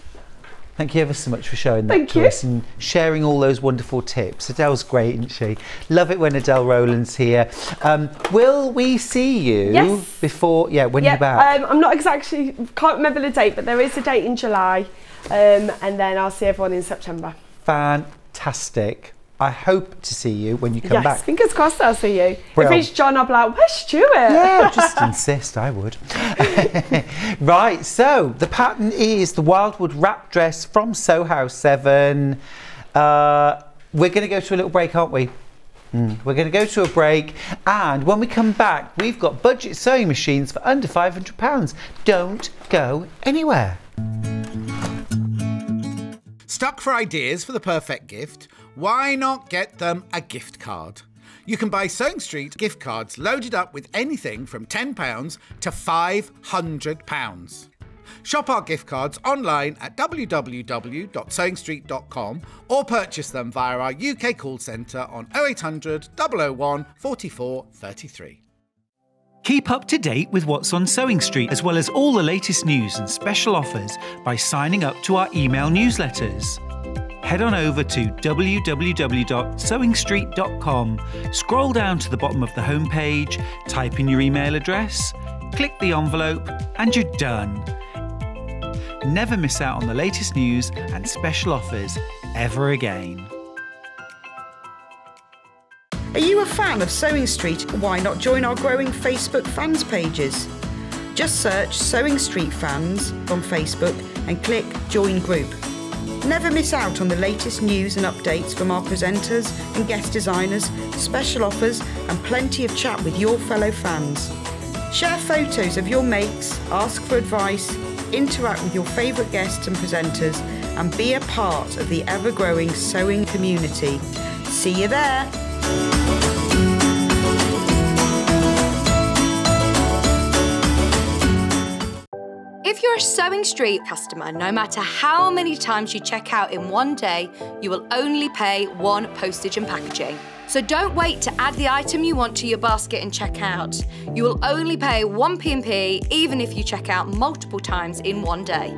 Thank you ever so much for showing that Thank to you. us and sharing all those wonderful tips. Adelle's great, isn't she? Love it when Adelle Rowland's here. Um, will we see you Yes. before? Yeah, when Yeah, you're back. um, I'm not exactly, can't remember the date, but there is a date in July, um, and then I'll see everyone in September. Fantastic. I hope to see you when you come yes, back. fingers crossed I'll see you. Brill. If it's John, I'll be like, where's Stuart? Yeah, just insist, I would. right, so the pattern is the Wildwood wrap dress from Sew House 7. Uh, we're going to go to a little break, aren't we? Mm, We're going to go to a break, and when we come back, we've got budget sewing machines for under £500. Don't go anywhere. Stuck for ideas for the perfect gift? Why not get them a gift card? You can buy Sewing Street gift cards loaded up with anything from £10 to £500. Shop our gift cards online at www.sewingstreet.com or purchase them via our UK call centre on 0800 001 44 33. Keep up to date with what's on Sewing Street, as well as all the latest news and special offers by signing up to our email newsletters. Head on over to www.sewingstreet.com, scroll down to the bottom of the homepage, type in your email address, click the envelope, and you're done. Never miss out on the latest news and special offers ever again. Are you a fan of Sewing Street? Why not join our growing Facebook fans pages? Just search Sewing Street Fans on Facebook and click Join Group. Never miss out on the latest news and updates from our presenters and guest designers, special offers, and plenty of chat with your fellow fans. Share photos of your makes, ask for advice, interact with your favourite guests and presenters, and be a part of the ever growing sewing community. See you there! You're a Sewing Street customer, no matter how many times you check out in one day, you will only pay one postage and packaging. So don't wait to add the item you want to your basket and check out. You will only pay one P&P even if you check out multiple times in one day.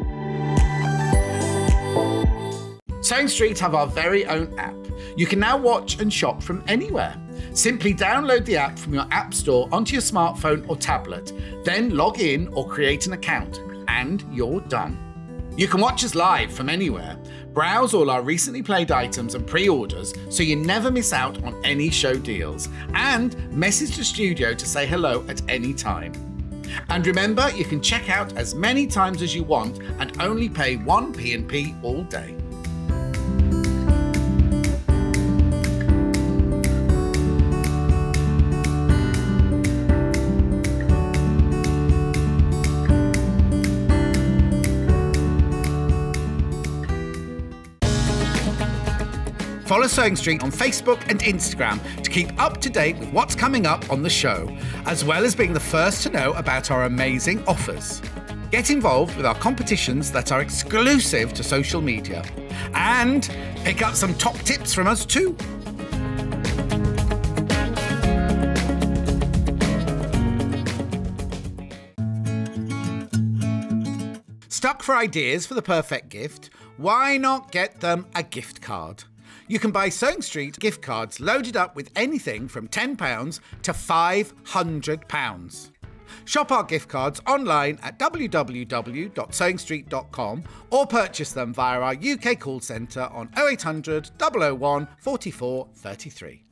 Sewing Street have our very own app. You can now watch and shop from anywhere. Simply download the app from your app store onto your smartphone or tablet, then log in or create an account. And you're done. You can watch us live from anywhere, browse all our recently played items and pre orders so you never miss out on any show deals, and message the studio to say hello at any time. And remember, you can check out as many times as you want and only pay one P&P all day. Follow Sewing Street on Facebook and Instagram to keep up to date with what's coming up on the show, as well as being the first to know about our amazing offers. Get involved with our competitions that are exclusive to social media. And pick up some top tips from us too. Stuck for ideas for the perfect gift? Why not get them a gift card? You can buy Sewing Street gift cards loaded up with anything from £10 to £500. Shop our gift cards online at www.sewingstreet.com or purchase them via our UK call centre on 0800 001 44 33.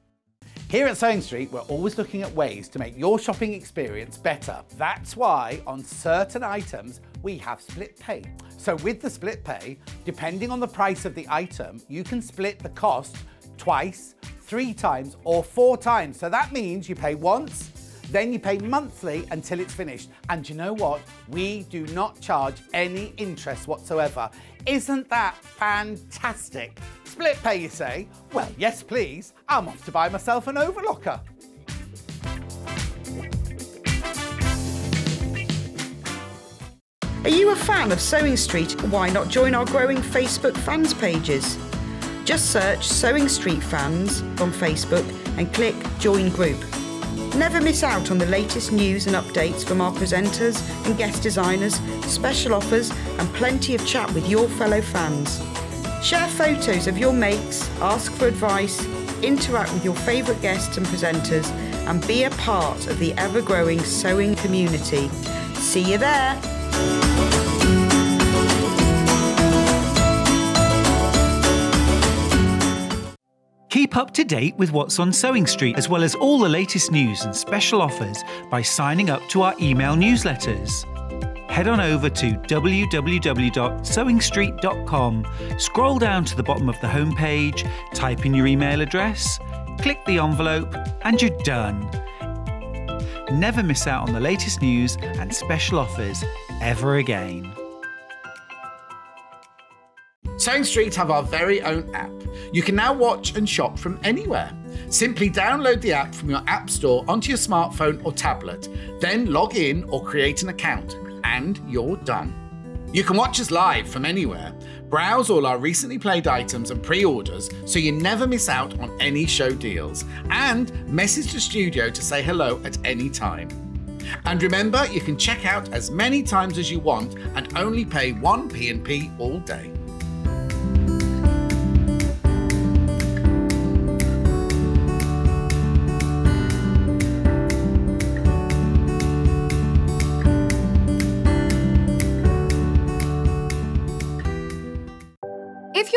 Here at Sewing Street, we're always looking at ways to make your shopping experience better. That's why on certain items, we have split pay. So with the split pay, depending on the price of the item, you can split the cost twice, three times, or four times. So that means you pay once, then you pay monthly until it's finished. And you know what? We do not charge any interest whatsoever. Isn't that fantastic? Split pay, you say? Well, yes, please. I'm off to buy myself an overlocker. Are you a fan of Sewing Street? Why not join our growing Facebook fans pages? Just search Sewing Street Fans on Facebook and click Join Group. Never miss out on the latest news and updates from our presenters and guest designers, special offers, and plenty of chat with your fellow fans. Share photos of your makes, ask for advice, interact with your favourite guests and presenters, and be a part of the ever growing sewing community. See you there! Keep up to date with what's on Sewing Street, as well as all the latest news and special offers by signing up to our email newsletters. Head on over to www.sewingstreet.com, scroll down to the bottom of the homepage, type in your email address, click the envelope, and you're done. Never miss out on the latest news and special offers ever again. Sewing Street have our very own app. You can now watch and shop from anywhere. Simply download the app from your App Store onto your smartphone or tablet, then log in or create an account, and you're done. You can watch us live from anywhere, browse all our recently played items and pre orders so you never miss out on any show deals, and message the studio to say hello at any time. And remember, you can check out as many times as you want and only pay one P&P all day.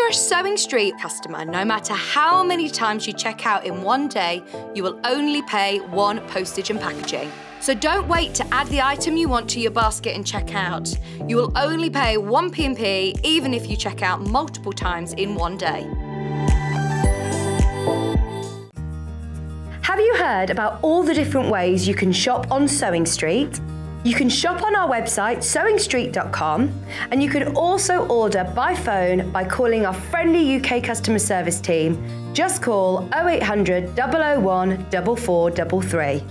You're a Sewing Street customer, no matter how many times you check out in one day, you will only pay one postage and packaging. So don't wait to add the item you want to your basket and check out. You will only pay one P&P even if you check out multiple times in one day. Have you heard about all the different ways you can shop on Sewing Street? You can shop on our website, sewingstreet.com, and you can also order by phone by calling our friendly UK customer service team. Just call 0800 001 4433.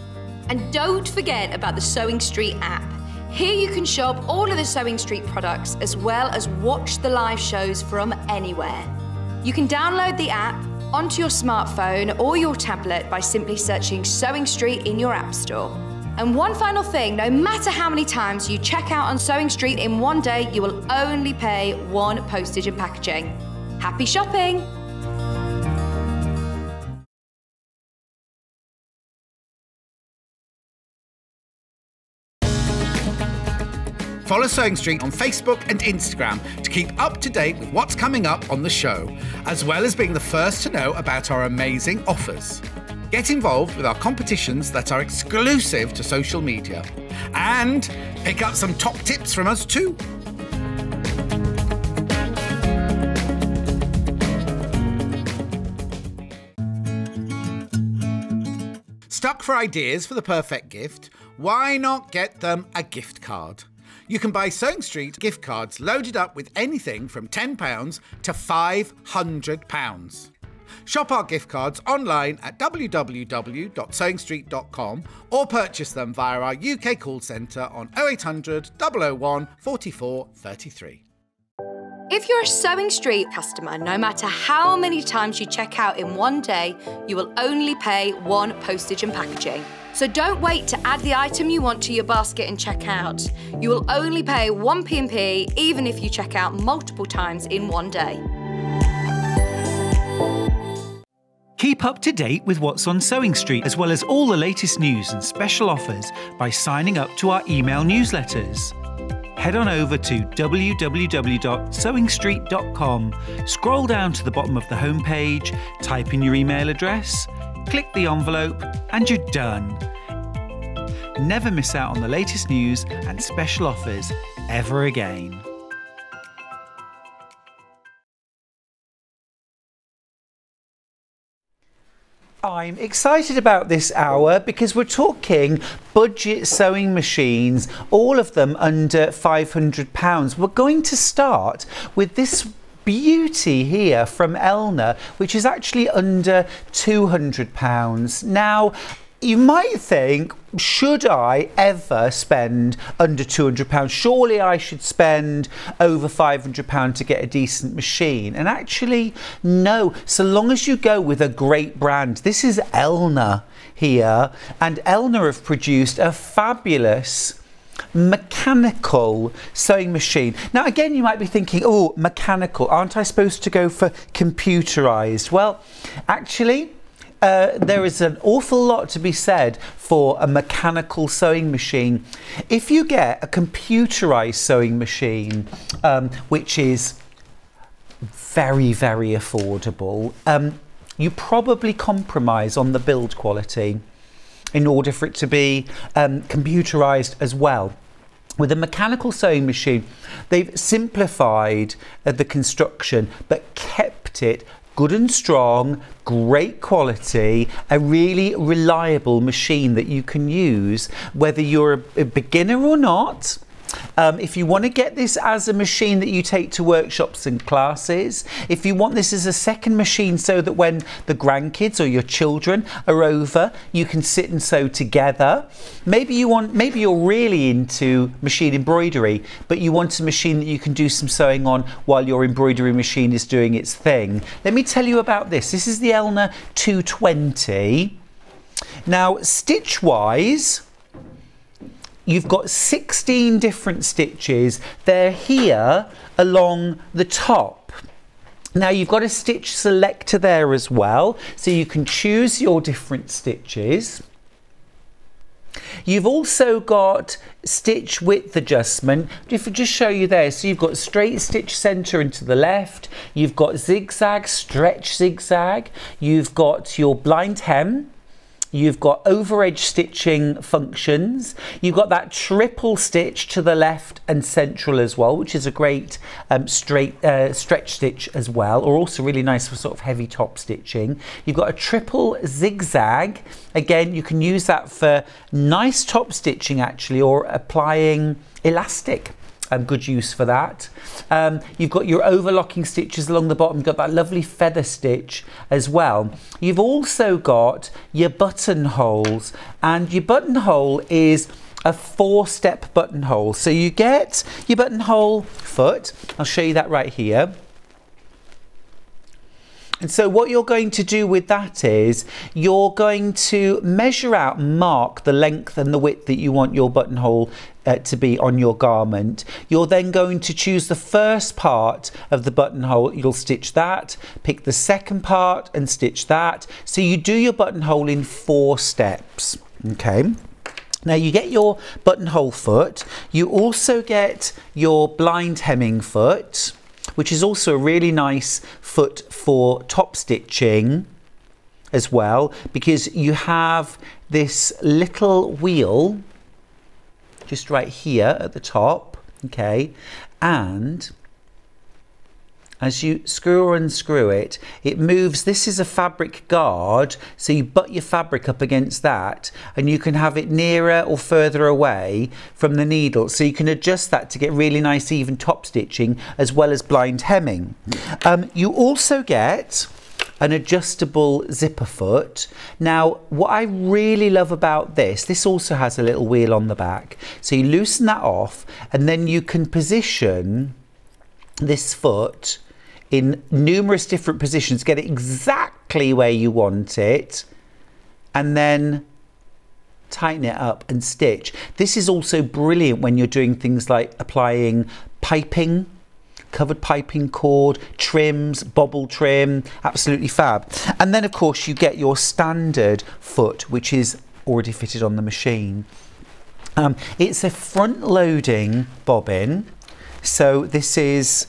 And don't forget about the Sewing Street app. Here you can shop all of the Sewing Street products as well as watch the live shows from anywhere. You can download the app onto your smartphone or your tablet by simply searching Sewing Street in your App Store. And one final thing no matter how many times you check out on Sewing Street in one day, you will only pay one postage and packaging. Happy shopping! Follow Sewing Street on Facebook and Instagram to keep up to date with what's coming up on the show, as well as being the first to know about our amazing offers. Get involved with our competitions that are exclusive to social media. And pick up some top tips from us too. Stuck for ideas for the perfect gift? Why not get them a gift card? You can buy Sewing Street gift cards loaded up with anything from £10 to £500. Shop our gift cards online at www.sewingstreet.com or purchase them via our UK call centre on 0800 001 44 33. If you're a Sewing Street customer, no matter how many times you check out in one day, you will only pay one postage and packaging. So don't wait to add the item you want to your basket and check out. You will only pay one P&P even if you check out multiple times in one day. Keep up to date with what's on Sewing Street, as well as all the latest news and special offers by signing up to our email newsletters. Head on over to www.sewingstreet.com, scroll down to the bottom of the homepage, type in your email address, click the envelope, and you're done. Never miss out on the latest news and special offers ever again. I'm excited about this hour because we're talking budget sewing machines, all of them under £500. We're going to start with this beauty here from Elna, which is actually under £200. Now, you might think, should I ever spend under £200? Surely I should spend over £500 to get a decent machine. And actually, no. So long as you go with a great brand, this is Elna here, and Elna have produced a fabulous mechanical sewing machine. Now, again, you might be thinking, oh, mechanical, aren't I supposed to go for computerized? Well, actually, uh, there is an awful lot to be said for a mechanical sewing machine. If you get a computerized sewing machine, um, which is very, very affordable, um, you probably compromise on the build quality in order for it to be um, computerized as well. With a mechanical sewing machine, they've simplified uh, the construction but kept it good and strong, great quality, a really reliable machine that you can use whether you're a beginner or not. Um, if you want to get this as a machine that you take to workshops and classes, if you want this as a second machine so that when the grandkids or your children are over, you can sit and sew together. Maybe you want, maybe you're really into machine embroidery, but you want a machine that you can do some sewing on while your embroidery machine is doing its thing. Let me tell you about this. This is the Elna 220. Now, stitch wise, you've got 16 different stitches. They're here along the top. Now you've got a stitch selector there as well, so you can choose your different stitches. You've also got stitch width adjustment. If I just show you there, so you've got straight stitch center into the left, you've got zigzag, stretch zigzag, you've got your blind hem, You've got overedge stitching functions. You've got that triple stitch to the left and central as well, which is a great um, straight uh, stretch stitch as well, or also really nice for sort of heavy top stitching. You've got a triple zigzag. Again, you can use that for nice top stitching actually, or applying elastic um, good use for that. Um, you've got your overlocking stitches along the bottom, you've got that lovely feather stitch as well. You've also got your buttonholes and your buttonhole is a four step buttonhole. So you get your buttonhole foot, I'll show you that right here. And so what you're going to do with that is you're going to measure out, mark the length and the width that you want your buttonhole uh, to be on your garment. You're then going to choose the first part of the buttonhole. You'll stitch that, pick the second part and stitch that. So you do your buttonhole in four steps. Okay. Now you get your buttonhole foot. You also get your blind hemming foot, which is also a really nice foot for top stitching as well, because you have this little wheel just right here at the top, okay, and as you screw or unscrew it, it moves. This is a fabric guard, so you butt your fabric up against that, and you can have it nearer or further away from the needle. So you can adjust that to get really nice even top stitching as well as blind hemming. Um, you also get an adjustable zipper foot. Now, what I really love about this, this also has a little wheel on the back. So you loosen that off, and then you can position this foot in numerous different positions, get it exactly where you want it, and then tighten it up and stitch. This is also brilliant when you're doing things like applying piping, covered piping cord, trims, bobble trim, absolutely fab. And then of course you get your standard foot, which is already fitted on the machine. Um, it's a front loading bobbin. So this is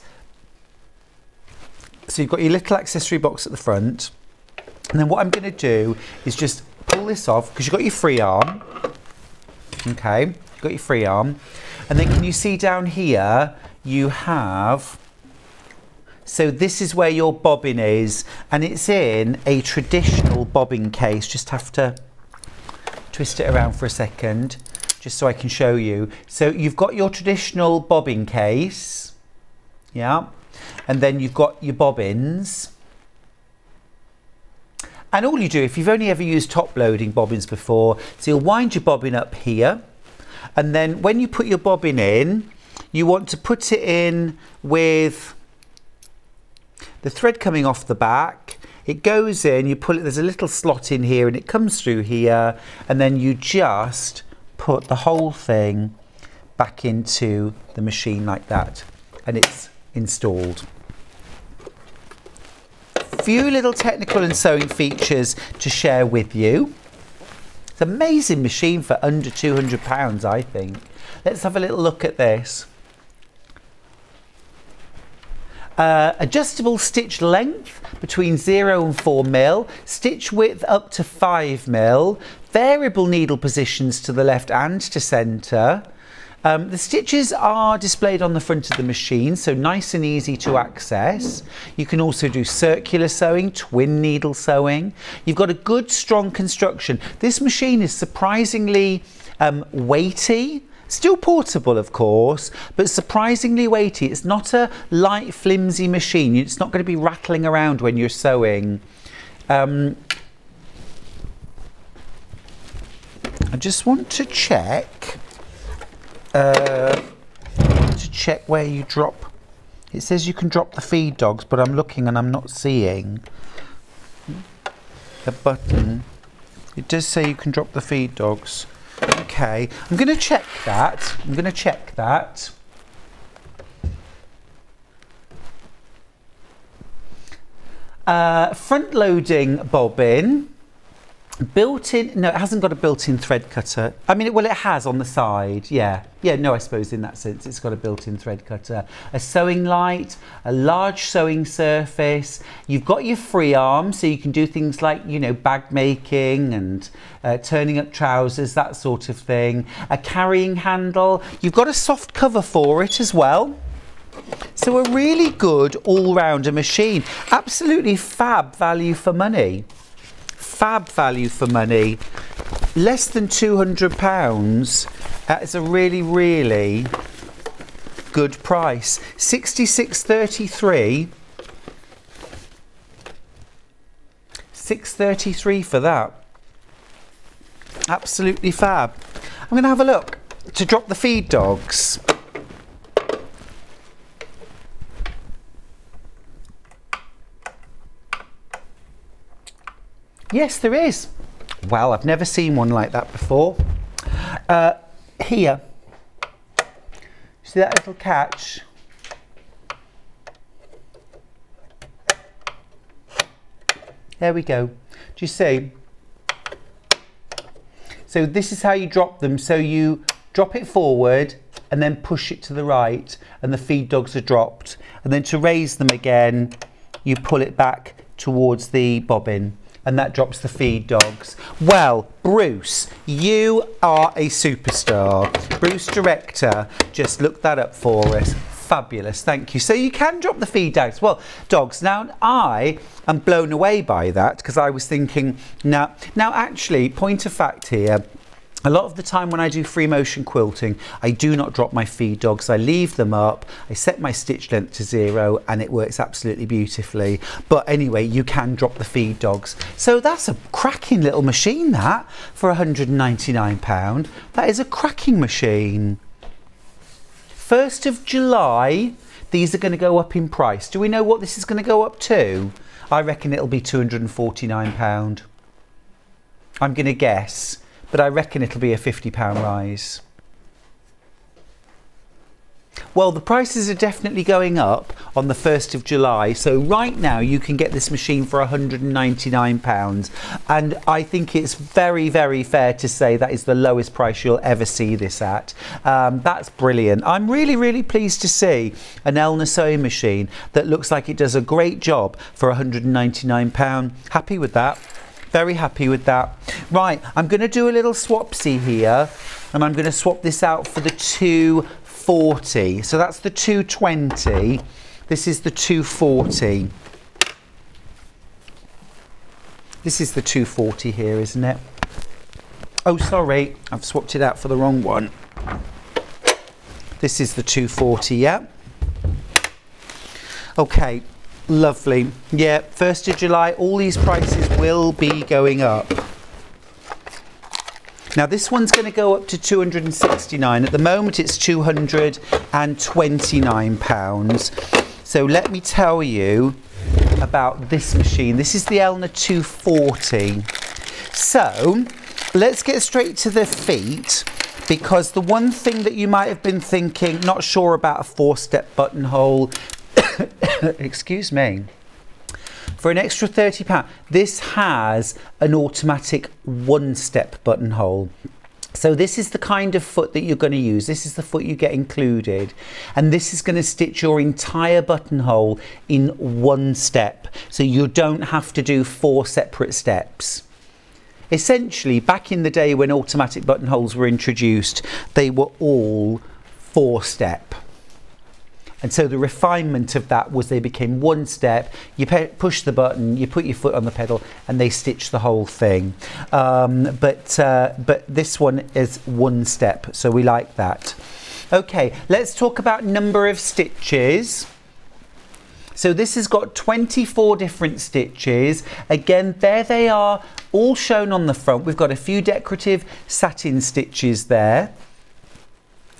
so you've got your little accessory box at the front. And then what I'm going to do is just pull this off because you've got your free arm. Okay, you've got your free arm. And then can you see down here, you have, so this is where your bobbin is and it's in a traditional bobbin case. Just have to twist it around for a second just so I can show you. So you've got your traditional bobbin case. Yeah and then you've got your bobbins. And all you do, if you've only ever used top loading bobbins before, so you'll wind your bobbin up here, and then when you put your bobbin in, you want to put it in with the thread coming off the back. It goes in, you pull it, there's a little slot in here and it comes through here, and then you just put the whole thing back into the machine like that, and it's installed few little technical and sewing features to share with you. It's an amazing machine for under £200, I think. Let's have a little look at this. Uh, adjustable stitch length between 0 and 4 mil, stitch width up to 5 mil, variable needle positions to the left and to centre, um, the stitches are displayed on the front of the machine, so nice and easy to access. You can also do circular sewing, twin needle sewing. You've got a good strong construction. This machine is surprisingly um, weighty. Still portable, of course, but surprisingly weighty. It's not a light, flimsy machine. It's not going to be rattling around when you're sewing. Um, I just want to check uh, to check where you drop. It says you can drop the feed dogs, but I'm looking and I'm not seeing the button. It does say you can drop the feed dogs. Okay, I'm going to check that. I'm going to check that. Uh, front loading bobbin Built-in, no, it hasn't got a built-in thread cutter. I mean, well, it has on the side, yeah. Yeah, no, I suppose in that sense, it's got a built-in thread cutter. A sewing light, a large sewing surface. You've got your free arm, so you can do things like, you know, bag making and uh, turning up trousers, that sort of thing. A carrying handle. You've got a soft cover for it as well. So a really good all-rounder machine. Absolutely fab value for money fab value for money. Less than £200. That is a really, really good price. 66.33. 633 for that. Absolutely fab. I'm going to have a look to drop the feed dogs. Yes, there is. Well, I've never seen one like that before. Uh, here, see that little catch? There we go. Do you see? So So this is how you drop them. So you drop it forward and then push it to the right and the feed dogs are dropped. And then to raise them again, you pull it back towards the bobbin and that drops the feed dogs. Well, Bruce, you are a superstar. Bruce Director, just look that up for us. Fabulous, thank you. So you can drop the feed dogs. Well, dogs. Now I am blown away by that because I was thinking now. Now, actually, point of fact here. A lot of the time when I do free motion quilting, I do not drop my feed dogs. I leave them up, I set my stitch length to zero and it works absolutely beautifully. But anyway, you can drop the feed dogs. So that's a cracking little machine that for £199. That is a cracking machine. 1st of July, these are going to go up in price. Do we know what this is going to go up to? I reckon it'll be £249. I'm going to guess but I reckon it'll be a £50 rise. Well, the prices are definitely going up on the 1st of July. So right now you can get this machine for £199. And I think it's very, very fair to say that is the lowest price you'll ever see this at. Um, that's brilliant. I'm really, really pleased to see an Elna sewing machine that looks like it does a great job for £199. Happy with that. Very happy with that. Right, I'm going to do a little swapsy here and I'm going to swap this out for the 240. So that's the 220. This is the 240. This is the 240 here, isn't it? Oh, sorry, I've swapped it out for the wrong one. This is the 240, yeah? Okay, Lovely. Yeah, 1st of July, all these prices will be going up. Now this one's going to go up to 269. At the moment it's 229 pounds. So let me tell you about this machine. This is the Elna 240. So let's get straight to the feet because the one thing that you might have been thinking, not sure about a four-step buttonhole, excuse me, for an extra £30, this has an automatic one-step buttonhole. So this is the kind of foot that you're going to use. This is the foot you get included. And this is going to stitch your entire buttonhole in one step. So you don't have to do four separate steps. Essentially, back in the day when automatic buttonholes were introduced, they were all four step. And so the refinement of that was they became one step. You push the button, you put your foot on the pedal, and they stitch the whole thing. Um, but uh, but this one is one step, so we like that. Okay, let's talk about number of stitches. So this has got 24 different stitches. Again, there they are, all shown on the front. We've got a few decorative satin stitches there.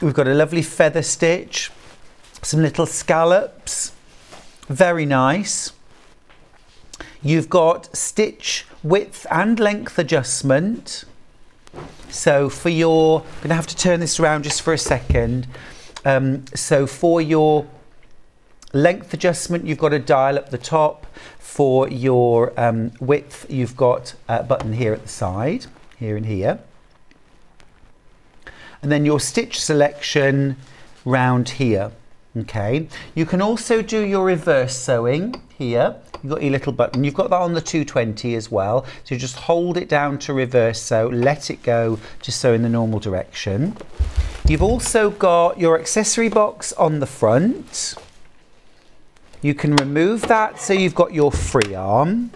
We've got a lovely feather stitch some little scallops, very nice. You've got stitch width and length adjustment. So for your, I'm to have to turn this around just for a second. Um, so for your length adjustment, you've got a dial at the top. For your um, width, you've got a button here at the side, here and here. And then your stitch selection round here. Okay, you can also do your reverse sewing here. You've got your little button. You've got that on the 220 as well. So just hold it down to reverse sew, let it go to sew in the normal direction. You've also got your accessory box on the front. You can remove that so you've got your free arm.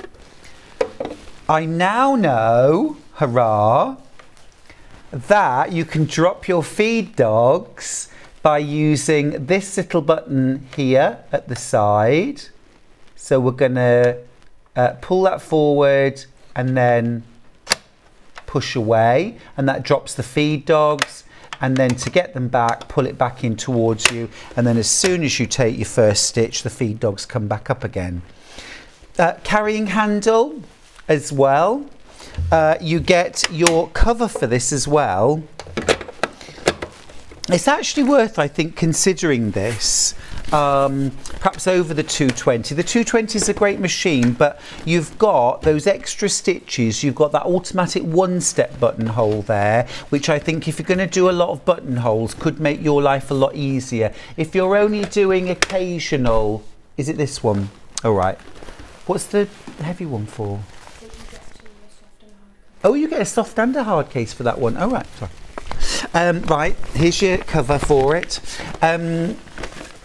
I now know, hurrah, that you can drop your feed dogs by using this little button here at the side. So we're going to uh, pull that forward and then push away and that drops the feed dogs and then to get them back pull it back in towards you and then as soon as you take your first stitch the feed dogs come back up again. Uh, carrying handle as well. Uh, you get your cover for this as well it's actually worth, I think, considering this. Um, perhaps over the 220. The 220 is a great machine, but you've got those extra stitches. You've got that automatic one-step buttonhole there, which I think if you're going to do a lot of buttonholes could make your life a lot easier. If you're only doing occasional, is it this one? All right. What's the heavy one for? Oh, you get a soft and a hard case for that one. All right. Sorry. Um, right, here's your cover for it. Um,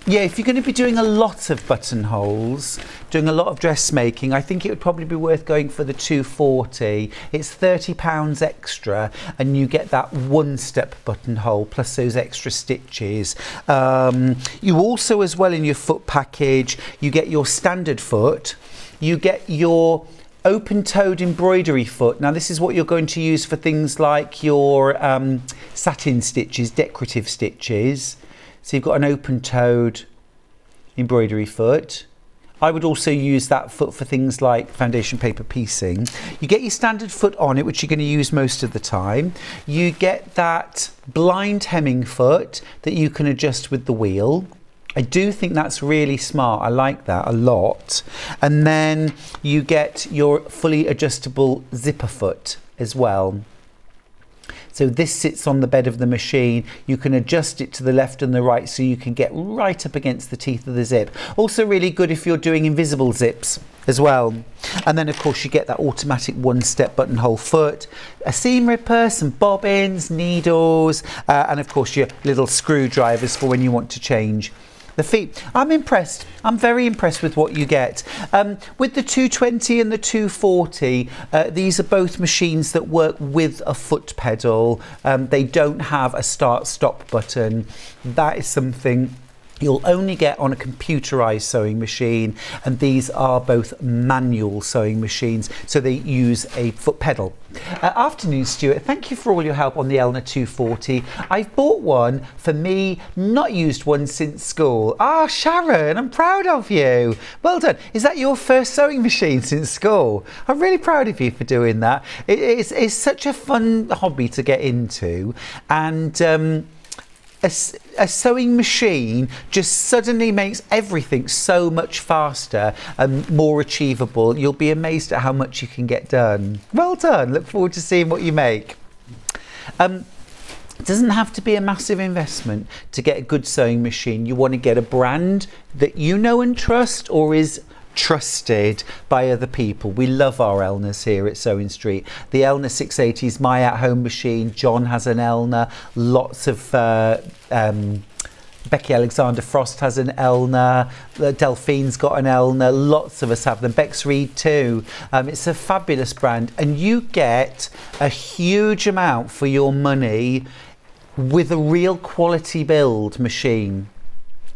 yeah, if you're going to be doing a lot of buttonholes, doing a lot of dressmaking, I think it would probably be worth going for the 240. It's £30 extra and you get that one step buttonhole plus those extra stitches. Um, you also, as well, in your foot package, you get your standard foot, you get your open-toed embroidery foot. Now this is what you're going to use for things like your um, satin stitches, decorative stitches. So you've got an open-toed embroidery foot. I would also use that foot for things like foundation paper piecing. You get your standard foot on it, which you're going to use most of the time. You get that blind hemming foot that you can adjust with the wheel. I do think that's really smart. I like that a lot. And then you get your fully adjustable zipper foot as well. So this sits on the bed of the machine. You can adjust it to the left and the right so you can get right up against the teeth of the zip. Also really good if you're doing invisible zips as well. And then of course you get that automatic one step buttonhole foot, a seam ripper, some bobbins, needles, uh, and of course your little screwdrivers for when you want to change the feet. I'm impressed. I'm very impressed with what you get. Um, with the 220 and the 240, uh, these are both machines that work with a foot pedal. Um, they don't have a start stop button. That is something you'll only get on a computerized sewing machine and these are both manual sewing machines so they use a foot pedal. Uh, afternoon Stuart, thank you for all your help on the Elna 240. I've bought one for me, not used one since school. Ah Sharon, I'm proud of you. Well done. Is that your first sewing machine since school? I'm really proud of you for doing that. It, it's, it's such a fun hobby to get into and um, a, sewing machine just suddenly makes everything so much faster and more achievable. You'll be amazed at how much you can get done. Well done. Look forward to seeing what you make. Um, it doesn't have to be a massive investment to get a good sewing machine. You want to get a brand that you know and trust or is trusted by other people. We love our Elnas here at Sewing Street. The Elna 680 is my at-home machine. John has an Elna. Lots of uh, um, Becky Alexander Frost has an Elna, Delphine's got an Elna, lots of us have them, Bex Reed too. Um, it's a fabulous brand and you get a huge amount for your money with a real quality build machine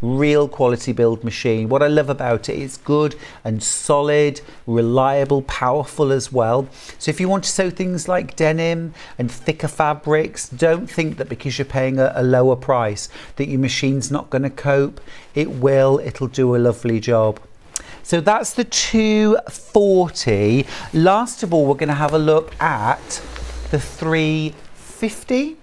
real quality build machine. What I love about it is good and solid, reliable, powerful as well. So if you want to sew things like denim and thicker fabrics, don't think that because you're paying a, a lower price that your machine's not going to cope. It will, it'll do a lovely job. So that's the 240. Last of all, we're going to have a look at the 350.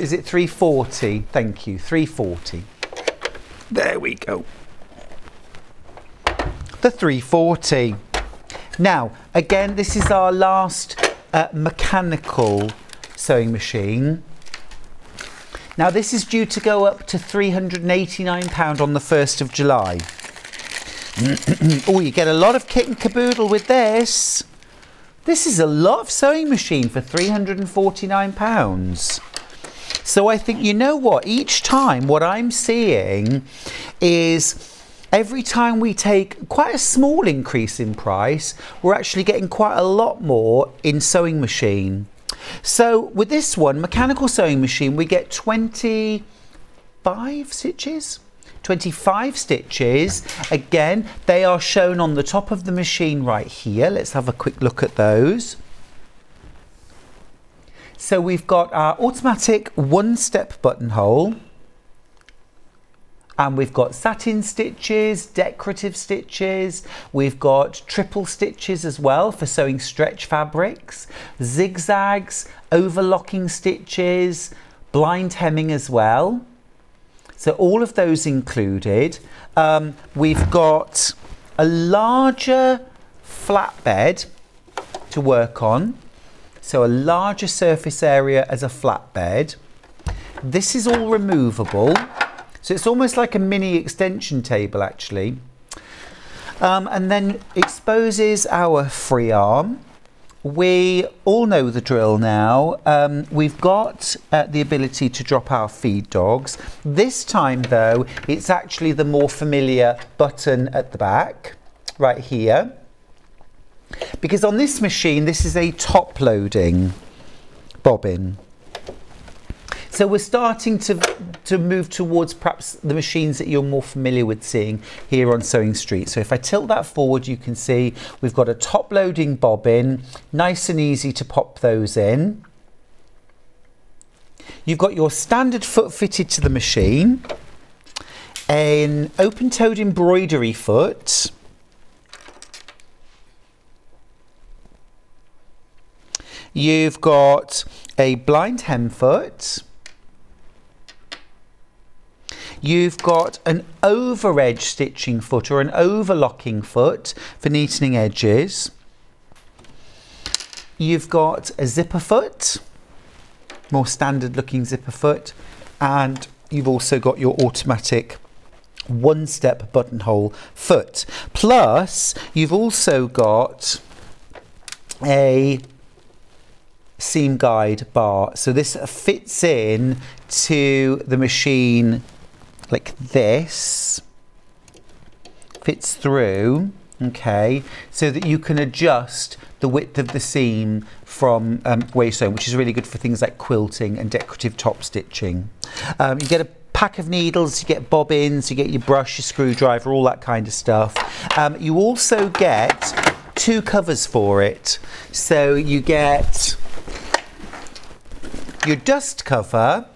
Is it 340? Thank you, 340. There we go. The 340. Now, again, this is our last uh, mechanical sewing machine. Now, this is due to go up to £389 on the 1st of July. oh, you get a lot of kit and caboodle with this. This is a lot of sewing machine for £349. So I think, you know what, each time what I'm seeing is every time we take quite a small increase in price, we're actually getting quite a lot more in sewing machine. So with this one, mechanical sewing machine, we get 25 stitches. 25 stitches. Again, they are shown on the top of the machine right here. Let's have a quick look at those. So we've got our automatic one-step buttonhole, and we've got satin stitches, decorative stitches, we've got triple stitches as well for sewing stretch fabrics, zigzags, overlocking stitches, blind hemming as well. So all of those included. Um, we've got a larger flatbed to work on. So a larger surface area as a flatbed. This is all removable. So it's almost like a mini extension table actually. Um, and then exposes our free arm. We all know the drill now. Um, we've got uh, the ability to drop our feed dogs. This time though, it's actually the more familiar button at the back, right here. Because on this machine, this is a top loading bobbin. So we're starting to, to move towards perhaps the machines that you're more familiar with seeing here on Sewing Street. So if I tilt that forward, you can see we've got a top loading bobbin, nice and easy to pop those in. You've got your standard foot fitted to the machine, an open-toed embroidery foot, You've got a blind hem foot. You've got an over edge stitching foot or an overlocking foot for neatening edges. You've got a zipper foot, more standard looking zipper foot, and you've also got your automatic one step buttonhole foot. Plus, you've also got a seam guide bar. So this fits in to the machine like this, fits through, okay, so that you can adjust the width of the seam from um, where you're sewing, which is really good for things like quilting and decorative top stitching. Um, you get a pack of needles, you get bobbins, you get your brush, your screwdriver, all that kind of stuff. Um, you also get two covers for it. So you get your dust cover,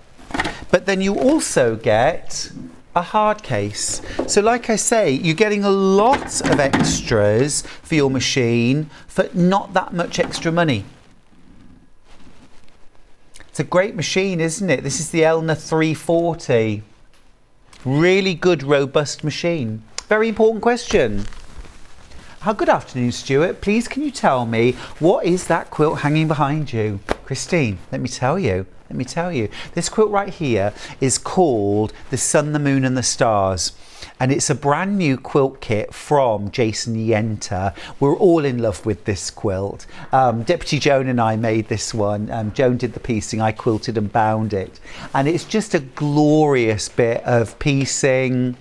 but then you also get a hard case. So like I say, you're getting a lot of extras for your machine for not that much extra money. It's a great machine, isn't it? This is the Elna 340. Really good, robust machine. Very important question. How good afternoon, Stuart. Please can you tell me what is that quilt hanging behind you? Christine, let me tell you. Let me tell you. This quilt right here is called The Sun, the Moon and the Stars. And it's a brand new quilt kit from Jason Yenter. We're all in love with this quilt. Um, Deputy Joan and I made this one. Um, Joan did the piecing, I quilted and bound it. And it's just a glorious bit of piecing,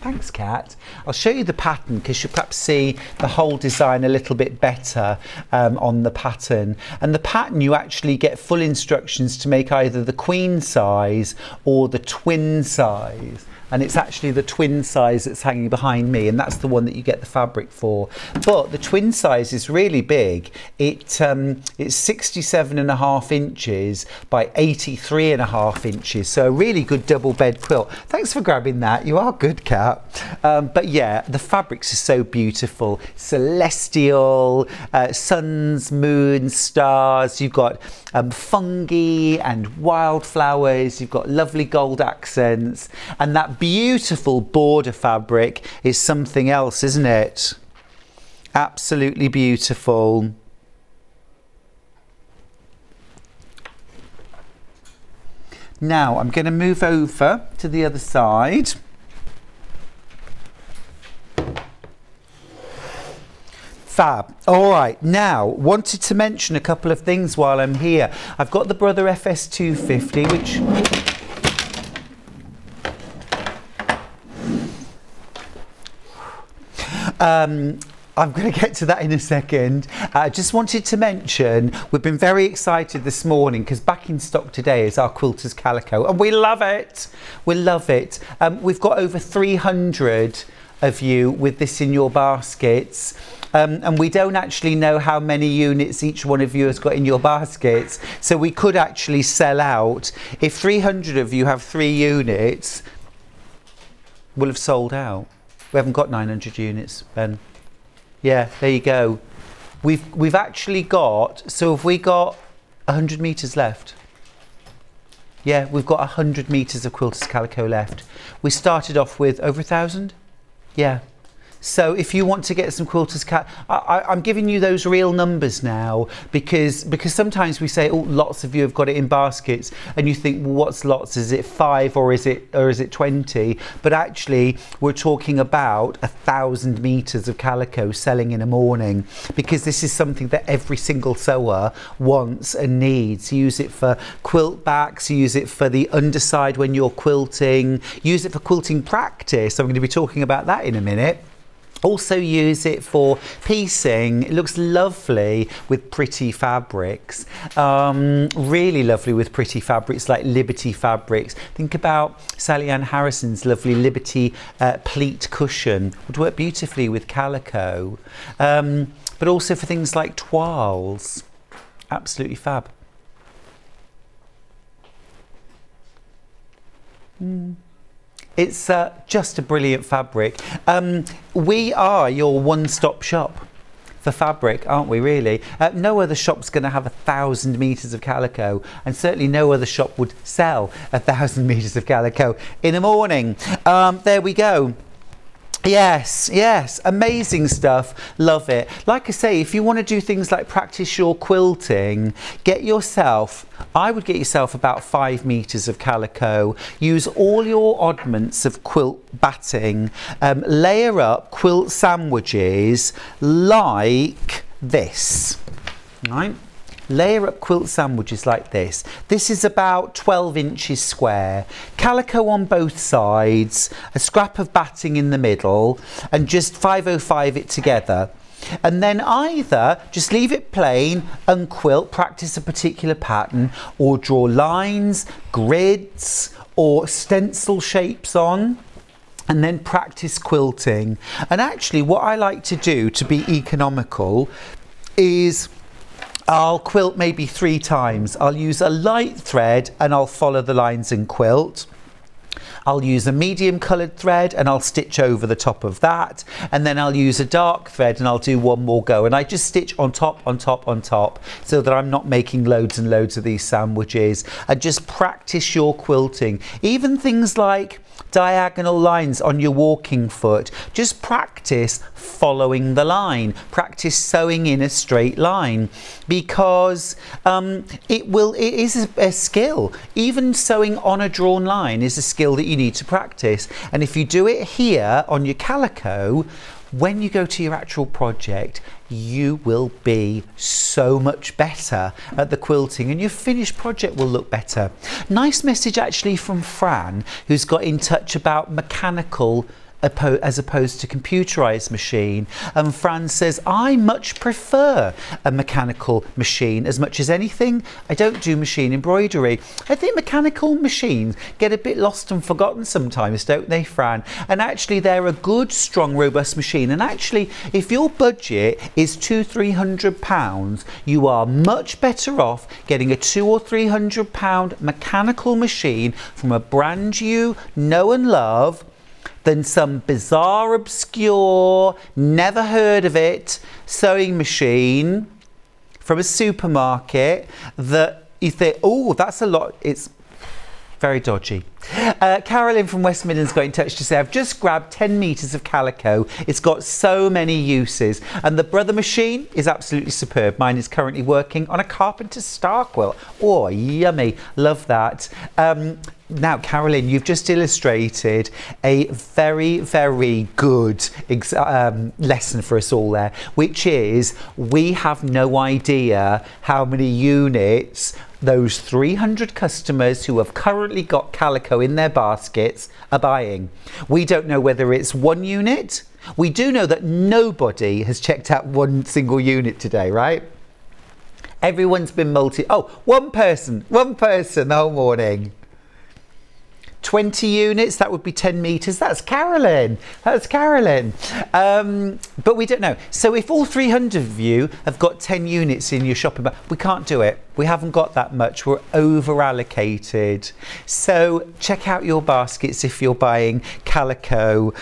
Thanks, Kat. I'll show you the pattern because you'll perhaps see the whole design a little bit better um, on the pattern. And the pattern, you actually get full instructions to make either the queen size or the twin size and it's actually the twin size that's hanging behind me and that's the one that you get the fabric for. But the twin size is really big. It um, it's 67 and a half inches by 83 and a half inches so a really good double bed quilt. Thanks for grabbing that. You are good Kat um, but yeah the fabrics are so beautiful. Celestial uh, suns moons stars. You've got um, fungi and wildflowers. You've got lovely gold accents. And that beautiful border fabric is something else, isn't it? Absolutely beautiful. Now I'm going to move over to the other side. Fab. All right, now wanted to mention a couple of things while I'm here. I've got the Brother FS250, which Um, I'm going to get to that in a second. I uh, just wanted to mention we've been very excited this morning because back in stock today is our quilters calico and we love it. We love it. Um, we've got over 300 of you with this in your baskets. Um, and we don't actually know how many units each one of you has got in your baskets. So we could actually sell out. If 300 of you have three units, we'll have sold out. We haven't got 900 units, Ben. Yeah, there you go. We've we've actually got so have we got 100 meters left? Yeah, we've got 100 meters of quilted calico left. We started off with over a thousand. Yeah. So if you want to get some quilters cat, I, am giving you those real numbers now because because sometimes we say, oh, lots of you have got it in baskets, and you think, well, what's lots? Is it five or is it or is it twenty? But actually, we're talking about a thousand meters of calico selling in a morning because this is something that every single sewer wants and needs. Use it for quilt backs, use it for the underside when you're quilting, use it for quilting practice. I'm going to be talking about that in a minute. Also use it for piecing. It looks lovely with pretty fabrics. Um, really lovely with pretty fabrics like Liberty fabrics. Think about Sally Ann Harrison's lovely Liberty uh, pleat cushion. Would work beautifully with calico. Um, but also for things like toiles. Absolutely fab. Mm. It's uh, just a brilliant fabric. Um, we are your one-stop shop for fabric, aren't we, really? Uh, no other shop's going to have a thousand metres of calico, and certainly no other shop would sell a thousand metres of calico in a morning. Um, there we go. Yes, yes, amazing stuff. Love it. Like I say, if you want to do things like practice your quilting, get yourself, I would get yourself about five meters of calico. Use all your oddments of quilt batting. Um, layer up quilt sandwiches like this. Right? Layer up quilt sandwiches like this. This is about 12 inches square. Calico on both sides, a scrap of batting in the middle, and just 505 it together. And then either just leave it plain and quilt, practice a particular pattern, or draw lines, grids, or stencil shapes on and then practice quilting. And actually what I like to do to be economical is I'll quilt maybe three times. I'll use a light thread and I'll follow the lines and quilt. I'll use a medium coloured thread and I'll stitch over the top of that and then I'll use a dark thread and I'll do one more go and I just stitch on top on top on top so that I'm not making loads and loads of these sandwiches and just practice your quilting even things like diagonal lines on your walking foot. Just practice following the line. Practice sewing in a straight line because um, it will. It is a, a skill. Even sewing on a drawn line is a skill that you need to practice. And if you do it here on your calico, when you go to your actual project, you will be so much better at the quilting and your finished project will look better. Nice message actually from Fran, who's got in touch about mechanical as opposed to computerized machine. And Fran says, I much prefer a mechanical machine as much as anything. I don't do machine embroidery. I think mechanical machines get a bit lost and forgotten sometimes, don't they, Fran? And actually, they're a good, strong, robust machine. And actually, if your budget is two, three hundred pounds, you are much better off getting a two or three hundred pound mechanical machine from a brand you know and love than some bizarre, obscure, never heard of it sewing machine from a supermarket that you think, oh, that's a lot. It's very dodgy. Uh, Carolyn from West Midlands got in touch to say, I've just grabbed 10 metres of calico. It's got so many uses. And the Brother machine is absolutely superb. Mine is currently working on a carpenter's star quilt. Oh, yummy. Love that. Um, now, Carolyn, you've just illustrated a very, very good um, lesson for us all there, which is we have no idea how many units those 300 customers who have currently got Calico in their baskets are buying. We don't know whether it's one unit. We do know that nobody has checked out one single unit today, right? Everyone's been multi. Oh, one person, one person the whole morning. 20 units, that would be 10 metres. That's Carolyn. That's Carolyn. Um, but we don't know. So if all 300 of you have got 10 units in your shopping bag, we can't do it. We haven't got that much. We're over allocated. So check out your baskets if you're buying calico.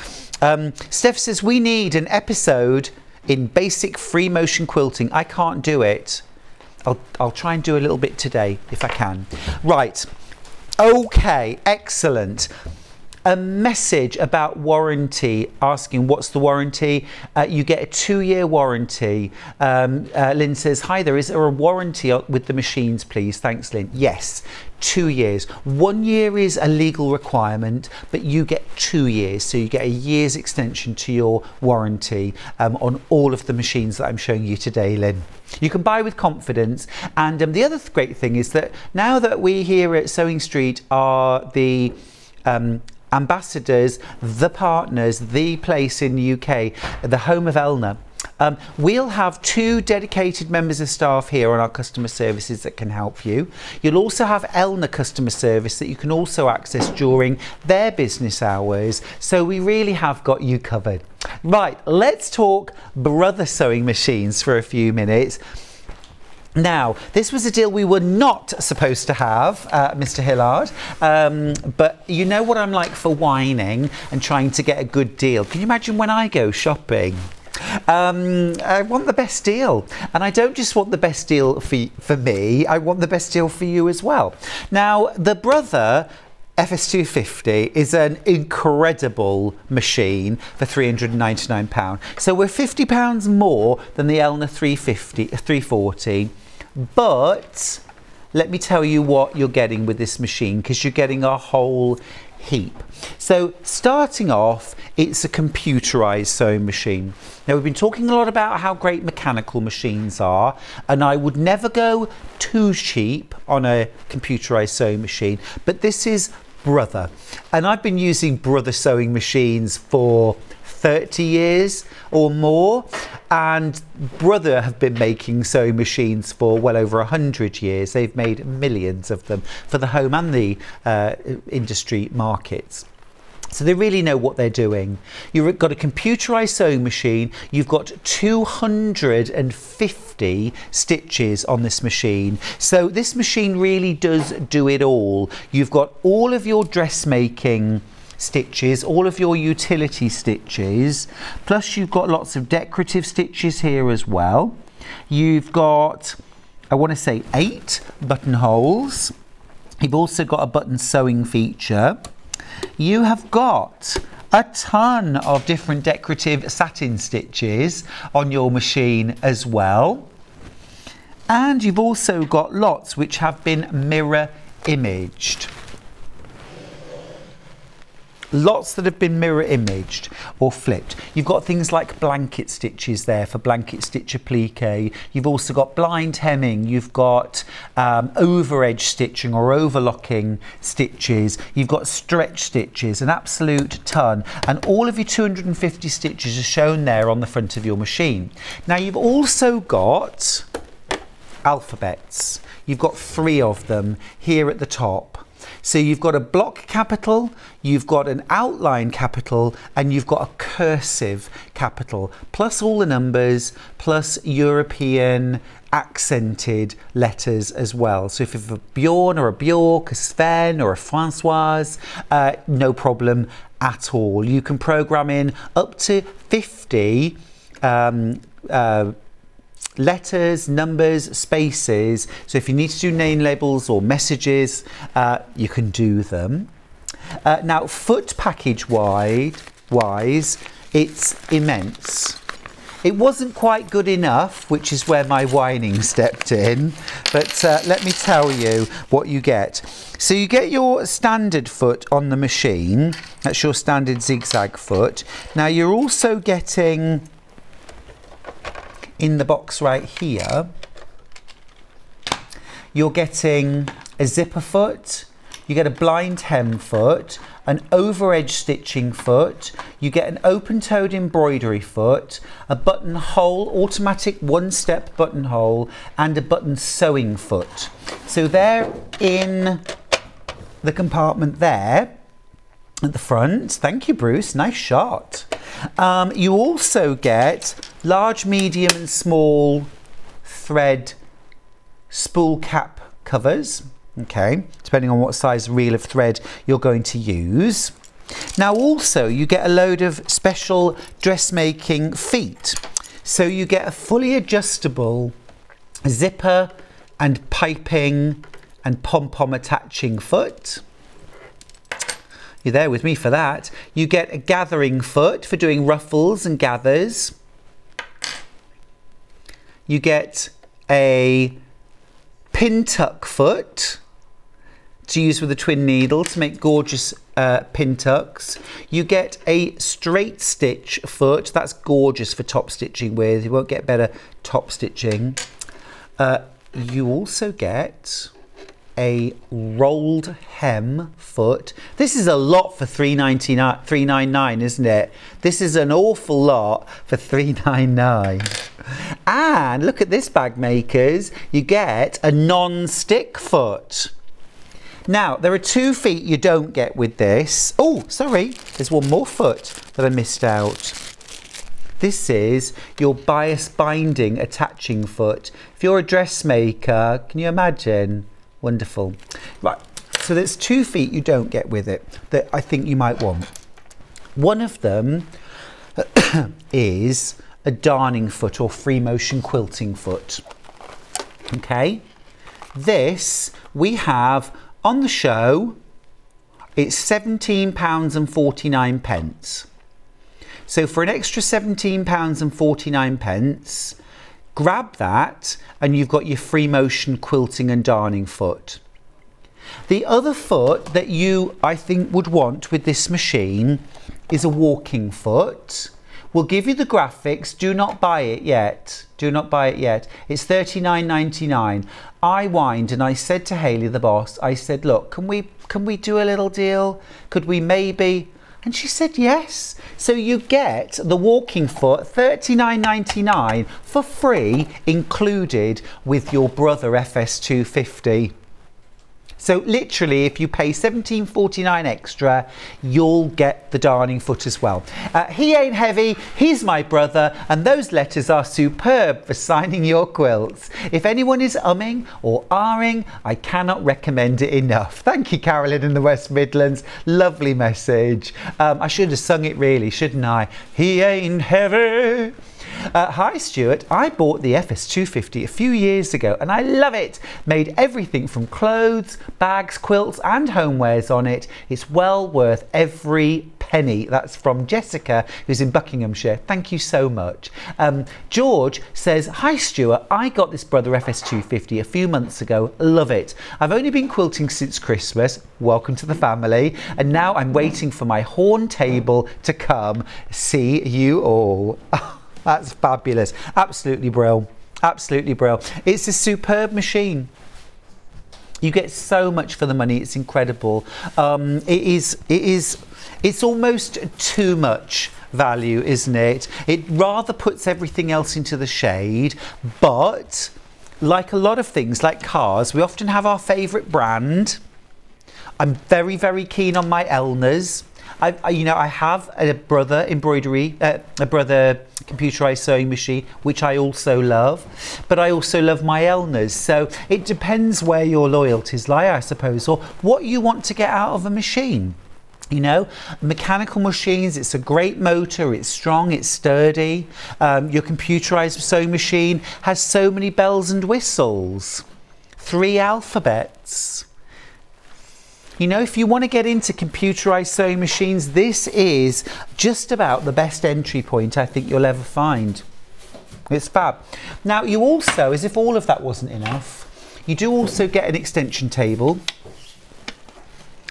Um, Steph says we need an episode in basic free motion quilting. I can't do it. I'll, I'll try and do a little bit today if I can. Right. Okay, excellent a message about warranty asking what's the warranty. Uh, you get a two-year warranty. Um, uh, Lynn says hi there is there a warranty with the machines please? Thanks Lynn. Yes two years. One year is a legal requirement but you get two years. So you get a year's extension to your warranty um, on all of the machines that I'm showing you today Lynn. You can buy with confidence. And um, the other th great thing is that now that we here at Sewing Street are the um, ambassadors, the partners, the place in the UK, the home of Elna. Um, we'll have two dedicated members of staff here on our customer services that can help you. You'll also have Elna customer service that you can also access during their business hours. So we really have got you covered. Right, let's talk brother sewing machines for a few minutes. Now, this was a deal we were not supposed to have, uh, Mr. Hillard, um, but you know what I'm like for whining and trying to get a good deal. Can you imagine when I go shopping? Um, I want the best deal, and I don't just want the best deal for, for me, I want the best deal for you as well. Now, the brother FS250 is an incredible machine for £399. So we're £50 more than the Elna 350, 340 but let me tell you what you're getting with this machine because you're getting a whole heap. So starting off, it's a computerized sewing machine. Now we've been talking a lot about how great mechanical machines are and I would never go too cheap on a computerized sewing machine, but this is Brother. And I've been using Brother sewing machines for 30 years or more. And Brother have been making sewing machines for well over 100 years. They've made millions of them for the home and the uh, industry markets. So they really know what they're doing. You've got a computerized sewing machine. You've got 250 stitches on this machine. So this machine really does do it all. You've got all of your dressmaking stitches, all of your utility stitches, plus you've got lots of decorative stitches here as well. You've got, I want to say eight buttonholes. You've also got a button sewing feature. You have got a ton of different decorative satin stitches on your machine as well. And you've also got lots which have been mirror imaged lots that have been mirror imaged or flipped. You've got things like blanket stitches there for blanket stitch applique. You've also got blind hemming. You've got um, over edge stitching or overlocking stitches. You've got stretch stitches, an absolute ton. And all of your 250 stitches are shown there on the front of your machine. Now you've also got alphabets. You've got three of them here at the top. So you've got a block capital, you've got an outline capital, and you've got a cursive capital, plus all the numbers, plus European accented letters as well. So if you have a Bjorn or a Bjork, a Sven or a Francoise, uh, no problem at all. You can program in up to 50 um, uh, letters, numbers, spaces. So if you need to do name labels or messages, uh, you can do them. Uh, now, foot package wide, wise, it's immense. It wasn't quite good enough, which is where my whining stepped in, but uh, let me tell you what you get. So you get your standard foot on the machine, that's your standard zigzag foot. Now you're also getting in the box right here, you're getting a zipper foot, you get a blind hem foot, an over edge stitching foot, you get an open toed embroidery foot, a buttonhole, automatic one step buttonhole, and a button sewing foot. So they're in the compartment there. at the front. Thank you, Bruce. Nice shot. Um, you also get large, medium, and small thread spool cap covers. Okay, depending on what size reel of thread you're going to use. Now, also, you get a load of special dressmaking feet. So you get a fully adjustable zipper and piping and pom-pom attaching foot. You're there with me for that. You get a gathering foot for doing ruffles and gathers. You get a pin tuck foot to use with a twin needle to make gorgeous uh, pin tucks. You get a straight stitch foot. That's gorgeous for top stitching with. You won't get better top stitching. Uh, you also get a rolled hem foot. This is a lot for 399, 399 isn't it? This is an awful lot for 399 And look at this bag makers, you get a non-stick foot. Now, there are two feet you don't get with this. Oh, sorry, there's one more foot that I missed out. This is your bias binding attaching foot. If you're a dressmaker, can you imagine? Wonderful. Right, so there's two feet you don't get with it that I think you might want. One of them is a darning foot or free motion quilting foot. Okay, this we have on the show. It's £17 and 49 pence. So for an extra £17 and 49 pence, grab that and you've got your free motion quilting and darning foot. The other foot that you, I think, would want with this machine is a walking foot. We'll give you the graphics. Do not buy it yet. Do not buy it yet. It's $39.99. I whined and I said to Haley, the boss, I said, look, can we, can we do a little deal? Could we maybe and she said yes. So you get the walking foot, $39.99 for free, included with your brother FS250. So literally, if you pay 17.49 extra, you'll get the darning foot as well. Uh, he ain't heavy, he's my brother, and those letters are superb for signing your quilts. If anyone is umming or ahring, I cannot recommend it enough. Thank you, Carolyn in the West Midlands. Lovely message. Um, I should have sung it really, shouldn't I? He ain't heavy. Uh, hi Stuart, I bought the FS250 a few years ago and I love it. Made everything from clothes, bags, quilts and homewares on it. It's well worth every penny. That's from Jessica, who's in Buckinghamshire. Thank you so much. Um, George says, Hi Stuart, I got this Brother FS250 a few months ago. Love it. I've only been quilting since Christmas. Welcome to the family. And now I'm waiting for my horn table to come. See you all. That's fabulous. Absolutely brill. Absolutely brill. It's a superb machine. You get so much for the money. It's incredible. Um, it is. It is. It's almost too much value, isn't it? It rather puts everything else into the shade, but like a lot of things, like cars, we often have our favourite brand. I'm very, very keen on my Elnas. I, I, you know, I have a brother embroidery, uh, a brother computerized sewing machine, which I also love, but I also love my Elnas. So it depends where your loyalties lie, I suppose, or what you want to get out of a machine. You know, mechanical machines, it's a great motor, it's strong, it's sturdy. Um, your computerized sewing machine has so many bells and whistles. Three alphabets. You know, if you want to get into computerized sewing machines, this is just about the best entry point I think you'll ever find. It's fab. Now, you also, as if all of that wasn't enough, you do also get an extension table.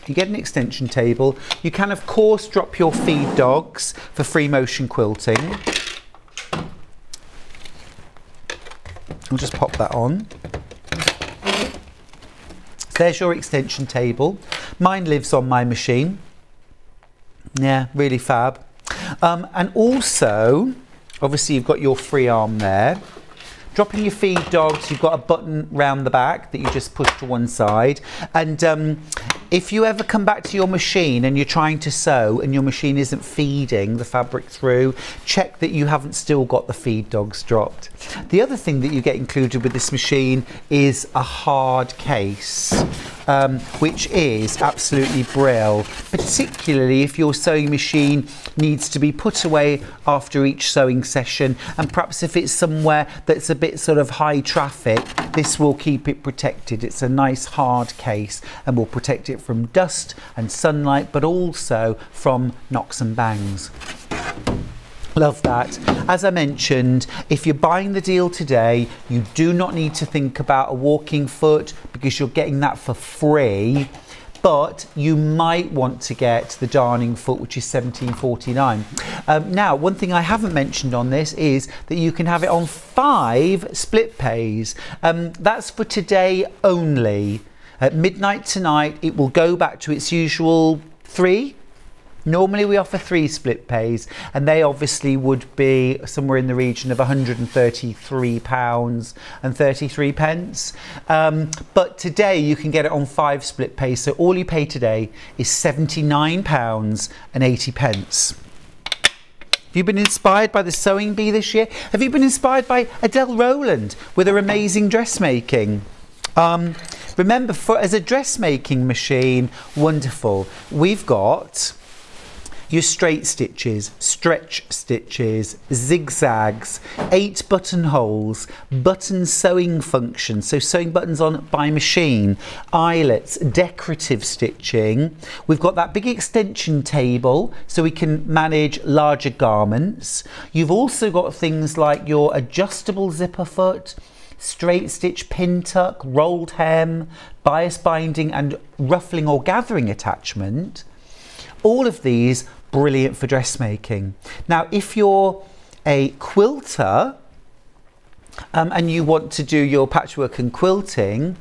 You get an extension table. You can, of course, drop your feed dogs for free motion quilting. I'll just pop that on. There's your extension table. Mine lives on my machine. Yeah, really fab. Um, and also, obviously you've got your free arm there. Dropping your feed dogs, you've got a button round the back that you just push to one side. And um, if you ever come back to your machine and you're trying to sew and your machine isn't feeding the fabric through, check that you haven't still got the feed dogs dropped. The other thing that you get included with this machine is a hard case. Um, which is absolutely brill, particularly if your sewing machine needs to be put away after each sewing session and perhaps if it's somewhere that's a bit sort of high traffic, this will keep it protected. It's a nice hard case and will protect it from dust and sunlight but also from knocks and bangs. Love that. As I mentioned, if you're buying the deal today, you do not need to think about a walking foot because you're getting that for free. But you might want to get the darning foot, which is 17.49. Um, now, one thing I haven't mentioned on this is that you can have it on five split pays. Um, that's for today only. At midnight tonight, it will go back to its usual three Normally we offer three split pays and they obviously would be somewhere in the region of 133 pounds and 33 pence. Um, but today you can get it on five split pays. So all you pay today is 79 pounds and 80 pence. Have you been inspired by the sewing bee this year? Have you been inspired by Adelle Rowland with her amazing dressmaking? Um, remember, for, as a dressmaking machine, wonderful. We've got your straight stitches, stretch stitches, zigzags, eight buttonholes, button sewing function, so sewing buttons on by machine, eyelets, decorative stitching. We've got that big extension table so we can manage larger garments. You've also got things like your adjustable zipper foot, straight stitch pin tuck, rolled hem, bias binding and ruffling or gathering attachment. All of these brilliant for dressmaking. Now, if you're a quilter um, and you want to do your patchwork and quilting,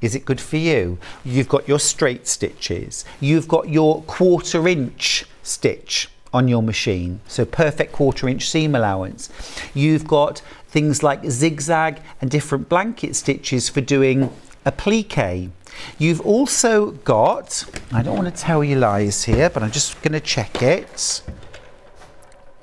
is it good for you? You've got your straight stitches, you've got your quarter inch stitch on your machine, so perfect quarter inch seam allowance. You've got things like zigzag and different blanket stitches for doing applique. You've also got, I don't want to tell you lies here, but I'm just going to check it.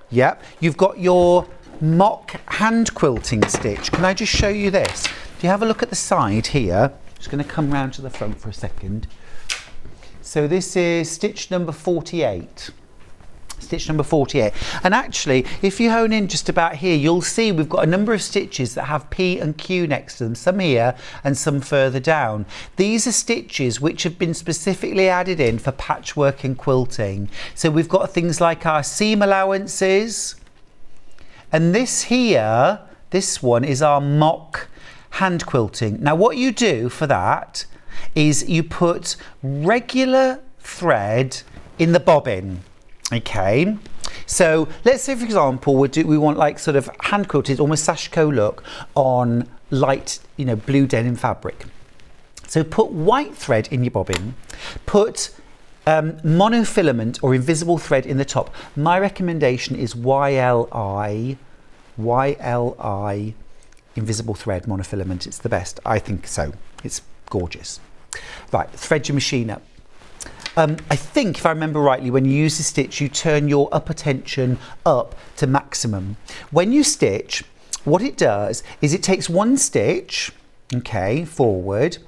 Yep, you've got your mock hand quilting stitch. Can I just show you this? If you have a look at the side here, I'm just going to come round to the front for a second. So this is stitch number 48 stitch number 48 and actually if you hone in just about here you'll see we've got a number of stitches that have P and Q next to them some here and some further down. These are stitches which have been specifically added in for patchwork and quilting. So we've got things like our seam allowances. And this here this one is our mock hand quilting. Now what you do for that is you put regular thread in the bobbin Okay, so let's say for example we do we want like sort of hand quilted almost sashiko look on light you know blue denim fabric. So put white thread in your bobbin, put um, monofilament or invisible thread in the top. My recommendation is YLI, YLI invisible thread monofilament. It's the best, I think so. It's gorgeous. Right, thread your machine up. Um, I think, if I remember rightly, when you use the stitch, you turn your upper tension up to maximum. When you stitch, what it does is it takes one stitch, okay, forward,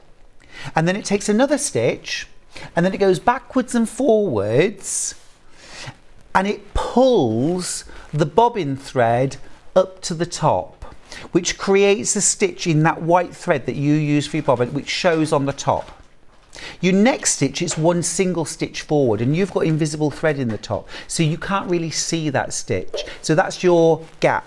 and then it takes another stitch, and then it goes backwards and forwards, and it pulls the bobbin thread up to the top, which creates a stitch in that white thread that you use for your bobbin, which shows on the top. Your next stitch is one single stitch forward and you've got invisible thread in the top so you can't really see that stitch. So that's your gap.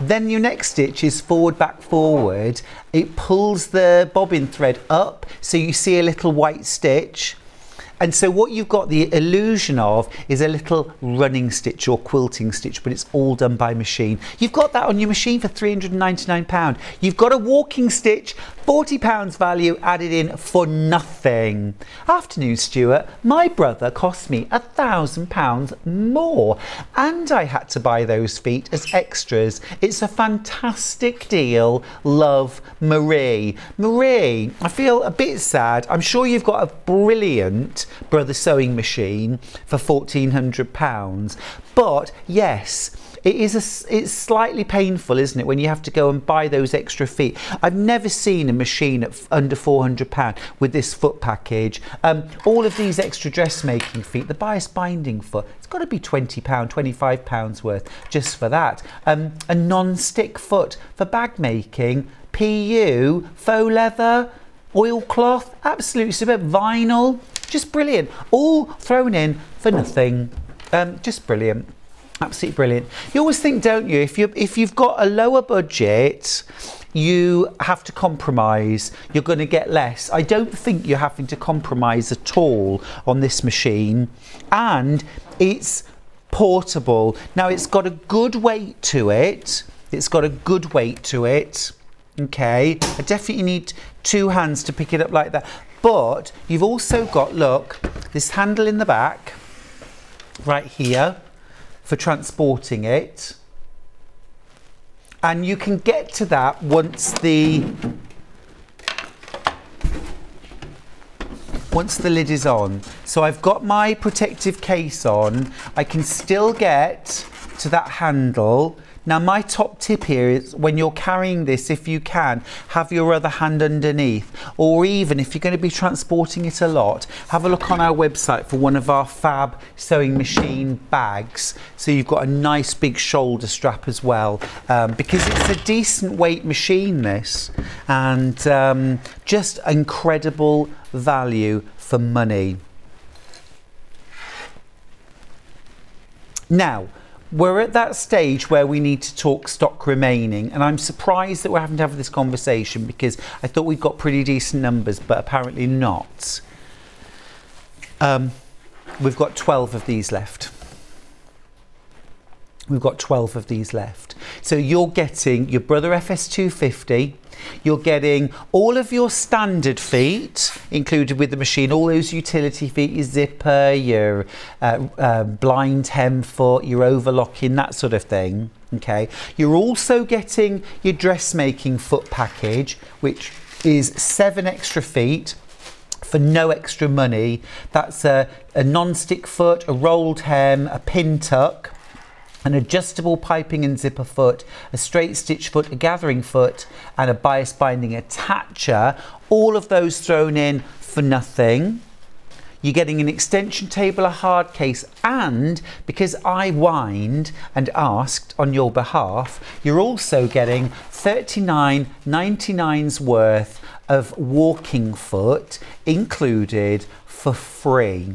Then your next stitch is forward, back, forward. It pulls the bobbin thread up so you see a little white stitch and so what you've got the illusion of is a little running stitch or quilting stitch, but it's all done by machine. You've got that on your machine for £399. You've got a walking stitch £40 value added in for nothing. Afternoon, Stuart. My brother cost me a £1,000 more and I had to buy those feet as extras. It's a fantastic deal. Love, Marie. Marie, I feel a bit sad. I'm sure you've got a brilliant brother sewing machine for £1,400. But yes, it is a, it's slightly painful, isn't it, when you have to go and buy those extra feet. I've never seen a machine at under £400 with this foot package. Um, all of these extra dressmaking feet, the bias binding foot, it's got to be £20, £25 worth just for that. Um, a non-stick foot for bag making, PU, faux leather, oilcloth, absolutely superb, vinyl, just brilliant. All thrown in for nothing. Um, just brilliant. Absolutely brilliant. You always think, don't you, if you if you've got a lower budget, you have to compromise. You're going to get less. I don't think you're having to compromise at all on this machine, and it's portable. Now it's got a good weight to it. It's got a good weight to it. Okay, I definitely need two hands to pick it up like that. But you've also got, look, this handle in the back, right here for transporting it. And you can get to that once the once the lid is on. So I've got my protective case on. I can still get to that handle now my top tip here is when you're carrying this, if you can, have your other hand underneath or even if you're going to be transporting it a lot, have a look on our website for one of our fab sewing machine bags. So you've got a nice big shoulder strap as well um, because it's a decent weight machine this and um, just incredible value for money. Now, we're at that stage where we need to talk stock remaining and I'm surprised that we're having to have this conversation because I thought we'd got pretty decent numbers but apparently not. Um, we've got 12 of these left. We've got 12 of these left. So you're getting your Brother FS250, you're getting all of your standard feet included with the machine, all those utility feet, your zipper, your uh, uh, blind hem foot, your overlocking, that sort of thing. Okay, you're also getting your dressmaking foot package, which is seven extra feet for no extra money. That's a, a non-stick foot, a rolled hem, a pin tuck, an adjustable piping and zipper foot, a straight stitch foot, a gathering foot, and a bias binding attacher. All of those thrown in for nothing. You're getting an extension table, a hard case, and because I whined and asked on your behalf, you're also getting 39.99's worth of walking foot included for free.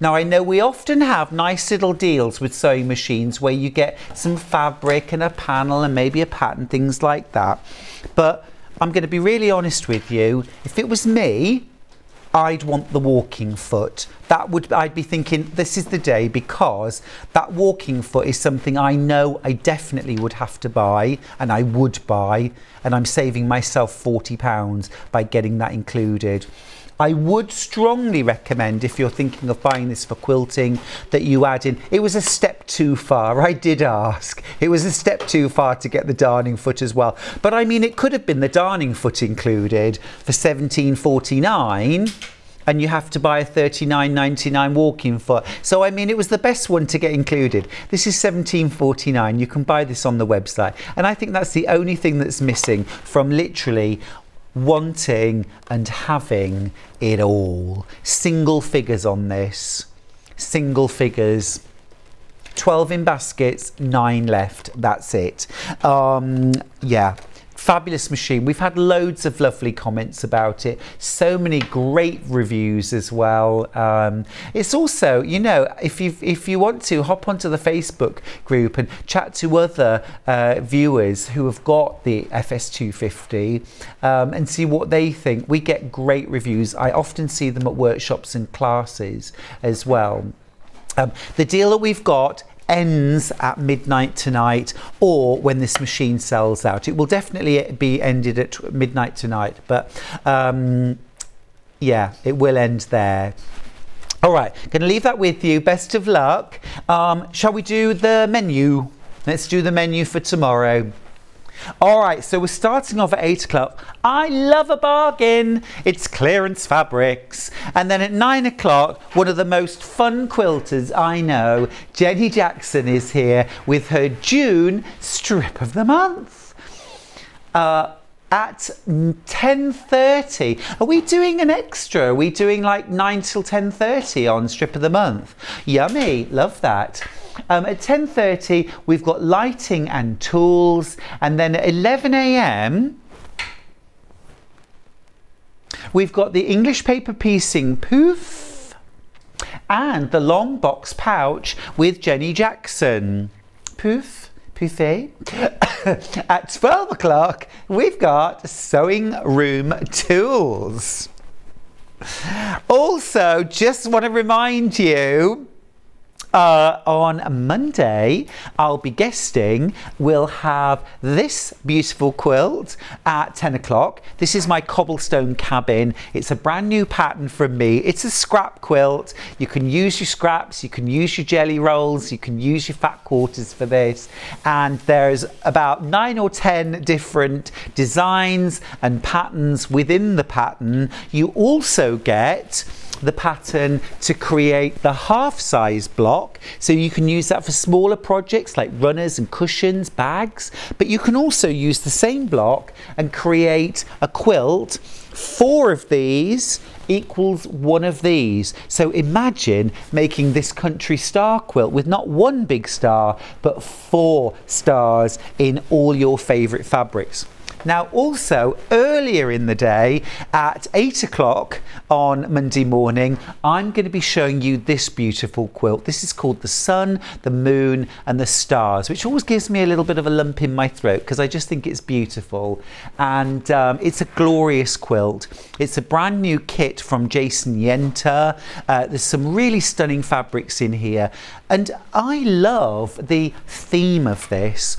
Now I know we often have nice little deals with sewing machines where you get some fabric and a panel and maybe a pattern, things like that. But I'm going to be really honest with you. If it was me, I'd want the walking foot. That would I'd be thinking this is the day because that walking foot is something I know I definitely would have to buy and I would buy and I'm saving myself 40 pounds by getting that included. I would strongly recommend if you're thinking of buying this for quilting that you add in, it was a step too far, I did ask. It was a step too far to get the darning foot as well. But I mean, it could have been the darning foot included for 17.49 and you have to buy a 39.99 walking foot. So I mean, it was the best one to get included. This is 17.49. You can buy this on the website, and I think that's the only thing that's missing from literally wanting and having it all. Single figures on this, single figures. 12 in baskets, nine left. That's it. Um, yeah, fabulous machine. We've had loads of lovely comments about it. So many great reviews as well. Um, it's also, you know, if you if you want to hop onto the Facebook group and chat to other uh, viewers who have got the FS250 um, and see what they think. We get great reviews. I often see them at workshops and classes as well. Um, the deal that we've got ends at midnight tonight or when this machine sells out. It will definitely be ended at midnight tonight, but um, yeah, it will end there. All right, going to leave that with you. Best of luck. Um, shall we do the menu? Let's do the menu for tomorrow. All right, so we're starting off at 8 o'clock. I love a bargain. It's clearance fabrics. And then at 9 o'clock, one of the most fun quilters I know, Jenny Jackson, is here with her June strip of the month. Uh, at 10.30. Are we doing an extra? Are we doing like 9 till 10.30 on strip of the month? Yummy, love that. Um, at 10.30, we've got lighting and tools. And then at 11 a.m., we've got the English paper piecing poof and the long box pouch with Jenny Jackson. Poof, poofy. at 12 o'clock, we've got sewing room tools. Also, just want to remind you uh, on Monday, I'll be guesting. We'll have this beautiful quilt at 10 o'clock. This is my cobblestone cabin. It's a brand new pattern from me. It's a scrap quilt. You can use your scraps, you can use your jelly rolls, you can use your fat quarters for this. And there's about nine or 10 different designs and patterns within the pattern. You also get the pattern to create the half size block. So you can use that for smaller projects like runners and cushions, bags, but you can also use the same block and create a quilt. Four of these equals one of these. So imagine making this country star quilt with not one big star, but four stars in all your favorite fabrics. Now, also earlier in the day at eight o'clock on Monday morning, I'm going to be showing you this beautiful quilt. This is called The Sun, the Moon, and the Stars, which always gives me a little bit of a lump in my throat because I just think it's beautiful. And um, it's a glorious quilt. It's a brand new kit from Jason Yenter. Uh, there's some really stunning fabrics in here. And I love the theme of this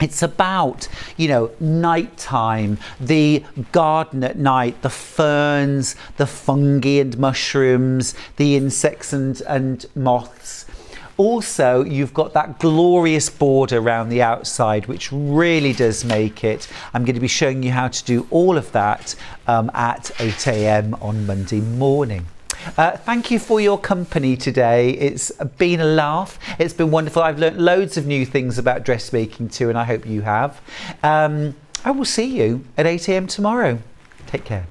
it's about, you know, nighttime, the garden at night, the ferns, the fungi and mushrooms, the insects and, and moths. Also, you've got that glorious border around the outside, which really does make it. I'm going to be showing you how to do all of that um, at 8 a.m. on Monday morning. Uh, thank you for your company today. It's been a laugh. It's been wonderful. I've learnt loads of new things about dressmaking too, and I hope you have. Um, I will see you at 8 a.m. tomorrow. Take care.